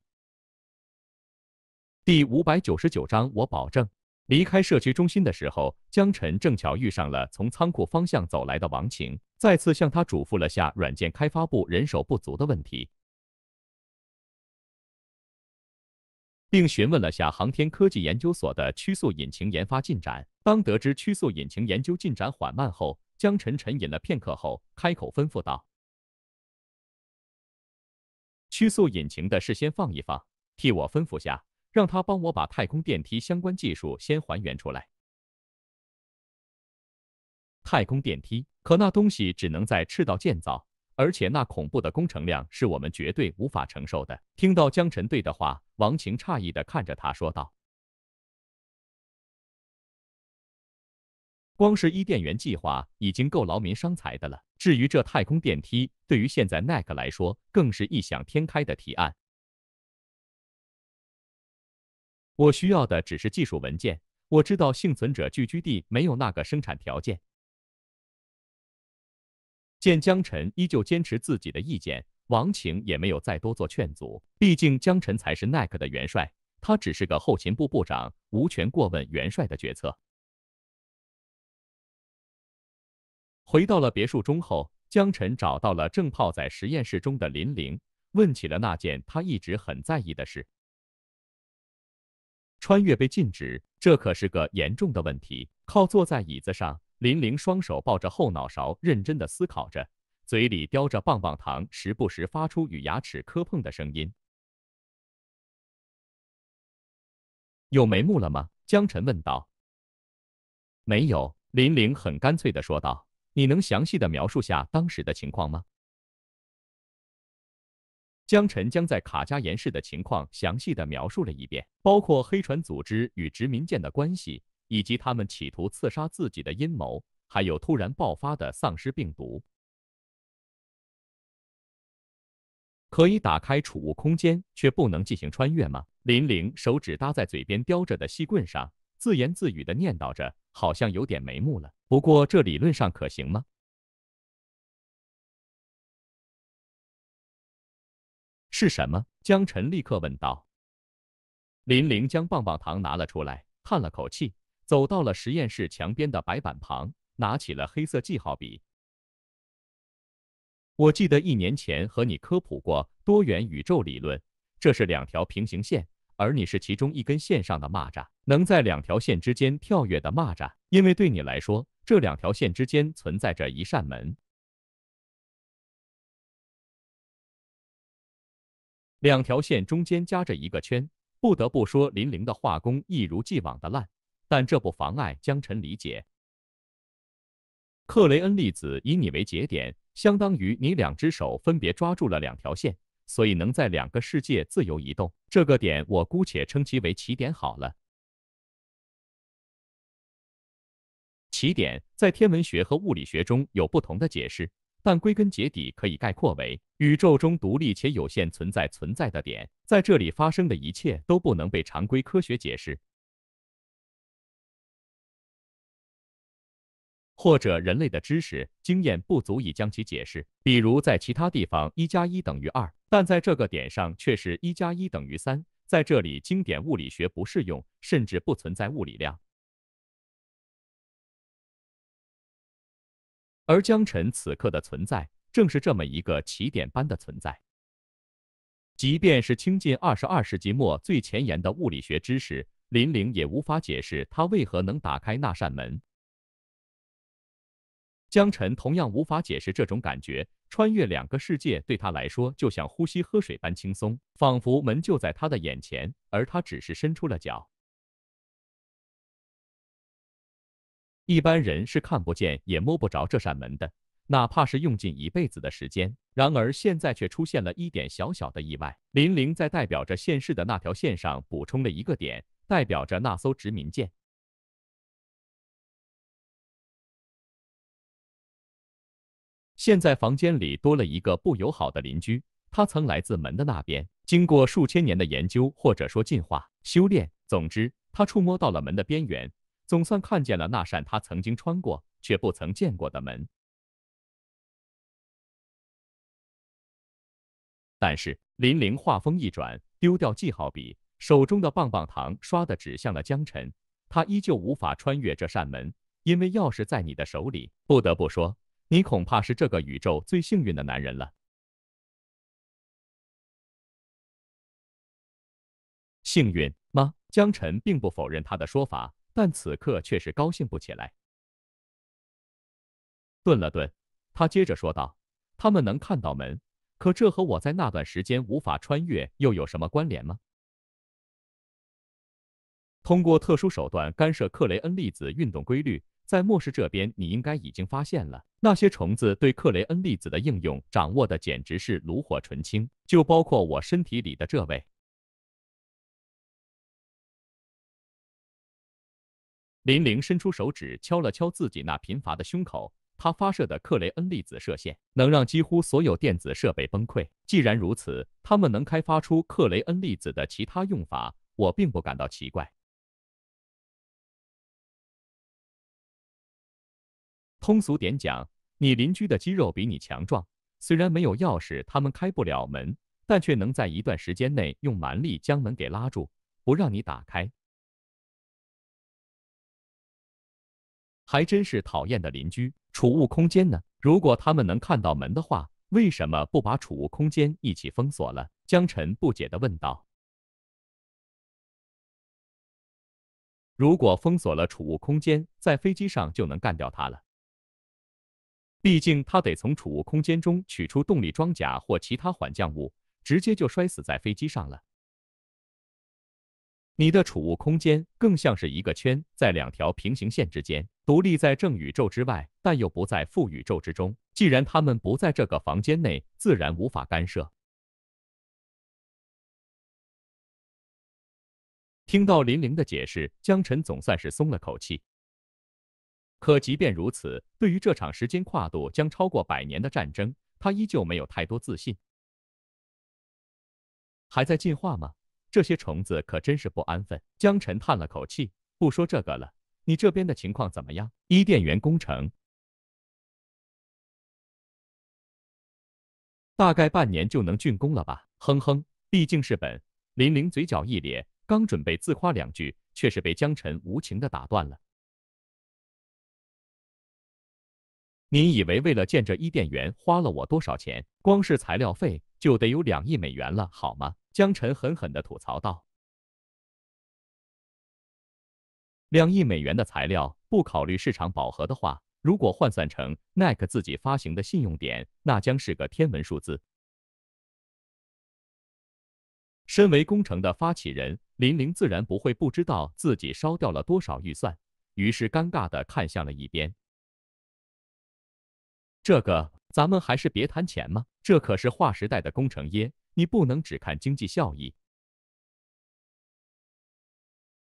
第五百九十九章，我保证。离开社区中心的时候，江晨正巧遇上了从仓库方向走来的王晴，再次向他嘱咐了下软件开发部人手不足的问题，并询问了下航天科技研究所的曲速引擎研发进展。当得知曲速引擎研究进展缓慢后，江晨沉吟了片刻后，开口吩咐道：“曲速引擎的事先放一放，替我吩咐下。”让他帮我把太空电梯相关技术先还原出来。太空电梯，可那东西只能在赤道建造，而且那恐怖的工程量是我们绝对无法承受的。听到江晨对的话，王晴诧异的看着他说道：“光是伊甸园计划已经够劳民伤财的了，至于这太空电梯，对于现在奈克来说，更是异想天开的提案。”我需要的只是技术文件。我知道幸存者聚居地没有那个生产条件。见江晨依旧坚持自己的意见，王晴也没有再多做劝阻。毕竟江晨才是奈克的元帅，他只是个后勤部部长，无权过问元帅的决策。回到了别墅中后，江晨找到了正泡在实验室中的林玲，问起了那件他一直很在意的事。穿越被禁止，这可是个严重的问题。靠坐在椅子上，林玲双手抱着后脑勺，认真的思考着，嘴里叼着棒棒糖，时不时发出与牙齿磕碰的声音。有眉目了吗？江晨问道。没有，林玲很干脆的说道。你能详细的描述下当时的情况吗？江晨将在卡加岩市的情况详细的描述了一遍，包括黑船组织与殖民舰的关系，以及他们企图刺杀自己的阴谋，还有突然爆发的丧尸病毒。可以打开储物空间，却不能进行穿越吗？林玲手指搭在嘴边叼着的细棍上，自言自语的念叨着，好像有点眉目了。不过这理论上可行吗？是什么？江晨立刻问道。林玲将棒棒糖拿了出来，叹了口气，走到了实验室墙边的白板旁，拿起了黑色记号笔。我记得一年前和你科普过多元宇宙理论，这是两条平行线，而你是其中一根线上的蚂蚱，能在两条线之间跳跃的蚂蚱，因为对你来说，这两条线之间存在着一扇门。两条线中间夹着一个圈，不得不说林玲的画工一如既往的烂，但这不妨碍江晨理解。克雷恩粒子以你为节点，相当于你两只手分别抓住了两条线，所以能在两个世界自由移动。这个点我姑且称其为起点好了。起点在天文学和物理学中有不同的解释。但归根结底，可以概括为宇宙中独立且有限存在存在的点，在这里发生的一切都不能被常规科学解释，或者人类的知识经验不足以将其解释。比如在其他地方，一加一等于二，但在这个点上却是一加一等于三。在这里，经典物理学不适用，甚至不存在物理量。而江辰此刻的存在，正是这么一个起点般的存在。即便是倾尽二十二世纪末最前沿的物理学知识，林玲也无法解释他为何能打开那扇门。江辰同样无法解释这种感觉，穿越两个世界对他来说就像呼吸喝水般轻松，仿佛门就在他的眼前，而他只是伸出了脚。一般人是看不见也摸不着这扇门的，哪怕是用尽一辈子的时间。然而现在却出现了一点小小的意外。林玲在代表着现世的那条线上补充了一个点，代表着那艘殖民舰。现在房间里多了一个不友好的邻居，他曾来自门的那边，经过数千年的研究或者说进化、修炼，总之他触摸到了门的边缘。总算看见了那扇他曾经穿过却不曾见过的门，但是林玲话锋一转，丢掉记号笔，手中的棒棒糖唰的指向了江晨。他依旧无法穿越这扇门，因为钥匙在你的手里。不得不说，你恐怕是这个宇宙最幸运的男人了。幸运吗？江晨并不否认他的说法，但此刻却是高兴不起来。顿了顿，他接着说道：“他们能看到门，可这和我在那段时间无法穿越又有什么关联吗？”通过特殊手段干涉克雷恩粒子运动规律，在末世这边你应该已经发现了，那些虫子对克雷恩粒子的应用掌握的简直是炉火纯青，就包括我身体里的这位。林玲伸出手指敲了敲自己那贫乏的胸口，他发射的克雷恩粒子射线能让几乎所有电子设备崩溃。既然如此，他们能开发出克雷恩粒子的其他用法，我并不感到奇怪。通俗点讲，你邻居的肌肉比你强壮，虽然没有钥匙，他们开不了门，但却能在一段时间内用蛮力将门给拉住，不让你打开。还真是讨厌的邻居。储物空间呢？如果他们能看到门的话，为什么不把储物空间一起封锁了？江晨不解地问道。如果封锁了储物空间，在飞机上就能干掉他了。毕竟他得从储物空间中取出动力装甲或其他缓降物，直接就摔死在飞机上了。你的储物空间更像是一个圈，在两条平行线之间，独立在正宇宙之外，但又不在负宇宙之中。既然他们不在这个房间内，自然无法干涉。听到林玲的解释，江晨总算是松了口气。可即便如此，对于这场时间跨度将超过百年的战争，他依旧没有太多自信。还在进化吗？这些虫子可真是不安分。江晨叹了口气，不说这个了。你这边的情况怎么样？伊甸园工程大概半年就能竣工了吧？哼哼，毕竟是本。林玲嘴角一咧，刚准备自夸两句，却是被江晨无情的打断了。你以为为了建这伊甸园花了我多少钱？光是材料费就得有两亿美元了，好吗？江晨狠狠地吐槽道：“两亿美元的材料，不考虑市场饱和的话，如果换算成耐克自己发行的信用点，那将是个天文数字。”身为工程的发起人，林玲自然不会不知道自己烧掉了多少预算，于是尴尬地看向了一边。这个，咱们还是别谈钱嘛，这可是划时代的工程耶，你不能只看经济效益。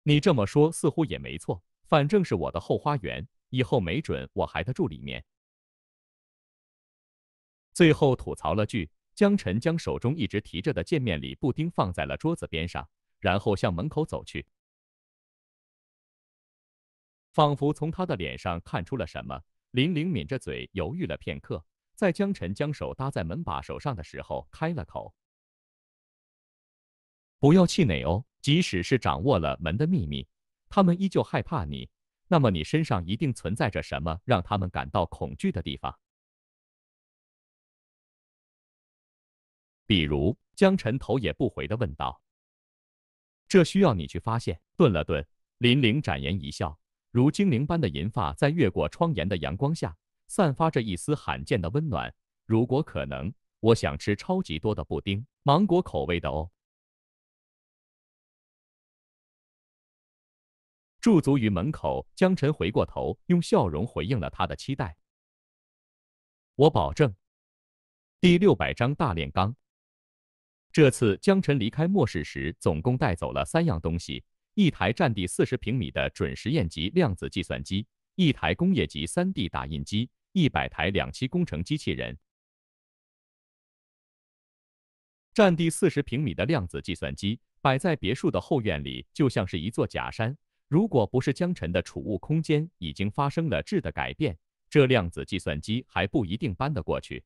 你这么说似乎也没错，反正是我的后花园，以后没准我还得住里面。最后吐槽了句，江晨将手中一直提着的见面礼布丁放在了桌子边上，然后向门口走去，仿佛从他的脸上看出了什么。林玲抿着嘴，犹豫了片刻，在江晨将手搭在门把手上的时候，开了口：“不要气馁哦，即使是掌握了门的秘密，他们依旧害怕你。那么你身上一定存在着什么让他们感到恐惧的地方？比如？”江晨头也不回的问道。“这需要你去发现。”顿了顿，林玲展颜一笑。如精灵般的银发在越过窗沿的阳光下，散发着一丝罕见的温暖。如果可能，我想吃超级多的布丁，芒果口味的哦。驻足于门口，江晨回过头，用笑容回应了他的期待。我保证。第六百章大炼钢。这次江晨离开末世时，总共带走了三样东西。一台占地四十平米的准实验级量子计算机，一台工业级 3D 打印机，一百台两栖工程机器人。占地四十平米的量子计算机摆在别墅的后院里，就像是一座假山。如果不是江晨的储物空间已经发生了质的改变，这量子计算机还不一定搬得过去。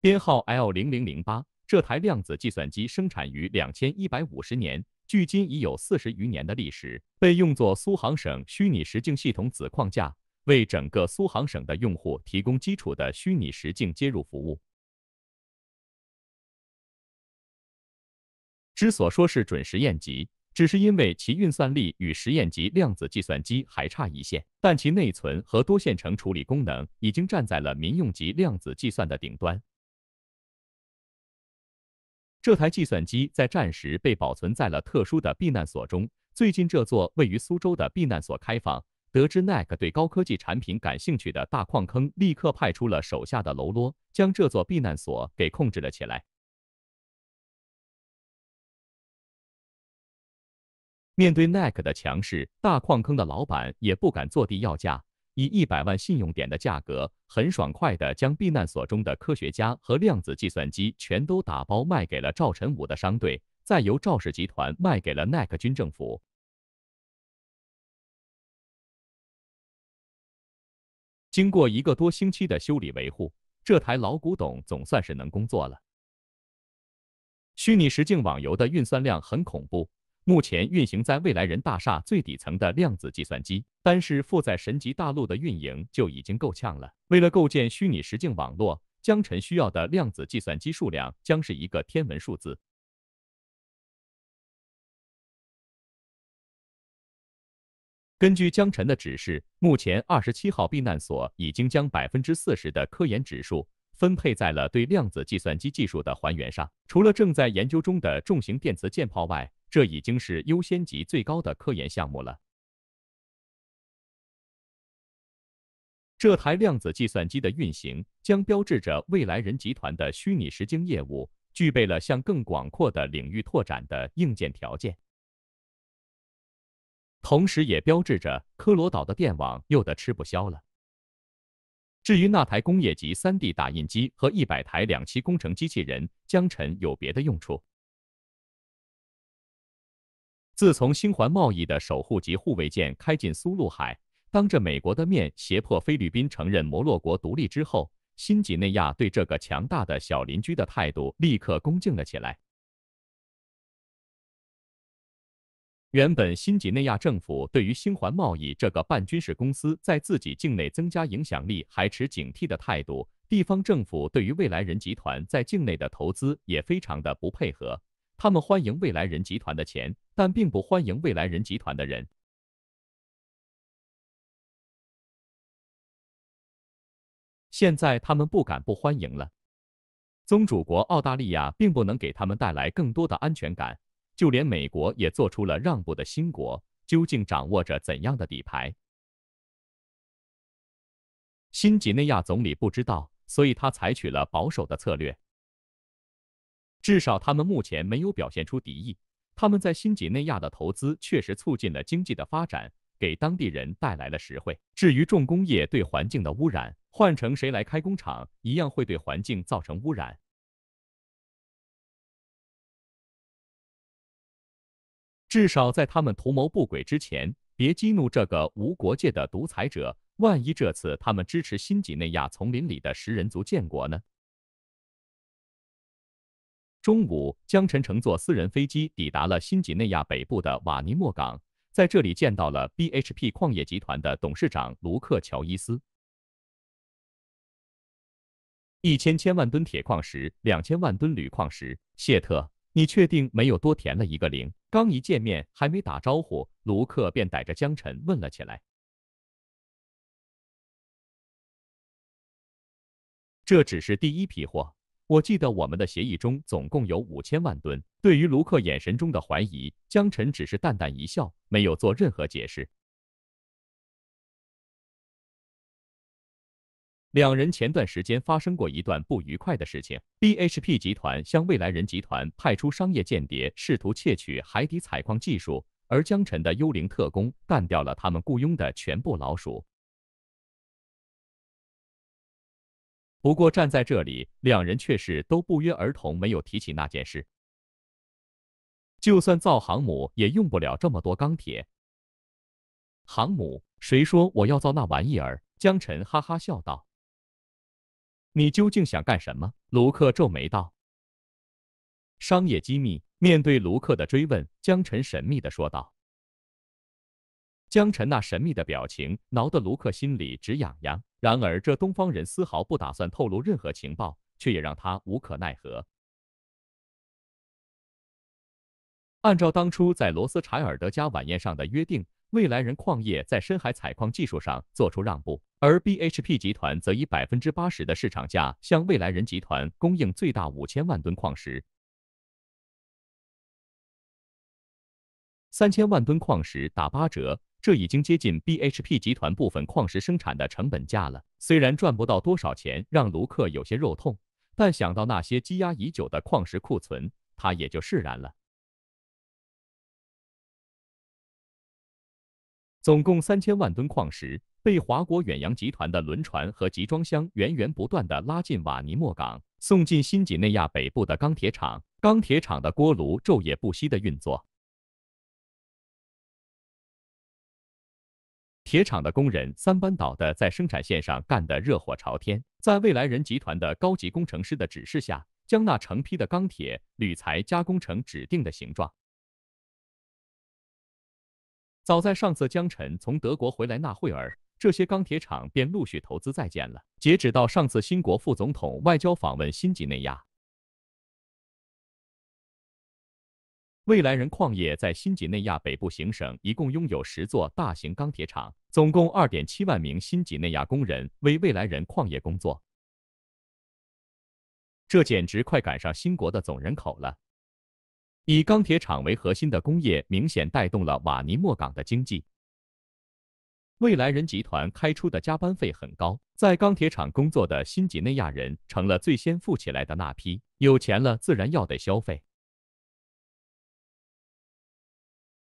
编号 L 零零零八。这台量子计算机生产于两千一百五十年，距今已有四十余年的历史，被用作苏杭省虚拟实境系统子框架，为整个苏杭省的用户提供基础的虚拟实境接入服务。之所说是准实验级，只是因为其运算力与实验级量子计算机还差一线，但其内存和多线程处理功能已经站在了民用级量子计算的顶端。这台计算机在战时被保存在了特殊的避难所中。最近，这座位于苏州的避难所开放，得知 NAC 对高科技产品感兴趣的大矿坑立刻派出了手下的喽啰，将这座避难所给控制了起来。面对 NAC 的强势，大矿坑的老板也不敢坐地要价。以一百万信用点的价格，很爽快地将避难所中的科学家和量子计算机全都打包卖给了赵晨武的商队，再由赵氏集团卖给了 NAC 军政府。经过一个多星期的修理维护，这台老古董总算是能工作了。虚拟实境网游的运算量很恐怖。目前运行在未来人大厦最底层的量子计算机，单是附在神级大陆的运营就已经够呛了。为了构建虚拟实境网络，江晨需要的量子计算机数量将是一个天文数字。根据江晨的指示，目前二十七号避难所已经将百分之四十的科研指数分配在了对量子计算机技术的还原上。除了正在研究中的重型电磁舰炮外，这已经是优先级最高的科研项目了。这台量子计算机的运行将标志着未来人集团的虚拟实境业务具备了向更广阔的领域拓展的硬件条件，同时也标志着科罗岛的电网又得吃不消了。至于那台工业级 3D 打印机和一百台两栖工程机器人，江晨有别的用处。自从星环贸易的守护级护卫舰开进苏禄海，当着美国的面胁迫菲律宾承认摩洛国独立之后，新几内亚对这个强大的小邻居的态度立刻恭敬了起来。原本新几内亚政府对于星环贸易这个半军事公司在自己境内增加影响力还持警惕的态度，地方政府对于未来人集团在境内的投资也非常的不配合。他们欢迎未来人集团的钱，但并不欢迎未来人集团的人。现在他们不敢不欢迎了。宗主国澳大利亚并不能给他们带来更多的安全感，就连美国也做出了让步的新国，究竟掌握着怎样的底牌？新几内亚总理不知道，所以他采取了保守的策略。至少他们目前没有表现出敌意。他们在新几内亚的投资确实促进了经济的发展，给当地人带来了实惠。至于重工业对环境的污染，换成谁来开工厂，一样会对环境造成污染。至少在他们图谋不轨之前，别激怒这个无国界的独裁者。万一这次他们支持新几内亚丛林里的食人族建国呢？中午，江晨乘坐私人飞机抵达了新几内亚北部的瓦尼莫港，在这里见到了 BHP 矿业集团的董事长卢克·乔伊斯。一千千万吨铁矿石，两千万吨铝矿石，谢特，你确定没有多填了一个零？刚一见面，还没打招呼，卢克便逮着江晨问了起来。这只是第一批货。我记得我们的协议中总共有五千万吨。对于卢克眼神中的怀疑，江晨只是淡淡一笑，没有做任何解释。两人前段时间发生过一段不愉快的事情，BHP 集团向未来人集团派出商业间谍，试图窃取海底采矿技术，而江晨的幽灵特工干掉了他们雇佣的全部老鼠。不过站在这里，两人却是都不约而同没有提起那件事。就算造航母，也用不了这么多钢铁。航母？谁说我要造那玩意儿？江晨哈哈笑道。你究竟想干什么？卢克皱眉道。商业机密。面对卢克的追问，江晨神秘的说道。江晨那神秘的表情挠得卢克心里直痒痒。然而这东方人丝毫不打算透露任何情报，却也让他无可奈何。按照当初在罗斯柴尔德家晚宴上的约定，未来人矿业在深海采矿技术上做出让步，而 BHP 集团则以百分之八十的市场价向未来人集团供应最大五千万吨矿石。三千万吨矿石打八折，这已经接近 BHP 集团部分矿石生产的成本价了。虽然赚不到多少钱，让卢克有些肉痛，但想到那些积压已久的矿石库存，他也就释然了。总共三千万吨矿石被华国远洋集团的轮船和集装箱源源不断地拉进瓦尼莫港，送进新几内亚北部的钢铁厂。钢铁厂的锅炉昼夜不息地运作。铁厂的工人三班倒的在生产线上干得热火朝天，在未来人集团的高级工程师的指示下，将那成批的钢铁、铝材加工成指定的形状。早在上次江晨从德国回来那会儿，这些钢铁厂便陆续投资在建了。截止到上次新国副总统外交访问新几内亚。未来人矿业在新几内亚北部行省一共拥有十座大型钢铁厂，总共二点七万名新几内亚工人为未来人矿业工作。这简直快赶上新国的总人口了。以钢铁厂为核心的工业明显带动了瓦尼莫港的经济。未来人集团开出的加班费很高，在钢铁厂工作的新几内亚人成了最先富起来的那批，有钱了自然要得消费。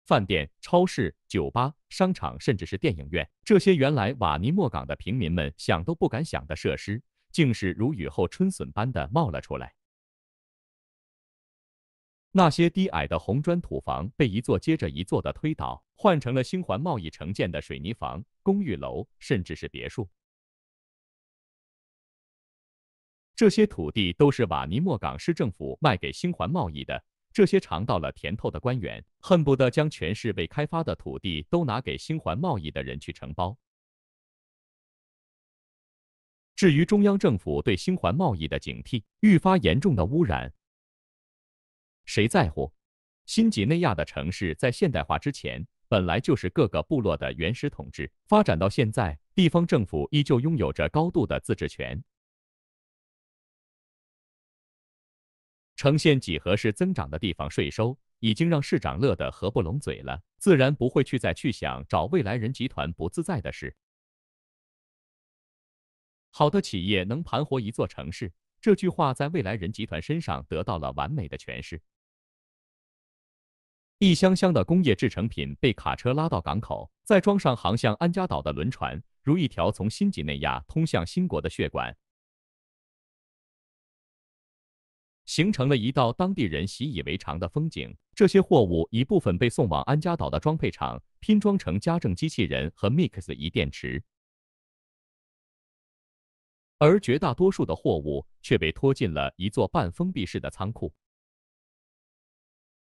饭店、超市、酒吧、商场，甚至是电影院，这些原来瓦尼莫港的平民们想都不敢想的设施，竟是如雨后春笋般的冒了出来。那些低矮的红砖土房被一座接着一座的推倒，换成了新环贸易城建的水泥房、公寓楼，甚至是别墅。这些土地都是瓦尼莫港市政府卖给新环贸易的。这些尝到了甜头的官员，恨不得将全市未开发的土地都拿给新环贸易的人去承包。至于中央政府对新环贸易的警惕，愈发严重的污染，谁在乎？新几内亚的城市在现代化之前，本来就是各个部落的原始统治，发展到现在，地方政府依旧拥有着高度的自治权。呈现几何式增长的地方税收，已经让市长乐得合不拢嘴了，自然不会去再去想找未来人集团不自在的事。好的企业能盘活一座城市，这句话在未来人集团身上得到了完美的诠释。一箱箱的工业制成品被卡车拉到港口，再装上航向安家岛的轮船，如一条从新几内亚通向新国的血管。形成了一道当地人习以为常的风景。这些货物一部分被送往安家岛的装配厂拼装成家政机器人和 Mix 一电池，而绝大多数的货物却被拖进了一座半封闭式的仓库。